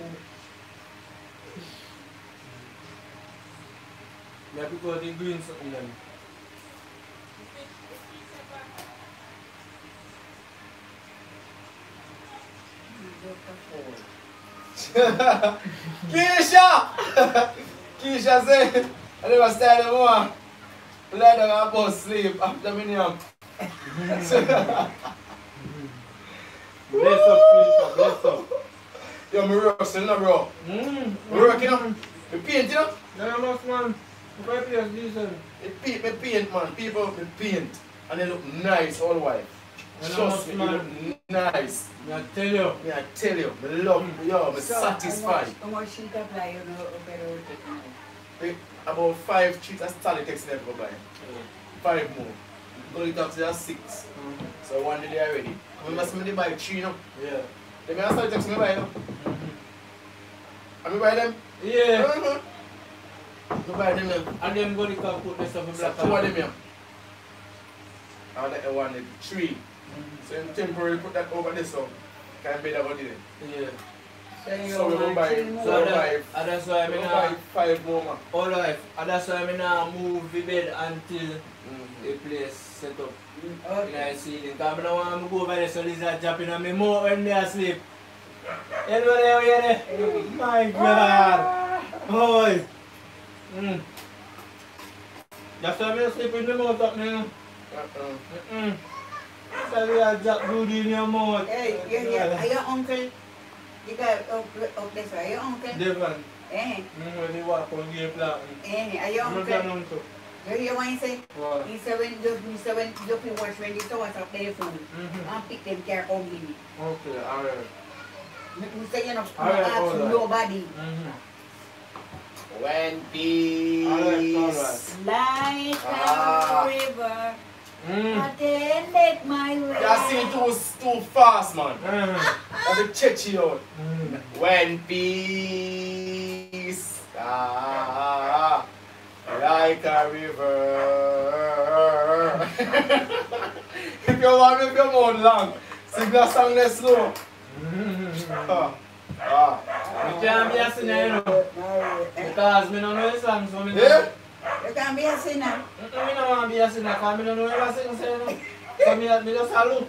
Yeah, because the greens in them. Keisha! Keisha say, I never stay no more. Lie down and sleep after me name. Bless up, Keisha, bless up. Yo, me roasting no bro. Mm. Me working up. Me paint you know. Yeah, must man. Five years decent. Me paint, me paint man. People me paint. And they look nice all white. And I Trust must me, they man. look nice. Me I tell you. Me I tell you, me love, yo, me satisfied. Ang mga shika playo no, pero Eh, About five trees Stanley takes never go by. Five more. Go it up to that six. Mm-hmm. So one day already. We must me buy three you know. Yeah. They may start text me buy them. Mm-hmm. Have you buy them? Yeah. Mm-hmm. Me buy them yeah. And them go to put this stuff in So two of them yeah. And the one the three. So in temporary put that over this so Can't be about it. Yeah. So we go buy So so we that, buy and that's why we me go buy now, five more man. all right, and that's why me now move the bed until the place set up. Okay. In the ceiling. Because I don't want to go over there so lizard jumping on me more when they asleep. Anybody over here? My God. Boy. Mm. That's why I'm sleep with my mouth up now. Uh-uh. Mm-mm. So lizard jump good in your mouth. Eh, yun yan. Ayaw uncle. Di ka, oh, oh, that's right. Ayaw uncle. Devon. Eh, Mm, when you walk on game plan. eh, ayaw Ano uncle. ganun to? You hear what he say? What? He said when you, he said when you can watch when you saw us up there food. I'll pick them care only me. Okay, alright. We say you know, no Alright, ask alright. nobody. Mm-hmm. When peace. Alright, alright. Like Ah. a river, Mm. attended my way. You sing too, too fast man. Mm. That's a churchy out. Mm. When peace ah, like a river. if you want if your mouth long, sing that song less slow. Mm. Ah, Ah. Me can't be a sinner, you know. Because me don't know the song, so me Yeah? Don't. You can be a sinner. Mm-mm, me don't want to be a sinner, because me don't know ever sing, so you know. So me, me just a look.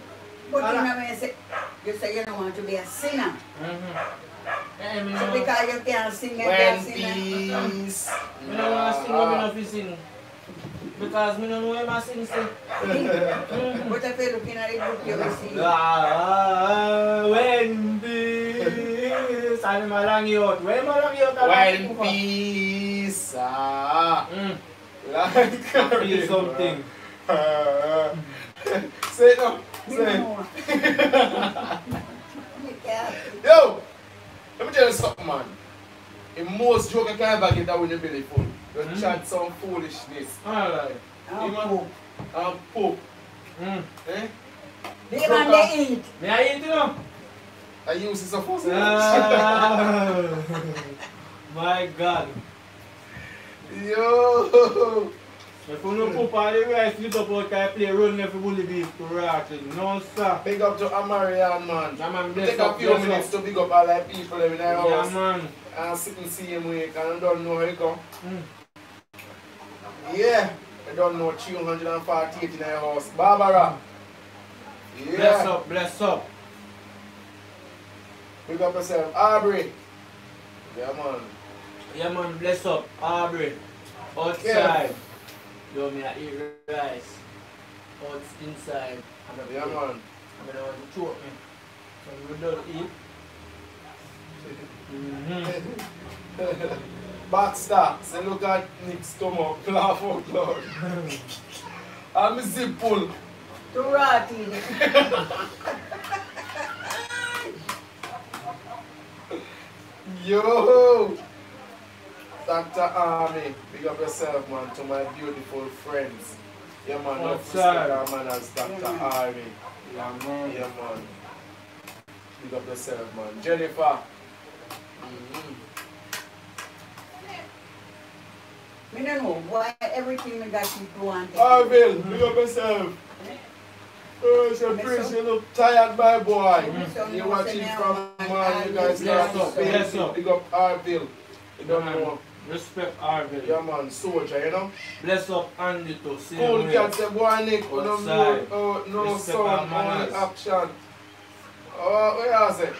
But And you I- know, you say, you say you don't want to be a sinner. Mm-hmm. Eh, me So no- because you can't sing and be a Because me don't know ever sing, say. Mhm. But if you're looking at the book, you will see. Ah, when peace. Ano malang yun? When malang yun? When peace. Ah. Mm. Like Feel something. Ah. Say it now. Say it. know. You can't. Yo! Let me tell you something, man. The most joke I can ever get that when you belly full. You Mm. chat some foolishness. Alright. Him and- poop. And poop. Mm. Eh? They man they eat. Me I eat, you know? I use it supposed to. Ah, my God. Yo! If you no poop all the rice, you up out there play run if you bully beef to rotting. No, sir. Big up to Amarian, man. Yeah, man, bless Take a up, few bless minutes up. to big up all the people in the Yeah, house. man. And sit and see him week and I don't know how it go. Mm. Yeah. I don't know 348 in the house. Barbara. Yeah. Bless up, bless up. Big up yourself. Aubrey. Yeah, man. Yeah, man, bless up. Aubrey. Outside. Yo, me I eat rice. Out inside. I'm Yeah, man. I'm gonna want to choke me. So we don't eat. Mm-hmm. Baxter. Say look at Nick's stomach. Laugh out loud. I'm a zip pull. To rot. Yo! Dr. Army, big up yourself, man, to my beautiful friends. Yeah, man, no What's respect up? our man as Dr. Yeah. Army. Yeah, man. Yeah, man. Big up yourself, man. Jennifer. Mhm. Me don't know why everything me got people want. Arville, big up yourself. Oh, so Miss Prince, you. you look tired, my boy. Miss you, You watching from I- man, you guys Bless start up, to bless up. Big up Arville. You don't Man, know. Respect Arville. Yeah, man, soldier, you know? Bless up Andy to see Cool cat say boy Nick, you don't know, Outside. oh, no Respect sound, our only manners. action. Oh, what you say?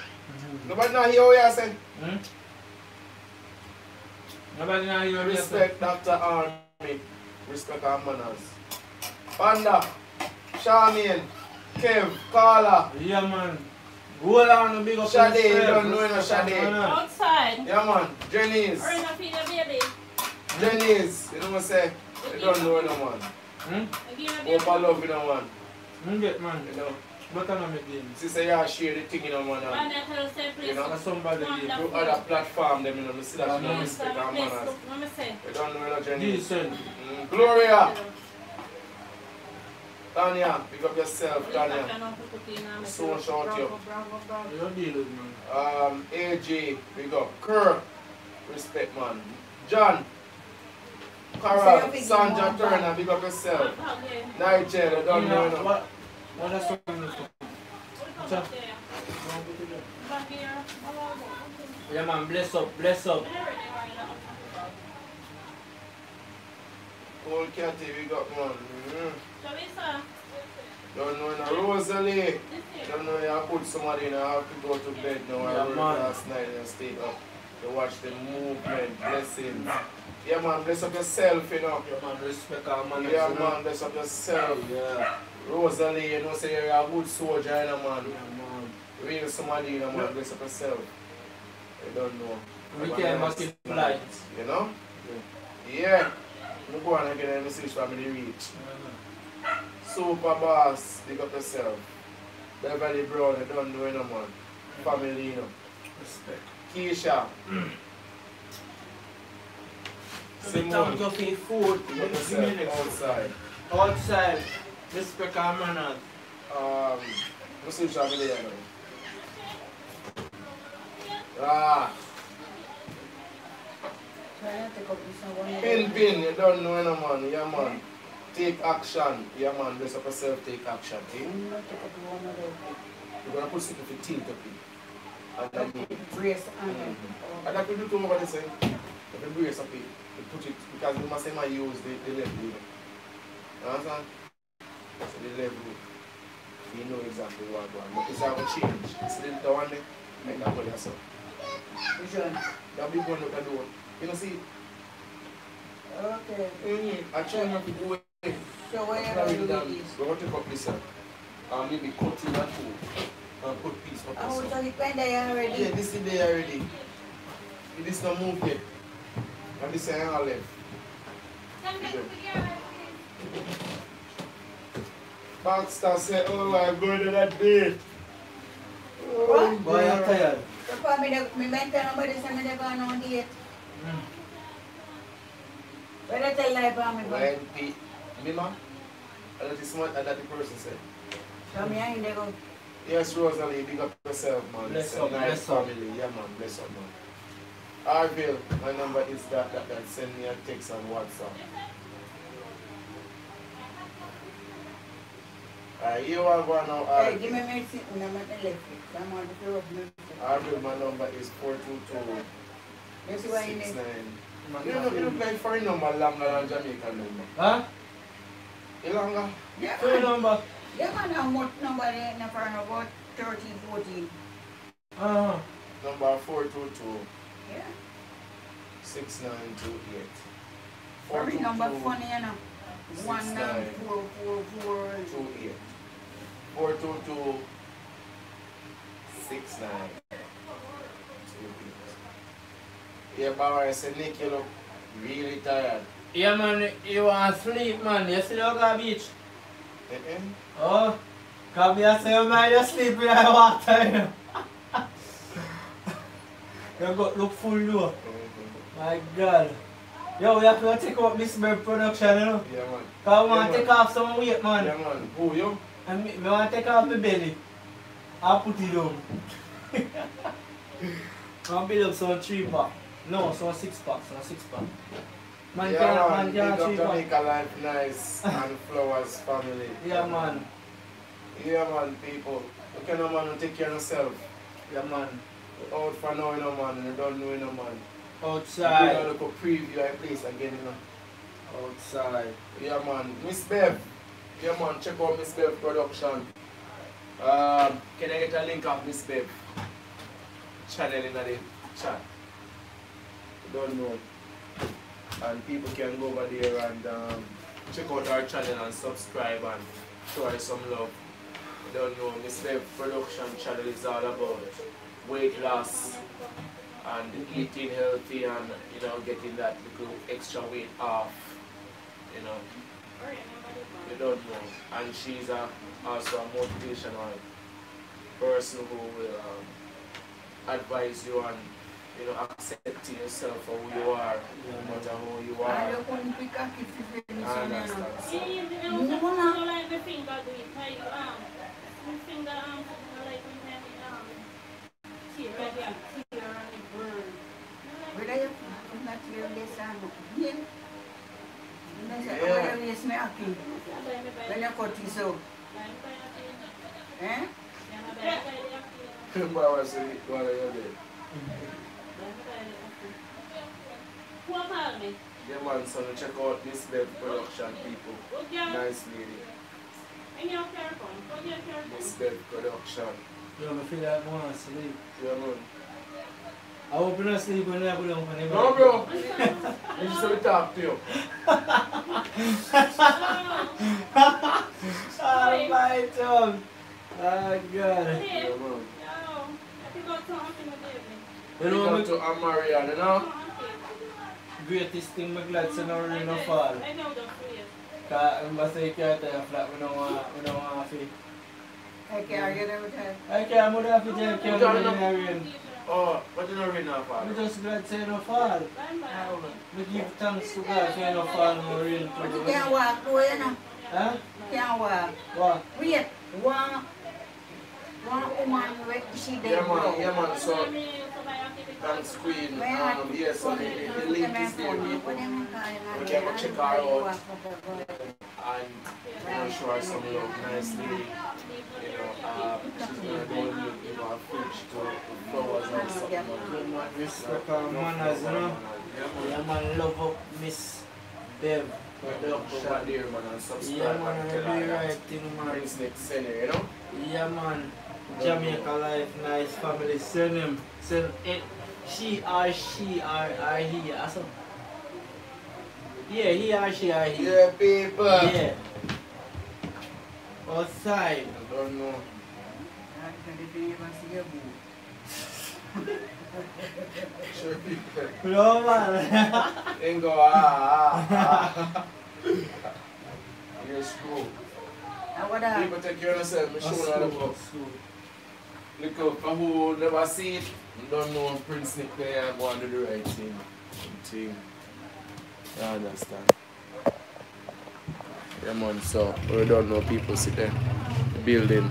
Nobody not hear what you say? Hmm? Nobody now hear me Respect Dr. Army. Respect our manners. Panda, Charmaine, Kev, Carla, Yeah, man. Go on, big up Shade, you yourself. don't know no Respect Shade. our manners. Outside. yeah man, Jennings, Or in a feed your baby. Jennings, you know what I say? You don't know no man. Hmm? I give your Hope I baby. love you no man. Hmm, get man. You know, But I know me game. sister you share the thing you know man. One And that will say please. You know, somebody game. through other platform them you know, me see that you know Yeah, respect our Please, manners. look, let me say. You don't know no Jennings. Decent. Mm, Gloria, Tanya, pick up yourself, Tanya. So shout you. You don't deal with man. Um, AJ, big up. Kerr, respect man. John, Say Carol, you Sandra Turner, big up yourself. Nigel, I don't know. Yeah, what? What that's what I'm looking for. Yeah, man. Bless up, bless up. Old Catty, big up man. Mm. Don't know no Rosalie. Don't know you put somebody in, I have to go to bed now. I Yeah, worked man. last night and stayed up to watch the movement, blessings. Yeah man, bless up yourself, you know. Yeah, man. Respect our man. Yeah man, bless up yourself. Yeah. Rosalie, you know, say you're a good soldier, you know, man. Yeah, man. Real somebody, you know, man, bless up yourself. You don't know. We can make it night. You know? Yeah. I'm going to get a message from the reach. Super boss, big up yourself. Beverly Brown, you don't know, you know, man. Family, you know. Respect. Keisha. Simone. Simone, for food. big up Give me yourself next. outside. Outside. Respect our manners. Um, family, you? Ah. Pin, pin, you don't know, you man. Yeah, man. Take action. Yeah, man. Bless up yourself, take action. Okay? You're to put something for tilt up in. underneath. Brace and. And that we do too over the same. The brace up it, we put it because we must say my use the, the. You know. You understand? So the level, you know exactly what going on. It's how to change. It's the, the one there, like that one yourself. Which one? That big one with the door. You know see? Okay. Mm-hmm. I try not to go away. So where are you with this? We're going to take this one. And maybe cut in that two. And put piece up Oh, so one. you went there already? Yeah, this is there already. This not move yet. And this is all left. Baxter said, oh, I'm going to that date. Oh, Boy, I'm tired. So for me, the- me mentor nobody say me they go on date. Where they tell lie for me, boy? When the, Mima, and that is what that the person said. So me and they go. Yes, Rosalie, big up yourself, man. Bless It's a up, nice bless up. family. Yeah, man, bless up, man. Arville, my number is that, that, that. Send me a text on WhatsApp. Uh, you are going to argue. Hey, give me my number. electric. I'm on the floor of medicine. Argument number is 422. You need. You know, you play for a number longer than Jamaican number. Huh? You longer? Yeah. For number? Yeah, man, how much number in the front about 13, 14? Uh-huh. Number 422. Yeah. 6928. Every number funny enough. 194448 four two two six nine. Yeah, Bauer, I said Nick, you look really tired. Yeah, man, you want to sleep, man. You still don't go beach? Eh-eh. Oh, come here, say, oh, man, you sleep the water, you know. You got look full though. Mm-hmm. My God. Yo, we have to take up Miss Bev production, you know. Yeah, man. I want Yeah, to take off some weight, man. Yeah, man. Who, you? And me, me want to take off my belly. I'll put it down. I'll build up some three pack. No, some six pack, some six pack. Man yeah, can't, man. man Big can't up three pack. Jamaica Life Nice and Flowers family. Yeah, man. Yeah, man, people. You can, man, you take care of yourself. Yeah, man. Out for now, you know, man. You don't know, you know, man. Outside. You look a preview of place again, you know. Outside. Yeah, man. Miss Bev. Yeah, man. Check out Miss Bev production. Um, can I get a link of Miss Bev channel in the chat? Don't know. And people can go over there and um, check out our channel and subscribe and show her some love. Don't know. Miss Bev production channel is all about weight loss and eating healthy and you know getting that little extra weight off. You know. You don't know. And she's a, also a motivational person who will um, advise you on you know accepting yourself for who you are, no matter who you I are. don't want to pick a kid to I understand. know. Yeah, you know, No, no. like the finger do it, how you, um, the finger, um, like when you, um, tear, tear and it burn. Whether you put that here, this and here. And I say, Yeah. whether you smell king. When you cut this out. Eh? Bauer say, what are you doing? Who called me? Yeah man, so check out Miss Bev production people. Yeah. Nice lady. And your care phone, put your care phone. Miss Bev production. Yo, I feel like I want to sleep. Yeah man. I hope you don't sleep when I put on for No bro. I just want to talk to you. Oh my tongue. Oh God. Hey, Yeah yo, man. I think I'll talk to my baby. You know, up me, to Amarian, you know? greatest thing my glad to know rain no fall. I know the fear. Cause I'm say you can't tell flat, we don't want, we don't want to. I can't get every time. I can't move off the jail, can't You rain don't in the rain. Oh, but you don't read now, I'm just glad say no fall. We give thanks to God for no fall, no rain. But you can't walk though, you know. Huh? Can't walk. What? Wait, one, one woman, wait, she Yeah man, yeah man, so thanks Queen. Um, yes, so the, the, the link is there, people. We can go check her out and you know, show her some love nicely. You know, um, she's gonna go and a fridge to flower cap. Yeah, man, respect our manners, you know. Yeah, man, love up Miss Bev. Over there, man, and subscribe Yeah, man, and the right thing, man. Prince next senior, you know? Yeah, man. Jamaica life, nice family. Send him, send it. She or she or, or he. Awesome. Yeah, he or she or he. Yeah, people. Yeah. Outside. I don't know. Sure, people. No, man. Then go, ah, ah, ah. Cool. And what that? People take care of themselves. Look up for who never see it. Don't know Prince Nick there go and do the right thing. thing. You understand? Yeah man, so we don't know people sit there. The building.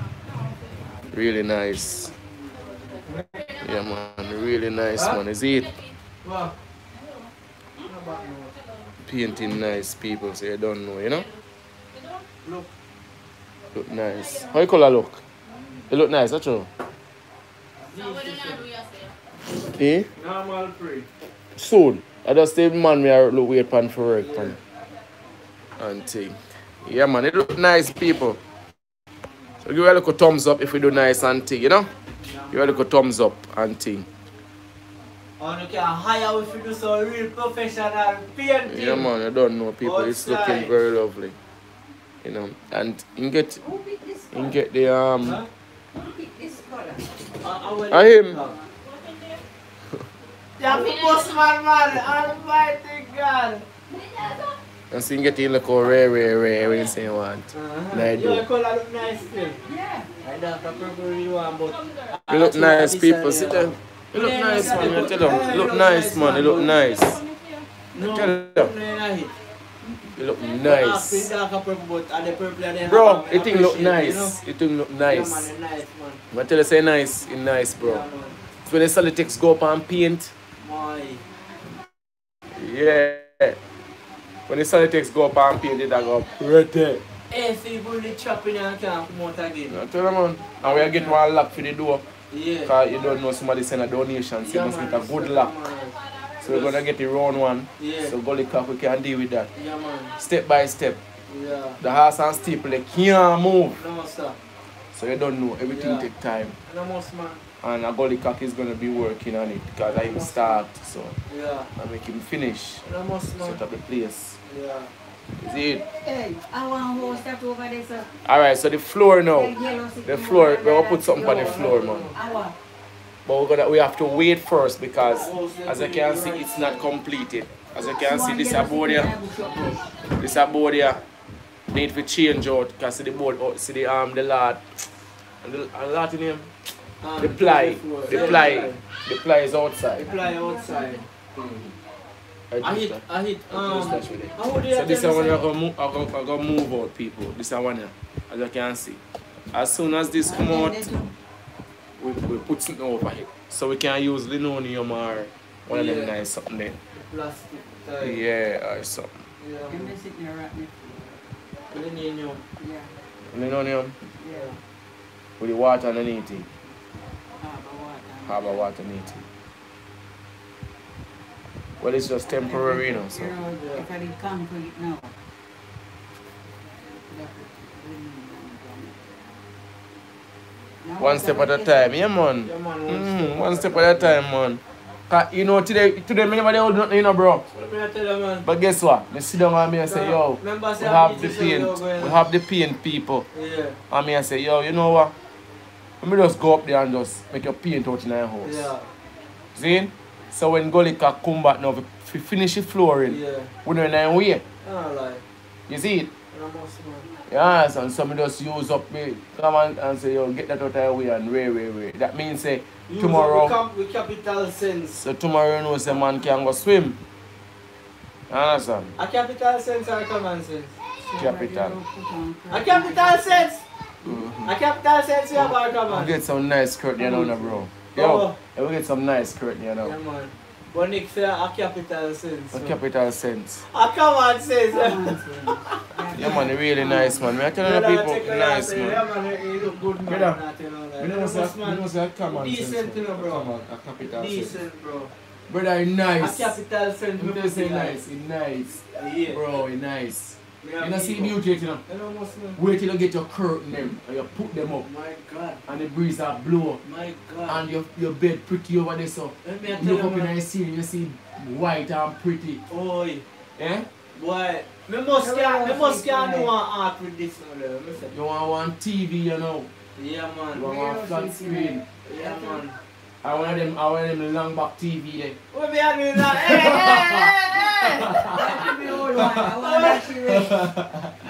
Really nice. Yeah man, really nice man. Is it? Painting nice people, so you don't know, you know? Look. Look nice. How you color look? It look nice, that's true. Eh? Normal free. Soon. I just say man we are look wait pan for work pan. And thing. Yeah man, it look nice people. So give a little thumbs up if we do nice and thing, you know? Give a little thumbs up and thing. And you can hire if you do some real professional painting. Yeah man, I don't know people. It's looking very lovely. You know. And you can get Who picked this you can get the um Huh? Who picked this color? Uh, I will- I him. The postman man, almighty God. And so you can get the little rare rare rare when you say you want. Uh-huh. Like Your do. color look nice still. Yeah. I don't have purple you want, but... You look nice people. Sit is, there. You look nice man. You tell them. You look nice man. You look nice. No, Tell them. no, no, hit. You look nice. in dark and purple, but and the purple and the Bro, half, I you think look appreciate it, nice. You think look You know? Nice. you. I tell you say nice, you nice bro. Yeah, man. So when the Solitex go up and paint, My. yeah. When the Solitex go up and paint, it go up right there. Hey, see, you really chopping and can't come out again. I tell you man. And we are getting one lock for the door. Yeah. Because you don't know somebody send a donation, so you Yeah, must man, get a good lock. man. So we're gonna get the round one. Yeah. So gully cock we can deal with that. Yeah, man. Step by step. Yeah. The horse and staple they can't move. No, sir. So you don't know, everything Yeah. take time. No, most man. And a gully cock is gonna be working on it because I him start. So Yeah. I make him finish. No, most man. Set up the place. Yeah. Is it? Hey, I want to host that over there, sir. Alright, so the floor now. Yeah, yellow sitting The floor, we're gonna put something on the floor, man. But we're gonna we have to wait first because as you can see it's not completed. As you can see this board here. This board here need to change out because see the board oh, see the um the lad and the, and the lad in him. Um, The ply, the ply, the ply is The outside. ply outside. I I hit, that. I hit, um, touch with how would you So this is tell when me, I sir? go move, I go, I go move out people. This is one here, as you can see. As soon as this come out, we, we put something over it. So we can use linoleum or one of them Yeah. nice something there. Plastic tie. Yeah, or something. Yeah. Them they sitting there right now. Millennium. Yeah. Linoleum Yeah. with the water underneath it. Harbor water. Harbor water underneath it. Well, it's just temporary, you know. So. You know, if I did concrete now. Now One step at a time, yeah, man. Yeah, man, one Mm, step one at a step at a time, man. 'Cause, you know, today, today, me never hold nothing, you know, bro. What me I tell you, man? But guess what? Me sit down and me and say, yo, we have the you, so paint, we have the paint people. Yeah. And me I say, yo, you know what? Let me just go up there and just make your paint out in your house. Yeah. See? So when can come back now, we finish the flooring, Yeah. we don't know way. I don't. You see it? No, most man. Yes, and some just use up me, come on and say, yo, get that out of the way and way, way, way. That means say, Use tomorrow, with capital sense. so tomorrow you know say man can go swim. Understand? A capital sense or common sense? Capital. A capital sense! Mm-hmm. A capital sense you have or common? Get some nice curtain, you know, now, bro. Yo, Oh. yeah, we get some nice curtain, you know. Yeah, man. But Nick say a capital sense. A man. capital sense. Ah, a common sense. Common sense. Yeah, man, he really nice, man. Me I tell you the people, check it out, nice, man. Yeah, man, he look good, man. Brother, Not, you know, like, You know boss, what's man. that? You know what's common sense? Decent, you know, bro. Common, a capital sense. Decent, bro. Brother, he nice. A capital sense. Let me me say put it nice, he nice. Yeah. Bro, he nice. Me You have know see people. beauty, you know? You know what's man? Wait till you get your curtain them and you put them up My God. and the breeze are blow My God. and your, your bed pretty over there so Let me look up in man. the ceiling you see white and pretty. Oi. Eh? Boy, me must can, me must can do one art with this one there. You want one TV, you know. Yeah, man. You want one flat screen. Yeah, man. I want them I want them long back TV there. What me a doing now? Hey, hey, hey, Give me old one. I want that serious. I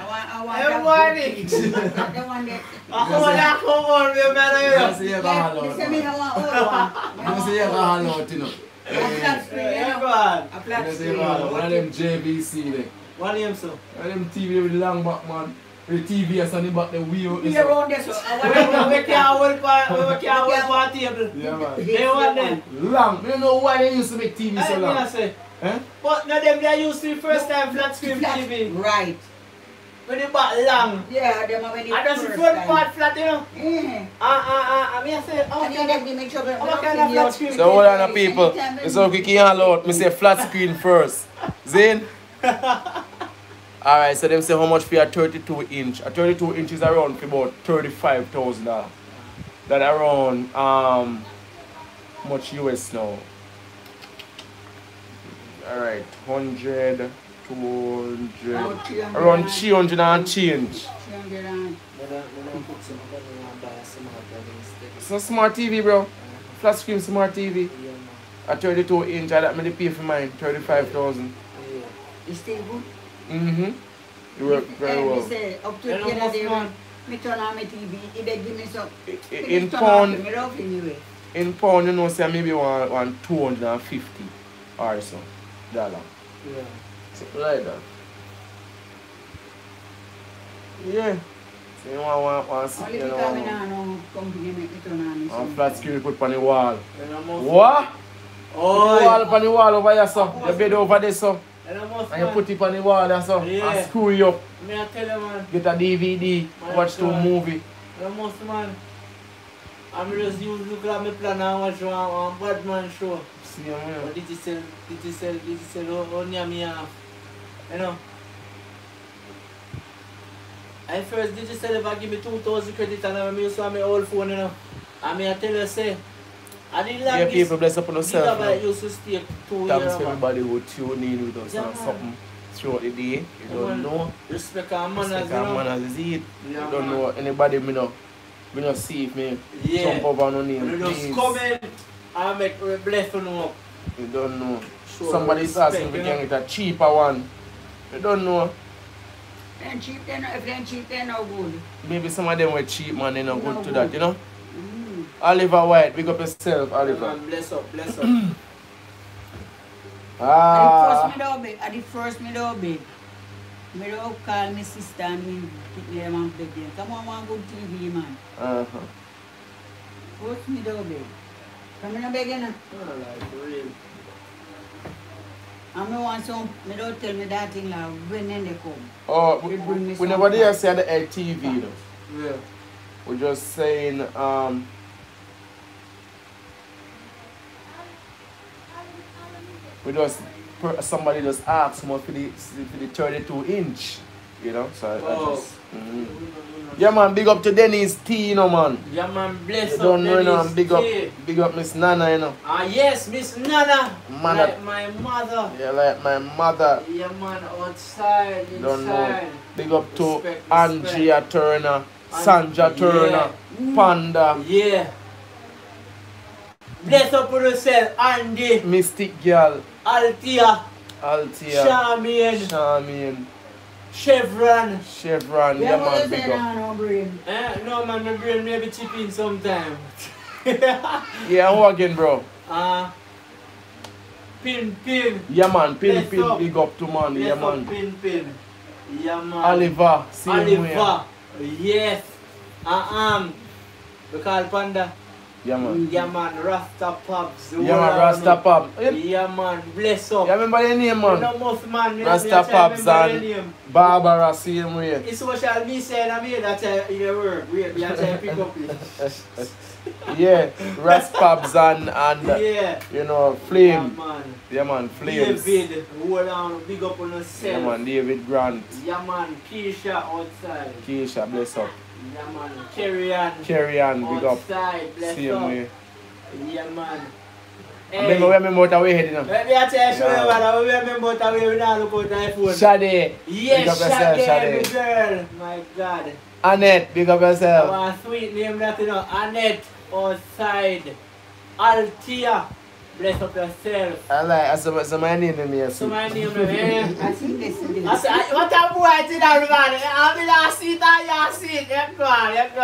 want, I want that Everybody. good TV. The one that. I hold that uh, come on, me man. You you see you Yeah, got you hello. say me I want old one. You see you got hello, you know. A flat screen, you Yeah, know. man. A flat You see you screen. got hello. One of them JVC there. What name so? One of them TV with long back man. With the TV is on the back the wheel. Be around there, so We want we can't hold pa, we can't hold pa table. Yeah man. They want them. Long. You know why they used to make TV so Hey, me I say. Eh? But now them they used to the first time flat screen Flat. TV. Right. With the back long. Yeah, them are when I just the first front time. part flat, you know. Yeah. Ah ah ah. I mean I say, how And can then them give me trouble. I'm can not I flat screen? So hold on people. It's okay, can hello out. Me say flat screen first. Zane? Alright, so them say how much for a 32 inch. A 32 inch is around for about $35,000. That around um much US now. Alright, 100, 200, around and- 300 and change. 300 and- So smart TV, bro. Flat screen smart TV. A 32 inch, I that me dey pay for mine, 35,000. It's still good. Mm-hmm. You work very Eh, well. say, up to You the know other day me turn on my TV, if they give me some. I- me In turn pound, anyway. in pound, you know, say maybe one, one 250 or so dollar. Yeah. Something like that. Yeah. So you want one, one, Only you because me know, nah know company make me turn on me one flat screen you put on the wall. You know most- What? Oi. The wall on the wall over here, so. Your bed over there, so. You know most And you put it on the wall there, so. Yeah. And screw you up. Me I tell you man. Get a DVD, My watch two movie. You know most man. I'm just use look at me plan and watch one, one bad man show. See you, man. But digital, digital, digital, oh, only me have. You know. I first digital ever give me 2000 credit and I to have my old phone, you know. And me I tell you, say, I did Yeah, people bless up on yourself. gigabyte man. used to stay two Thanks years. to man. everybody who tune in with us Yeah, and something throughout the day. You don't man. know. Respect our manners, Respect you our manners is it. Yeah, you don't man. know anybody me know. Me not see if me Yeah. jump over on name. You just please. come in and make me bless you know. You don't know. Show Somebody respect, asking if we can get a cheaper one. You don't know. Then cheap, then if they cheap, they no good. Maybe some of them were cheap man, they not No good to good. that, you know? Oliver White, big up yourself, Yeah, Oliver. man, bless up, bless up. ah. At the first me do bed, at the first me do bed. Me do call my sister and me pick them and bed them. Come on, one good TV, man. uh-huh. First me do bed. Come in a bed, you know. Alright, for real. And me want some, me don't tell me that thing like when then they come. Oh, we, They bring me we never dare back. say the LTV though. Yeah. We're just saying, um, we just somebody just asked more for the for the 32 inch, you know. So I, I Oh. just, mhm. yeah, man. Big up to Dennis T, you know, man. Yeah, man, bless You don't know, you know, and big up, big up Miss Nana, you know. Ah, yes, Miss Nana. Mother. Like my mother. Yeah, like my mother. Yeah, man, outside, Don't know. inside. Big up to Respect, respect. Andrea Turner, Sandra Yeah. Turner, Panda, Yeah. Bless up yourself, Andy, Mystic Girl, Altia, Altia, Charmian, Charmian, Chevron. Chevron, Yeah, yeah, man, big up. no brain? Eh, no, man, my brain maybe chip in sometime. Yeah, who again, bro? Ah, pin, pin. Yeah, man, pin, Bless pin, up. big up to man, Bless yeah, up, man. pin, pin. Yeah, man. Oliver, same way. Yes. I am. We call Panda. Yeah, man. Yeah, man, Rasta Pops. Yeah, man, Rasta Pop. Yeah, man, bless up. You remember the name, man? You know, most man, Rasta me, I tell you, Pops and. Barbara same way. It's social media and I mean that uh, in the. Wait, we are trying to pick up it. yeah, Raspabs and and uh, Yeah. you know Flame. Yeah, man. Yeah, man, Flames. David, hold on, big up on yourself. Yeah, man, David Grant, Yeah, man, Keisha outside. Keisha, bless up. Yeah, man, Carry on. Carry on, big up. Outside, bless Same up. way. Yeah, man. I remember when me out away head, you know. Let me tell you, Yeah. man. We remember that we now look out the phone. Shade. Big Yes, up yourself, Shade, Shade. girl. My God. Annette, big up yourself. a sweet name that you know. Annette outside. Altia. Bless up yourself. I like, I saw, so my name in here. So my name is I see this. this. I said, I- what a boy did that, man? I'm in a seat and you seat. You go on, you go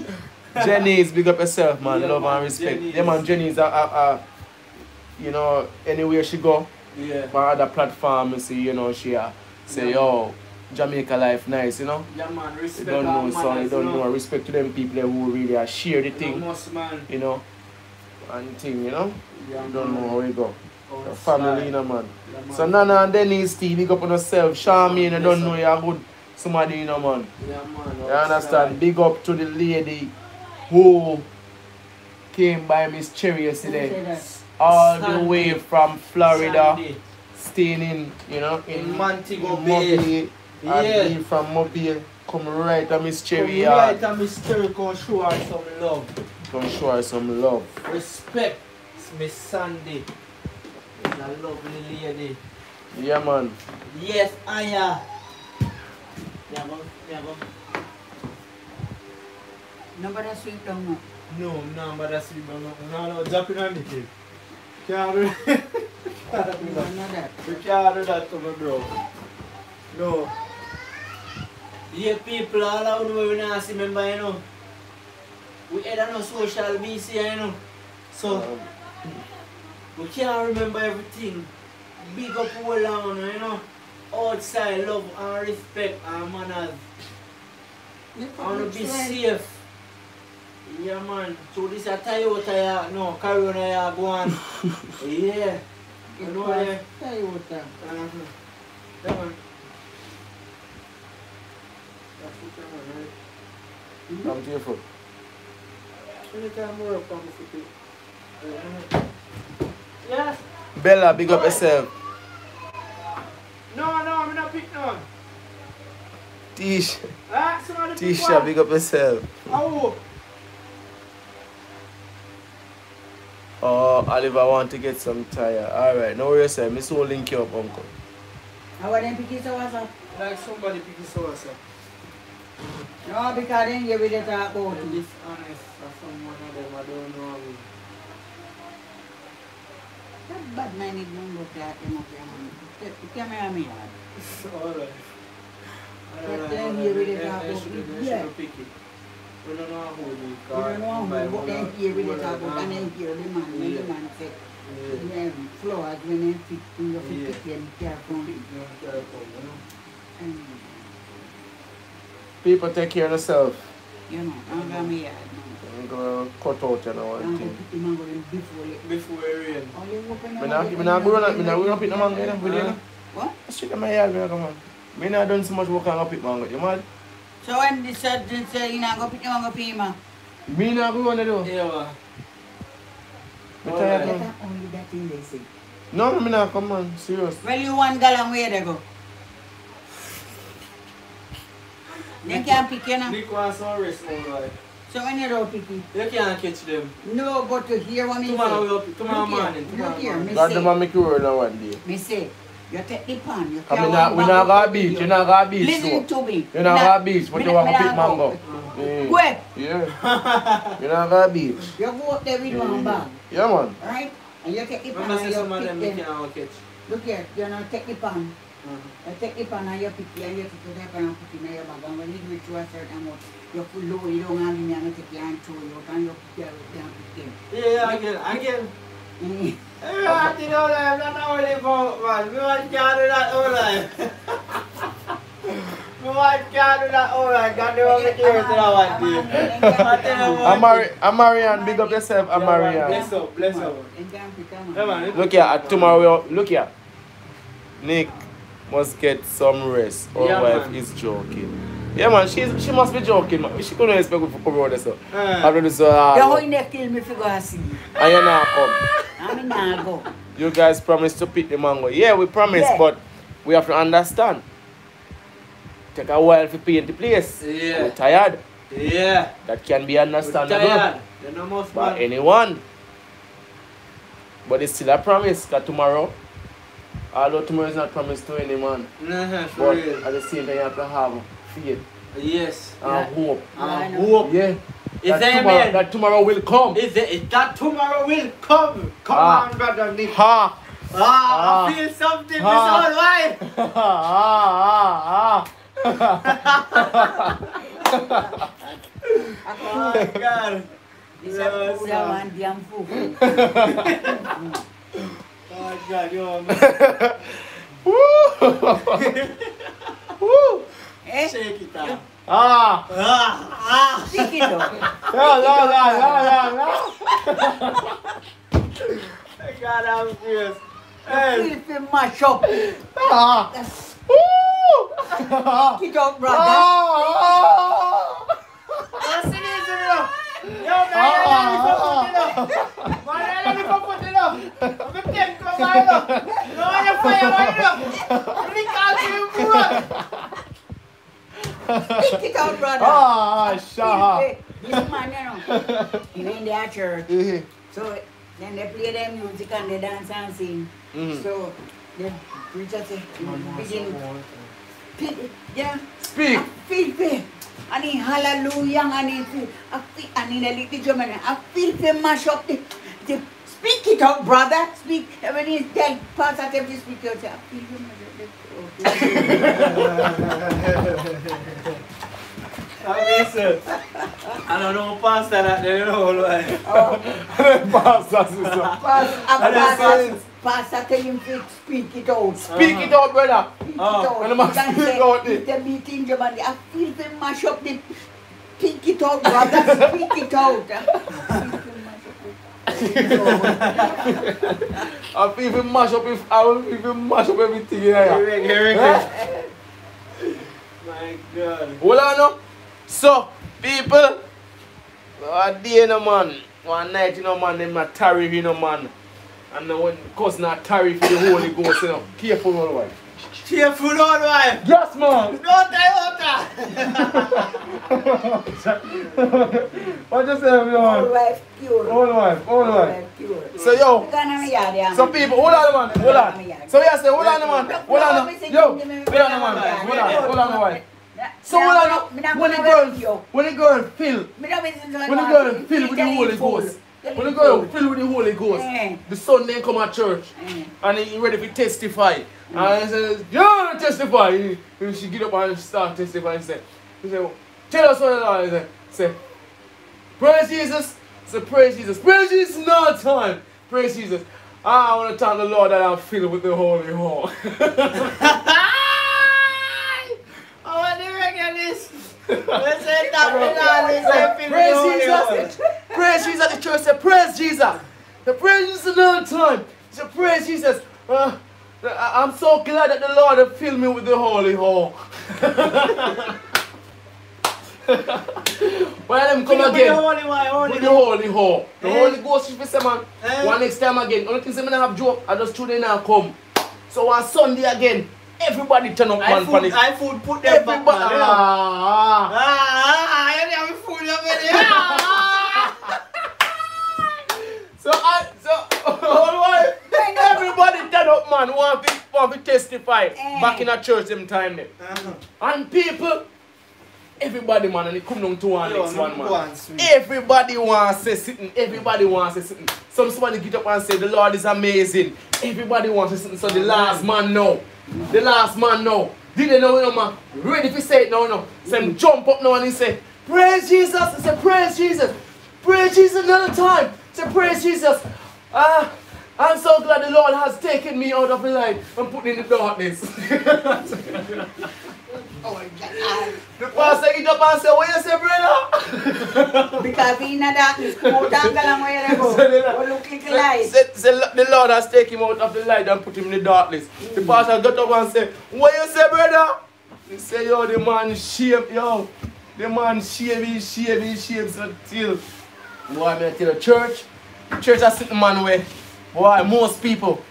on. Jenny's, big up yourself, man. Yeah, Love man, and respect. Jenny's. Yeah, man, Jenny's, uh, uh, uh, you know, anywhere she go, Yeah. on other platform, you see, you know, she uh, say, yo, Jamaica Life Nice, you know. Yeah, man, You respect don't our know, son. You don't you know. Respect to them people who really uh, share the You know, thing, man. you know, and thing, you know. Yeah, You don't man. know how we go. Oh, Your family, you know, man. Yeah, man. So Nana and Denise, Steve, big up on yourself. Charmaine, you don't know you're good. Somebody, you know, man. Yeah, man. You oh, understand? Big up to the lady who came by Miss Cherry yesterday. All the way from Florida, Sandy. staying in, you know, in, In Montego Bay. Mobile. Yeah. And from Mobile, come right to Miss Cherry Come right and Miss Cherry come show her some love. Come show her some love. Respect. It's Miss Sandy. It's a lovely lady. Eh, yeah, man. Yes, I am. Yeah, go. Yeah, go. Nobody sweep down now. No, no, but that's you, no, no, no, jumping on the kid. Can't do You that. know. You can't do that to me, bro. No. Yeah, people all out the way we not see member, you know. We had no social BC, you know. So, Um, we can't remember everything. Big up all on, you know. Outside love and respect and manners. I want to be safe. Yeah, man. So this a Toyota, ya, no, Corona, ya, go on. yeah. You know, yeah. Toyota. Uh-huh. Yeah, man. That's what you want, right? Come to your foot. Anytime we work on the foot. Yeah. Bella, big up yourself. No, no, I'm not pick none. Tish, Ah, somebody pick Tisha, one. big up yourself. Oh, Oh, Oliver want to get some tire. Alright, no worries, sir. Miss will link you up, uncle. How are them picking so what's up? like somebody pick his sauce. No, because then you will talk about And it. This honest or someone of them, I don't know. That bad minded man look like him up here, man. The camera me yard. Alright. But then here we dey talk about should Yeah. pick it. We don't know who they You call. don't know who, but then of- here we dey talk about, and then here the man, when the man say, Yeah. yeah, flowers when they fit, you have to Yeah. pick them careful. Pick them careful, you know. And, People take care of themselves. you know, I'm gonna me cut out, you know, thing. the before it. Rain. Me not, me not go run, me not go run pick no mango, you know, with you, know. What? Straight in my yard, me come on. Me not done so much work on go pick mango, you mad? So when this said, this said, you know, go pick the mango pima. Me not go run it though. Yeah, well. Me tired Better now. only that thing they say. No, me not come on, serious. Well, you one gallon where they go? They can't pick you now. Nick wants some rest. So when you don't pick it, You can't catch them. no, but to hear what me Tomorrow say. we'll pick- tomorrow Look here, morning, tomorrow Look here, me God say, never make you world on one day. me say, you take the pan, you Cause carry me not, we not of go the beach, you not go beach Listen though. to me. You not go beach, but me you want to pick mango. Yeah. Where? Yeah. You not go beach. You go up there with one bag, Yeah, man. right? And you take the pan Remember and say some of you them pick them. catch. Look here, you know, take the pan. Mhm. You take the pan and you pick it and you take the pan and put it in your bag. And when you reach to a certain amount, you full low, you don't have me and you take your hand throw you out and you pick your and pick them. Yeah, again, again. Hey, I think all that, that's not what they man. We want to do that all that. We No one can do that. Oh my God, they want me to hear to that. I tell you one Amari, Amarian, big up yourself, Amarian. Bless up, bless up. Look here, at tomorrow, look here. Nick must get some rest. Or Yeah, wife man. is joking. Yeah, man, she's, she must be joking, man. She couldn't expect me to come out there, so. Uh. After this, uh, You how they kill me for go and see. and you not come. I'm not go. You guys promised to pick the mango. Yeah, we promised, Yeah. but we have to understand. Take a while to paint the place. Yeah. We're tired. Yeah. That can be understandable. Tired. You know most by man. anyone. But it's still a promise that tomorrow, although tomorrow is not promised to anyone. man, Nah, for but real. at the same time you have to have faith Yes. and hope. And hope. Yeah. Is that, there tomorrow, amen? that tomorrow will come. Is it, is that tomorrow will come? Come Ah. on, brother Nick. Ha! Ah, Ah. I feel something, Ah. Miss All White. ah, ah, Oh, God. This is food I want damn food. Oh, God, yo, Woo! Eh? Shake it out. Ah! Ah, ah. Stick it up. La, la, la, la, la, la. God, I'm serious. Feel feel mash up. Ah! Woo! Stick it up, brother. Ah! Listen, listen, yo. Yo, man, I let me put it up. Man, I let me put it up. I'm a ten come on, yo. No, I'm a fire, man, yo. Really can't see you, bro. Stick it out, brother. Ah, Shaha. This man, you know, he in their church. Mhm. So then they play their music and they dance and sing. Mhm. So the preacher say, begin, yeah, Speak. feel faith. And he hallelujah and he feel, I feel, and in a little German, I feel to mash up the, the, speak it out, brother. Speak. And when he tell pastor tell to speak, you say, I feel to mash up the, I listen. I don't know pastor that they know all right. Pastor, sister. Pastor, And then pastor, pastor tell him to speak it out. Speak it out, brother. Speak it out. and the man You can speak say, out it. The meeting Germany, I feel to mash up the, speak it out, brother, speak it out. I'll even mash up if I will even mash up everything in here. Here we go, here we Eh? My God. Hold on now. So, people, one day no man, one night you know man, them not tariff you know man. And when cause not tariff for the Holy Ghost, you know. Careful way. Cheerful all right. Yes man! Don't die what you say, you All wife pure. Hold on, hold All on. wife pure. So yo, Look on my yard, yeah, So man. people, hold on man, hold on. So yeah, say hold on man, hold on. Yo, hold on man, hold on, hold on man. So hold on, when the gonna girl, when the girl feel, Me not listen to when the girl feel with the Holy Ghost, when the girl feel with the Holy Ghost, the son then come at church Eh. and he ready to testify. And he says, yeah, testify. And she get up and start testifying. He say, he say, tell us what the Lord is. Say, praise Jesus. Say, praise Jesus. Praise Jesus no time. Praise Jesus. I want to thank the Lord that I'm filled with the Holy Ghost. I want to reckon. Let's say that we not listen to Praise Jesus. Praise Jesus. The church said, Praise Jesus. The praise Jesus another time. Say, Praise Jesus. Uh, I- I'm so glad that the Lord have filled me with the Holy Ghost. When them come with again. the Holy Holy With the Holy Ghost. The Eh? Holy Ghost, you say, man, Eh? one next time again. Only thing say, me not have joke. I just tune in and come. So on Sunday again, everybody turn up, I man, food, this. I food put them back, Everybody. man. Ah. Ah, ah, you have food already. Ah. So I so everybody turn up man want to want to testify Eh. back in a church them time there. Uh-huh. And people everybody man and it come down to one Yo, next one man. on. Everybody wants to say something. Everybody wants to say something. Some somebody get up and say the Lord is amazing. Everybody wants to say something. So the last man know. The last man know. Did they know you know, man? Ready to say it now no. So him jump up now and he say, Praise Jesus. He say, Praise Jesus. Praise Jesus another time. Say, Praise Jesus. Ah, I'm so glad the Lord has taken me out of the light and put me in the darkness. Oh, God. The pastor get up and say, what you say, brother? Because he in the darkness, come out and go along where you go. The- Go look a light. Say, say, the Lord has taken him out of the light and put him in the darkness. The pastor got up and say, What you say, brother? He say, Yo, the man shame, yo. The man shame, he shame, he shame so till. Boy, me tell you, church, church has sitting man way. Why most people,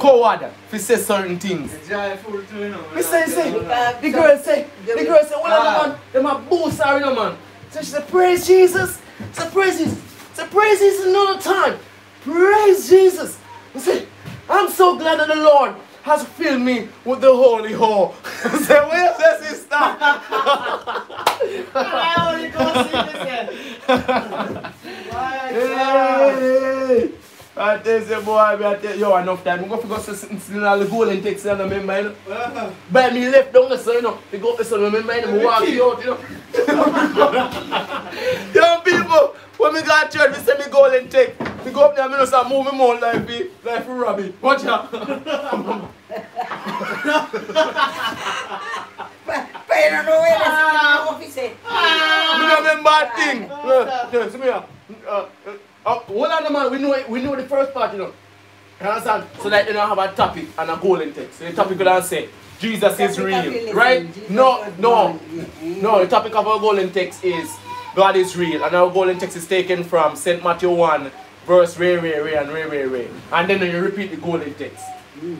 coward, if you say certain things. The joyful too, you know. Me say, say, Because the girl say, the girl say, well, Ah. man, them a boost her, you know, man. So she said, praise Jesus. Say, praise Jesus. Say, praise Jesus another time. Praise Jesus. I say, I'm so glad that the Lord has filled me with the Holy Whore. Say, where's the sister? I only go see this Hey, I tell you, boy, I tell you, yo, enough time. I'm going to go to sit all the golden text and remember, you know. Uh-huh. By me left down the sun, you know. They go up the sun, remember, you know, walk you out, you know. Young people, when we got church, we say me golden text. We go up there, me know, start moving more like me, like for Robbie. Watch out. But you don't know where that's in the office. eh? Me don't remember a thing. Look, look, see me here. Uh, hold on, man. We know, we know the first part, you know. You understand? So that you don't have a topic and a golden text. So the topic will say, Jesus is real. Right? Jesus No, no. No, the topic of our golden text is God is real. And our golden text is taken from St. Matthew 1, verse Ray, Ray, Ray, and Ray, Ray, Ray. And then you repeat the golden text.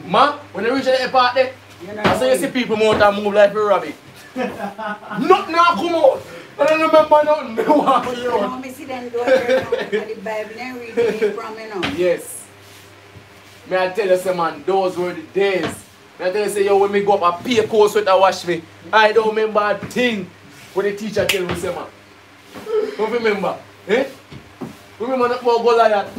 Man, when you reach the part there, You know, I say you see people move and move like a rabbit. Nothing now come out. I don't remember nothing. They want But me you out. know, me see them go there now, and the Bible and read it from, you know. Yes. May I tell you, say, man, those were the days. May I tell you, say, yo, when me go up a pay course with a wash me, I don't remember a thing when the teacher tell me, say, man. Don't remember. Eh? Remember not more Goliath.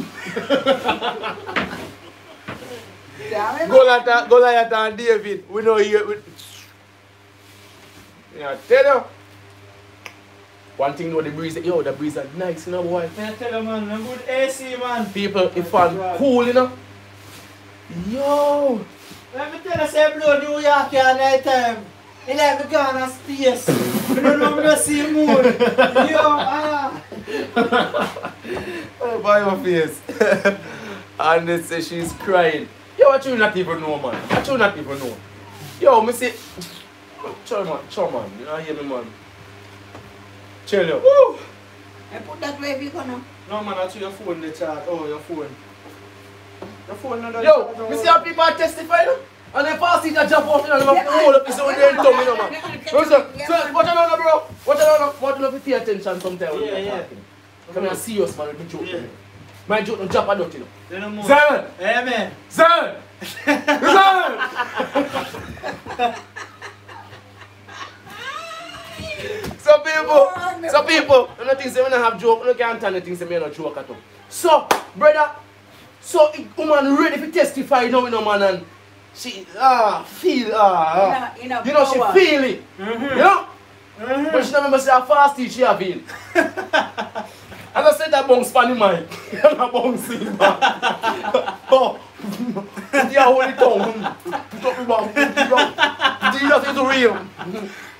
Yeah, I remember. Goliath, Goliath and David. We know. We... Yeah, I tell you. One thing though, the breeze, yo, the breeze are nice, you know, boy. Man, tell you, man, I'm good AC, man. People, if I'm cool, you know. Yo. Let me tell you, say, blow New York here night time. He like me a space. I don't know me see moon. Yo, ah. oh, by your face. and they say she's crying. Yo, what you not even know, man? What you not even know? Yo, me say, chill, man, chill, man. You know, hear me, man. Chill, yo. Woo. I put that way if you gonna. No, man, that's your phone, the chat. Oh, your phone. Your phone, no, that- Yo, you see how people are testifying? And then fast teacher jump off, you know, they have to hold up this with their tongue, you know, man. Listen, so, watch out now, bro. Watch out now. Watch out, pay attention sometimes. when Yeah, you're yeah. talking. Come here, serious, man, with the joke. Yeah. My joke, no jump a dot, you know. They no more. Seven! Hey, man. Seven! Seven! Some people, some people, you know things say when I have joke, you can't tell the things say me no joke at all. So, brother, so it, woman ready to testify now, you know, man, and she ah feel ah, ah. You know, you know she feel it, you know. But she don't remember say how fast she a feel. As I said that bounce pan the mic, and I bounce it back. Oh, yeah, hold it down. Put up the back. Jesus is real.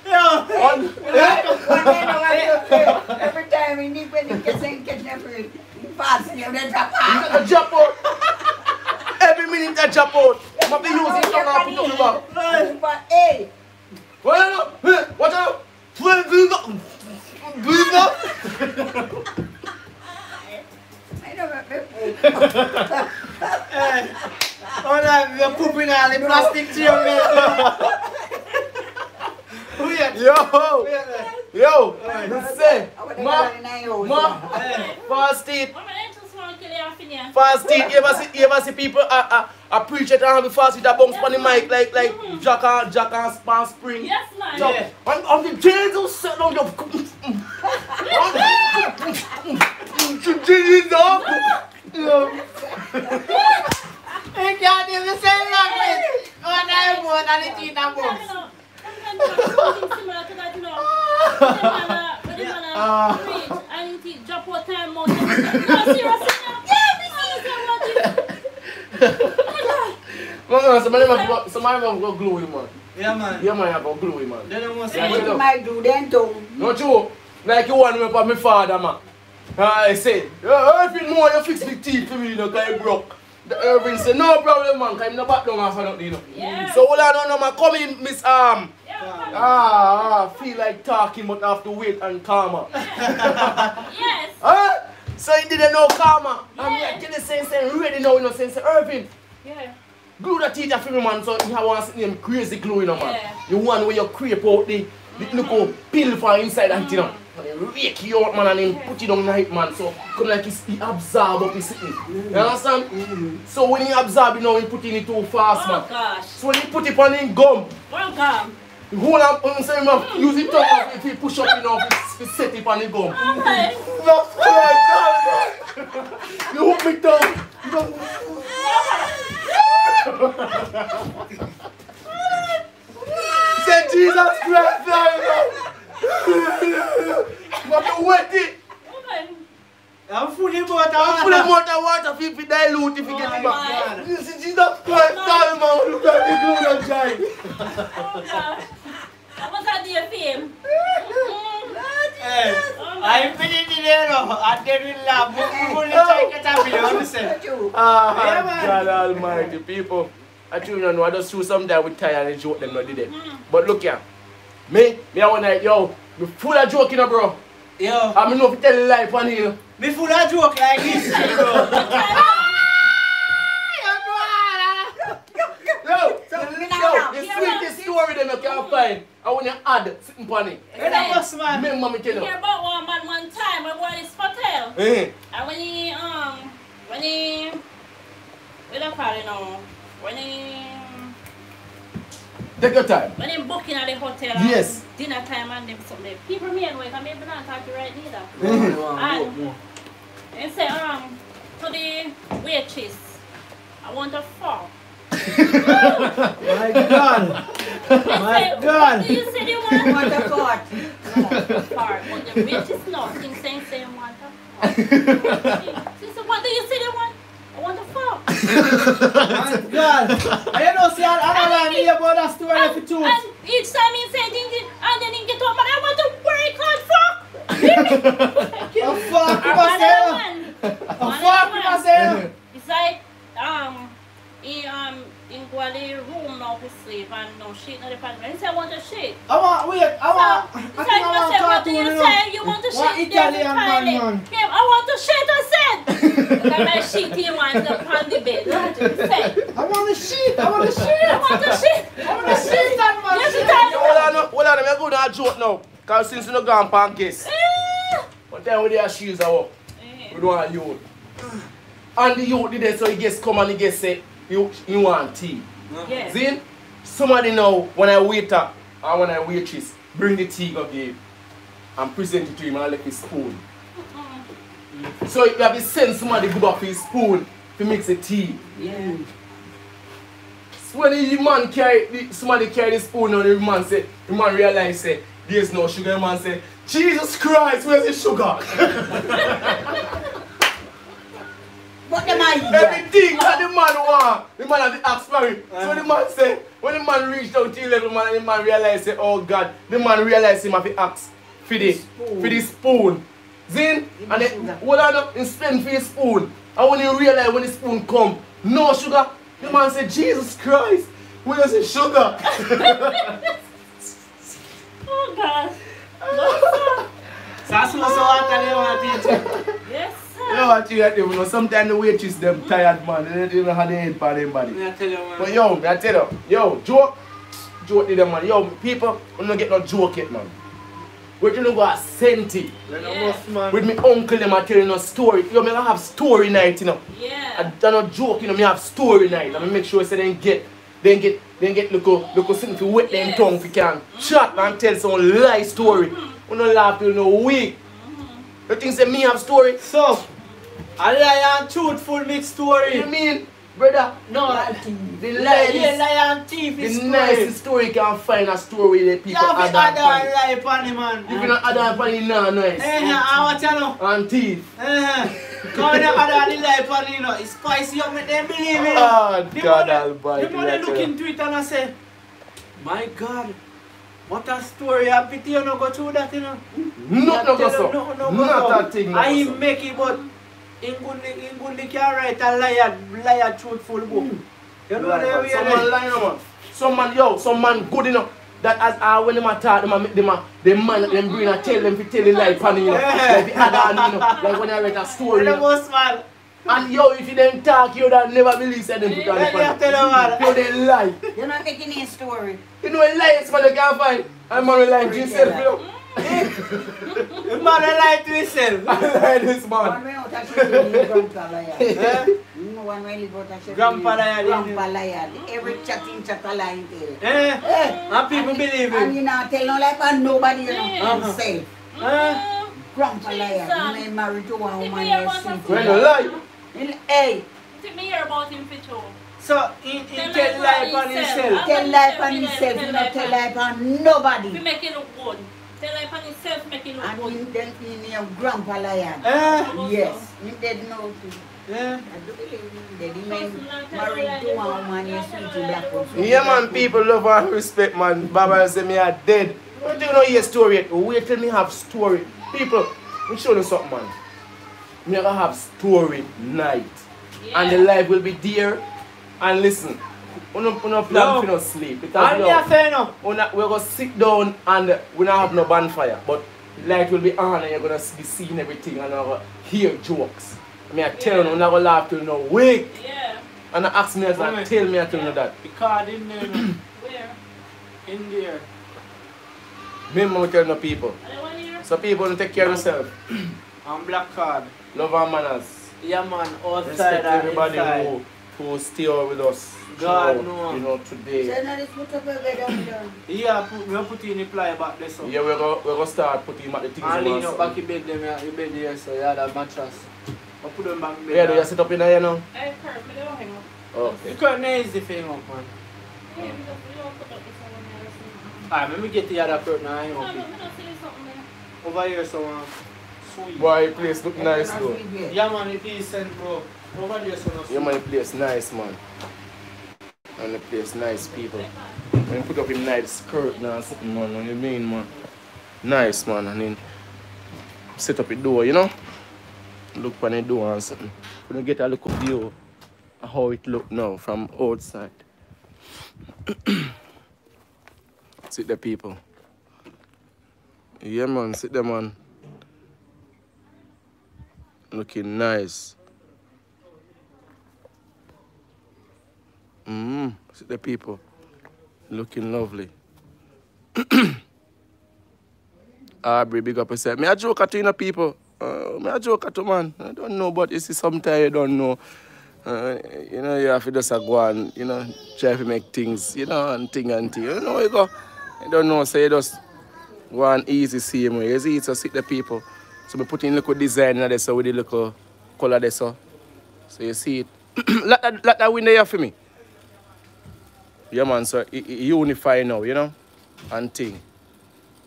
Yo. On, One day, no, I do. Every time we need when he gets in, get them free. He pass and you then drop out. jump out. Every minute I jump out. I'm be using it now and put up the back. Hey, What know? What know? Twelve do not. Do you know? I don't remember. Hey. Oh, no, you're pooping all the plastic to your mate. Weird. Yo, Weird. yo, say, I would have ma, gone in ma, fast it. Mama, let us small kill your finger. Fast it, you ever see, you ever see people uh, uh, uh, preach it and have the fast it a bounce on the mic like like Jack and Jack and Span Spring. Yes, man. So, Yeah. and, and the Jesus set down the Jesus up. He can't even say language. Oh, no, more than it in a No, box. Similar to that, you know. Uh, uh, no. Yeah, somebody got somebody have got glue in man. Yeah, man. Yeah, man, I go glue him, man. Then I must What you might do then. Like you want me for my father, man. I say, uh, if you fix the teeth for me, you know, because you broke. The Irving say, no problem, man, because I'm not back down you know. Yeah. So, I man, come in, Miss Arm. Come. Ah, ah, feel like talking, but have to wait and calmer. Yes. huh? So, you didn't know calmer. I'm Yeah. like, tell you, saying, saying, ready now, you know, saying, say, Irving. Yeah. Glue the teeth for me, man, so you have one name crazy glue, you know, man. Yeah. The one where you creep out the, the little pill for inside and you know. And then rake you out, man, and then put it on night, man. So come like it's, it absorb up the sitting. You understand? So when you absorb, you know, you put in it too fast, Oh man. gosh. So when you put it on in gum, Welcome. you Roll up on the same up, use it up if you push up enough, it's set it on the gum. Non, That's right, You hook me down. Say Jesus Christ, darling. But you wet it. Okay. I'm fully water. I'm full of water, water, if you eh, dilute, if you get it back. You see, Jesus Christ, sorry, man. Look at the glue and shine. Oh gosh. That was a dear fame. Hey, I'm feeling it there now. And then we laugh. We will try to get a video, you understand? Ah, God almighty, people. I tell you, know, I just threw some there with tired and joke them, not did it. But look here. Me, me, I want to, yo, me full of joke, you know, bro. Yo, I mean, know if you tell the life on here. me full of joke like this, you know. Yo, yo, the sweetest story them you can find. I want to add something on it. You're the boss, man. Remember me tell you. Hear about one man one time when one is hotel. Eh, And when he um when he what do you call it now? When he take your time. when he booking at the hotel Yes. and dinner time and them something. People me and work and maybe not talk to right neither. Mhm. And he say um to the waitress, I want a fork. My God. My say, God. What do you say you want? What a God. Fork. But the waitress no, thing saying say want a fork. She said, what do you say you want? I want a fork. My God. I don't know, see, I I don't know hear about that story And, for two. and each time he thing, thing, and then he get home, but I want to work hard fork. A fuck, you must say. Another one. A fuck, say. It's like um he um in go the room now to sleep and no shit no the pan. He say I want a shit. I want, wait, I want, I So, think I you want say, what do you you know. say? You want to What shit Italian man, man? Him, I want to shit, I said. Look at my shit he wants upon the bed. What do you? I want the shit, I want the shit. I want to shit. I want the shit, that man. Yes, shit. you tell Hold on, no- hold on, I'm going to joke now. Because since you no gone pan case. But then with their shoes are up. We don't want you. And the youth did it, so he gets come and he gets say, you, you want tea. Yes. See? Somebody now, when I waiter or uh, when I waitress, bring the tea up there and present it to him and let his spoon. So you have to send somebody go back for his spoon to mix the tea. Yeah. So when the man carry, the, somebody carry the spoon and the man say, the man realize say, there's no sugar, the man say, Jesus Christ, where's the sugar? What am I Everything that the man want, the man have to ask for it. So the man say, when the man reached out to the level, man, the man realize say, oh God, the man realize him have to ask for the, for the spoon. Zin, and then, hold on up, and spend for his spoon. And when you realize when the spoon come, no sugar, the man say, Jesus Christ, where's the sugar? Oh God. No, So I smell so hot and they want to teach sir. Yes, You know sir. what you got to do, you know, sometimes the waitress them tired man, they don't even have the head for them body. Me I tell you, man. But yo, me I tell you, yo, joke, joke to them man. Yo, people, we don't get no joke yet, man. We're gonna go a senti. Yeah. With me uncle them I telling you no story. Yo, me gonna have story night, you know. Yeah. I Yeah. don't no joke, you know, me have story night. And me make sure say they get, they get, they get look look something to wet them Yes. tongue if you can chat and tell some lie story. Mm-hmm. We no laugh till no week. You think say me have story? So, a lie and truthful mixed story. You mean, brother? No, The lie, yeah, is lie and thief is the nicest story you can find a story that You people have add on. lie upon him, man. If you not add on funny, nah, nice. Eh, I want you know. And teeth. Eh, Come here, add on the lie upon you know. It's spicy up, make them believe it. Oh, The God money- almighty. The look into it and I say, My God. What a story. I pity you not go through that, you know. Not no go so. No, no, Not a thing no I so. make it, but in good, in good, can write a liar, liar truthful book. You know the man. way Some man lying, man. Some man, yo, some man good enough. That as uh, when them talk, them make them them man, them bring a tell them to tell the lie pan you know. Like the other you know. Like when I write a story. You the know. most man. And yo, if you them talk, you don't never believe say them put on the Yeah, pan. tell them. Yo, they lie. You're not making any story. You know, a lie is man you can't find. And man will lie to himself, yo. The man a lie to himself. lie this One man. way out of Sheffield, you grandpa liar. Eh? You know one way live out of Sheffield, Grandpa liar, Grandpa liar. Every chatting chat a lying tale. Eh? Eh? And people believe it. And you not tell no like and nobody you know Yeah. himself. Eh? Grandpa liar. Jesus. You may marry to one Did woman we hear you about see. that? When lie. In- Hey, Did me hear about him for two? So, he, he Tell tell lie lie on himself. himself. tell life on himself, you not tell life on We nobody. make it look good. Tell life on himself, make it look And good. him then in your grandpa liar. Eh? Yes, him dead know too. Eh? I do dead. He may one woman you see to black one. Yeah, man, people love and respect, man. Baba say me are dead. What do you know your story yet? Wait till me have story. People, me show you something, man. Me gonna have story night. And the life will be there. And listen, we no, we no plan No. for no sleep. Because And yo, me a say no. we not, we're gonna sit down and uh, we not have no bonfire. But light will be on and you're gonna be seeing everything and you're gonna hear jokes. I mean, I tell you, we're not gonna laugh till you know wake. Yeah. And I ask me, as I Woman. tell me, I tell you that. Because in there. Where? in there. Remember, tell no people. I don't want to hear. So people take care of themselves. And black card. Love and manners. Yeah, man. Outside Respect and everybody inside. who, who stay with us. God throughout, know. You know, today. Yeah, put, we put in the ply back there, so. Yeah, we're gonna, we're gonna start putting back the things And lean up back in bed them, yeah, in bed there, so yeah, that mattress. I put them back in bed. Yeah, do you sit up in there now? I curve, but they don't hang up. Okay. The curtain is the thing up, man. Yeah, we don't, we don't put up this one when I see. Alright, let me get the other curtain and hang No, up but it. we don't see something there. Over here, so sweet. Boy, place look nice though. Yeah, man, it is decent, bro. Over there, so no Yeah, man, the place nice, man. And the place nice, people. When you put up in nice skirt now, something, man, what you mean, man? Nice, man. And then set up the door, you know? Look on the door and something. When you get a look of view how it look now from outside. sit the people. Yeah, man, sit there, man. Looking nice. Mm, see the people looking lovely. Aubrey, big up yourself. Me a joke at you, know, people. Uh, me a joke at you, man. I don't know, but you see, sometimes you don't know. Uh, you know, you have to just uh, go and, you know, try to make things, you know, and thing and thing. You know, you go. You don't know, so you just go on easy way. It's easy to see the people. So we put in little design there, so with the little color there, so. So you see it. let, that, let that window here for me. Yeah, man, so it, it unify now, you know, and thing.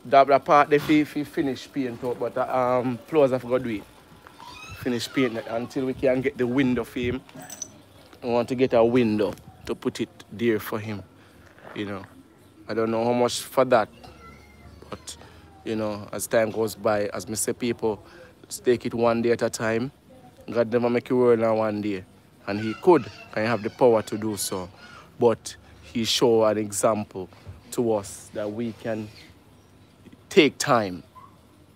That, that part, they fi, fi finish paint out, but the um, floors have got to do it. Finish paint until we can get the window for him. We want to get a window to put it there for him, you know. I don't know how much for that, but, you know, as time goes by, as me say, people, take it one day at a time. God never make you world in one day. And he could, and he have the power to do so. But he show an example to us that we can take time,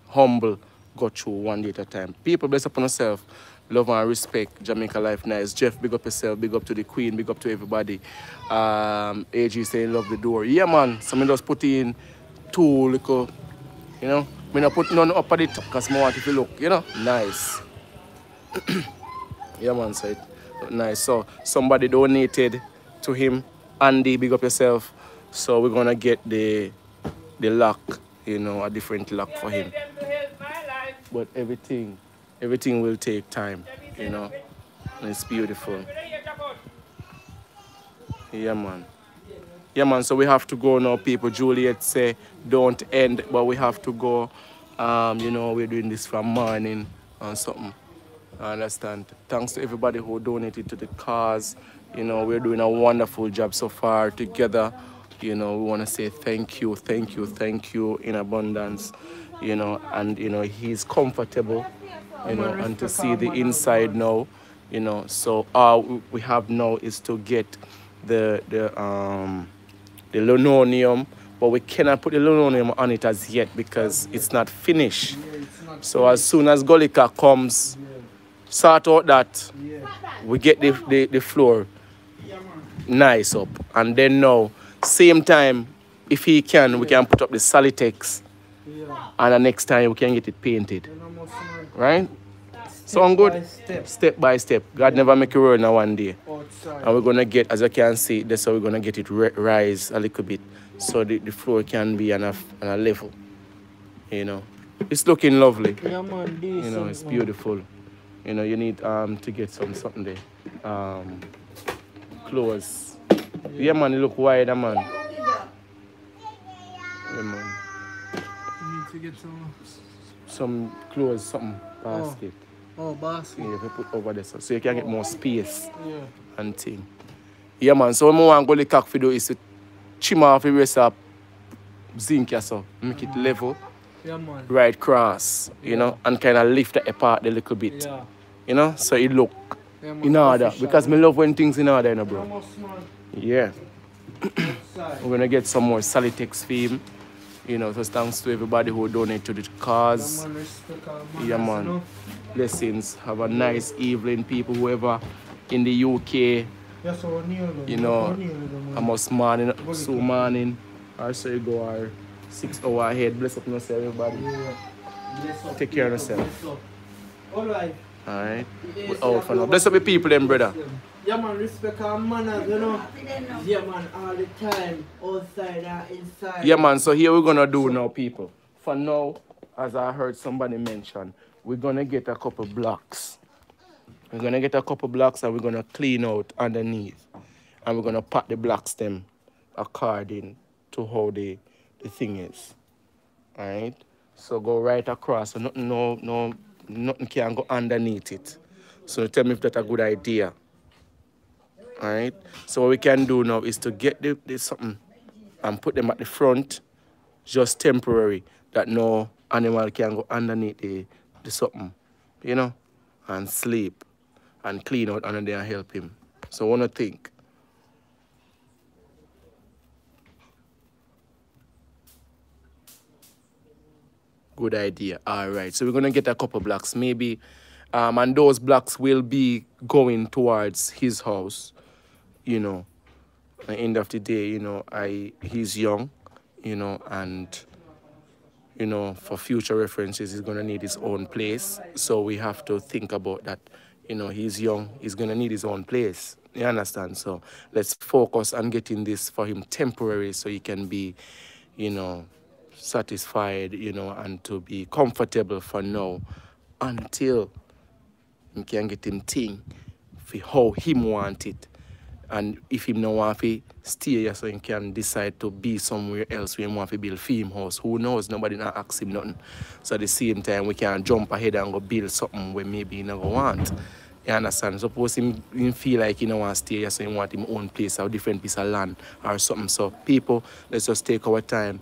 humble, go through one day at a time. People bless upon yourself, love and respect, Jamaica Life Nice. Jeff, big up yourself, big up to the Queen, big up to everybody. Um, AG saying love the door. Yeah man, some just put in two little, you know. Me not put none up at the top because I want it to look, you know, nice. yeah man, so nice. So somebody donated to him. Andy, big up yourself. So we're gonna get the the lock, you know, a different lock for him. But everything, everything will take time, you know. And it's beautiful. Yeah man. Yeah man, so we have to go now, people. Juliet say don't end, but we have to go. Um, you know, we're doing this from morning and something. I understand. Thanks to everybody who donated to the cause. You know, we're doing a wonderful job so far together. you know, we want to say thank you, thank you, thank you in abundance, you know, and, you know, he's comfortable, you know, and to see the inside now, you know, so all we have now is to get the, the, um, the linoleum, but we cannot put the linoleum on it as yet because it's not finished. So as soon as Golika comes, sort out that, we get the, the, the floor nice up. And then now, same time, if he can, we can put up the Solitex. And the next time we can get it painted. Right? So I'm good. step. Step by step. God never make a world in a one day. Outside. And we're gonna get, as you can see, that's how we're gonna get it rise a little bit, so the, the floor can be on a, on a level. You know, it's looking lovely. Yeah, man, You know, it's man. beautiful. You know, you need um to get some something there. Um, clothes. Yeah, man, you look wider, man. Yeah, man. You need to get some. Some clothes, something Oh. basket. Oh, basket. Yeah, we put over there so, so you can get more space Yeah. and thing. Yeah, man. So what I want to go the cock for do is to trim off the rest of zinc, yeah, so make it level, Yeah, man. right cross, you know, and kind of lift it apart a little bit. Yeah. You know, so it look Yeah, in order. Because me love when things in order, you know, bro. Yeah. We're gonna get some more Solitex film. You know, so thanks to everybody who donate to the cause. Yeah, man, respect all Yeah, man. Blessings. Have a nice evening, people. Whoever in the UK, Yeah, so O'Neal, you know, O'Neal, though, man. I must morning, so morning, or so you go, or six hour ahead. Bless up yourself, everybody. Take care of yourself. bless up. All right. Alright. Yes, We're out for now. Bless up the people, then, brother. Yeah, man, respect our manners, you know. Yeah, man, all the time, outside and inside. Yeah, man. So here we're gonna do now, people. For now, as I heard somebody mention, we're gonna get a couple blocks. We're gonna get a couple blocks and we're gonna clean out underneath, and we're gonna pack the blocks them according to how the the thing is. All right. So go right across. So nothing, no, no, nothing can go underneath it. So tell me if that's a good idea. All right. So what we can do now is to get the, the something and put them at the front, just temporary, that no animal can go underneath the, the something, you know, and sleep and clean out under there and help him. So I wanna think. Good idea. All right. So we're gonna get a couple blocks, maybe, um, and those blocks will be going towards his house. You know, at the end of the day, you know, I he's young, you know, and you know, for future references, he's gonna need his own place. So we have to think about that. You know, he's young, he's gonna need his own place. You understand? So let's focus on getting this for him temporary so he can be, you know, satisfied, you know, and to be comfortable for now until he can get him thing for how him want it. And if him no want to stay here so he can decide to be somewhere else where he want to build film house. Who knows? Nobody not ask him nothing. So at the same time we can jump ahead and go build something where maybe he never want. You understand? Suppose him, feel like he don't want to stay here so he want him own place or different piece of land or something. So people, let's just take our time.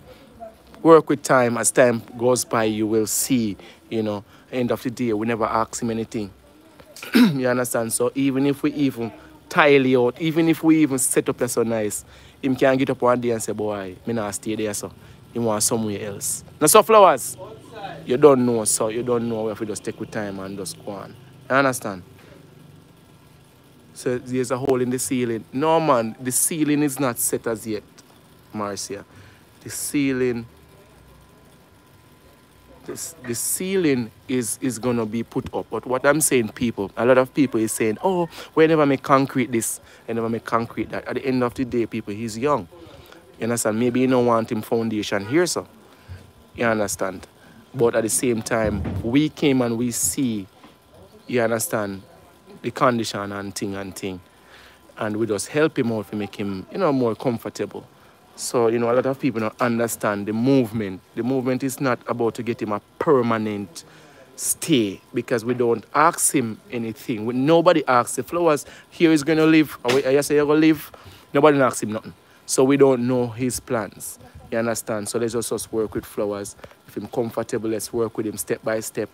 Work with time. As time goes by, you will see, you know, end of the day, we never ask him anything. you understand? So even if we even tile out, even if we even set up that so nice, him can't get up one day and say, boy, me not stay there, so he want somewhere else. Now, so flowers, you don't know, so you don't know if we just take with time and just go on. You understand? So there's a hole in the ceiling. No, man, the ceiling is not set as yet, Marcia. The ceiling the ceiling is is gonna be put up. But what I'm saying, people, a lot of people is saying, oh, we never make concrete this, I never make concrete that. At the end of the day, people, he's young. You understand? Maybe you don't want him foundation here, so. You understand? But at the same time, we came and we see, you understand, the condition and thing and thing. And we just help him out to make him, you know, more comfortable. So, you know, a lot of people don't understand the movement. The movement is not about to get him a permanent stay because we don't ask him anything. We, nobody asks the flowers, here is going to live, I say you're going to live. Nobody asks him nothing. So we don't know his plans. You understand? So let's just, work with flowers. If him comfortable, let's work with him step by step.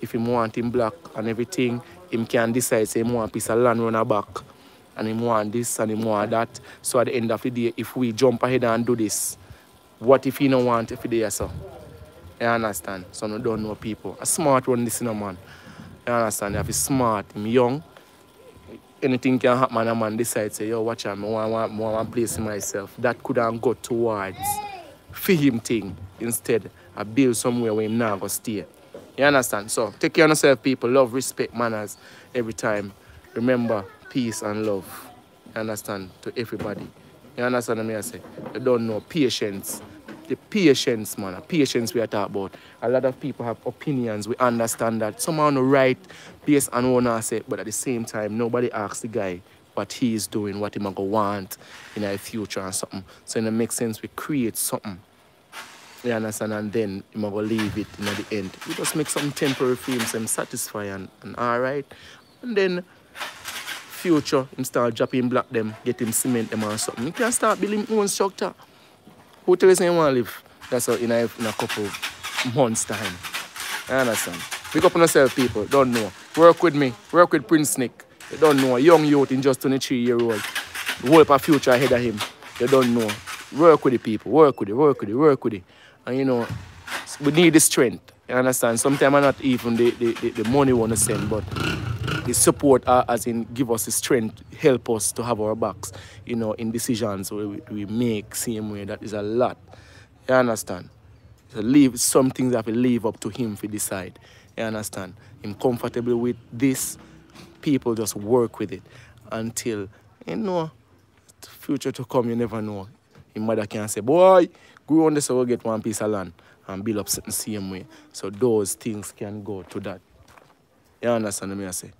If him want him black and everything, him can decide say him want a piece of land run back. And him want this and him want that. So at the end of the day, if we jump ahead and do this, what if he don't want if he there so? You understand? So no don't know people. A smart one this you know, man. You understand? If he's smart, him young, anything can happen and a man decide say, yo, watch out, I want, want, place myself. That could have go towards for him thing instead I build somewhere where him now go stay. You understand? So take care of yourself, people. Love, respect, manners every time. Remember, peace and love. You understand? To everybody. You understand what I say? You don't know patience. The patience, man. Patience we are talking about. A lot of people have opinions. We understand that. Some are right based on what I say, but at the same time, nobody asks the guy what he is doing, what he might go want in the future and something. So it makes sense we create something. You understand? And then you might go leave it in the end. We just make some temporary films him satisfy and, and alright. And then future him start dropping black them, get him cement them or something. He can start building his own structure. Who tell you say you want to live? That's how in a, in a couple months time. You understand? Pick up on yourself, people. Don't know. Work with me. Work with Prince Nick. You don't know. A young youth in just 23 year old. Whole a future ahead of him. You don't know. Work with the people. Work with it. Work with it. Work with it. And you know, we need the strength. You understand? Sometimes I'm not even the, the, the, the money want to send, but the support uh, as in give us the strength, help us to have our backs, you know, in decisions we, we make same way. That is a lot. You understand? So leave some things have to leave up to him to decide. You understand? Him comfortable with this, people just work with it until you know future to come you never know. Your mother can say, boy, go on this so we'll get one piece of land and build up something same way. So those things can go to that. You understand what I say?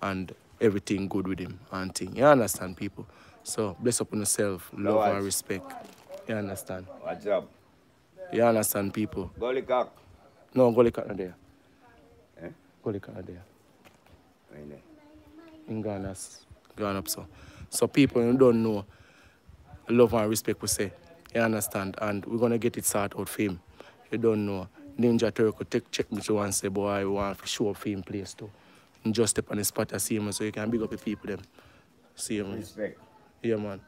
And everything good with him and thing. You understand people? So bless up on yourself, love and respect. You understand? What's up? You understand people? Gully cock. No, Gully Cat not there. Eh? Gully Cat not there. In Ghana's gone up so. So people who don't know love and respect we say. You understand? And we're gonna get it sorted out for him. You don't know. Ninja Turtle take check me to and say, boy, I want to show up for him place too. And just step on the spot and see him so you can big up the people them. See him. Respect. Yeah man.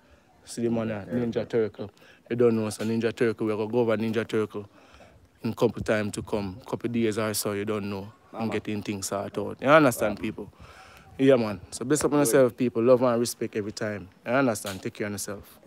See the man uh, there, Ninja Turtle. You don't know, so Ninja Turtle, we're gonna go over Ninja Turtle in couple time to come, couple days or so, you don't know, and getting things sorted out. You understand, people? Yeah, man. So bless up on yourself, people. Love and respect every time. You understand? Take care of yourself.